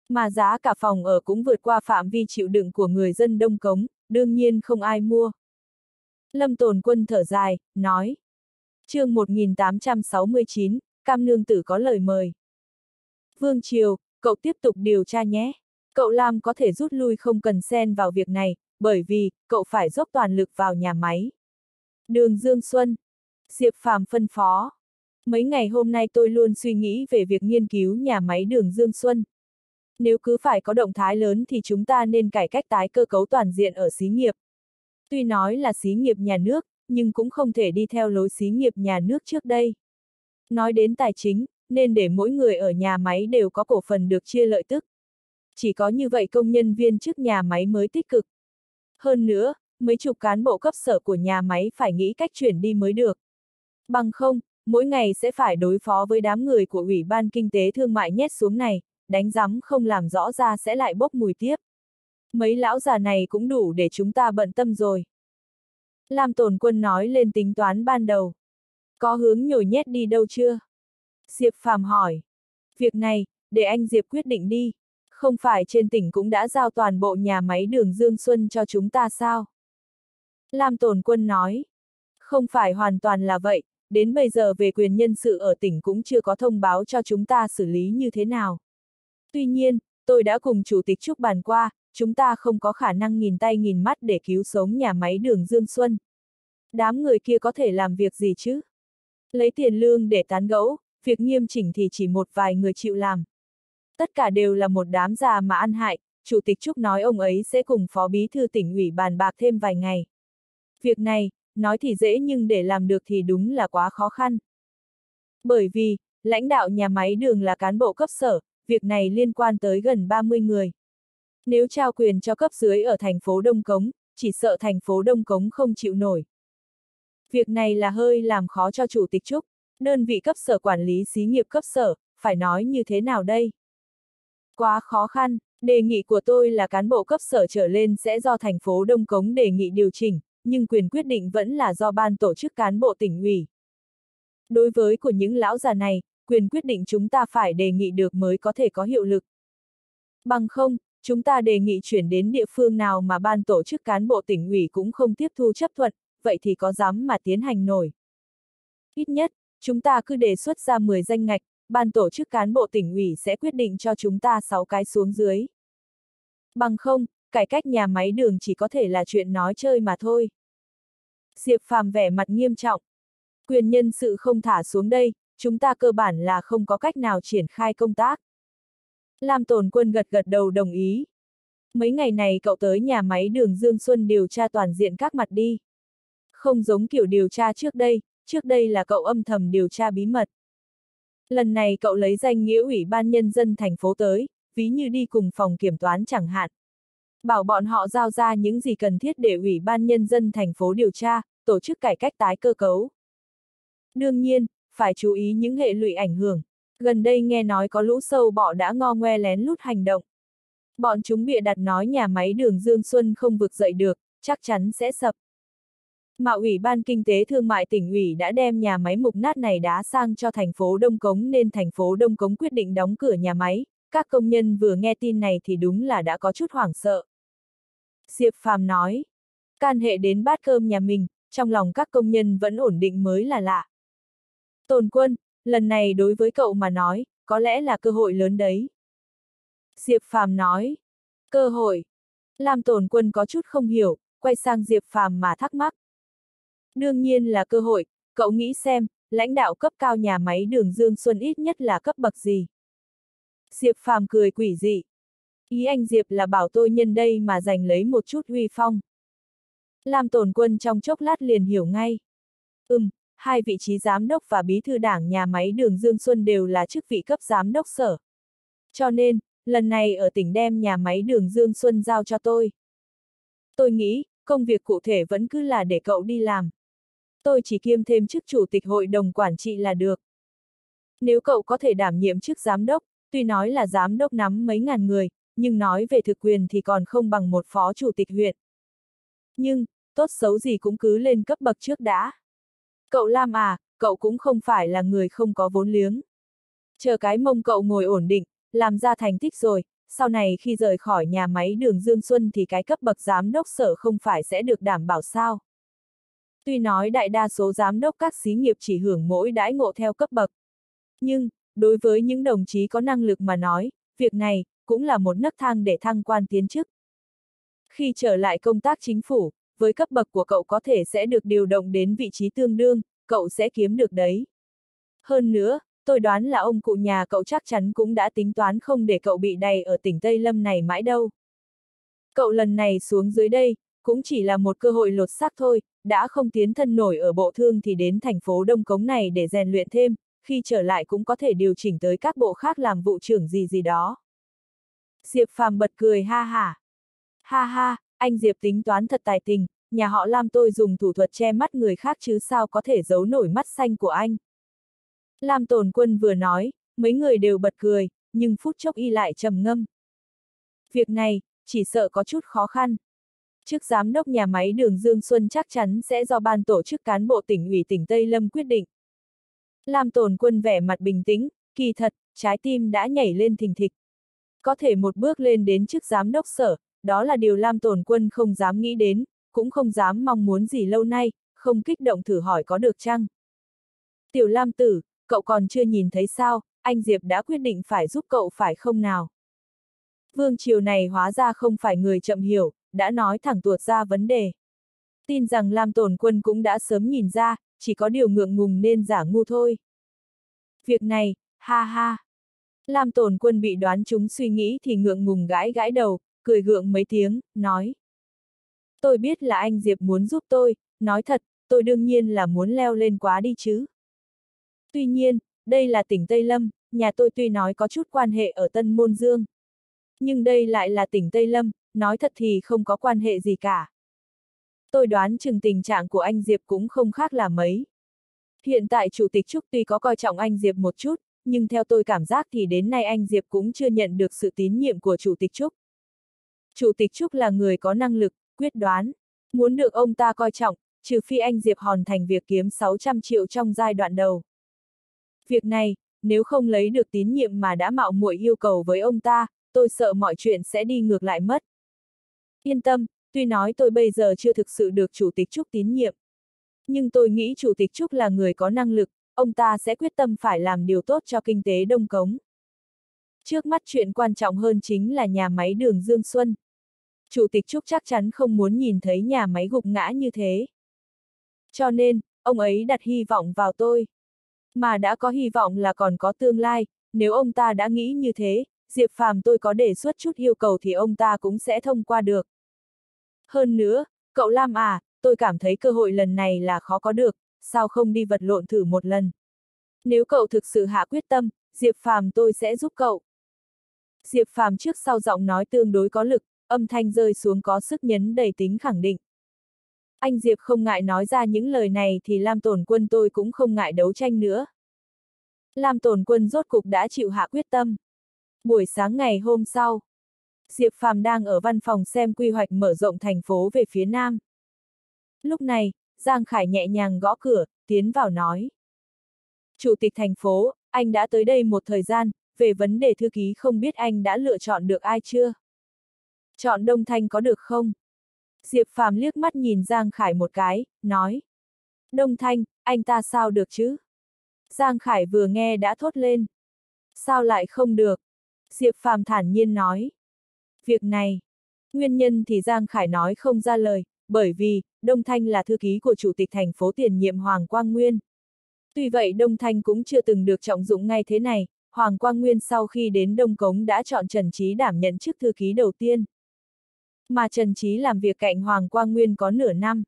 Mà giá cả phòng ở cũng vượt qua phạm vi chịu đựng của người dân đông cống, đương nhiên không ai mua. Lâm Tồn Quân thở dài, nói. chương 1869, Cam Nương Tử có lời mời. Vương Triều, cậu tiếp tục điều tra nhé. Cậu Lam có thể rút lui không cần xen vào việc này, bởi vì, cậu phải dốc toàn lực vào nhà máy. Đường Dương Xuân. Diệp Phàm phân phó. Mấy ngày hôm nay tôi luôn suy nghĩ về việc nghiên cứu nhà máy đường Dương Xuân. Nếu cứ phải có động thái lớn thì chúng ta nên cải cách tái cơ cấu toàn diện ở xí nghiệp. Tuy nói là xí nghiệp nhà nước, nhưng cũng không thể đi theo lối xí nghiệp nhà nước trước đây. Nói đến tài chính, nên để mỗi người ở nhà máy đều có cổ phần được chia lợi tức. Chỉ có như vậy công nhân viên chức nhà máy mới tích cực. Hơn nữa, mấy chục cán bộ cấp sở của nhà máy phải nghĩ cách chuyển đi mới được. Bằng không, mỗi ngày sẽ phải đối phó với đám người của Ủy ban Kinh tế Thương mại nhét xuống này, đánh rắm không làm rõ ra sẽ lại bốc mùi tiếp. Mấy lão già này cũng đủ để chúng ta bận tâm rồi. Lam Tồn Quân nói lên tính toán ban đầu. Có hướng nhồi nhét đi đâu chưa? Diệp Phàm hỏi. Việc này, để anh Diệp quyết định đi. Không phải trên tỉnh cũng đã giao toàn bộ nhà máy đường Dương Xuân cho chúng ta sao? Lam Tồn Quân nói. Không phải hoàn toàn là vậy, đến bây giờ về quyền nhân sự ở tỉnh cũng chưa có thông báo cho chúng ta xử lý như thế nào. Tuy nhiên, tôi đã cùng Chủ tịch Trúc bàn qua, chúng ta không có khả năng nghìn tay nghìn mắt để cứu sống nhà máy đường Dương Xuân. Đám người kia có thể làm việc gì chứ? Lấy tiền lương để tán gẫu, việc nghiêm chỉnh thì chỉ một vài người chịu làm. Tất cả đều là một đám già mà ăn hại, Chủ tịch Trúc nói ông ấy sẽ cùng Phó Bí Thư tỉnh ủy bàn bạc thêm vài ngày. Việc này, nói thì dễ nhưng để làm được thì đúng là quá khó khăn. Bởi vì, lãnh đạo nhà máy đường là cán bộ cấp sở, việc này liên quan tới gần 30 người. Nếu trao quyền cho cấp dưới ở thành phố Đông Cống, chỉ sợ thành phố Đông Cống không chịu nổi. Việc này là hơi làm khó cho Chủ tịch Trúc, đơn vị cấp sở quản lý xí nghiệp cấp sở, phải nói như thế nào đây? Quá khó khăn, đề nghị của tôi là cán bộ cấp sở trở lên sẽ do thành phố Đông Cống đề nghị điều chỉnh, nhưng quyền quyết định vẫn là do ban tổ chức cán bộ tỉnh ủy. Đối với của những lão già này, quyền quyết định chúng ta phải đề nghị được mới có thể có hiệu lực. Bằng không, chúng ta đề nghị chuyển đến địa phương nào mà ban tổ chức cán bộ tỉnh ủy cũng không tiếp thu chấp thuận, vậy thì có dám mà tiến hành nổi. Ít nhất, chúng ta cứ đề xuất ra 10 danh ngạch, ban tổ chức cán bộ tỉnh ủy sẽ quyết định cho chúng ta 6 cái xuống dưới. Bằng không, cải cách nhà máy đường chỉ có thể là chuyện nói chơi mà thôi. Diệp Phàm vẻ mặt nghiêm trọng. Quyền nhân sự không thả xuống đây, chúng ta cơ bản là không có cách nào triển khai công tác. Lam Tồn Quân gật gật đầu đồng ý. Mấy ngày này cậu tới nhà máy đường Dương Xuân điều tra toàn diện các mặt đi. Không giống kiểu điều tra trước đây, trước đây là cậu âm thầm điều tra bí mật. Lần này cậu lấy danh nghĩa ủy ban nhân dân thành phố tới, ví như đi cùng phòng kiểm toán chẳng hạn. Bảo bọn họ giao ra những gì cần thiết để ủy ban nhân dân thành phố điều tra, tổ chức cải cách tái cơ cấu. Đương nhiên, phải chú ý những hệ lụy ảnh hưởng. Gần đây nghe nói có lũ sâu bọ đã ngo ngoe lén lút hành động. Bọn chúng bịa đặt nói nhà máy đường Dương Xuân không vực dậy được, chắc chắn sẽ sập. Mà Ủy ban Kinh tế Thương mại tỉnh ủy đã đem nhà máy mục nát này đá sang cho thành phố Đông Cống nên thành phố Đông Cống quyết định đóng cửa nhà máy. Các công nhân vừa nghe tin này thì đúng là đã có chút hoảng sợ. Diệp Phàm nói, can hệ đến bát cơm nhà mình, trong lòng các công nhân vẫn ổn định mới là lạ. Tồn quân, lần này đối với cậu mà nói, có lẽ là cơ hội lớn đấy. Diệp Phàm nói, cơ hội. Lam Tồn quân có chút không hiểu, quay sang Diệp Phàm mà thắc mắc. Đương nhiên là cơ hội, cậu nghĩ xem, lãnh đạo cấp cao nhà máy đường Dương Xuân ít nhất là cấp bậc gì. Diệp Phàm cười quỷ dị. Ý anh Diệp là bảo tôi nhân đây mà giành lấy một chút huy phong. làm tổn quân trong chốc lát liền hiểu ngay. Ừm, hai vị trí giám đốc và bí thư đảng nhà máy đường Dương Xuân đều là chức vị cấp giám đốc sở. Cho nên, lần này ở tỉnh đem nhà máy đường Dương Xuân giao cho tôi. Tôi nghĩ, công việc cụ thể vẫn cứ là để cậu đi làm. Tôi chỉ kiêm thêm chức chủ tịch hội đồng quản trị là được. Nếu cậu có thể đảm nhiệm chức giám đốc, tuy nói là giám đốc nắm mấy ngàn người, nhưng nói về thực quyền thì còn không bằng một phó chủ tịch huyện. Nhưng, tốt xấu gì cũng cứ lên cấp bậc trước đã. Cậu Lam à, cậu cũng không phải là người không có vốn liếng. Chờ cái mông cậu ngồi ổn định, làm ra thành tích rồi, sau này khi rời khỏi nhà máy đường Dương Xuân thì cái cấp bậc giám đốc sở không phải sẽ được đảm bảo sao. Tuy nói đại đa số giám đốc các xí nghiệp chỉ hưởng mỗi đãi ngộ theo cấp bậc. Nhưng, đối với những đồng chí có năng lực mà nói, việc này, cũng là một nấc thang để thăng quan tiến chức. Khi trở lại công tác chính phủ, với cấp bậc của cậu có thể sẽ được điều động đến vị trí tương đương, cậu sẽ kiếm được đấy. Hơn nữa, tôi đoán là ông cụ nhà cậu chắc chắn cũng đã tính toán không để cậu bị đầy ở tỉnh Tây Lâm này mãi đâu. Cậu lần này xuống dưới đây, cũng chỉ là một cơ hội lột xác thôi, đã không tiến thân nổi ở bộ thương thì đến thành phố Đông Cống này để rèn luyện thêm, khi trở lại cũng có thể điều chỉnh tới các bộ khác làm vụ trưởng gì gì đó. Diệp Phàm bật cười ha ha. Ha ha, anh Diệp tính toán thật tài tình, nhà họ Lam tôi dùng thủ thuật che mắt người khác chứ sao có thể giấu nổi mắt xanh của anh. Lam Tồn Quân vừa nói, mấy người đều bật cười, nhưng phút chốc y lại trầm ngâm. Việc này, chỉ sợ có chút khó khăn. Chức giám đốc nhà máy đường Dương Xuân chắc chắn sẽ do ban tổ chức cán bộ tỉnh ủy tỉnh Tây Lâm quyết định. Lam Tồn Quân vẻ mặt bình tĩnh, kỳ thật, trái tim đã nhảy lên thình thịch. Có thể một bước lên đến chức giám đốc sở, đó là điều Lam Tồn Quân không dám nghĩ đến, cũng không dám mong muốn gì lâu nay, không kích động thử hỏi có được chăng. Tiểu Lam Tử, cậu còn chưa nhìn thấy sao, anh Diệp đã quyết định phải giúp cậu phải không nào? Vương Triều này hóa ra không phải người chậm hiểu, đã nói thẳng tuột ra vấn đề. Tin rằng Lam tổn Quân cũng đã sớm nhìn ra, chỉ có điều ngượng ngùng nên giả ngu thôi. Việc này, ha ha. Lam tổn Quân bị đoán chúng suy nghĩ thì ngượng ngùng gãi gãi đầu, cười gượng mấy tiếng, nói. Tôi biết là anh Diệp muốn giúp tôi, nói thật, tôi đương nhiên là muốn leo lên quá đi chứ. Tuy nhiên, đây là tỉnh Tây Lâm, nhà tôi tuy nói có chút quan hệ ở Tân Môn Dương. Nhưng đây lại là tỉnh Tây Lâm, nói thật thì không có quan hệ gì cả. Tôi đoán chừng tình trạng của anh Diệp cũng không khác là mấy. Hiện tại Chủ tịch Trúc tuy có coi trọng anh Diệp một chút, nhưng theo tôi cảm giác thì đến nay anh Diệp cũng chưa nhận được sự tín nhiệm của Chủ tịch Trúc. Chủ tịch Trúc là người có năng lực, quyết đoán. Muốn được ông ta coi trọng, trừ phi anh Diệp hoàn thành việc kiếm 600 triệu trong giai đoạn đầu. Việc này, nếu không lấy được tín nhiệm mà đã mạo muội yêu cầu với ông ta, tôi sợ mọi chuyện sẽ đi ngược lại mất. Yên tâm, tuy nói tôi bây giờ chưa thực sự được Chủ tịch Trúc tín nhiệm. Nhưng tôi nghĩ Chủ tịch Trúc là người có năng lực, ông ta sẽ quyết tâm phải làm điều tốt cho kinh tế Đông Cống. Trước mắt chuyện quan trọng hơn chính là nhà máy đường Dương Xuân. Chủ tịch Trúc chắc chắn không muốn nhìn thấy nhà máy gục ngã như thế. Cho nên, ông ấy đặt hy vọng vào tôi. Mà đã có hy vọng là còn có tương lai, nếu ông ta đã nghĩ như thế, Diệp Phàm tôi có đề xuất chút yêu cầu thì ông ta cũng sẽ thông qua được. Hơn nữa, cậu Lam à, tôi cảm thấy cơ hội lần này là khó có được, sao không đi vật lộn thử một lần. Nếu cậu thực sự hạ quyết tâm, Diệp Phàm tôi sẽ giúp cậu. Diệp Phàm trước sau giọng nói tương đối có lực, âm thanh rơi xuống có sức nhấn đầy tính khẳng định. Anh Diệp không ngại nói ra những lời này thì Lam Tổn Quân tôi cũng không ngại đấu tranh nữa. Lam Tổn Quân rốt cục đã chịu hạ quyết tâm. Buổi sáng ngày hôm sau, Diệp Phàm đang ở văn phòng xem quy hoạch mở rộng thành phố về phía nam. Lúc này, Giang Khải nhẹ nhàng gõ cửa, tiến vào nói. Chủ tịch thành phố, anh đã tới đây một thời gian, về vấn đề thư ký không biết anh đã lựa chọn được ai chưa? Chọn Đông Thanh có được không? Diệp Phàm liếc mắt nhìn Giang Khải một cái, nói. Đông Thanh, anh ta sao được chứ? Giang Khải vừa nghe đã thốt lên. Sao lại không được? Diệp Phàm thản nhiên nói. Việc này, nguyên nhân thì Giang Khải nói không ra lời, bởi vì, Đông Thanh là thư ký của Chủ tịch thành phố tiền nhiệm Hoàng Quang Nguyên. Tuy vậy Đông Thanh cũng chưa từng được trọng dụng ngay thế này, Hoàng Quang Nguyên sau khi đến Đông Cống đã chọn Trần Trí đảm nhận chức thư ký đầu tiên. Mà Trần Trí làm việc cạnh Hoàng Quang Nguyên có nửa năm.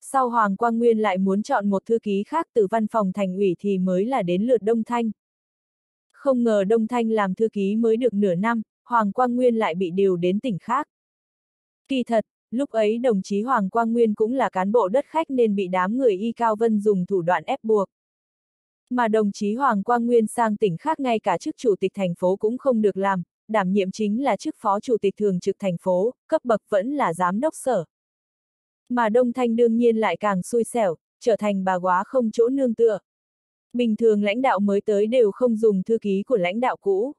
Sau Hoàng Quang Nguyên lại muốn chọn một thư ký khác từ văn phòng thành ủy thì mới là đến lượt Đông Thanh. Không ngờ Đông Thanh làm thư ký mới được nửa năm, Hoàng Quang Nguyên lại bị điều đến tỉnh khác. Kỳ thật, lúc ấy đồng chí Hoàng Quang Nguyên cũng là cán bộ đất khách nên bị đám người Y Cao Vân dùng thủ đoạn ép buộc. Mà đồng chí Hoàng Quang Nguyên sang tỉnh khác ngay cả chức chủ tịch thành phố cũng không được làm, đảm nhiệm chính là chức phó chủ tịch thường trực thành phố, cấp bậc vẫn là giám đốc sở. Mà Đông Thanh đương nhiên lại càng xui xẻo, trở thành bà quá không chỗ nương tựa. Bình thường lãnh đạo mới tới đều không dùng thư ký của lãnh đạo cũ.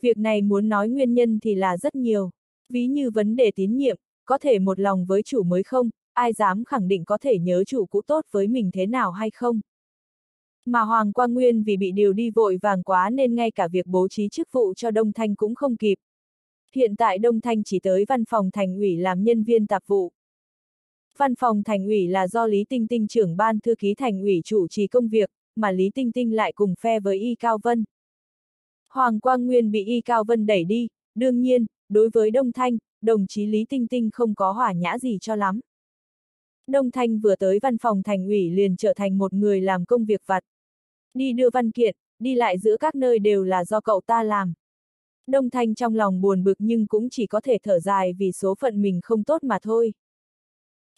Việc này muốn nói nguyên nhân thì là rất nhiều. Ví như vấn đề tín nhiệm, có thể một lòng với chủ mới không, ai dám khẳng định có thể nhớ chủ cũ tốt với mình thế nào hay không. Mà Hoàng Quang Nguyên vì bị điều đi vội vàng quá nên ngay cả việc bố trí chức vụ cho Đông Thanh cũng không kịp. Hiện tại Đông Thanh chỉ tới văn phòng thành ủy làm nhân viên tạp vụ. Văn phòng thành ủy là do Lý Tinh Tinh trưởng ban thư ký thành ủy chủ trì công việc, mà Lý Tinh Tinh lại cùng phe với Y Cao Vân. Hoàng Quang Nguyên bị Y Cao Vân đẩy đi, đương nhiên, đối với Đông Thanh, đồng chí Lý Tinh Tinh không có hỏa nhã gì cho lắm. Đông Thanh vừa tới văn phòng thành ủy liền trở thành một người làm công việc vặt. Đi đưa văn kiện, đi lại giữa các nơi đều là do cậu ta làm. Đông Thanh trong lòng buồn bực nhưng cũng chỉ có thể thở dài vì số phận mình không tốt mà thôi.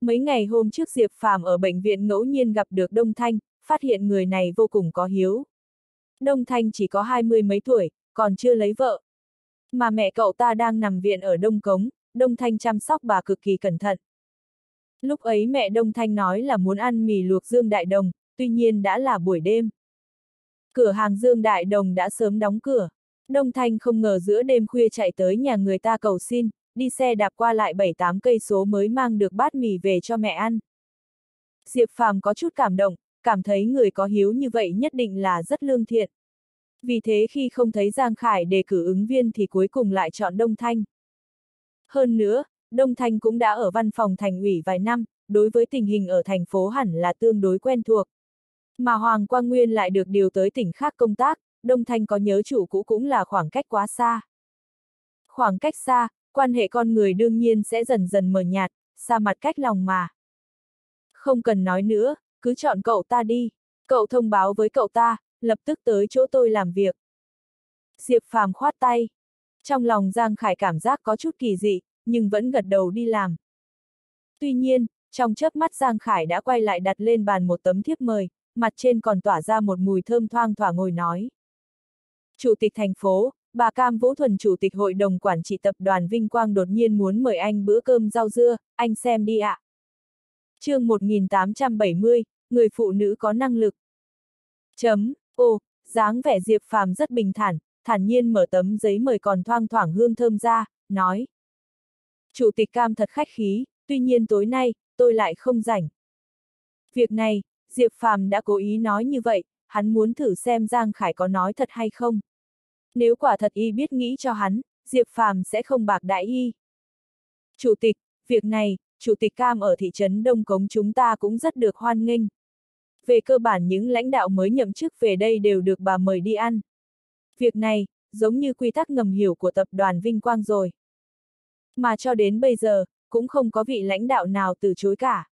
Mấy ngày hôm trước Diệp Phàm ở bệnh viện ngẫu nhiên gặp được Đông Thanh, phát hiện người này vô cùng có hiếu. Đông Thanh chỉ có hai mươi mấy tuổi, còn chưa lấy vợ. Mà mẹ cậu ta đang nằm viện ở Đông Cống, Đông Thanh chăm sóc bà cực kỳ cẩn thận. Lúc ấy mẹ Đông Thanh nói là muốn ăn mì luộc Dương Đại Đồng, tuy nhiên đã là buổi đêm. Cửa hàng Dương Đại Đồng đã sớm đóng cửa. Đông Thanh không ngờ giữa đêm khuya chạy tới nhà người ta cầu xin, đi xe đạp qua lại 7-8 cây số mới mang được bát mì về cho mẹ ăn. Diệp Phàm có chút cảm động, cảm thấy người có hiếu như vậy nhất định là rất lương thiện. Vì thế khi không thấy Giang Khải đề cử ứng viên thì cuối cùng lại chọn Đông Thanh. Hơn nữa, Đông Thanh cũng đã ở văn phòng thành ủy vài năm, đối với tình hình ở thành phố hẳn là tương đối quen thuộc. Mà Hoàng Quang Nguyên lại được điều tới tỉnh khác công tác, Đông Thanh có nhớ chủ cũ cũng là khoảng cách quá xa. Khoảng cách xa, quan hệ con người đương nhiên sẽ dần dần mờ nhạt, xa mặt cách lòng mà. Không cần nói nữa, cứ chọn cậu ta đi. Cậu thông báo với cậu ta, lập tức tới chỗ tôi làm việc. Diệp Phàm khoát tay. Trong lòng Giang Khải cảm giác có chút kỳ dị, nhưng vẫn gật đầu đi làm. Tuy nhiên, trong chớp mắt Giang Khải đã quay lại đặt lên bàn một tấm thiếp mời, mặt trên còn tỏa ra một mùi thơm thoang thoảng ngồi nói. Chủ tịch thành phố, bà Cam Vũ Thuần Chủ tịch Hội đồng Quản trị Tập đoàn Vinh Quang đột nhiên muốn mời anh bữa cơm rau dưa, anh xem đi ạ. À. chương 1870, người phụ nữ có năng lực. Chấm, ô, dáng vẻ Diệp Phàm rất bình thản, thản nhiên mở tấm giấy mời còn thoang thoảng hương thơm ra, nói. Chủ tịch Cam thật khách khí, tuy nhiên tối nay, tôi lại không rảnh. Việc này, Diệp Phàm đã cố ý nói như vậy, hắn muốn thử xem Giang Khải có nói thật hay không. Nếu quả thật y biết nghĩ cho hắn, Diệp Phàm sẽ không bạc đại y. Chủ tịch, việc này, Chủ tịch Cam ở thị trấn Đông Cống chúng ta cũng rất được hoan nghênh. Về cơ bản những lãnh đạo mới nhậm chức về đây đều được bà mời đi ăn. Việc này, giống như quy tắc ngầm hiểu của tập đoàn Vinh Quang rồi. Mà cho đến bây giờ, cũng không có vị lãnh đạo nào từ chối cả.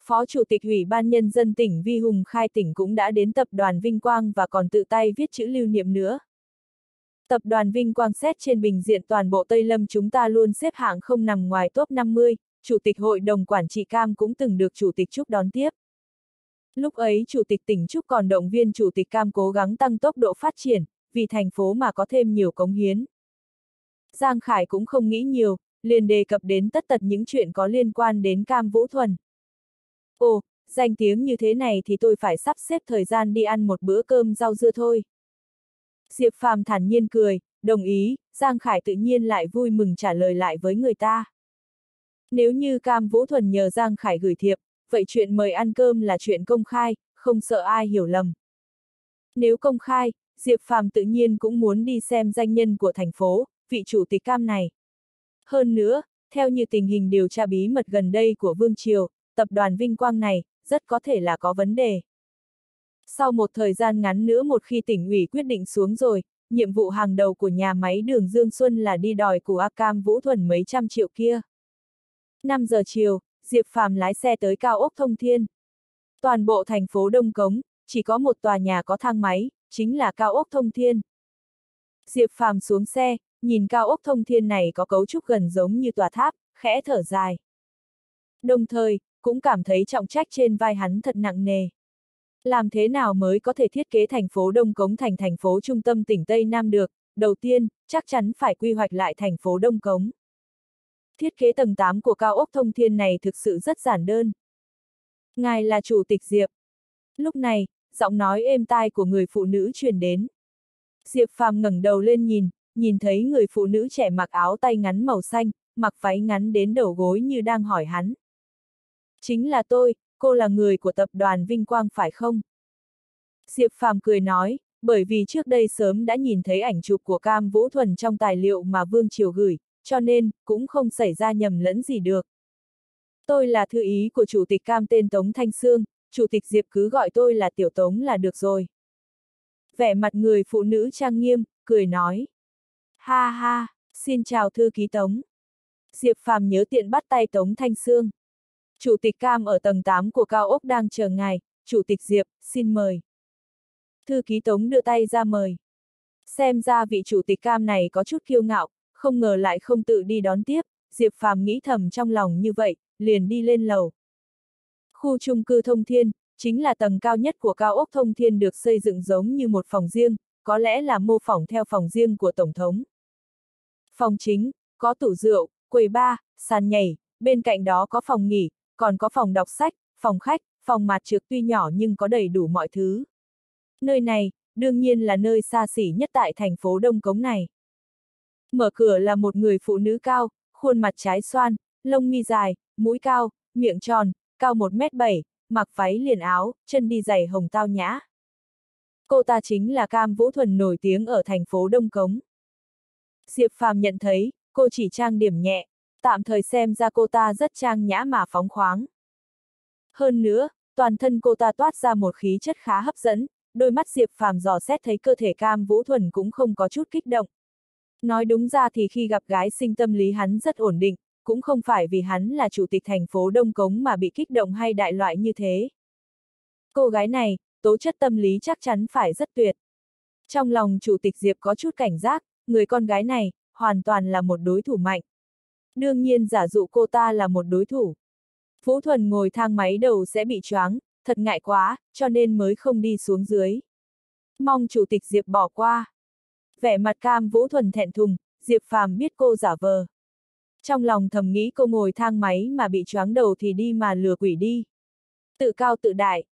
Phó Chủ tịch Ủy ban Nhân dân tỉnh Vi Hùng Khai tỉnh cũng đã đến tập đoàn Vinh Quang và còn tự tay viết chữ lưu niệm nữa. Tập đoàn Vinh Quang xét trên bình diện toàn bộ Tây Lâm chúng ta luôn xếp hạng không nằm ngoài top 50, Chủ tịch Hội đồng Quản trị Cam cũng từng được Chủ tịch chúc đón tiếp. Lúc ấy Chủ tịch tỉnh Trúc còn động viên Chủ tịch Cam cố gắng tăng tốc độ phát triển, vì thành phố mà có thêm nhiều cống hiến. Giang Khải cũng không nghĩ nhiều, liền đề cập đến tất tật những chuyện có liên quan đến Cam Vũ Thuần. Ồ, danh tiếng như thế này thì tôi phải sắp xếp thời gian đi ăn một bữa cơm rau dưa thôi. Diệp Phàm thản nhiên cười, đồng ý, Giang Khải tự nhiên lại vui mừng trả lời lại với người ta. Nếu như Cam Vũ Thuần nhờ Giang Khải gửi thiệp, vậy chuyện mời ăn cơm là chuyện công khai, không sợ ai hiểu lầm. Nếu công khai, Diệp Phàm tự nhiên cũng muốn đi xem danh nhân của thành phố, vị chủ tịch Cam này. Hơn nữa, theo như tình hình điều tra bí mật gần đây của Vương Triều, tập đoàn Vinh Quang này, rất có thể là có vấn đề. Sau một thời gian ngắn nữa một khi tỉnh ủy quyết định xuống rồi, nhiệm vụ hàng đầu của nhà máy đường Dương Xuân là đi đòi của A Cam Vũ Thuần mấy trăm triệu kia. 5 giờ chiều, Diệp Phàm lái xe tới cao ốc thông thiên. Toàn bộ thành phố Đông Cống, chỉ có một tòa nhà có thang máy, chính là cao ốc thông thiên. Diệp Phàm xuống xe, nhìn cao ốc thông thiên này có cấu trúc gần giống như tòa tháp, khẽ thở dài. Đồng thời, cũng cảm thấy trọng trách trên vai hắn thật nặng nề. Làm thế nào mới có thể thiết kế thành phố Đông Cống thành thành phố trung tâm tỉnh Tây Nam được? Đầu tiên, chắc chắn phải quy hoạch lại thành phố Đông Cống. Thiết kế tầng 8 của cao ốc thông thiên này thực sự rất giản đơn. Ngài là chủ tịch Diệp. Lúc này, giọng nói êm tai của người phụ nữ truyền đến. Diệp Phàm ngẩng đầu lên nhìn, nhìn thấy người phụ nữ trẻ mặc áo tay ngắn màu xanh, mặc váy ngắn đến đầu gối như đang hỏi hắn. Chính là tôi, cô là người của tập đoàn Vinh Quang phải không? Diệp Phàm cười nói, bởi vì trước đây sớm đã nhìn thấy ảnh chụp của Cam Vũ Thuần trong tài liệu mà Vương Triều gửi, cho nên, cũng không xảy ra nhầm lẫn gì được. Tôi là thư ý của Chủ tịch Cam tên Tống Thanh Sương, Chủ tịch Diệp cứ gọi tôi là Tiểu Tống là được rồi. Vẻ mặt người phụ nữ trang nghiêm, cười nói. Ha ha, xin chào thư ký Tống. Diệp Phàm nhớ tiện bắt tay Tống Thanh Sương. Chủ tịch Cam ở tầng 8 của cao ốc đang chờ ngài, Chủ tịch Diệp, xin mời. Thư ký Tống đưa tay ra mời. Xem ra vị chủ tịch Cam này có chút kiêu ngạo, không ngờ lại không tự đi đón tiếp, Diệp Phàm nghĩ thầm trong lòng như vậy, liền đi lên lầu. Khu chung cư thông thiên, chính là tầng cao nhất của cao ốc thông thiên được xây dựng giống như một phòng riêng, có lẽ là mô phỏng theo phòng riêng của Tổng thống. Phòng chính, có tủ rượu, quầy bar, sàn nhảy, bên cạnh đó có phòng nghỉ, còn có phòng đọc sách, phòng khách, phòng mặt trực tuy nhỏ nhưng có đầy đủ mọi thứ. Nơi này, đương nhiên là nơi xa xỉ nhất tại thành phố Đông Cống này. Mở cửa là một người phụ nữ cao, khuôn mặt trái xoan, lông mi dài, mũi cao, miệng tròn, cao 1m7, mặc váy liền áo, chân đi giày hồng tao nhã. Cô ta chính là Cam Vũ Thuần nổi tiếng ở thành phố Đông Cống. Diệp Phàm nhận thấy, cô chỉ trang điểm nhẹ, tạm thời xem ra cô ta rất trang nhã mà phóng khoáng. Hơn nữa, toàn thân cô ta toát ra một khí chất khá hấp dẫn, đôi mắt Diệp Phàm dò xét thấy cơ thể Cam Vũ Thuần cũng không có chút kích động. Nói đúng ra thì khi gặp gái sinh tâm lý hắn rất ổn định, cũng không phải vì hắn là chủ tịch thành phố Đông Cống mà bị kích động hay đại loại như thế. Cô gái này, tố chất tâm lý chắc chắn phải rất tuyệt. Trong lòng chủ tịch Diệp có chút cảnh giác, người con gái này, hoàn toàn là một đối thủ mạnh. Đương nhiên giả dụ cô ta là một đối thủ. Phú Thuần ngồi thang máy đầu sẽ bị choáng, thật ngại quá, cho nên mới không đi xuống dưới. Mong chủ tịch Diệp bỏ qua. Vẻ mặt cam Vũ Thuần thẹn thùng, Diệp Phàm biết cô giả vờ. Trong lòng thầm nghĩ cô ngồi thang máy mà bị choáng đầu thì đi mà lừa quỷ đi. Tự cao tự đại.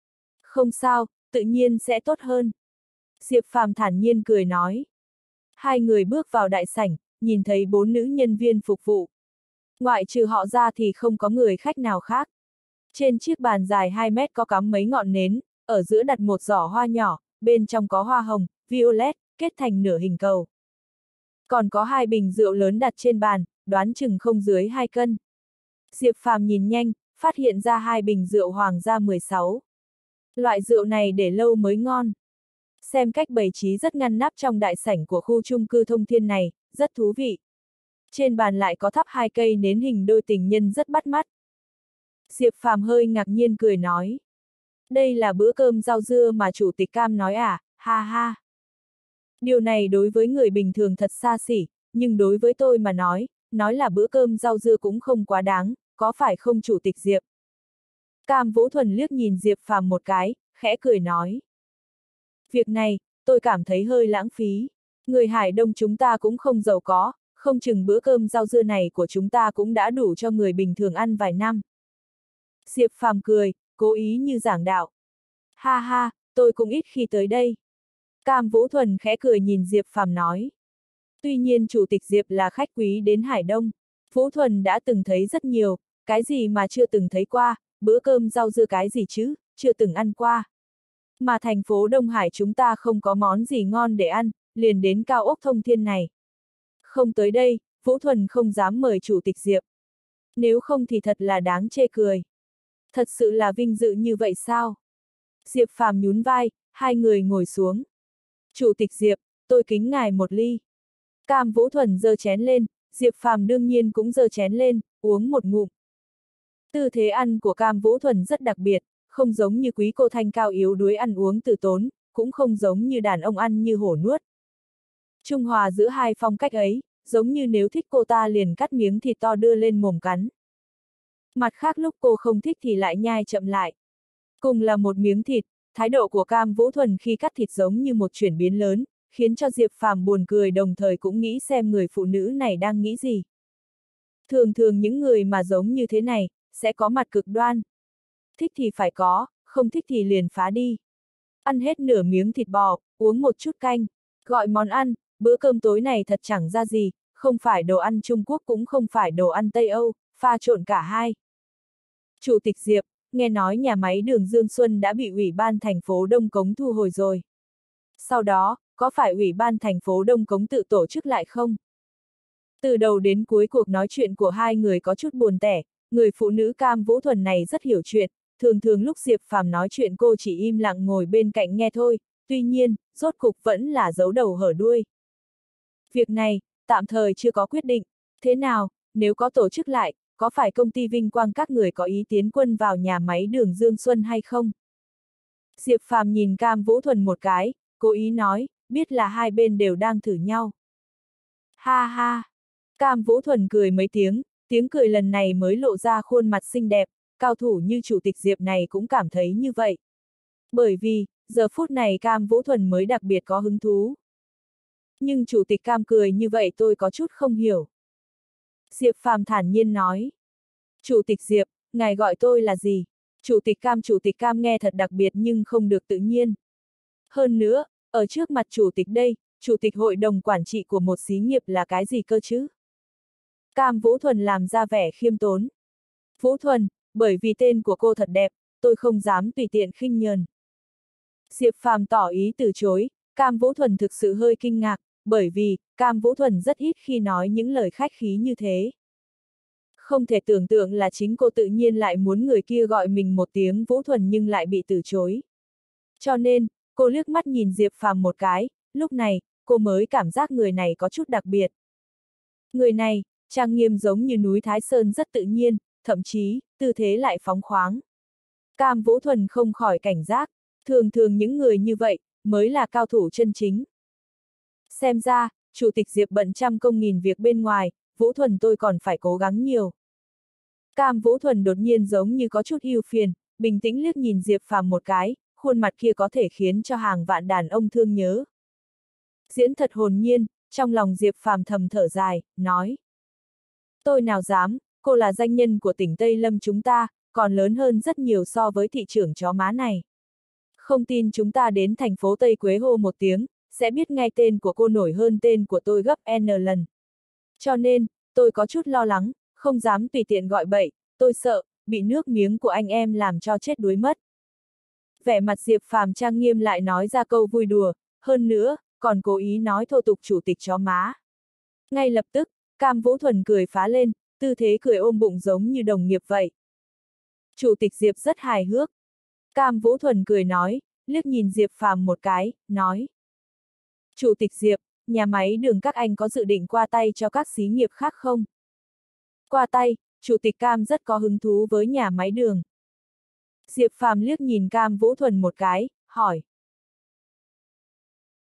Không sao, tự nhiên sẽ tốt hơn. Diệp Phàm thản nhiên cười nói. Hai người bước vào đại sảnh, nhìn thấy bốn nữ nhân viên phục vụ. Ngoại trừ họ ra thì không có người khách nào khác. Trên chiếc bàn dài 2 mét có cắm mấy ngọn nến, ở giữa đặt một giỏ hoa nhỏ, bên trong có hoa hồng, violet, kết thành nửa hình cầu. Còn có hai bình rượu lớn đặt trên bàn, đoán chừng không dưới hai cân. Diệp Phàm nhìn nhanh, phát hiện ra hai bình rượu hoàng gia 16. Loại rượu này để lâu mới ngon. Xem cách bày trí rất ngăn nắp trong đại sảnh của khu chung cư thông thiên này, rất thú vị. Trên bàn lại có thắp hai cây nến hình đôi tình nhân rất bắt mắt. Diệp Phàm hơi ngạc nhiên cười nói. Đây là bữa cơm rau dưa mà chủ tịch cam nói à, ha ha. Điều này đối với người bình thường thật xa xỉ, nhưng đối với tôi mà nói, nói là bữa cơm rau dưa cũng không quá đáng, có phải không chủ tịch Diệp? Cam Vũ Thuần liếc nhìn Diệp Phàm một cái, khẽ cười nói. Việc này, tôi cảm thấy hơi lãng phí. Người Hải Đông chúng ta cũng không giàu có, không chừng bữa cơm rau dưa này của chúng ta cũng đã đủ cho người bình thường ăn vài năm. Diệp Phàm cười, cố ý như giảng đạo. Ha ha, tôi cũng ít khi tới đây. Cam Vũ Thuần khẽ cười nhìn Diệp Phàm nói. Tuy nhiên Chủ tịch Diệp là khách quý đến Hải Đông. Vũ Thuần đã từng thấy rất nhiều, cái gì mà chưa từng thấy qua, bữa cơm rau dưa cái gì chứ, chưa từng ăn qua. Mà thành phố Đông Hải chúng ta không có món gì ngon để ăn, liền đến cao ốc thông thiên này. Không tới đây, Vũ Thuần không dám mời Chủ tịch Diệp. Nếu không thì thật là đáng chê cười. Thật sự là vinh dự như vậy sao? Diệp Phàm nhún vai, hai người ngồi xuống. Chủ tịch Diệp, tôi kính ngài một ly. Cam Vũ Thuần giơ chén lên, Diệp Phàm đương nhiên cũng giơ chén lên, uống một ngụm. Tư thế ăn của Cam Vũ Thuần rất đặc biệt, không giống như quý cô thanh cao yếu đuối ăn uống từ tốn, cũng không giống như đàn ông ăn như hổ nuốt. Trung hòa giữa hai phong cách ấy, giống như nếu thích cô ta liền cắt miếng thịt to đưa lên mồm cắn. Mặt khác lúc cô không thích thì lại nhai chậm lại. Cùng là một miếng thịt, thái độ của Cam Vũ Thuần khi cắt thịt giống như một chuyển biến lớn, khiến cho Diệp Phàm buồn cười đồng thời cũng nghĩ xem người phụ nữ này đang nghĩ gì. Thường thường những người mà giống như thế này, sẽ có mặt cực đoan. Thích thì phải có, không thích thì liền phá đi. Ăn hết nửa miếng thịt bò, uống một chút canh, gọi món ăn, bữa cơm tối này thật chẳng ra gì, không phải đồ ăn Trung Quốc cũng không phải đồ ăn Tây Âu, pha trộn cả hai. Chủ tịch Diệp, nghe nói nhà máy đường Dương Xuân đã bị Ủy ban thành phố Đông Cống thu hồi rồi. Sau đó, có phải Ủy ban thành phố Đông Cống tự tổ chức lại không? Từ đầu đến cuối cuộc nói chuyện của hai người có chút buồn tẻ, người phụ nữ cam vũ thuần này rất hiểu chuyện, thường thường lúc Diệp Phàm nói chuyện cô chỉ im lặng ngồi bên cạnh nghe thôi, tuy nhiên, rốt cục vẫn là giấu đầu hở đuôi. Việc này, tạm thời chưa có quyết định, thế nào, nếu có tổ chức lại, có phải công ty Vinh Quang các người có ý tiến quân vào nhà máy đường Dương Xuân hay không? Diệp Phàm nhìn Cam Vũ Thuần một cái, cố ý nói, biết là hai bên đều đang thử nhau. Ha ha! Cam Vũ Thuần cười mấy tiếng, tiếng cười lần này mới lộ ra khuôn mặt xinh đẹp, cao thủ như chủ tịch Diệp này cũng cảm thấy như vậy. Bởi vì, giờ phút này Cam Vũ Thuần mới đặc biệt có hứng thú. Nhưng chủ tịch Cam cười như vậy tôi có chút không hiểu. Diệp Phàm thản nhiên nói. Chủ tịch Diệp, ngài gọi tôi là gì? Chủ tịch Cam Chủ tịch Cam nghe thật đặc biệt nhưng không được tự nhiên. Hơn nữa, ở trước mặt chủ tịch đây, chủ tịch hội đồng quản trị của một xí nghiệp là cái gì cơ chứ? Cam Vũ Thuần làm ra vẻ khiêm tốn. Vũ Thuần, bởi vì tên của cô thật đẹp, tôi không dám tùy tiện khinh nhờn. Diệp Phàm tỏ ý từ chối, Cam Vũ Thuần thực sự hơi kinh ngạc, bởi vì, Cam Vũ Thuần rất ít khi nói những lời khách khí như thế. Không thể tưởng tượng là chính cô tự nhiên lại muốn người kia gọi mình một tiếng Vũ Thuần nhưng lại bị từ chối. Cho nên, cô liếc mắt nhìn Diệp Phàm một cái, lúc này, cô mới cảm giác người này có chút đặc biệt. Người này, trang nghiêm giống như núi Thái Sơn rất tự nhiên, thậm chí, tư thế lại phóng khoáng. Cam Vũ Thuần không khỏi cảnh giác, thường thường những người như vậy, mới là cao thủ chân chính. Xem ra, Chủ tịch Diệp bận trăm công nghìn việc bên ngoài, Vũ Thuần tôi còn phải cố gắng nhiều. Cam Vũ Thuần đột nhiên giống như có chút ưu phiền, bình tĩnh liếc nhìn Diệp Phàm một cái, khuôn mặt kia có thể khiến cho hàng vạn đàn ông thương nhớ. Diễn thật hồn nhiên, trong lòng Diệp Phàm thầm thở dài, nói. Tôi nào dám, cô là danh nhân của tỉnh Tây Lâm chúng ta, còn lớn hơn rất nhiều so với thị trưởng chó má này. Không tin chúng ta đến thành phố Tây Quế hô một tiếng, sẽ biết ngay tên của cô nổi hơn tên của tôi gấp N lần. Cho nên, tôi có chút lo lắng, không dám tùy tiện gọi bậy, tôi sợ, bị nước miếng của anh em làm cho chết đuối mất. Vẻ mặt Diệp Phàm trang nghiêm lại nói ra câu vui đùa, hơn nữa, còn cố ý nói thô tục chủ tịch chó má. Ngay lập tức, Cam Vũ Thuần cười phá lên, tư thế cười ôm bụng giống như đồng nghiệp vậy. Chủ tịch Diệp rất hài hước. Cam Vũ Thuần cười nói, liếc nhìn Diệp Phàm một cái, nói. Chủ tịch Diệp, nhà máy đường các anh có dự định qua tay cho các xí nghiệp khác không? Qua tay, Chủ tịch Cam rất có hứng thú với nhà máy đường. Diệp Phàm liếc nhìn Cam Vũ Thuần một cái, hỏi.